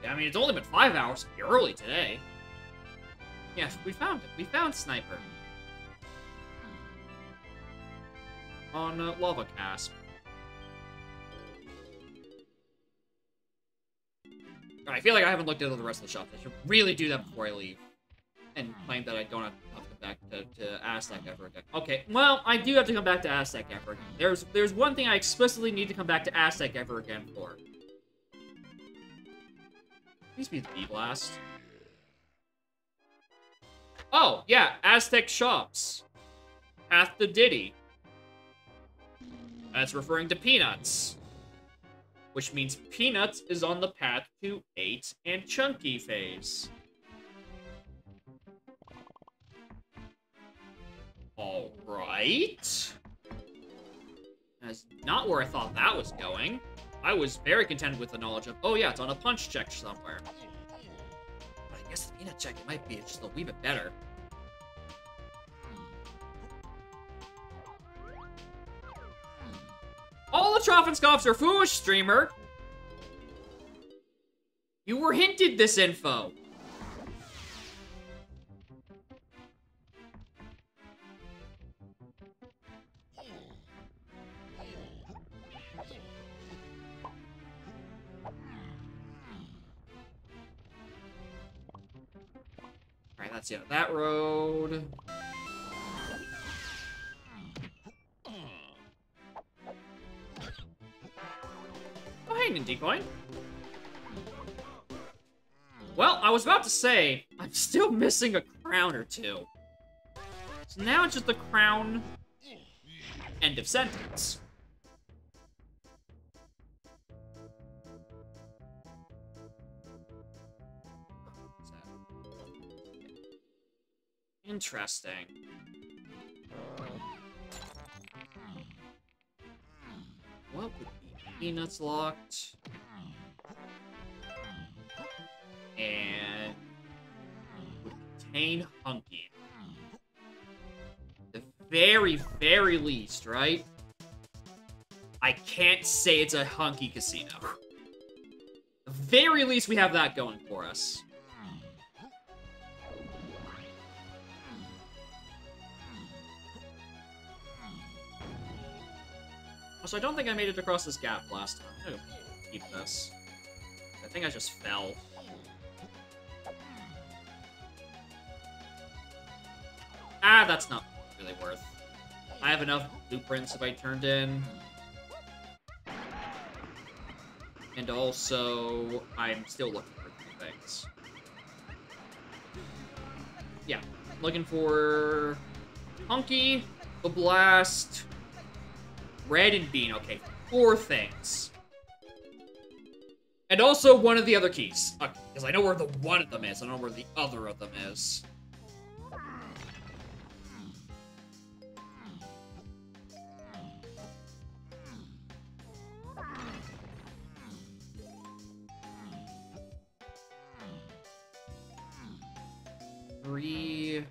I mean, it's only been five hours. Early today. Yes, we found it. We found Sniper. on uh, Lava Cast. I feel like I haven't looked at the rest of the shops. I should really do that before I leave. And claim that I don't have back to, to Aztec ever again. Okay, well, I do have to come back to Aztec ever again. There's, there's one thing I explicitly need to come back to Aztec ever again for. Please be the B-Blast. Oh, yeah, Aztec Shops. Path to Diddy. That's referring to Peanuts. Which means Peanuts is on the path to 8 and Chunky phase. Alright. That's not where I thought that was going. I was very content with the knowledge of, oh yeah, it's on a punch check somewhere. But I guess the peanut check might be just a wee bit better. Hmm. All the Troffenscoffs are foolish, streamer! You were hinted this info! That's of that road. Oh, hey, Nindicoin. Well, I was about to say, I'm still missing a crown or two. So now it's just the crown. End of sentence. Interesting. What would be peanuts locked? And would contain Hunky. The very, very least, right? I can't say it's a hunky casino. The very least we have that going for us. Also, I don't think I made it across this gap last time. I'm gonna keep this. I think I just fell. Ah, that's not really worth. I have enough blueprints if I turned in. And also, I'm still looking for things. Yeah, looking for Hunky, the Blast, Red and Bean. Okay, four things. And also one of the other keys. Because I know where the one of them is. I don't know where the other of them is. Three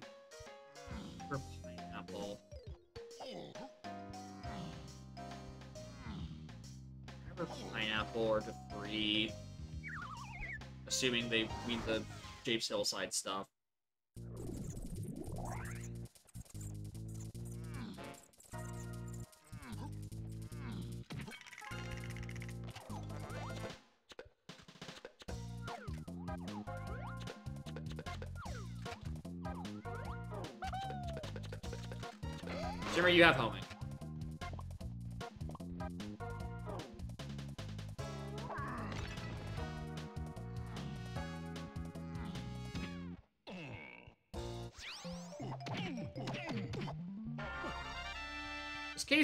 Assuming they mean the Japes Hillside stuff. Jimmy, you have homing.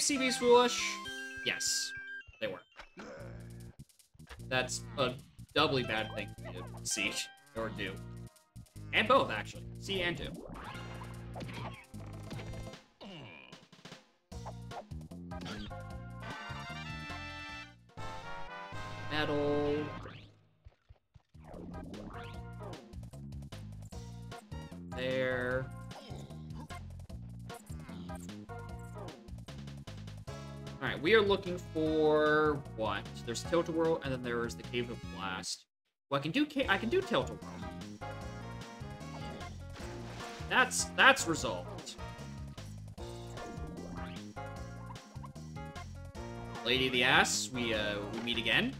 Is KCB's foolish? Yes, they were. That's a doubly bad thing to see (laughs) or do. And both, actually. See and do. Medal. There. Alright, we are looking for what? There's Tilt-A-Whirl, and then there's the Cave of Blast. Well, I can do I can do Tilt-A-Whirl. That's that's resolved. Lady of the Ass, we, uh, we meet again.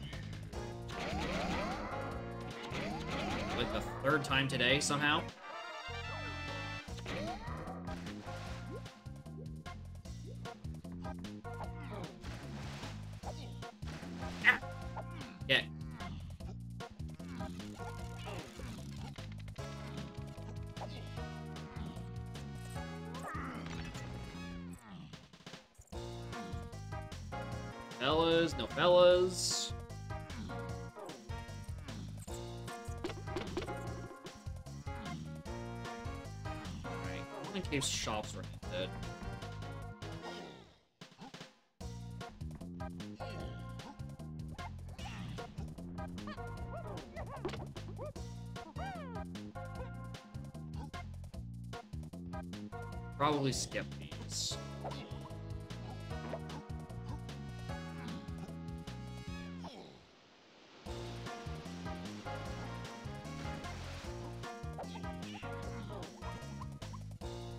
Like the third time today, somehow. Probably skip these.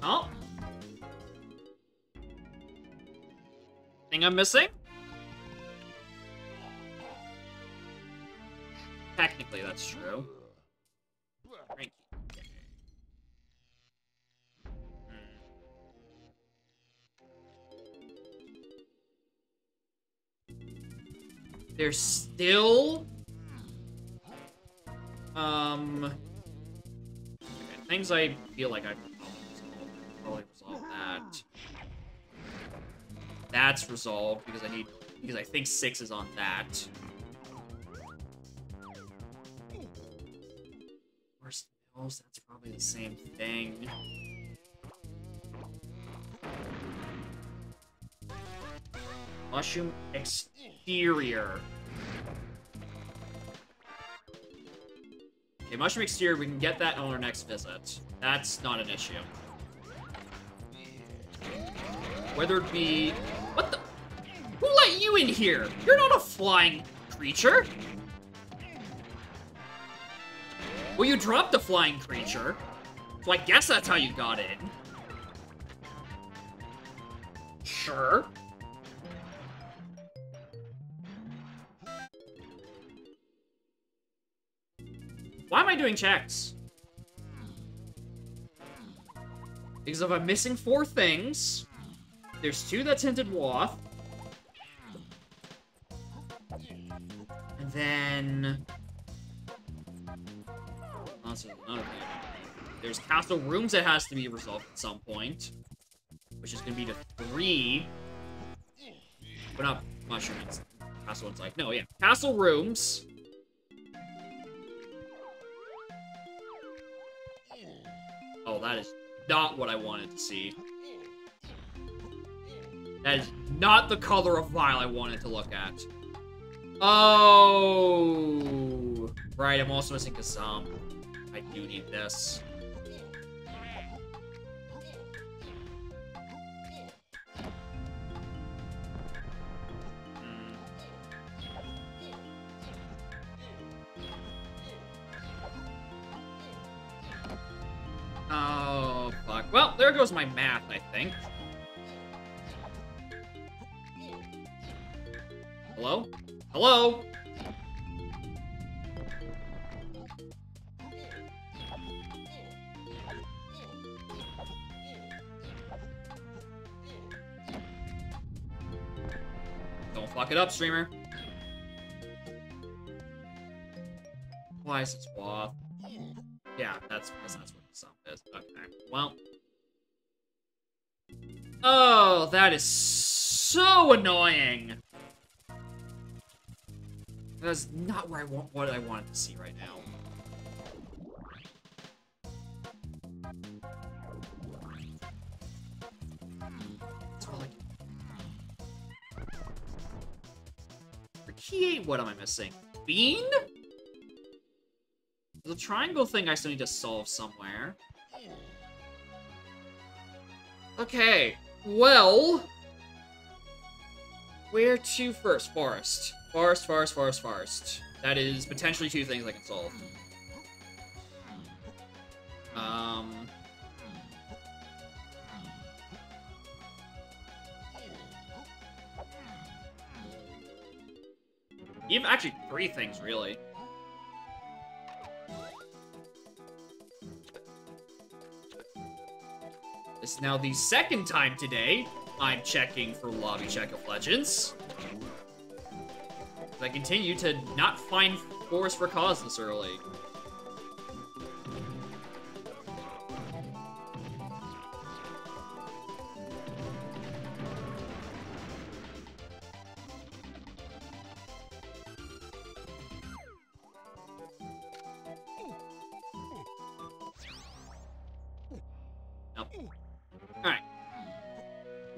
Oh. Thing I'm missing? There's still... Um... things I feel like I probably resolve. That. That's resolved because I need... Because I think six is on that. That's probably the same thing. Mushroom exterior. Okay, mushroom exterior, we can get that on our next visit. That's not an issue. Whether it be... What the... Who let you in here? You're not a flying creature. Well, you dropped a flying creature. So I guess that's how you got in. Sure. Doing checks? Because if I'm missing four things, there's two that's hinted Woth. And then... There's castle rooms that has to be resolved at some point. Which is to be the three. But not mushrooms. Castle one's like, no, yeah. Castle rooms. That is not what I wanted to see. That is not the color of vial I wanted to look at. Oh! Right, I'm also missing Kazam. I do need this. There my math, I think. Hello? Hello? Don't fuck it up, streamer. Why is it Oh, that is so annoying. That's not where I want what I wanted to see right now. For hmm. key what am I missing? Bean? The triangle thing I still need to solve somewhere. Hmm. Okay, well... Where to first? Forest. Forest, forest, forest, forest. That is potentially two things I can solve. Um... even actually three things really. Now the second time today I'm checking for lobby check of legends. I continue to not find Forest for Cause this early.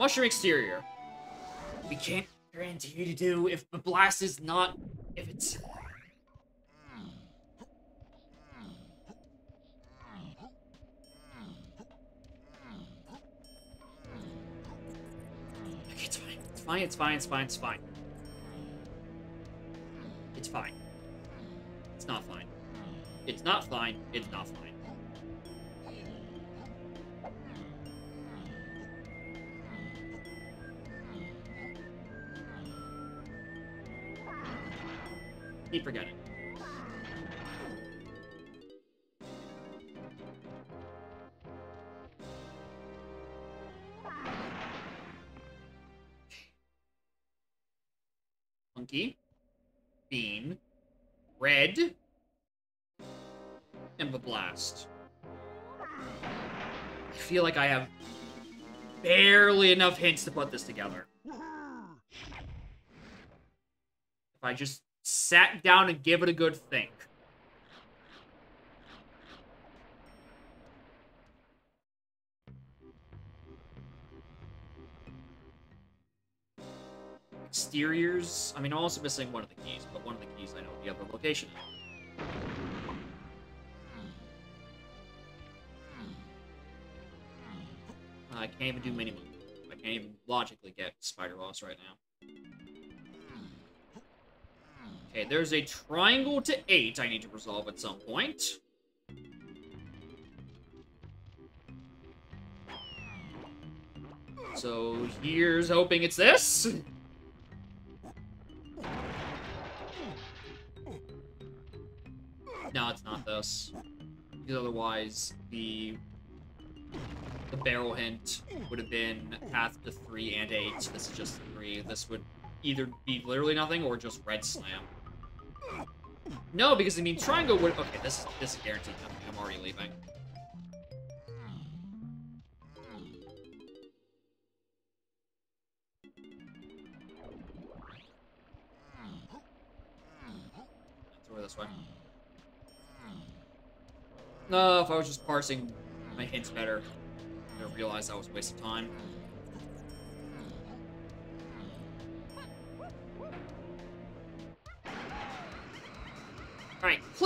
Mushroom exterior. We can't guarantee you to do if the blast is not... If it's... Okay, it's fine. It's fine, it's fine, it's fine, it's fine. It's fine. It's not fine. It's not fine. It's not fine. Keep it. Monkey, Bean, Red, and the Blast. I feel like I have barely enough hints to put this together. If I just sat down and give it a good think. Exteriors, I mean, I'm also missing one of the keys, but one of the keys I know the other location. Hmm. Hmm. Hmm. I can't even do mini I can't even logically get Spider Boss right now. Okay, there's a triangle to eight I need to resolve at some point. So here's hoping it's this. No, it's not this. Because otherwise, the the barrel hint would have been path to three and eight. This is just three. This would either be literally nothing or just red slam. No, because I mean triangle would. Okay, this is this is guaranteed nothing. I'm already leaving. This way. No, if I was just parsing my hints better, I would realize that was a waste of time.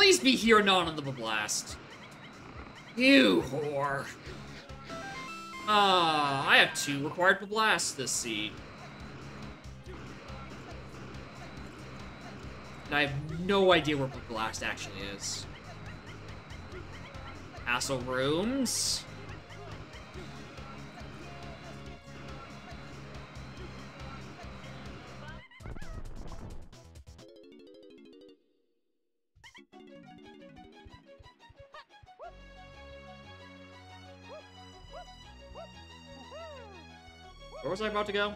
Please be here not on the blast. You whore. Ah, I have two required to blast this seed. And I have no idea where blast actually is. Castle rooms. I about to go?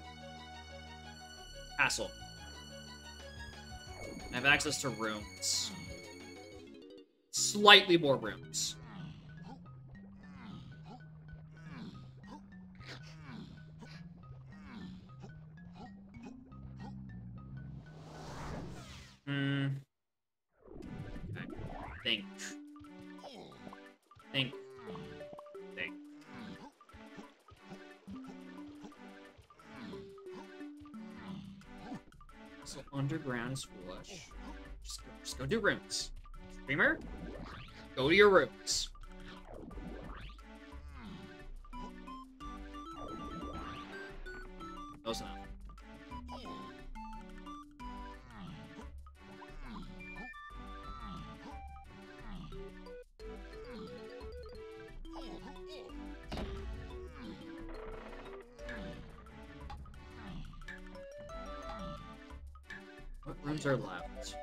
Castle. I have access to rooms. Slightly more rooms. Hmm. Think. Think. So underground is foolish. Just go, just go do rooms. Streamer, go to your rooms. Close enough. Left?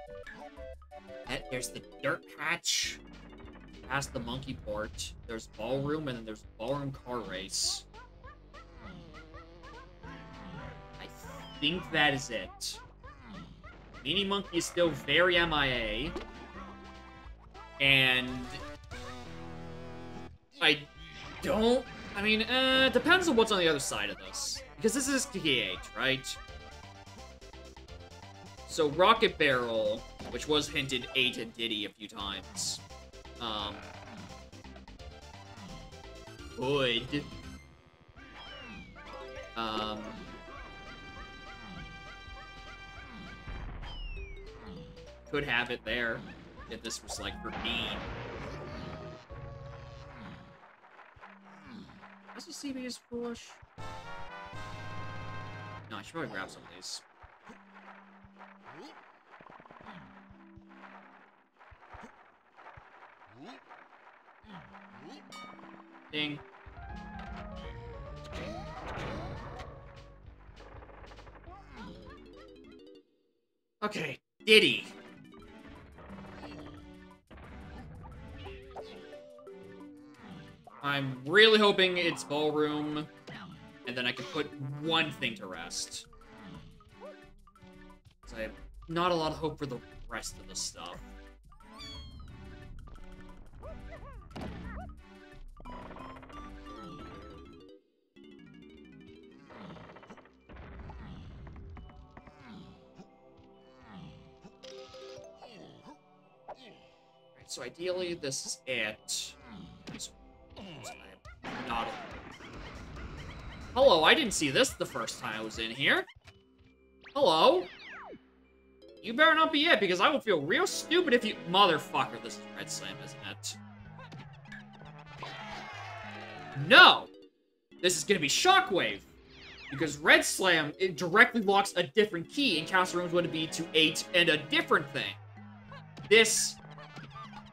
There's the dirt patch. Past the monkey port. There's ballroom, and then there's ballroom car race. I think that is it. Mini Monkey is still very MIA. And I don't. I mean, uh, depends on what's on the other side of this. Because this is TK8, right? So Rocket Barrel, which was hinted 8 and Diddy a few times, um, could, um, could have it there if this was like for me. Does the CB is foolish? No, I should probably grab some of these. Ding. Okay, Diddy. I'm really hoping it's ballroom, and then I can put one thing to rest. I have not a lot of hope for the rest of the stuff. So ideally this is it. Not Hello, I didn't see this the first time I was in here. Hello? You better not be it, because I would feel real stupid if you- Motherfucker, this is Red Slam, isn't it? No! This is gonna be Shockwave! Because Red Slam, it directly locks a different key, and Castle Rooms would be to 8 and a different thing. This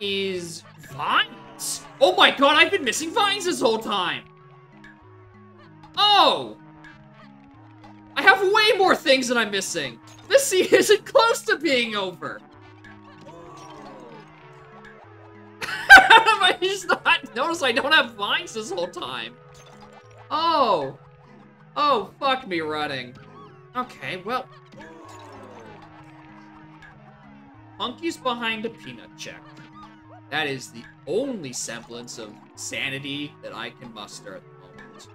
is Vines. Oh my god, I've been missing Vines this whole time. Oh! I have way more things that I'm missing. This scene (laughs) isn't close to being over. (laughs) I just not noticed I don't have Vines this whole time? Oh. Oh, fuck me running. Okay, well. Monkey's behind a peanut check. That is the only semblance of sanity that I can muster at the moment.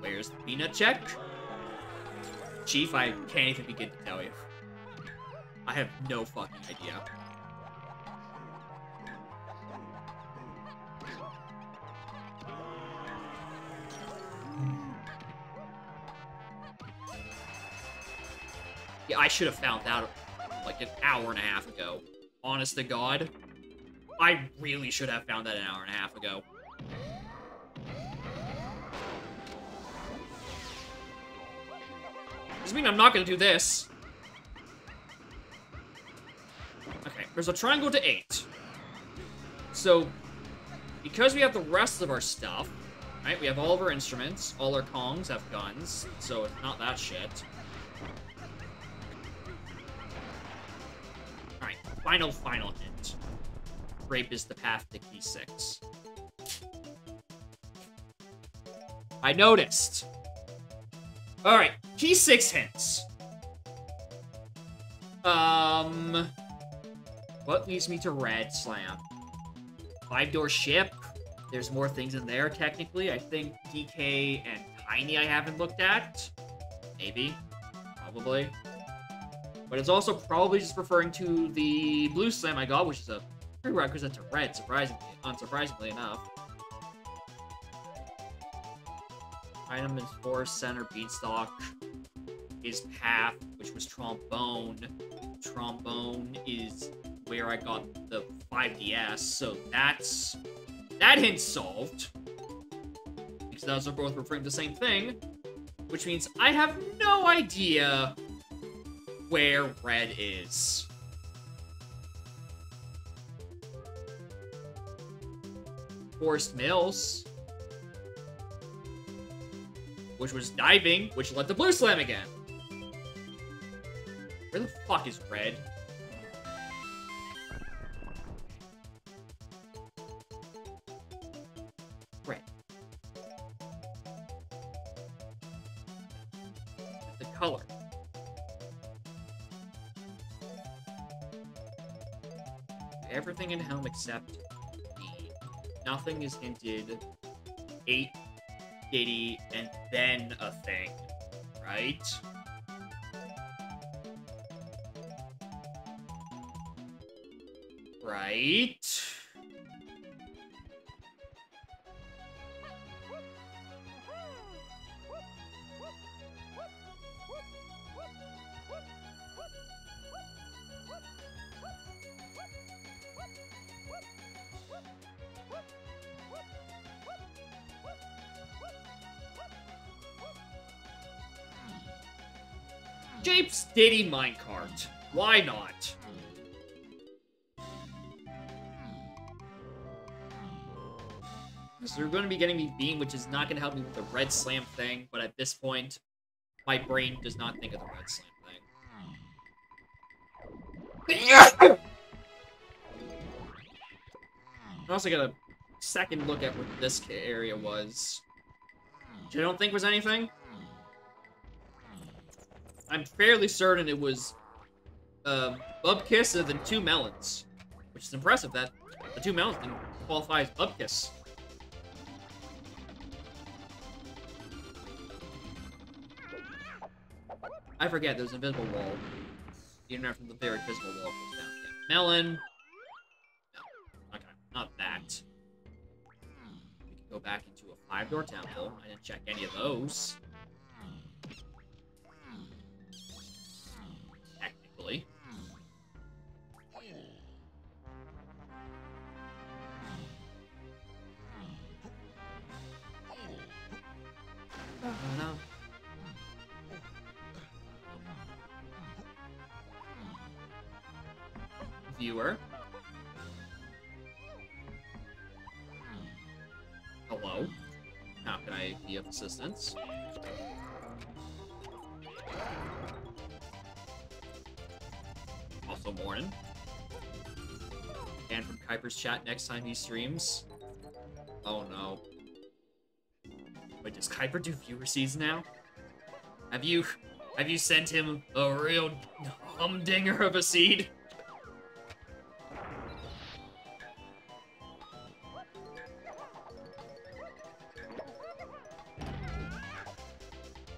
Where's the peanut check? Chief, I can't even begin to tell you. I have no fucking idea. Yeah, I should have found out like an hour and a half ago. Honest to God. I really should have found that an hour and a half ago. Doesn't mean I'm not gonna do this. Okay, there's a triangle to eight. So, because we have the rest of our stuff, right? We have all of our instruments, all our Kongs have guns, so it's not that shit. Alright, final, final hint. Grape is the path to key six. I noticed. Alright, key six hints. Um, what leads me to Red Slam? Five door ship. There's more things in there, technically. I think DK and Tiny I haven't looked at. Maybe. Probably. But it's also probably just referring to the blue slam I got, which is a prerequisite to red, surprisingly, unsurprisingly enough. Item is four center beanstalk. His path, which was trombone. Trombone is where I got the 5DS, so that's that hint solved. Because those are both referring to the same thing, which means I have no idea where red is. forced mills. Which was diving, which led to blue slam again. Where the fuck is red? Red. The color. Everything in Helm except Nothing is hinted. 8, Diddy, and then a thing. Right? Right? Diddy minecart. Why not? So they're going to be getting me Bean, which is not going to help me with the Red Slam thing, but at this point, my brain does not think of the Red Slam thing. I also got a second look at what this area was. Which I don't think was anything. I'm fairly certain it was um, Bubkiss and then two melons. Which is impressive that the two melons didn't qualify as Bubkiss. I forget, there's an invisible wall. Even after the very visible wall goes down. Yeah. Melon. No. Okay, not that. We can go back into a five-door temple. I didn't check any of those. Viewer. Hmm. Hello. How can I be of assistance? Also morning. And from Kuiper's chat next time he streams. Oh no. Wait, does Kuiper do viewer seeds now? Have you have you sent him a real humdinger of a seed?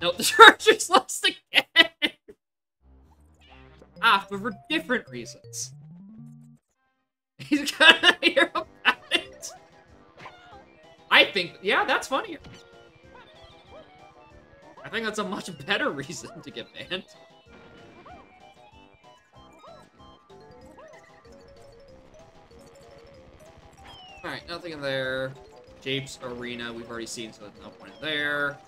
Nope, (laughs) the Chargers lost again! ah, but for different reasons. (laughs) He's gonna hear about it. I think, yeah, that's funnier. I think that's a much better reason to get banned. Alright, nothing in there. Japes Arena, we've already seen, so there's no point in there.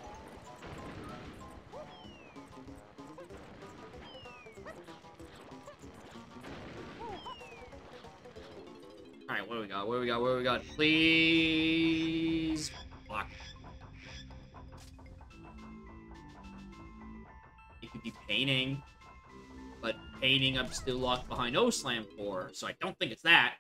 Alright, what do we got? What do we got? What do we got? Please block. It could be painting. But painting I'm still locked behind O Slam for, so I don't think it's that.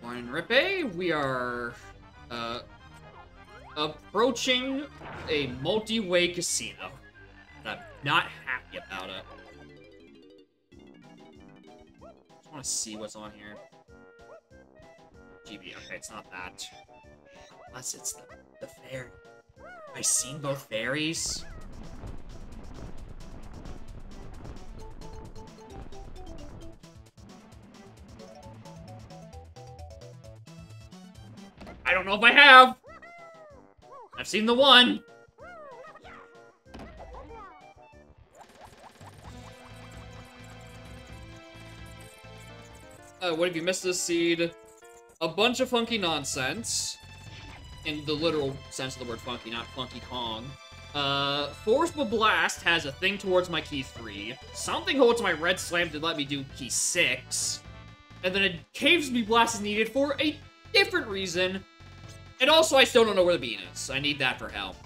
Morning, Rippe. We are uh, approaching a multi-way casino. I'm not happy about it. Just want to see what's on here. GB, okay, it's not that. Unless it's the, the fairy. Have I seen both fairies? I don't know if I have. I've seen the one. Uh, what have you missed this seed? A bunch of funky nonsense. In the literal sense of the word funky, not Funky Kong. Uh, Forceful Blast has a thing towards my key 3. Something holds my red slam to let me do key 6. And then a Caves Me Blast is needed for a different reason. And also, I still don't know where the bean is. I need that for help.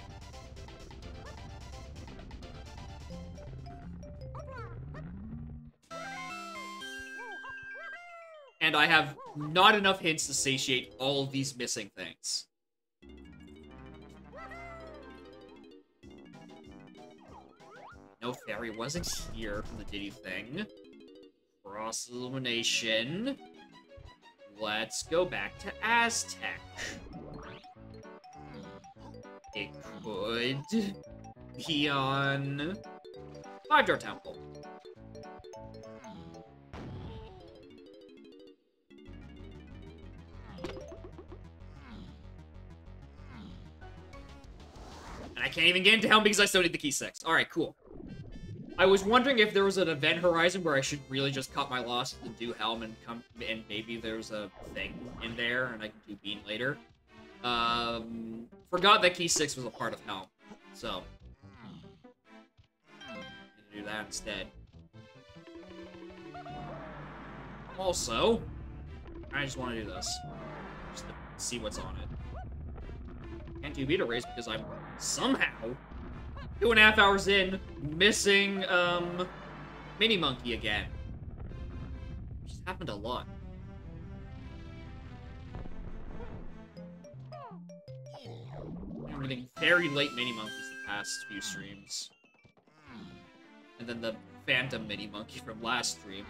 and I have not enough hints to satiate all of these missing things. No fairy wasn't here for the Diddy thing. Cross illumination. Let's go back to Aztec. It could be on Five Door Temple. And I can't even get into Helm because I still need the key six. Alright, cool. I was wondering if there was an event horizon where I should really just cut my losses and do Helm and come and maybe there's a thing in there and I can do Bean later. Um, forgot that key six was a part of Helm, so do that instead. Also, I just want to do this. Just to see what's on it. Can't do beta race because I'm somehow two and a half hours in missing um Mini Monkey again. Which happened a lot. Very late Mini Monkeys the past few streams. And then the Phantom Mini Monkey from last stream.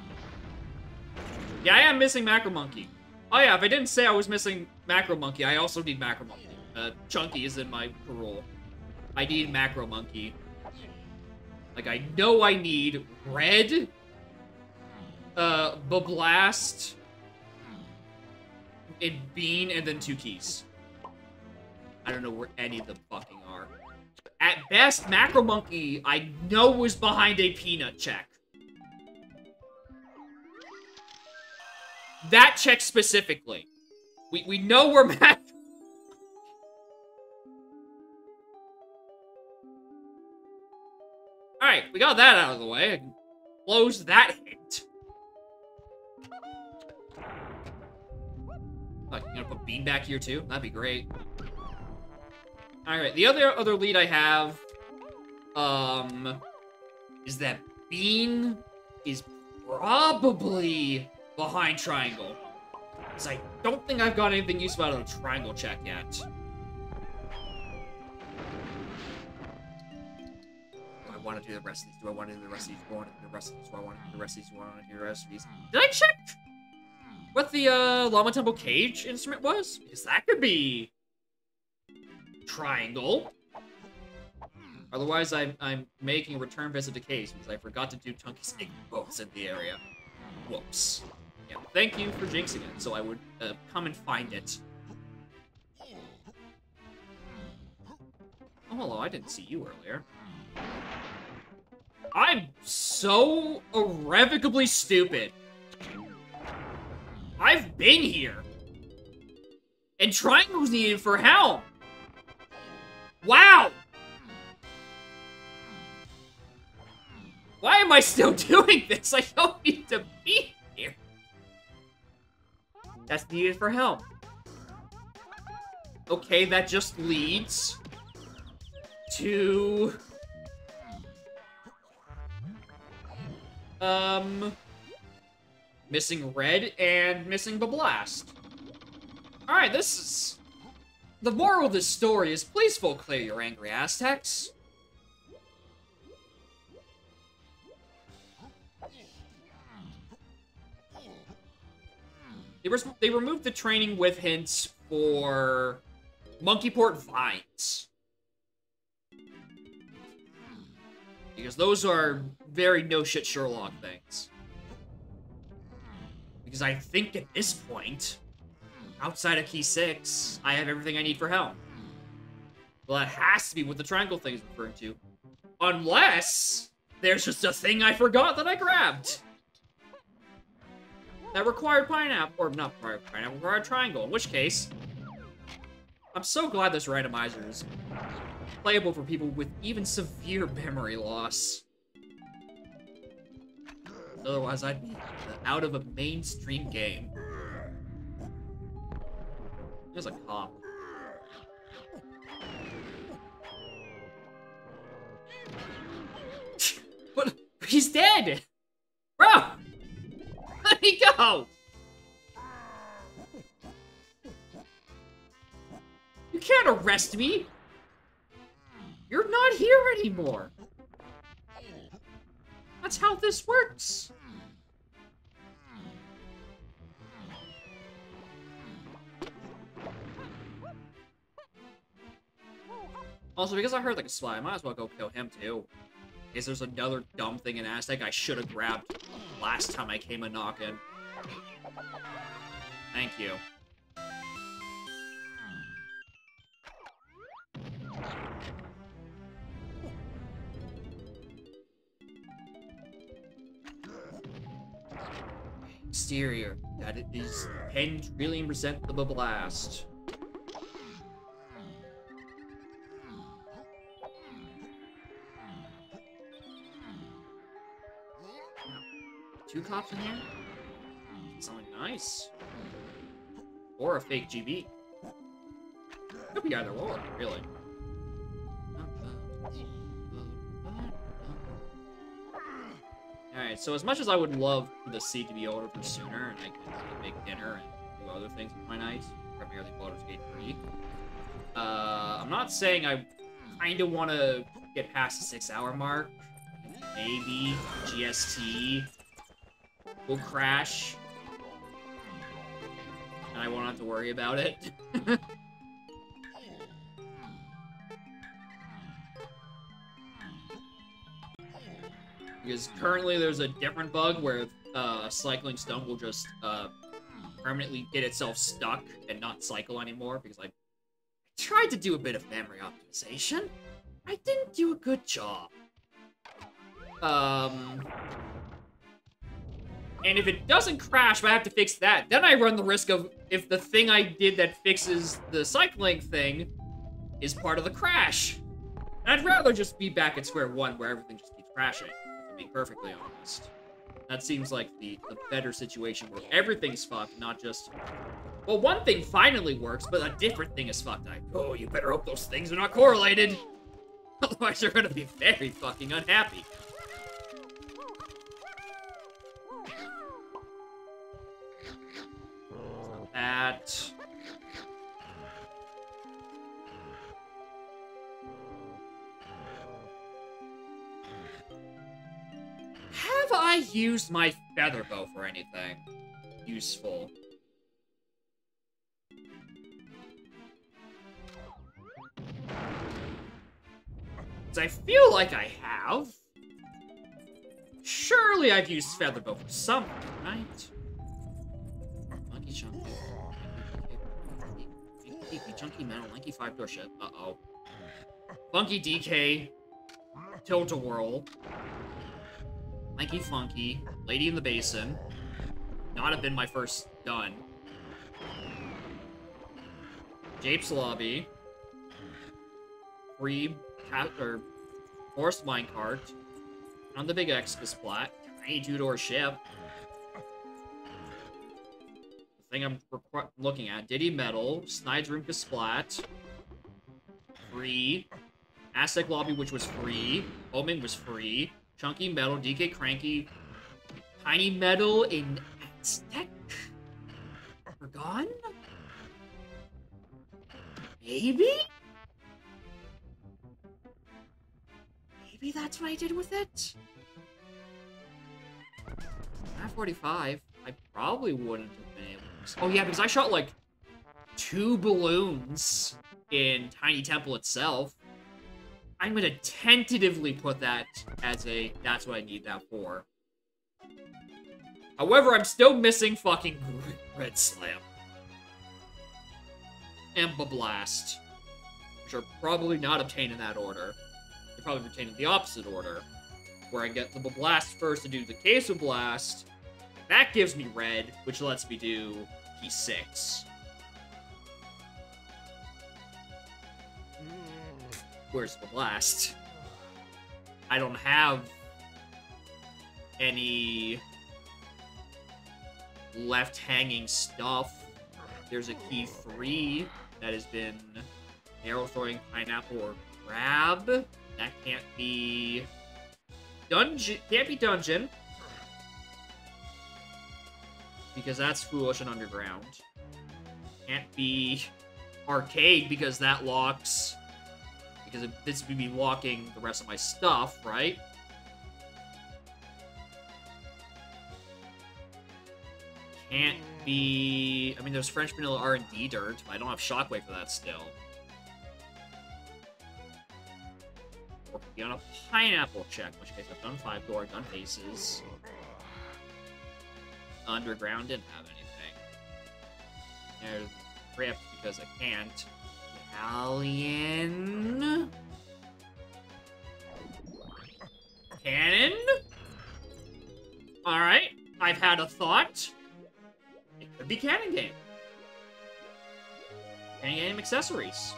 Yeah, I am missing Macro Monkey. Oh yeah, if I didn't say I was missing Macro Monkey, I also need Macro Monkey. Uh, Chunky is in my parole. I need Macro Monkey. Like, I know I need Red, uh, Blast, and Bean, and then two keys. I don't know where any of them fucking are. At best, Macro Monkey, I know was behind a peanut check. That check specifically. We, we know where (laughs) Mac... Alright, we got that out of the way. Close that hint. Oh, you gonna put Bean back here too? That'd be great. Alright, the other other lead I have, um, is that Bean is probably behind Triangle. Because I don't think I've got anything useful out of the Triangle check yet. Do I want to do the rest of these? Do I want to do the rest of these? Do I want to do the rest of these? Do I want to do the rest of these? Do I want to do the rest of these? Did I check what the uh, Llama Temple Cage instrument was? Because that could be triangle. Otherwise, I'm, I'm making a return visit to Case because I forgot to do Chunky's Egg both in the area. Whoops. Yeah, thank you for jinxing it, so I would uh, come and find it. Oh, hello, I didn't see you earlier. I'm so irrevocably stupid. I've been here. And triangles needed for help. Wow! Why am I still (laughs) doing this? I don't need to be here. That's needed for help. Okay, that just leads to... Um... Missing red and missing the blast. Alright, this is... The moral of this story is please full clear your angry Aztecs. They, they removed the training with hints for Monkeyport Vines. Because those are very no-shit Sherlock things. Because I think at this point, outside of key 6, I have everything I need for Helm. Well, that has to be what the triangle thing is referring to. Unless there's just a thing I forgot that I grabbed. That required pineapple, or not required pineapple, required triangle, in which case, I'm so glad this randomizer is playable for people with even severe memory loss. Otherwise, I'd be out of a mainstream game. There's a cop. (laughs) But He's dead! Bro! Let me go! You can't arrest me! You're not here anymore! That's how this works! Also, because I heard like a spy, I might as well go kill him too. Case there's another dumb thing in Aztec I should have grabbed last time I came a knocking. Thank you. Exterior. That is 10 trillion percent blast. Two cops in here? Something nice. Or a fake GB. Could be either or, really. Alright, so as much as I would love the seed to be over for sooner, and I can make dinner and do other things with my night, primarily Baldur's Gate 3, uh, I'm not saying I kind of want to get past the six-hour mark. Maybe GST will crash, and I won't have to worry about it. (laughs) because currently there's a different bug where uh, cycling stone will just uh, permanently get itself stuck and not cycle anymore because I tried to do a bit of memory optimization. I didn't do a good job. Um, and if it doesn't crash, but I have to fix that, then I run the risk of if the thing I did that fixes the cycling thing is part of the crash. I'd rather just be back at square one where everything just keeps crashing, to be perfectly honest. That seems like the, the better situation where everything's fucked, not just... Well, one thing finally works, but a different thing is fucked. I, oh, you better hope those things are not correlated. (laughs) Otherwise, you're gonna be very fucking unhappy. That. Have I used my feather bow for anything useful? I feel like I have. Surely I've used feather bow for something, right? Chunky. Chunky medal, lanky five door ship. Uh oh. Funky DK. Tilt-a-whirl. Lanky Funky. Lady in the Basin. Not have been my first done. Jape's Lobby. Free cat or forced minecart. On the big X splat. Tiny two-door ship. Thing I'm looking at. Diddy Medal. Snide's Room Splat. Free. Aztec Lobby, which was free. Omen was free. Chunky Medal, DK Cranky. Tiny Medal in Aztec. Forgone? Maybe? Maybe that's what I did with it? At 45, I probably wouldn't have been able Oh yeah, because I shot like two balloons in Tiny Temple itself. I'm gonna tentatively put that as a, that's what I need that for. However, I'm still missing fucking (laughs) Red Slam. And Blast. Which are probably not obtained in that order. They're probably obtained in the opposite order. Where I get the Blast first to do the Queso Blast. That gives me red, which lets me do P6. Where's the blast? I don't have any left hanging stuff. There's a key three that has been arrow throwing pineapple or crab. That can't be dungeon. Can't be dungeon because that's foolish and underground. Can't be arcade because that locks because it, this would be locking the rest of my stuff, right? Can't be... I mean, there's French vanilla R&D dirt, but I don't have Shockwave for that still. Or on a pineapple check, which case I've done five door, gun faces. Underground didn't have anything. There's because I can't. Alien. Cannon? Alright, I've had a thought. It could be Cannon Game. Cannon Game accessories.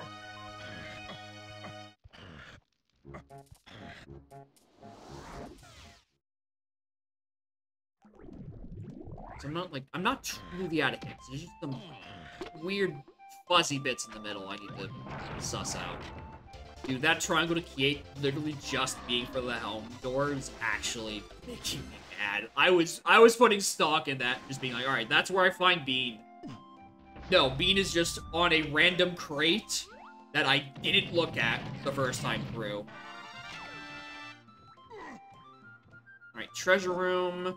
So I'm not like I'm not truly out of hits. There's just some weird fuzzy bits in the middle I need to suss out. Dude, that triangle to Kiate literally just being for the helm door is actually making me mad. I was I was putting stock in that, just being like, alright, that's where I find Bean. No, Bean is just on a random crate that I didn't look at the first time through. Alright, treasure room,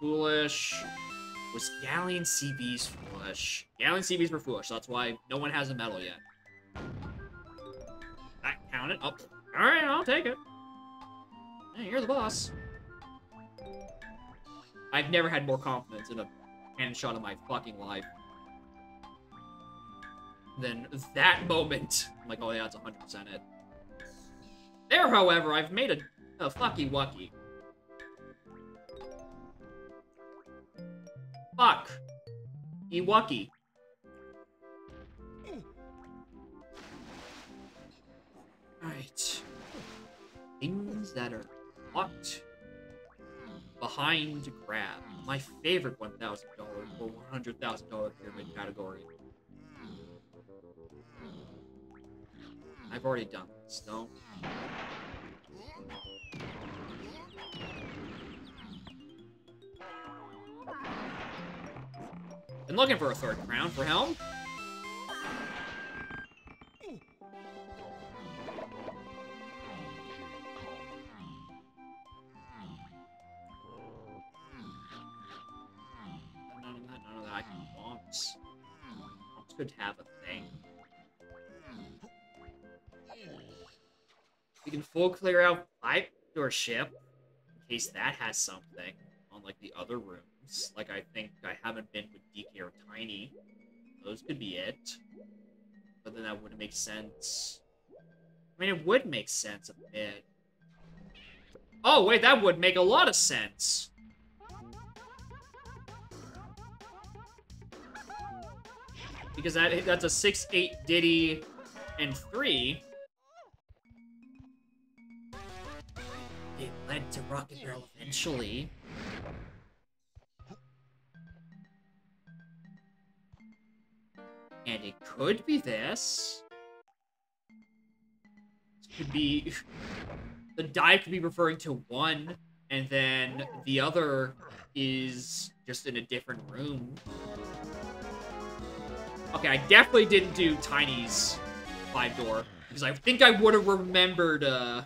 foolish. Was Galleon CBs foolish? Galleon CBs were foolish, so that's why no one has a medal yet. That counted. Oh, alright, I'll take it. Hey, you're the boss. I've never had more confidence in a hand shot of my fucking life than that moment. I'm like, oh yeah, it's 100% it. There, however, I've made a, a fucky wucky. Fuck. Iwaki. Alright. Things that are locked behind grab. My favorite $1,000 or $100,000 pyramid category. I've already done this, no? Been looking for a third crown for Helm. None of that, none of that I can. It's good to have a thing. We can full clear out five door ship in case that has something on like the other Like I think I haven't been with DK or Tiny. Those could be it. But then that wouldn't make sense. I mean, it would make sense a bit. Oh, wait, that would make a lot of sense. Because that that's a 6-8 Diddy and 3. It led to Rocket Girl eventually. And it could be this. Could be... (laughs) the die could be referring to one, and then the other is just in a different room. Okay, I definitely didn't do Tiny's five door, because I think I would have remembered, uh...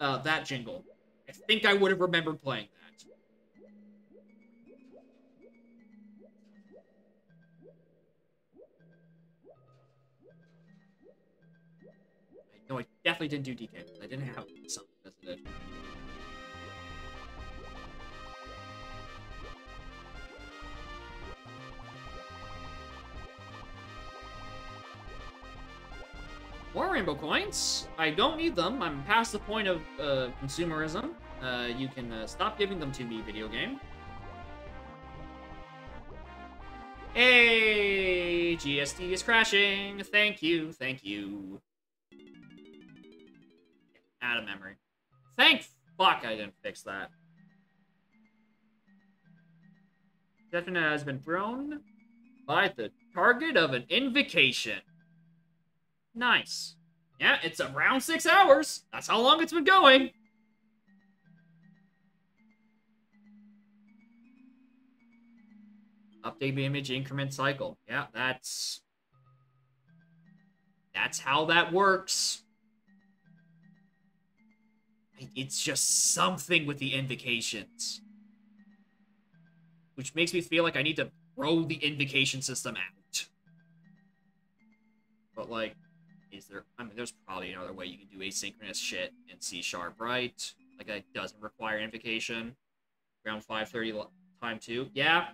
Uh, that jingle. I think I would have remembered playing that. No, I definitely didn't do DK. I didn't have something as did. More rainbow coins. I don't need them. I'm past the point of uh, consumerism. Uh, you can uh, stop giving them to me, video game. Hey, GSD is crashing. Thank you, thank you. Out of memory. Thank fuck I didn't fix that. Exception has been thrown by the target of an invocation. Nice. Yeah, it's around six hours. That's how long it's been going. Update image increment cycle. Yeah, that's... That's how that works. It's just something with the invocations. Which makes me feel like I need to throw the invocation system out. But, like, is there... I mean, there's probably another way you can do asynchronous shit in C-sharp, right? Like, that doesn't require invocation. Around 530 time, too. Yeah.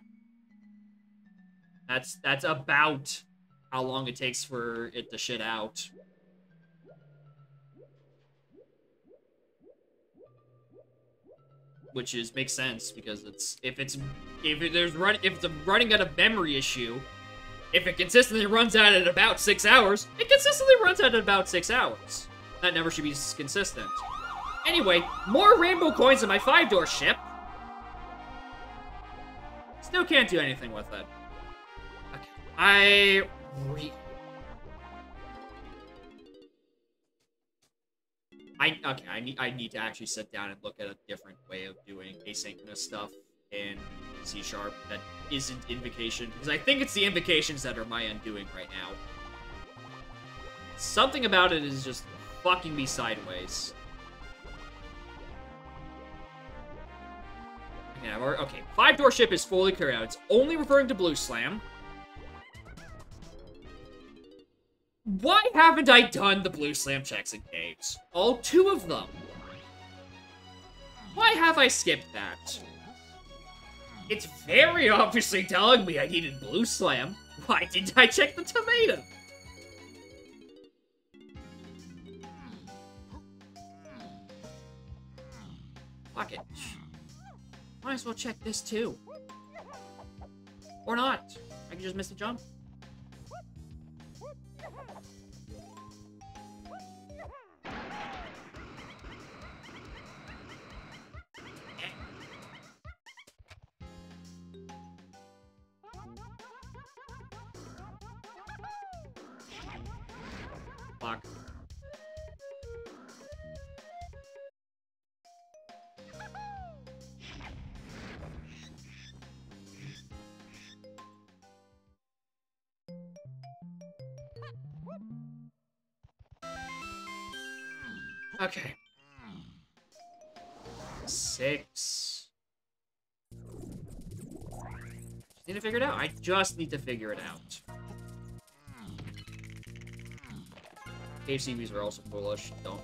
That's, that's about how long it takes for it to shit out. Which is makes sense because it's if it's if there's run if a running out of memory issue, if it consistently runs out at about six hours, it consistently runs out at about six hours. That number should be consistent. Anyway, more rainbow coins in my five door ship. Still can't do anything with it. Okay, I re I okay, I need I need to actually sit down and look at a different way of doing asynchronous stuff in C sharp that isn't invocation because I think it's the invocations that are my undoing right now. Something about it is just fucking me sideways. Okay, okay, five door ship is fully cleared out. It's only referring to Blue Slam. Why haven't I done the Blue Slam checks in caves? All two of them. Why have I skipped that? It's very obviously telling me I needed Blue Slam. Why didn't I check the tomato? Fuck it. Might as well check this too. Or not. I can just miss the jump. Okay. Six. Just need to figure it out. I just need to figure it out. KCBs are also foolish. Don't,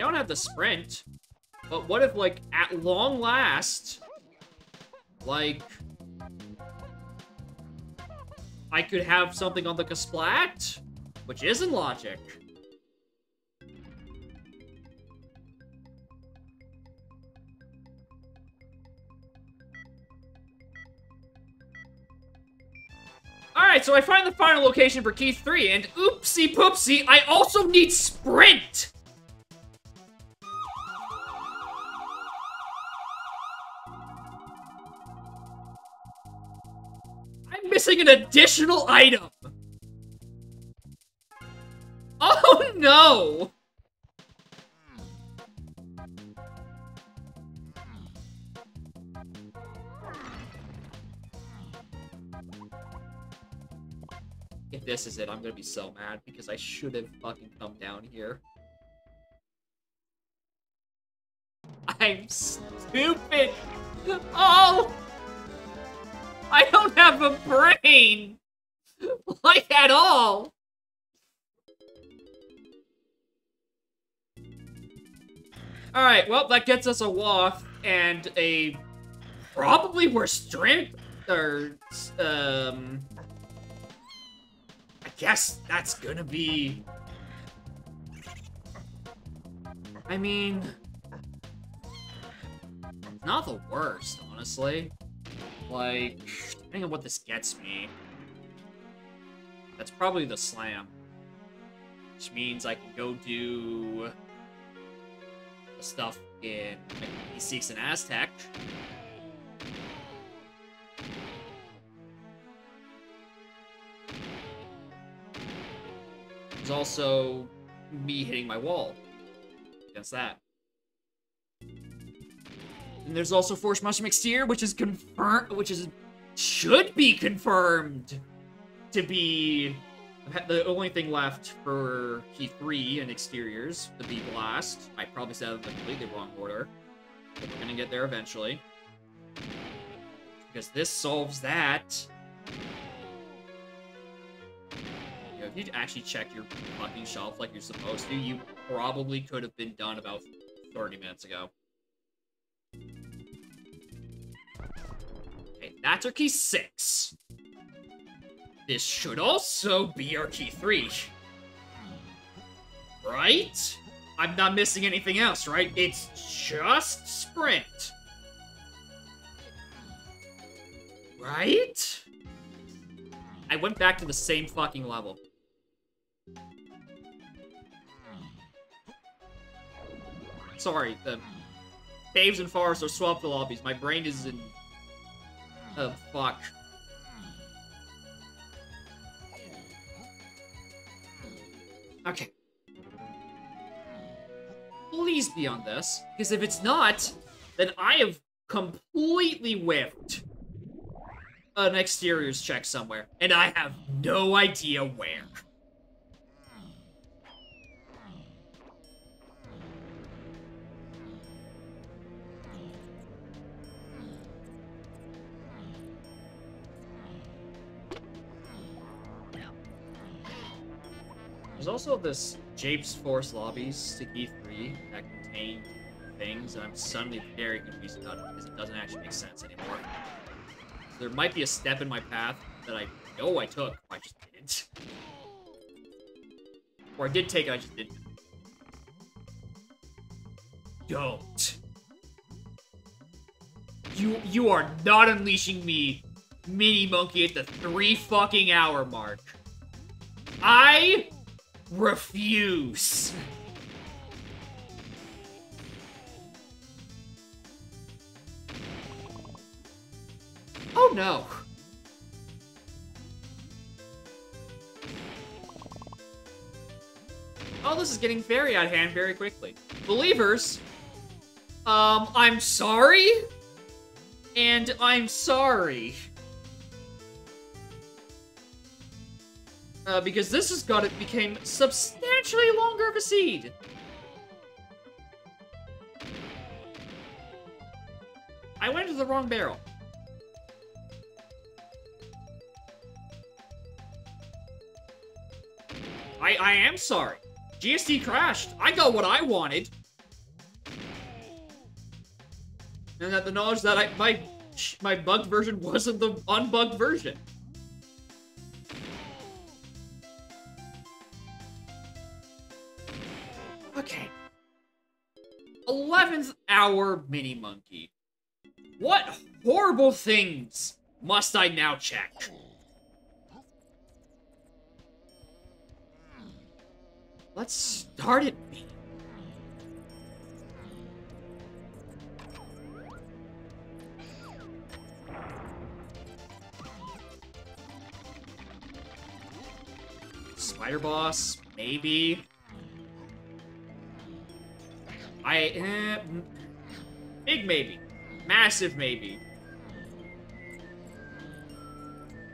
don't have the sprint. But what if, like, at long last, like, I could have something on the Kasplat? Which isn't logic. Alright, so I find the final location for key 3, and oopsie poopsie, I also need sprint! An additional item! Oh no! If this is it, I'm gonna be so mad because I should have fucking come down here. I'm stupid! Oh! I don't have a brain! Like, at all! Alright, well, that gets us a waft and a probably worse strength. or um, I guess that's gonna be. I mean, not the worst, honestly. Like, depending on what this gets me, that's probably the slam, which means I can go do the stuff in like, E6 and Aztec. There's also me hitting my wall against that. And there's also Forest Mushroom Exterior, which is confirmed, which is should be confirmed to be the only thing left for key three and exteriors, the B blast. I probably said it in the completely wrong order, but we're gonna get there eventually because this solves that. You know, if you actually check your fucking shelf like you're supposed to, you probably could have been done about 30 minutes ago. That's our key six. This should also be our key three. Right? I'm not missing anything else, right? It's just sprint. Right? I went back to the same fucking level. Sorry, the caves and forests are swapped the lobbies. My brain is in... Fuck. Okay. Please be on this, because if it's not, then I have completely whiffed an exteriors check somewhere, and I have no idea where. There's also this Japes Force Lobby to E3 that contained things, and I'm suddenly very confused about it because it doesn't actually make sense anymore. There might be a step in my path that I know I took, I just didn't. Or I did take it, I just didn't. Don't. You you are not unleashing me, Mini Monkey, at the three fucking hour mark. I refuse. Oh no. Oh, this is getting very out of hand very quickly. Believers, um, I'm sorry, and I'm sorry. Uh, because this has got it became substantially longer of a seed. I went to the wrong barrel. I, I am sorry. GSD crashed. I got what I wanted. And that the knowledge that I my my bugged version wasn't the unbugged version. 11th hour mini monkey. What horrible things must I now check? Let's start it. Spider boss, maybe. I eh, big maybe, massive maybe.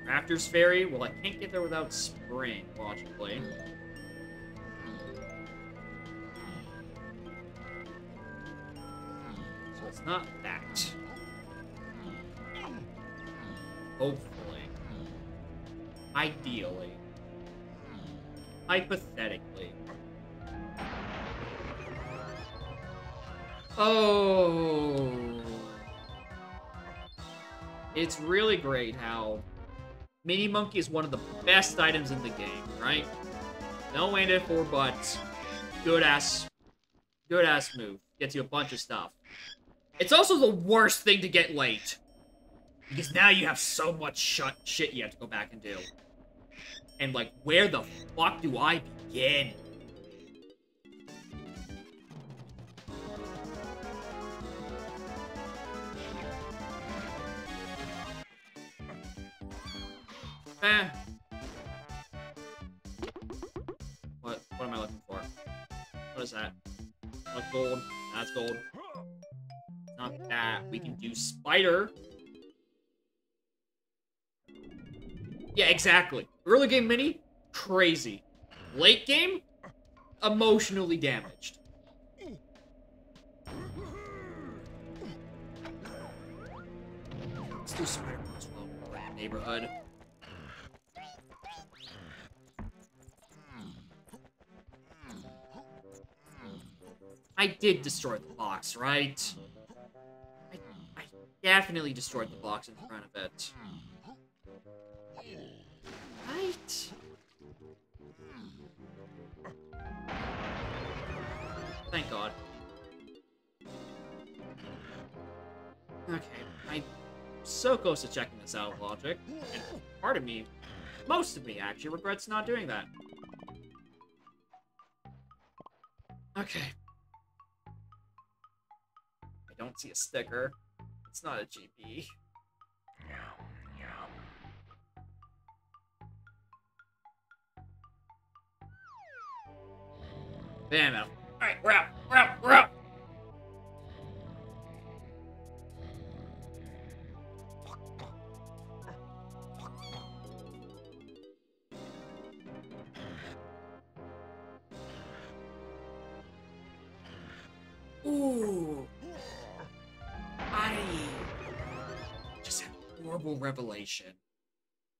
Raptors Fairy. Well, I can't get there without Sprint, logically. So it's not that. Hopefully. Ideally. Hypothetically. Oh. it's really great how Mini Monkey is one of the best items in the game, right? No ain't it for but good ass, good ass move. Gets you a bunch of stuff. It's also the worst thing to get late. Because now you have so much shut shit you have to go back and do. And like, where the fuck do I begin? Eh. What? What am I looking for? What is that? That's gold. That's gold. Not that. We can do spider. Yeah, exactly. Early game mini, crazy. Late game, emotionally damaged. Let's do spider as well. Neighborhood. I did destroy the box, right? I, I definitely destroyed the box in front of it. Right? Thank God. Okay, I'm so close to checking this out, Logic. And part of me, most of me actually, regrets not doing that. Okay. I don't see a sticker. It's not a GB. Bam out. Alright, we're out. We're out. We're out. Horrible revelation.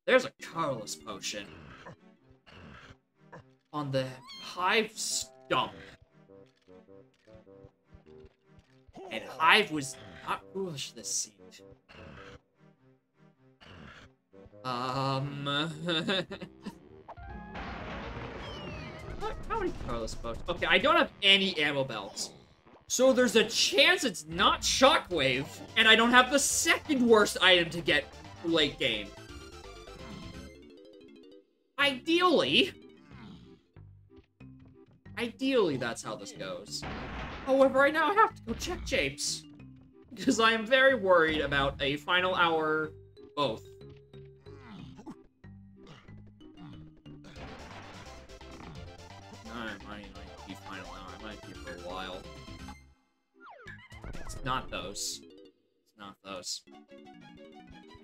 There's a Carlos potion on the Hive stump. And Hive was not foolish this seed. Um. (laughs) how, how many Carlos potions? Okay, I don't have any ammo belts. So there's a chance it's not Shockwave, and I don't have the second worst item to get late game. Ideally, Ideally, that's how this goes. However, I now I have to go check Japes. Because I am very worried about a final hour both. Not those. It's not those.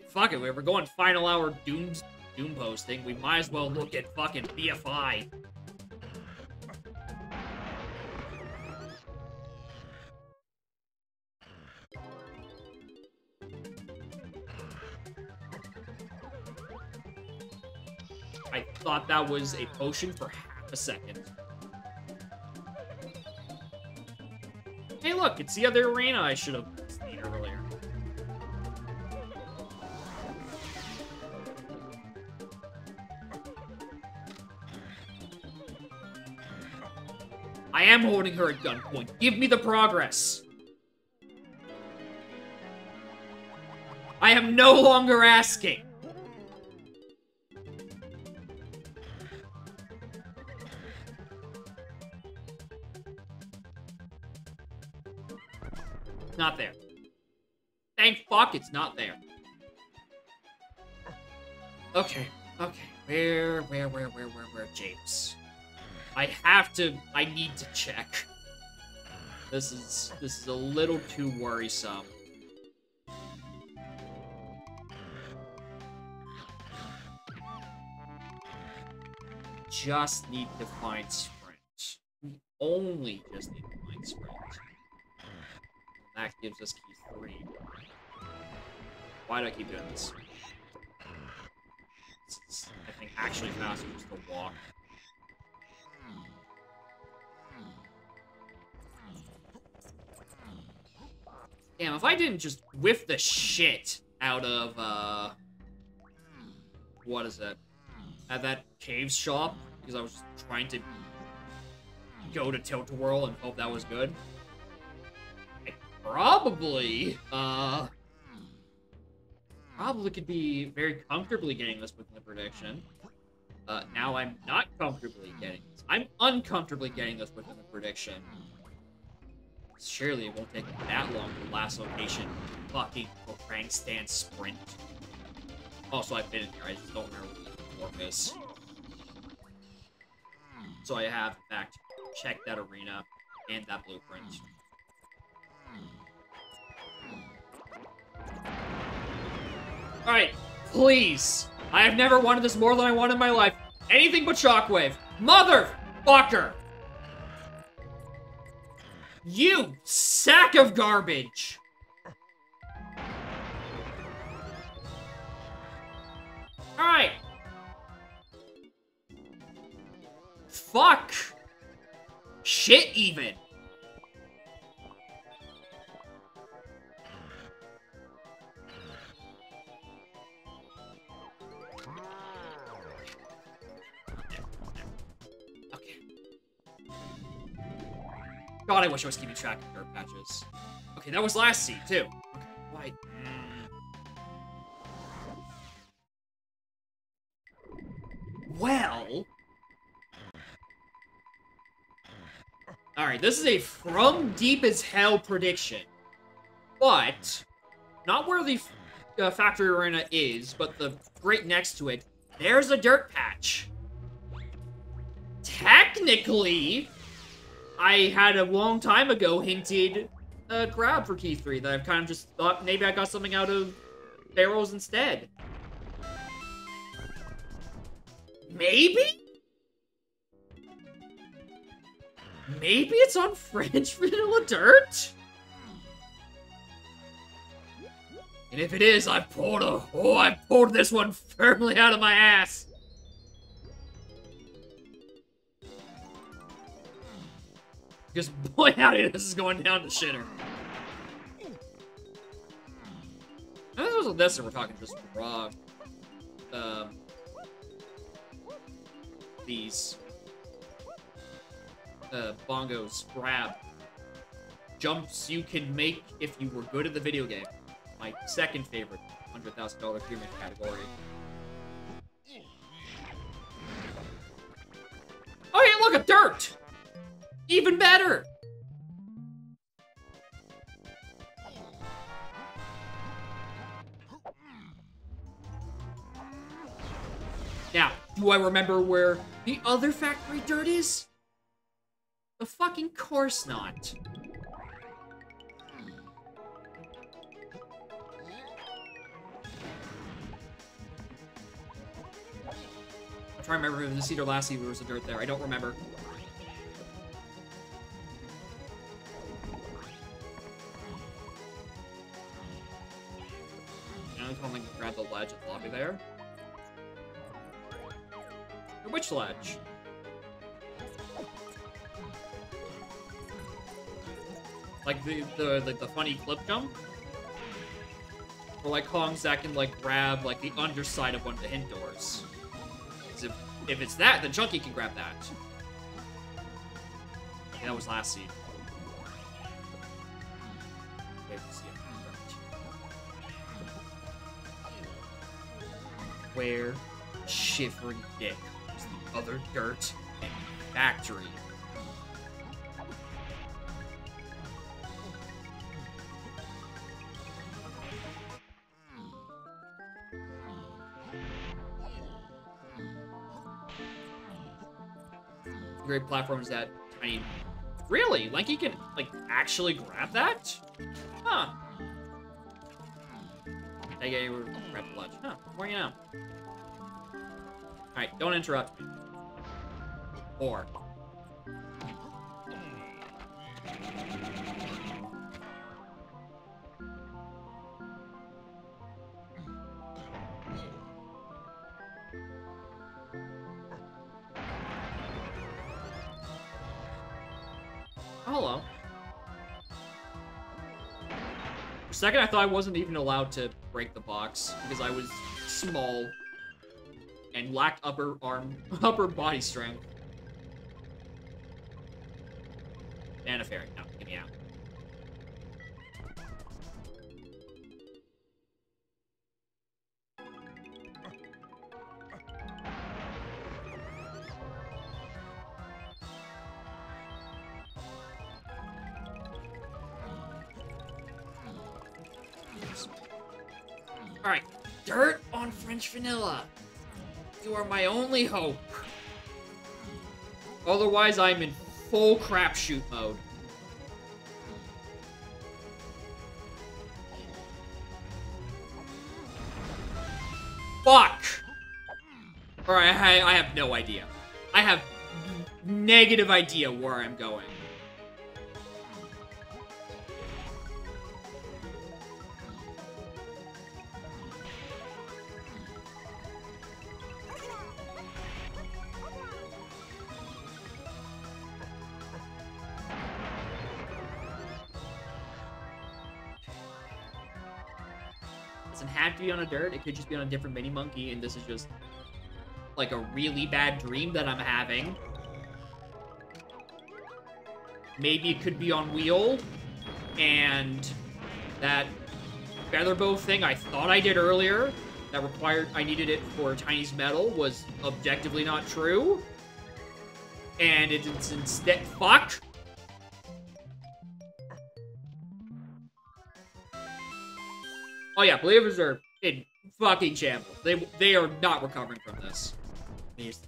Fuck it, we we're going final hour Doom, Doom posting. We might as well look at fucking BFI. I thought that was a potion for half a second. Hey, look, it's the other arena I should have seen earlier. I am holding her at gunpoint. Give me the progress. I am no longer asking. Fuck it's not there. Okay, okay. Where, where, where, where, where, where, James? I have to, I need to check. This is, this is a little too worrisome. Just need to find sprint. We only just need to find sprint. That gives us key three. Why do I keep doing this? Is, I think, actually faster just to walk. Damn, if I didn't just whiff the shit out of, uh, what is it? At that cave shop, because I was trying to go to Tilt-A-Whirl and hope that was good. I probably, uh, probably could be very comfortably getting this within the prediction. Uh, now I'm not comfortably getting this. I'm uncomfortably getting this within the prediction. Surely it won't take that long for last location fucking Krang stand sprint. Also, I've been in here, I just don't remember what the is. So I have, in fact, checked that arena and that blueprint. Alright, please. I have never wanted this more than I want in my life. Anything but Shockwave. Motherfucker! You sack of garbage! Alright. Fuck! Shit, even! God, I wish I was keeping track of dirt patches. Okay, that was last seed, too. Okay, why? Well... Alright, this is a from deep as hell prediction. But, not where the uh, factory arena is, but the right next to it, there's a dirt patch. Technically, I had a long time ago hinted a grab for key 3 that I've kind of just thought maybe I got something out of barrels instead. Maybe? Maybe it's on French (laughs) vanilla dirt? And if it is, I pulled a oh, I pulled this one (laughs) firmly out of my ass. Because boy howdy, this is going down to shitter. I this was this, and we're talking just raw. Um, these uh, bongos grab jumps you can make if you were good at the video game. My second favorite $100,000 pyramid category. Oh, hey, look, a dirt! Even better! Now, do I remember where the other factory dirt is? The fucking course not. I'm trying to remember if the Cedar Lassie was a dirt there. I don't remember. Think grab the ledge at the lobby there. Which ledge? Like the the the, the funny clip jump? Or like Kong Zach can like grab like the underside of one of the hint doors. If, if it's that, then Chunky can grab that. Okay, that was last seed. Where shivering dick is the other dirt and factory? great platforms that, I mean, really? Lanky can, like, actually grab that? Huh. Hey, we're grab the ledge. Huh, more you know. Alright, don't interrupt me. Or. Second, I thought I wasn't even allowed to break the box because I was small and lacked upper arm, (laughs) upper body strength. And a fairy. Vanilla. You are my only hope. Otherwise, I'm in full crapshoot mode. Fuck! Alright, I, I have no idea. I have negative idea where I'm going. Be on a dirt. It could just be on a different mini monkey, and this is just like a really bad dream that I'm having. Maybe it could be on wheel, and that feather bow thing I thought I did earlier that required I needed it for Tiny's medal was objectively not true. And it's instead fuck. Oh yeah, believers are in fucking shambles. They they are not recovering from this. These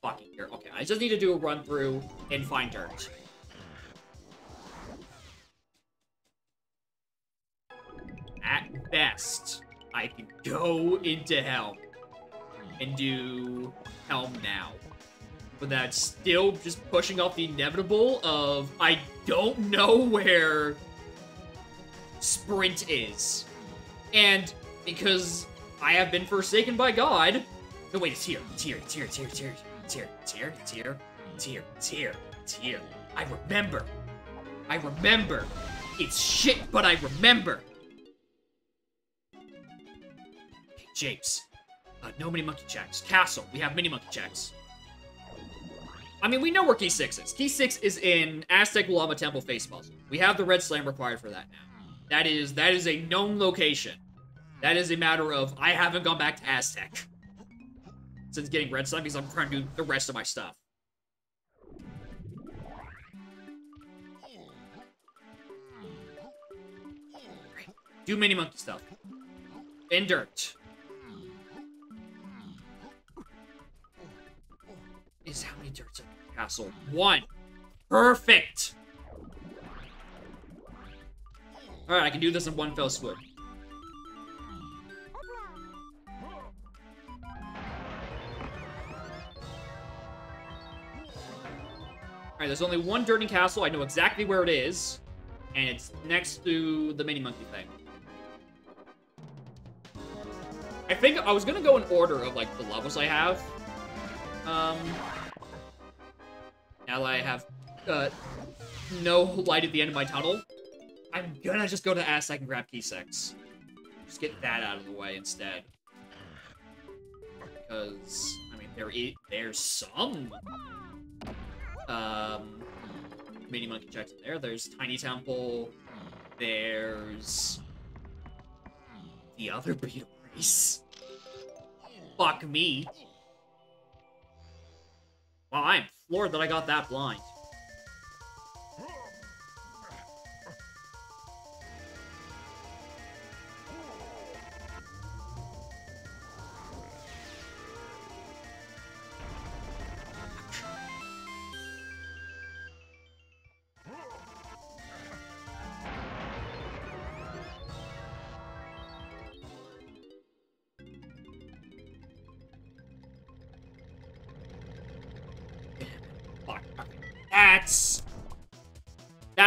fucking here. Okay, I just need to do a run through and find dirt. At best, I can go into Helm and do Helm now. But that's still just pushing off the inevitable of I don't know where Sprint is. And because I have been forsaken by God. No, wait, it's here. It's here. It's here. It's here. It's here. It's here. It's here. It's here. It's here. It's here. It's here. I remember. I remember. It's shit, but I remember. Okay, Japes. Uh, no mini monkey checks. Castle. We have mini monkey checks. I mean, we know where Key 6 is. Key 6 is in Aztec Llama Temple face puzzle. We have the red slam required for that now. That is that is a known location. That is a matter of I haven't gone back to Aztec since getting red slam because I'm trying to do the rest of my stuff. Do mini monkey stuff. In dirt. Is how many dirts in the castle? One. Perfect. Alright, I can do this in one fell swoop. Alright, there's only one Dirty Castle. I know exactly where it is. And it's next to the mini monkey thing. I think I was gonna go in order of, like, the levels I have. Um... Now that I have, uh, no light at the end of my tunnel. I'm gonna just go to Aztec can grab key 6. Just get that out of the way instead. Because, I mean, there is, there's some um, mini monkey checks in there. There's Tiny Temple. There's the other beetle race. Fuck me. Wow, I'm floored that I got that blind.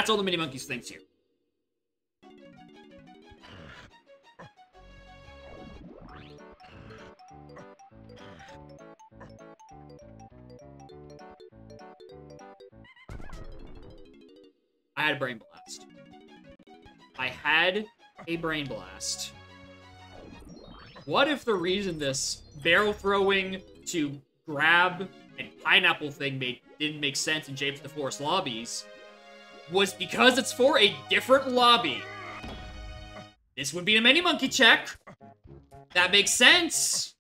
That's all the Mini Monkeys thinks here. I had a Brain Blast. I had a Brain Blast. What if the reason this barrel throwing to grab and pineapple thing made didn't make sense in Japes the Forest lobbies was because it's for a different lobby? This would be a mini monkey check. That makes sense.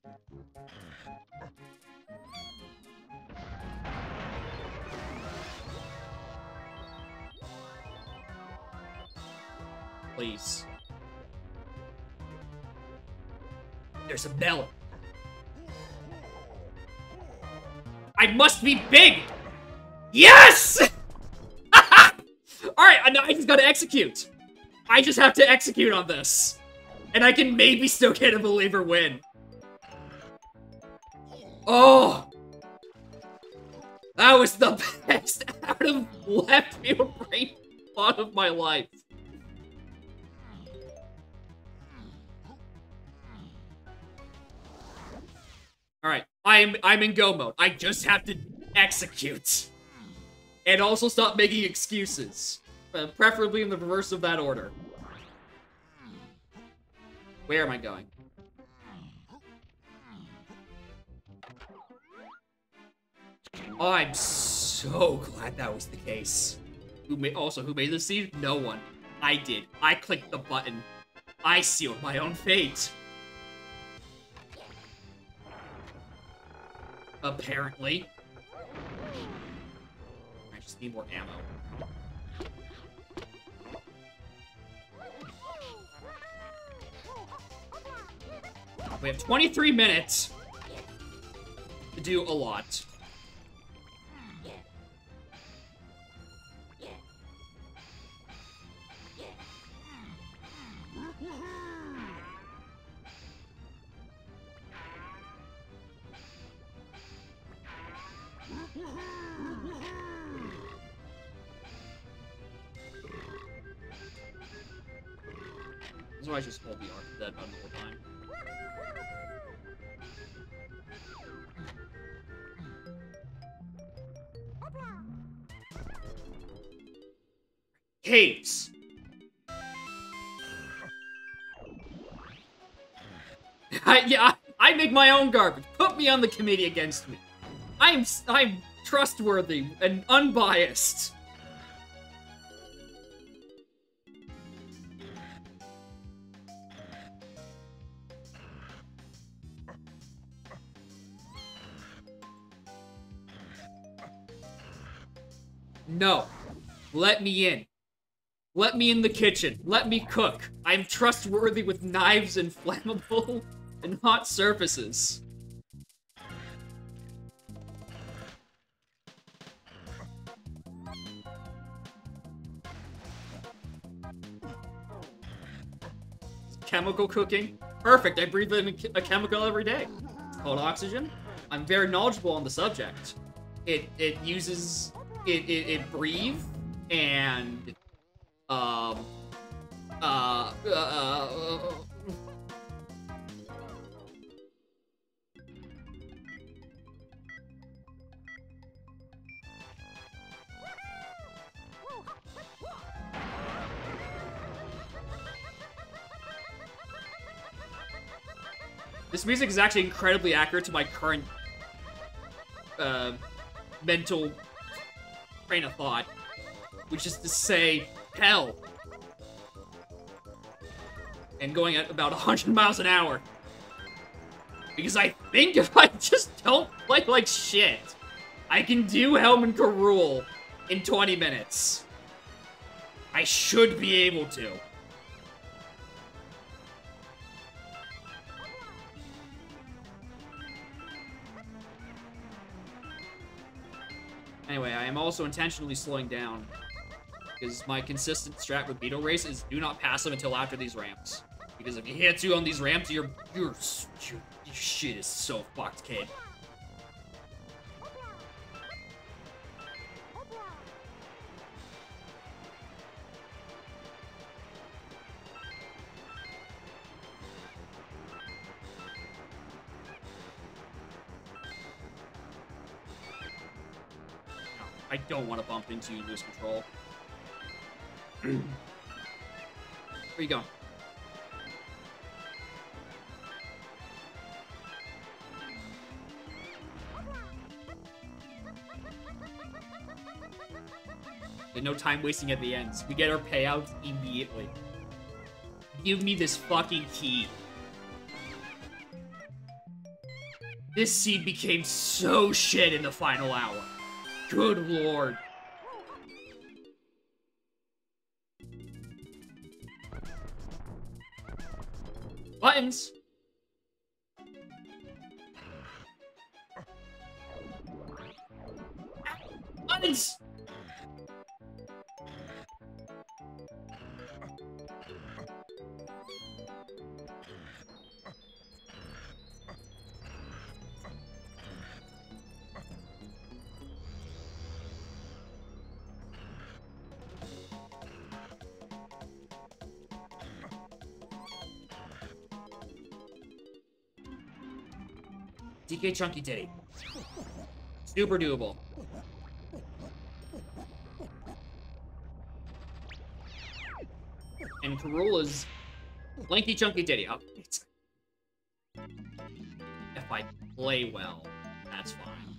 Please. There's a bell. I must be big! Yes! (laughs) Just gotta execute. I just have to execute on this. And I can maybe still get a believer win. Oh! That was the (laughs) best out of left field brain thought of my life. Alright, I'm I'm in go mode. I just have to execute. And also stop making excuses. Uh, preferably in the reverse of that order. Where am I going? Oh, I'm so glad that was the case. Who made also who made the seed? No one. I did. I clicked the button. I sealed my own fate. Apparently. I just need more ammo. We have 23 minutes to do a lot. This is why I just hold the arc that button Caves. (laughs) I, yeah, I make my own garbage. Put me on the committee against me. I'm I'm trustworthy and unbiased. No. Let me in. Let me in the kitchen. Let me cook. I'm trustworthy with knives and flammable (laughs) and hot surfaces. Chemical cooking. Perfect. I breathe in a, chemical every day. It's called oxygen. I'm very knowledgeable on the subject. It it uses it it, it breathe and um uh, uh, uh This music is actually incredibly accurate to my current uh, mental train of thought, which is to say, hell. And going at about 100 miles an hour. Because I think if I (laughs) just don't play like shit, I can do Helm and Ka in 20 minutes. I should be able to. Anyway, I am also intentionally slowing down. Because my consistent strat with Beetle Race is do not pass them until after these ramps. Because if you hit you on these ramps, you're, you're, your, your shit is so fucked, kid. I don't want to bump into you, lose control. Where you going? There's no time wasting at the ends. We get our payout immediately. Give me this fucking key. This seed became so shit in the final hour. Good lord. Buttons! Buttons! DK Chunky Titty. Super doable. And K. Rool's Lanky Chunky Titty. Oh. If I play well, that's fine.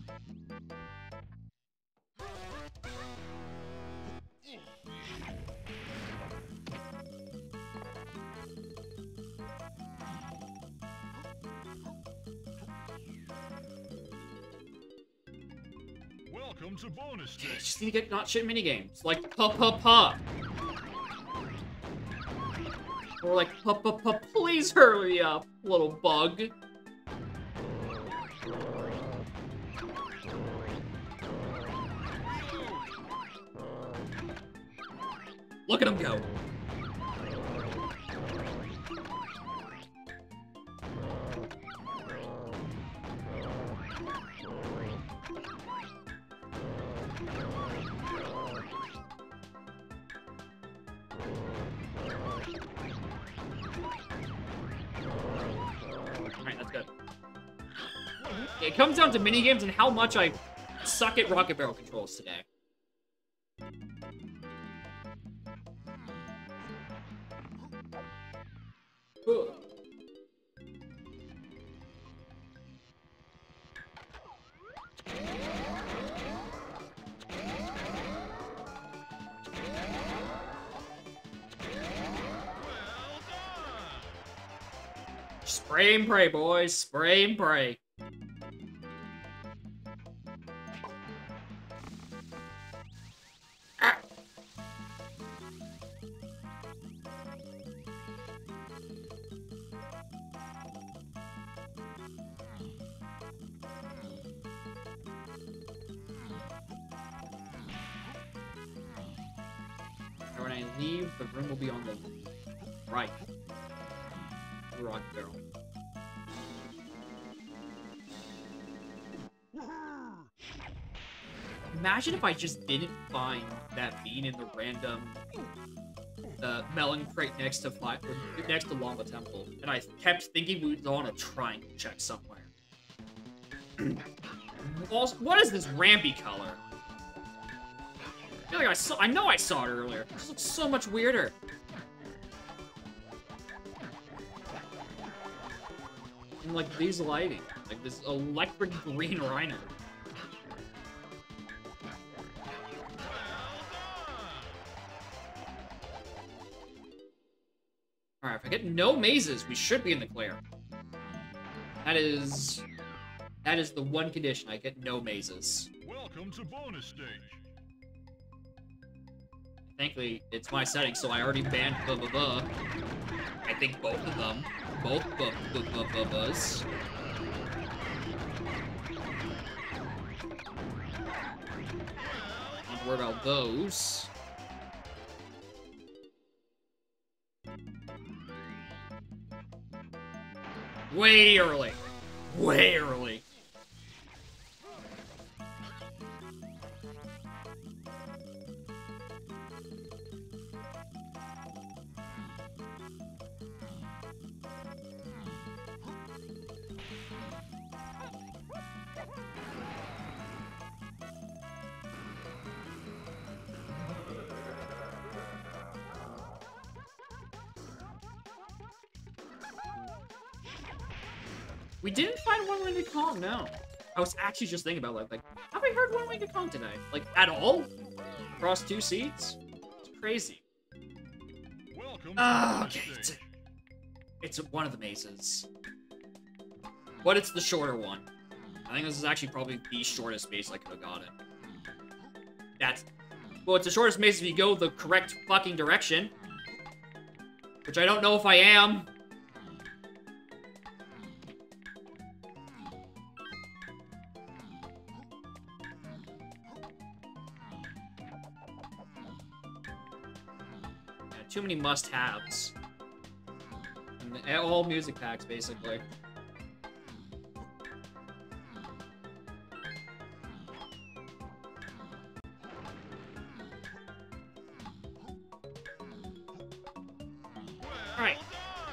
Welcome to bonus Yeah, just need to get not shit minigames. Like pa pa pa. Or like pa pa pa please hurry up, little bug. Look at him go. It comes down to minigames and how much I suck at Rocket Barrel controls today. Ugh. Spray and pray, boys. Spray and pray. Imagine if I just didn't find that bean in the random uh, melon crate next to Fly, next to Lava Temple, and I kept thinking we was on a triangle check somewhere. (clears throat) also, what is this Rambi color? I feel like I saw. I know I saw it earlier. This looks so much weirder. And like these lighting, like this electric green rhino. Mazes, we should be in the clear. That is... That is the one condition, I get no mazes. Welcome to bonus stage. Thankfully, it's my setting, so I already banned blah blah blah. I think both of them. Both blah blah blah blah blahs. Don't worry about those. Way early. Way early. Was actually just thinking about like, like, have I heard One Winged Kong today? Like, at all? across two seats? It's crazy. Welcome Ah, okay. It's, it's one of the mazes. But it's the shorter one. I think this is actually probably the shortest maze I could have gotten. That's... Well, it's the shortest maze if you go the correct fucking direction. Which I don't know if I am. Too many must-haves. All music packs, basically. Alright.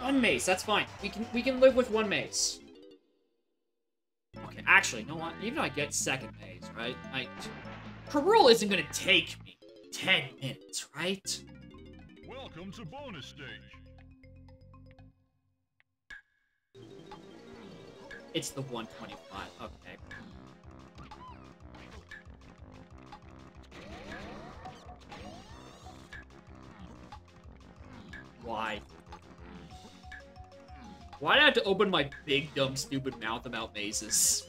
One mace, that's fine. We can we can live with one mace. Okay, actually, know what? Even if I get second maze, right? I K. Rool isn't gonna take me 10 minutes, right? Bonus stage. It's the 125. Okay. Why? Why did I have to open my big, dumb, stupid mouth about mazes?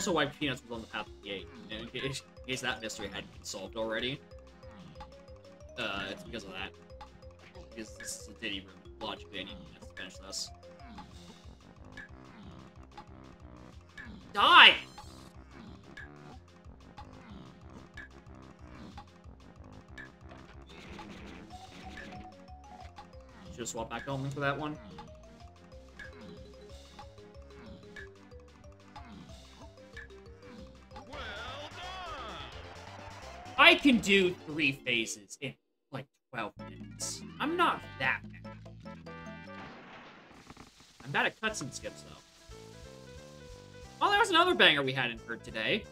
Also why Peanuts was on the path to the gate. In case, in case that mystery hadn't been solved already. Uh, it's because of that. Because this is a Diddy room. Logically, I need to finish this. Die! Should have swapped back home for that one. I can do three phases in like 12 minutes. I'm not that bad. I'm bad at cutscene skips though. Well, there was another banger we hadn't heard today.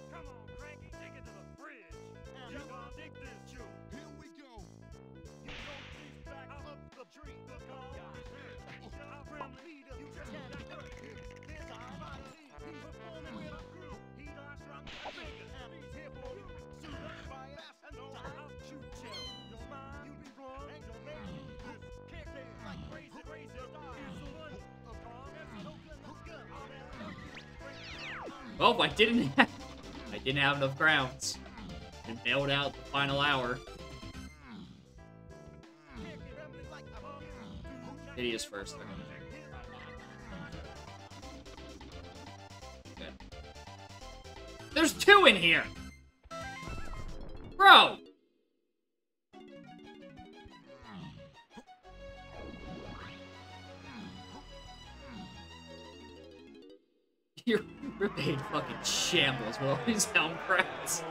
Well, I didn't (laughs) have, I didn't have enough grounds. And bailed out the final hour. Is first. Good. There's two in here! Bro! (laughs) You're ripping fucking shambles all these helm cracks.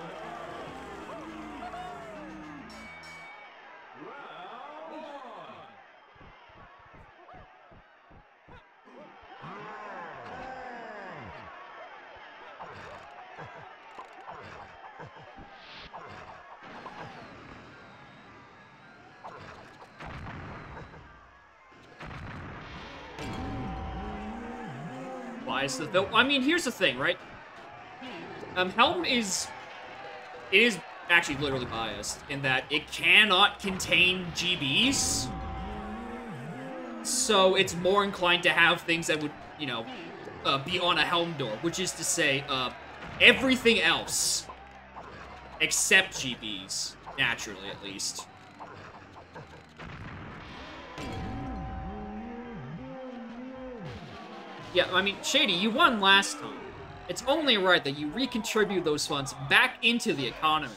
Though? I mean, here's the thing, right? Um, Helm is it is actually literally biased in that it cannot contain GBs, so it's more inclined to have things that would, you know, uh, be on a Helm door, which is to say, uh, everything else except GBs, naturally at least. Yeah, I mean, Shady, you won last time. It's only right that you recontribute those funds back into the economy.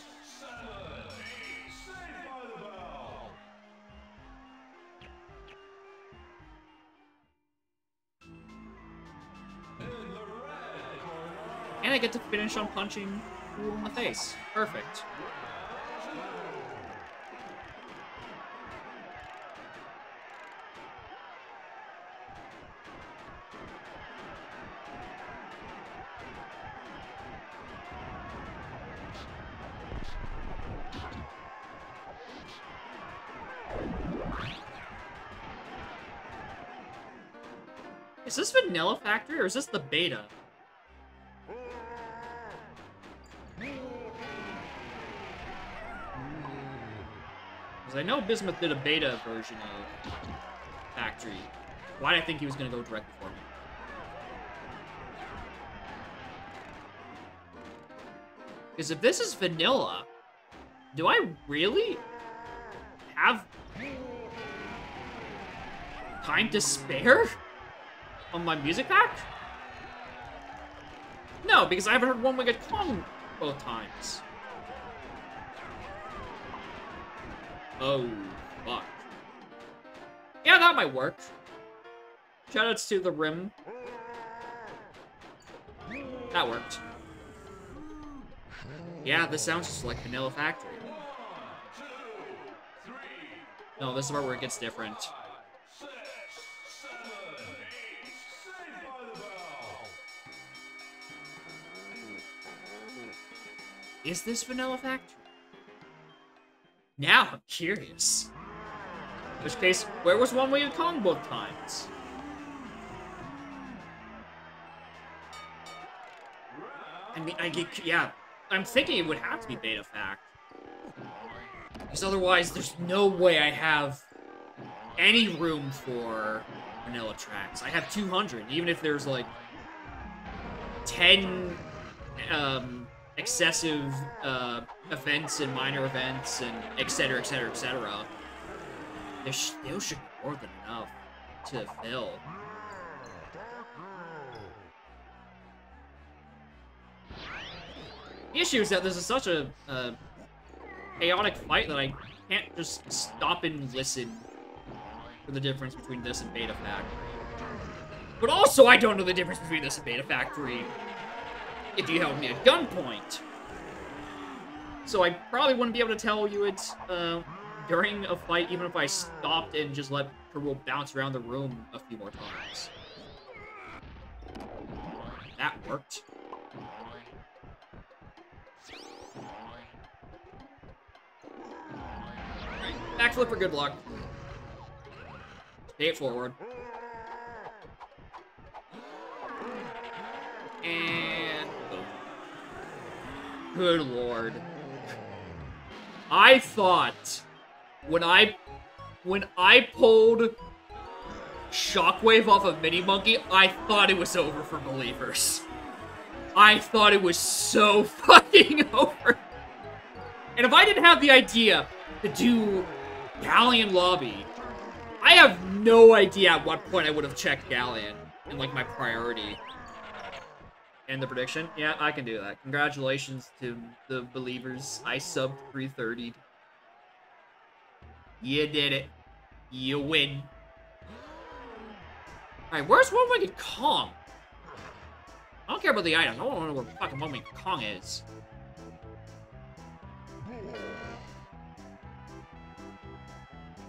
And I get to finish on punching Rule in the face. Perfect. Vanilla Factory or is this the beta? Because I know Bismuth did a beta version of Factory. Why did I think he was going to go direct for me? Because if this is vanilla, do I really have time to spare on my music pack? No, because I haven't heard One Winged Kong both times. Oh, fuck. Yeah, that might work. Shoutouts to the Rim. That worked. Yeah, this sounds just like Vanilla Factory. No, this is where it gets different. Is this Vanilla Factory? Now I'm curious. In which case, where was One Winged Kong both times? I mean, I get, yeah, I'm thinking it would have to be Beta Fact. Because otherwise, there's no way I have any room for vanilla tracks. I have 200, even if there's like 10 um, excessive uh, events and minor events and etc. etc. etc. There still should be more than enough to fill. The issue is that this is such a uh, chaotic fight that I can't just stop and listen for the difference between this and Beta Factory. But also, I don't know the difference between this and Beta Factory if you held me at gunpoint. So I probably wouldn't be able to tell you it uh, during a fight, even if I stopped and just let Perul bounce around the room a few more times. That worked. Backflip for good luck. Pay it forward. And. Good lord. I thought when I when I pulled Shockwave off of Mini Monkey, I thought it was over for believers. I thought it was so (laughs) fucking over. And if I didn't have the idea to do Galleon Lobby, I have no idea at what point I would have checked Galleon in like my priority. And the prediction? Yeah, I can do that. Congratulations to the believers. I subbed 330. You did it. You win. Alright, where's One Winged Kong? I don't care about the items. I want to know where fucking One Winged Kong is.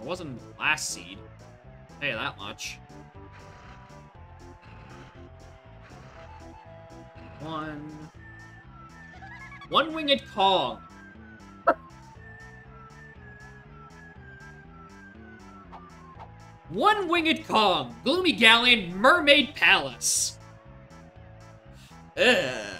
It wasn't last seed. You that much. One. One Winged Kong. One Winged Kong. Gloomy Galleon Mermaid Palace. Ugh.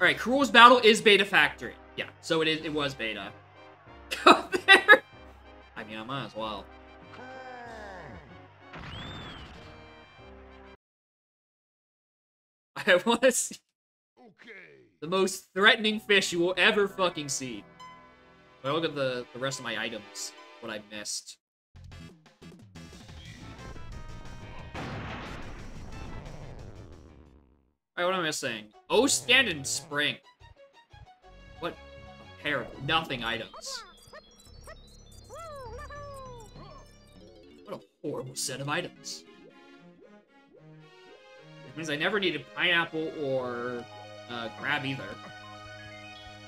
Alright, K. Rool's Battle is Beta Factory. Yeah, so it is. It was Beta. (laughs) Go there! I mean, I might as well. (laughs) I want to see Okay. the most threatening fish you will ever fucking see. Well, look at the, the rest of my items. What I missed. Alright, what am I missing? Oh, stand in spring. What a pair of nothing items. What a horrible set of items. Means I never needed pineapple or uh, crab either.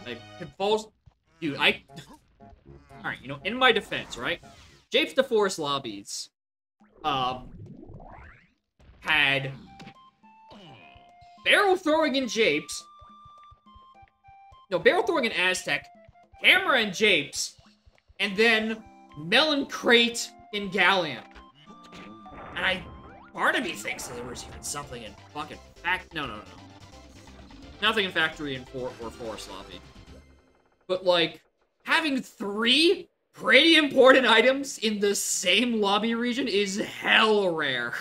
I convulsed. Dude, I. (laughs) Alright, you know, in my defense, right? Japes DeForest lobbies, um, had barrel throwing in Japes. No, barrel throwing in Aztec, hammer in Japes, and then melon crate in Galleon. And I, part of me thinks that there was even something in fucking fact. No, no, no. Nothing in factory and for or forest lobby. But like having three pretty important items in the same lobby region is hell rare.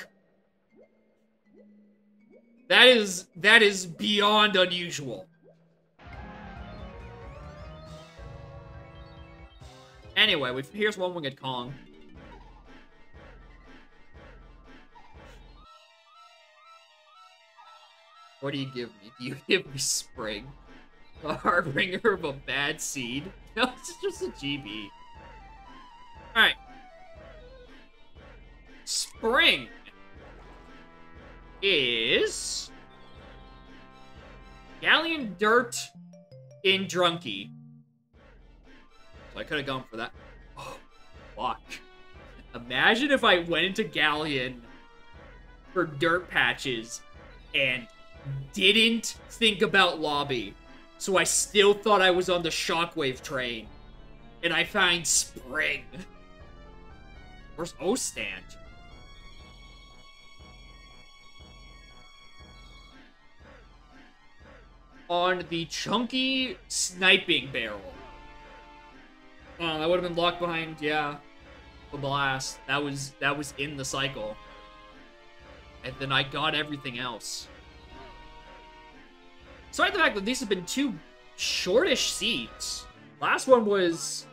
That is that is beyond unusual. Anyway, we here's one winged Kong. What do you give me? Do you (laughs) give me Spring? (laughs) A harbinger of a bad seed? (laughs) No, it's just a GB. Alright. Spring is Galleon Dirt in Drunky. So I could have gone for that. Oh, fuck. Imagine if I went into Galleon for dirt patches and didn't think about lobby. So I still thought I was on the shockwave train. And I find spring. Where's O stand? On the chunky sniping barrel. Oh, that would have been locked behind, yeah. The blast. That was that was in the cycle. And then I got everything else. Despite the fact that these have been two shortish seeds. Last one was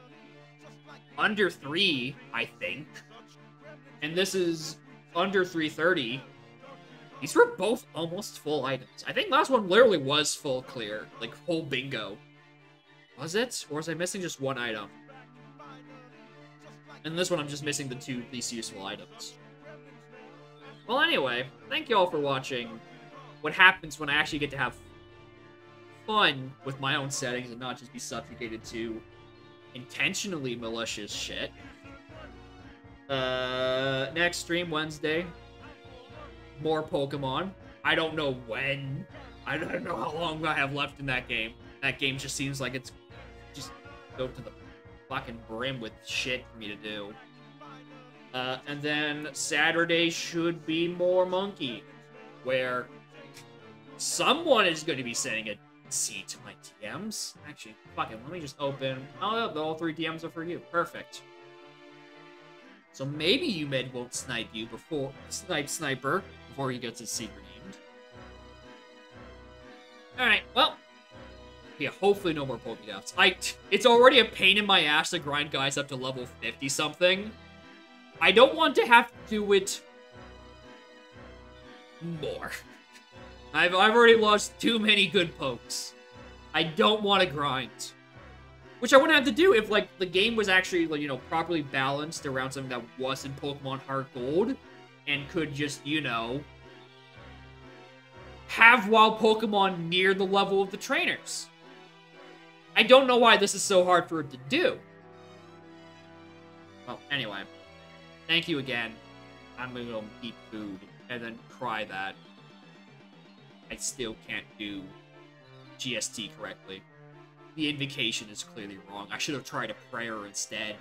under three, I think. And this is under 330. These were both almost full items. I think last one literally was full clear, like full bingo. Was it? Or was I missing just one item? And this one I'm just missing the two least useful items. Well, anyway, thank you all for watching. What happens when I actually get to have fun with my own settings and not just be subjugated to intentionally malicious shit. Uh, next stream Wednesday. More Pokemon. I don't know when. I don't know how long I have left in that game. That game just seems like it's just go to the fucking brim with shit for me to do. Uh, and then Saturday should be more Monkey, where someone is going to be sending a see to my DMs. Actually, fuck it, let me just open. Oh, all three DMs are for you. Perfect. So maybe you Umed won't snipe you before snipe sniper before he gets his secret named. Alright, well. Yeah, hopefully no more Pokedeaths. I it's already a pain in my ass to grind guys up to level 50 something. I don't want to have to do it more. I've, I've already lost too many good pokes. I don't want to grind. Which I wouldn't have to do if, like, the game was actually, like, you know, properly balanced around something that wasn't Pokemon Heart Gold and could just, you know, have wild Pokemon near the level of the trainers. I don't know why this is so hard for it to do. Well, anyway. Thank you again. I'm gonna go eat food and then cry that I still can't do GST correctly. The invocation is clearly wrong. I should have tried a prayer instead.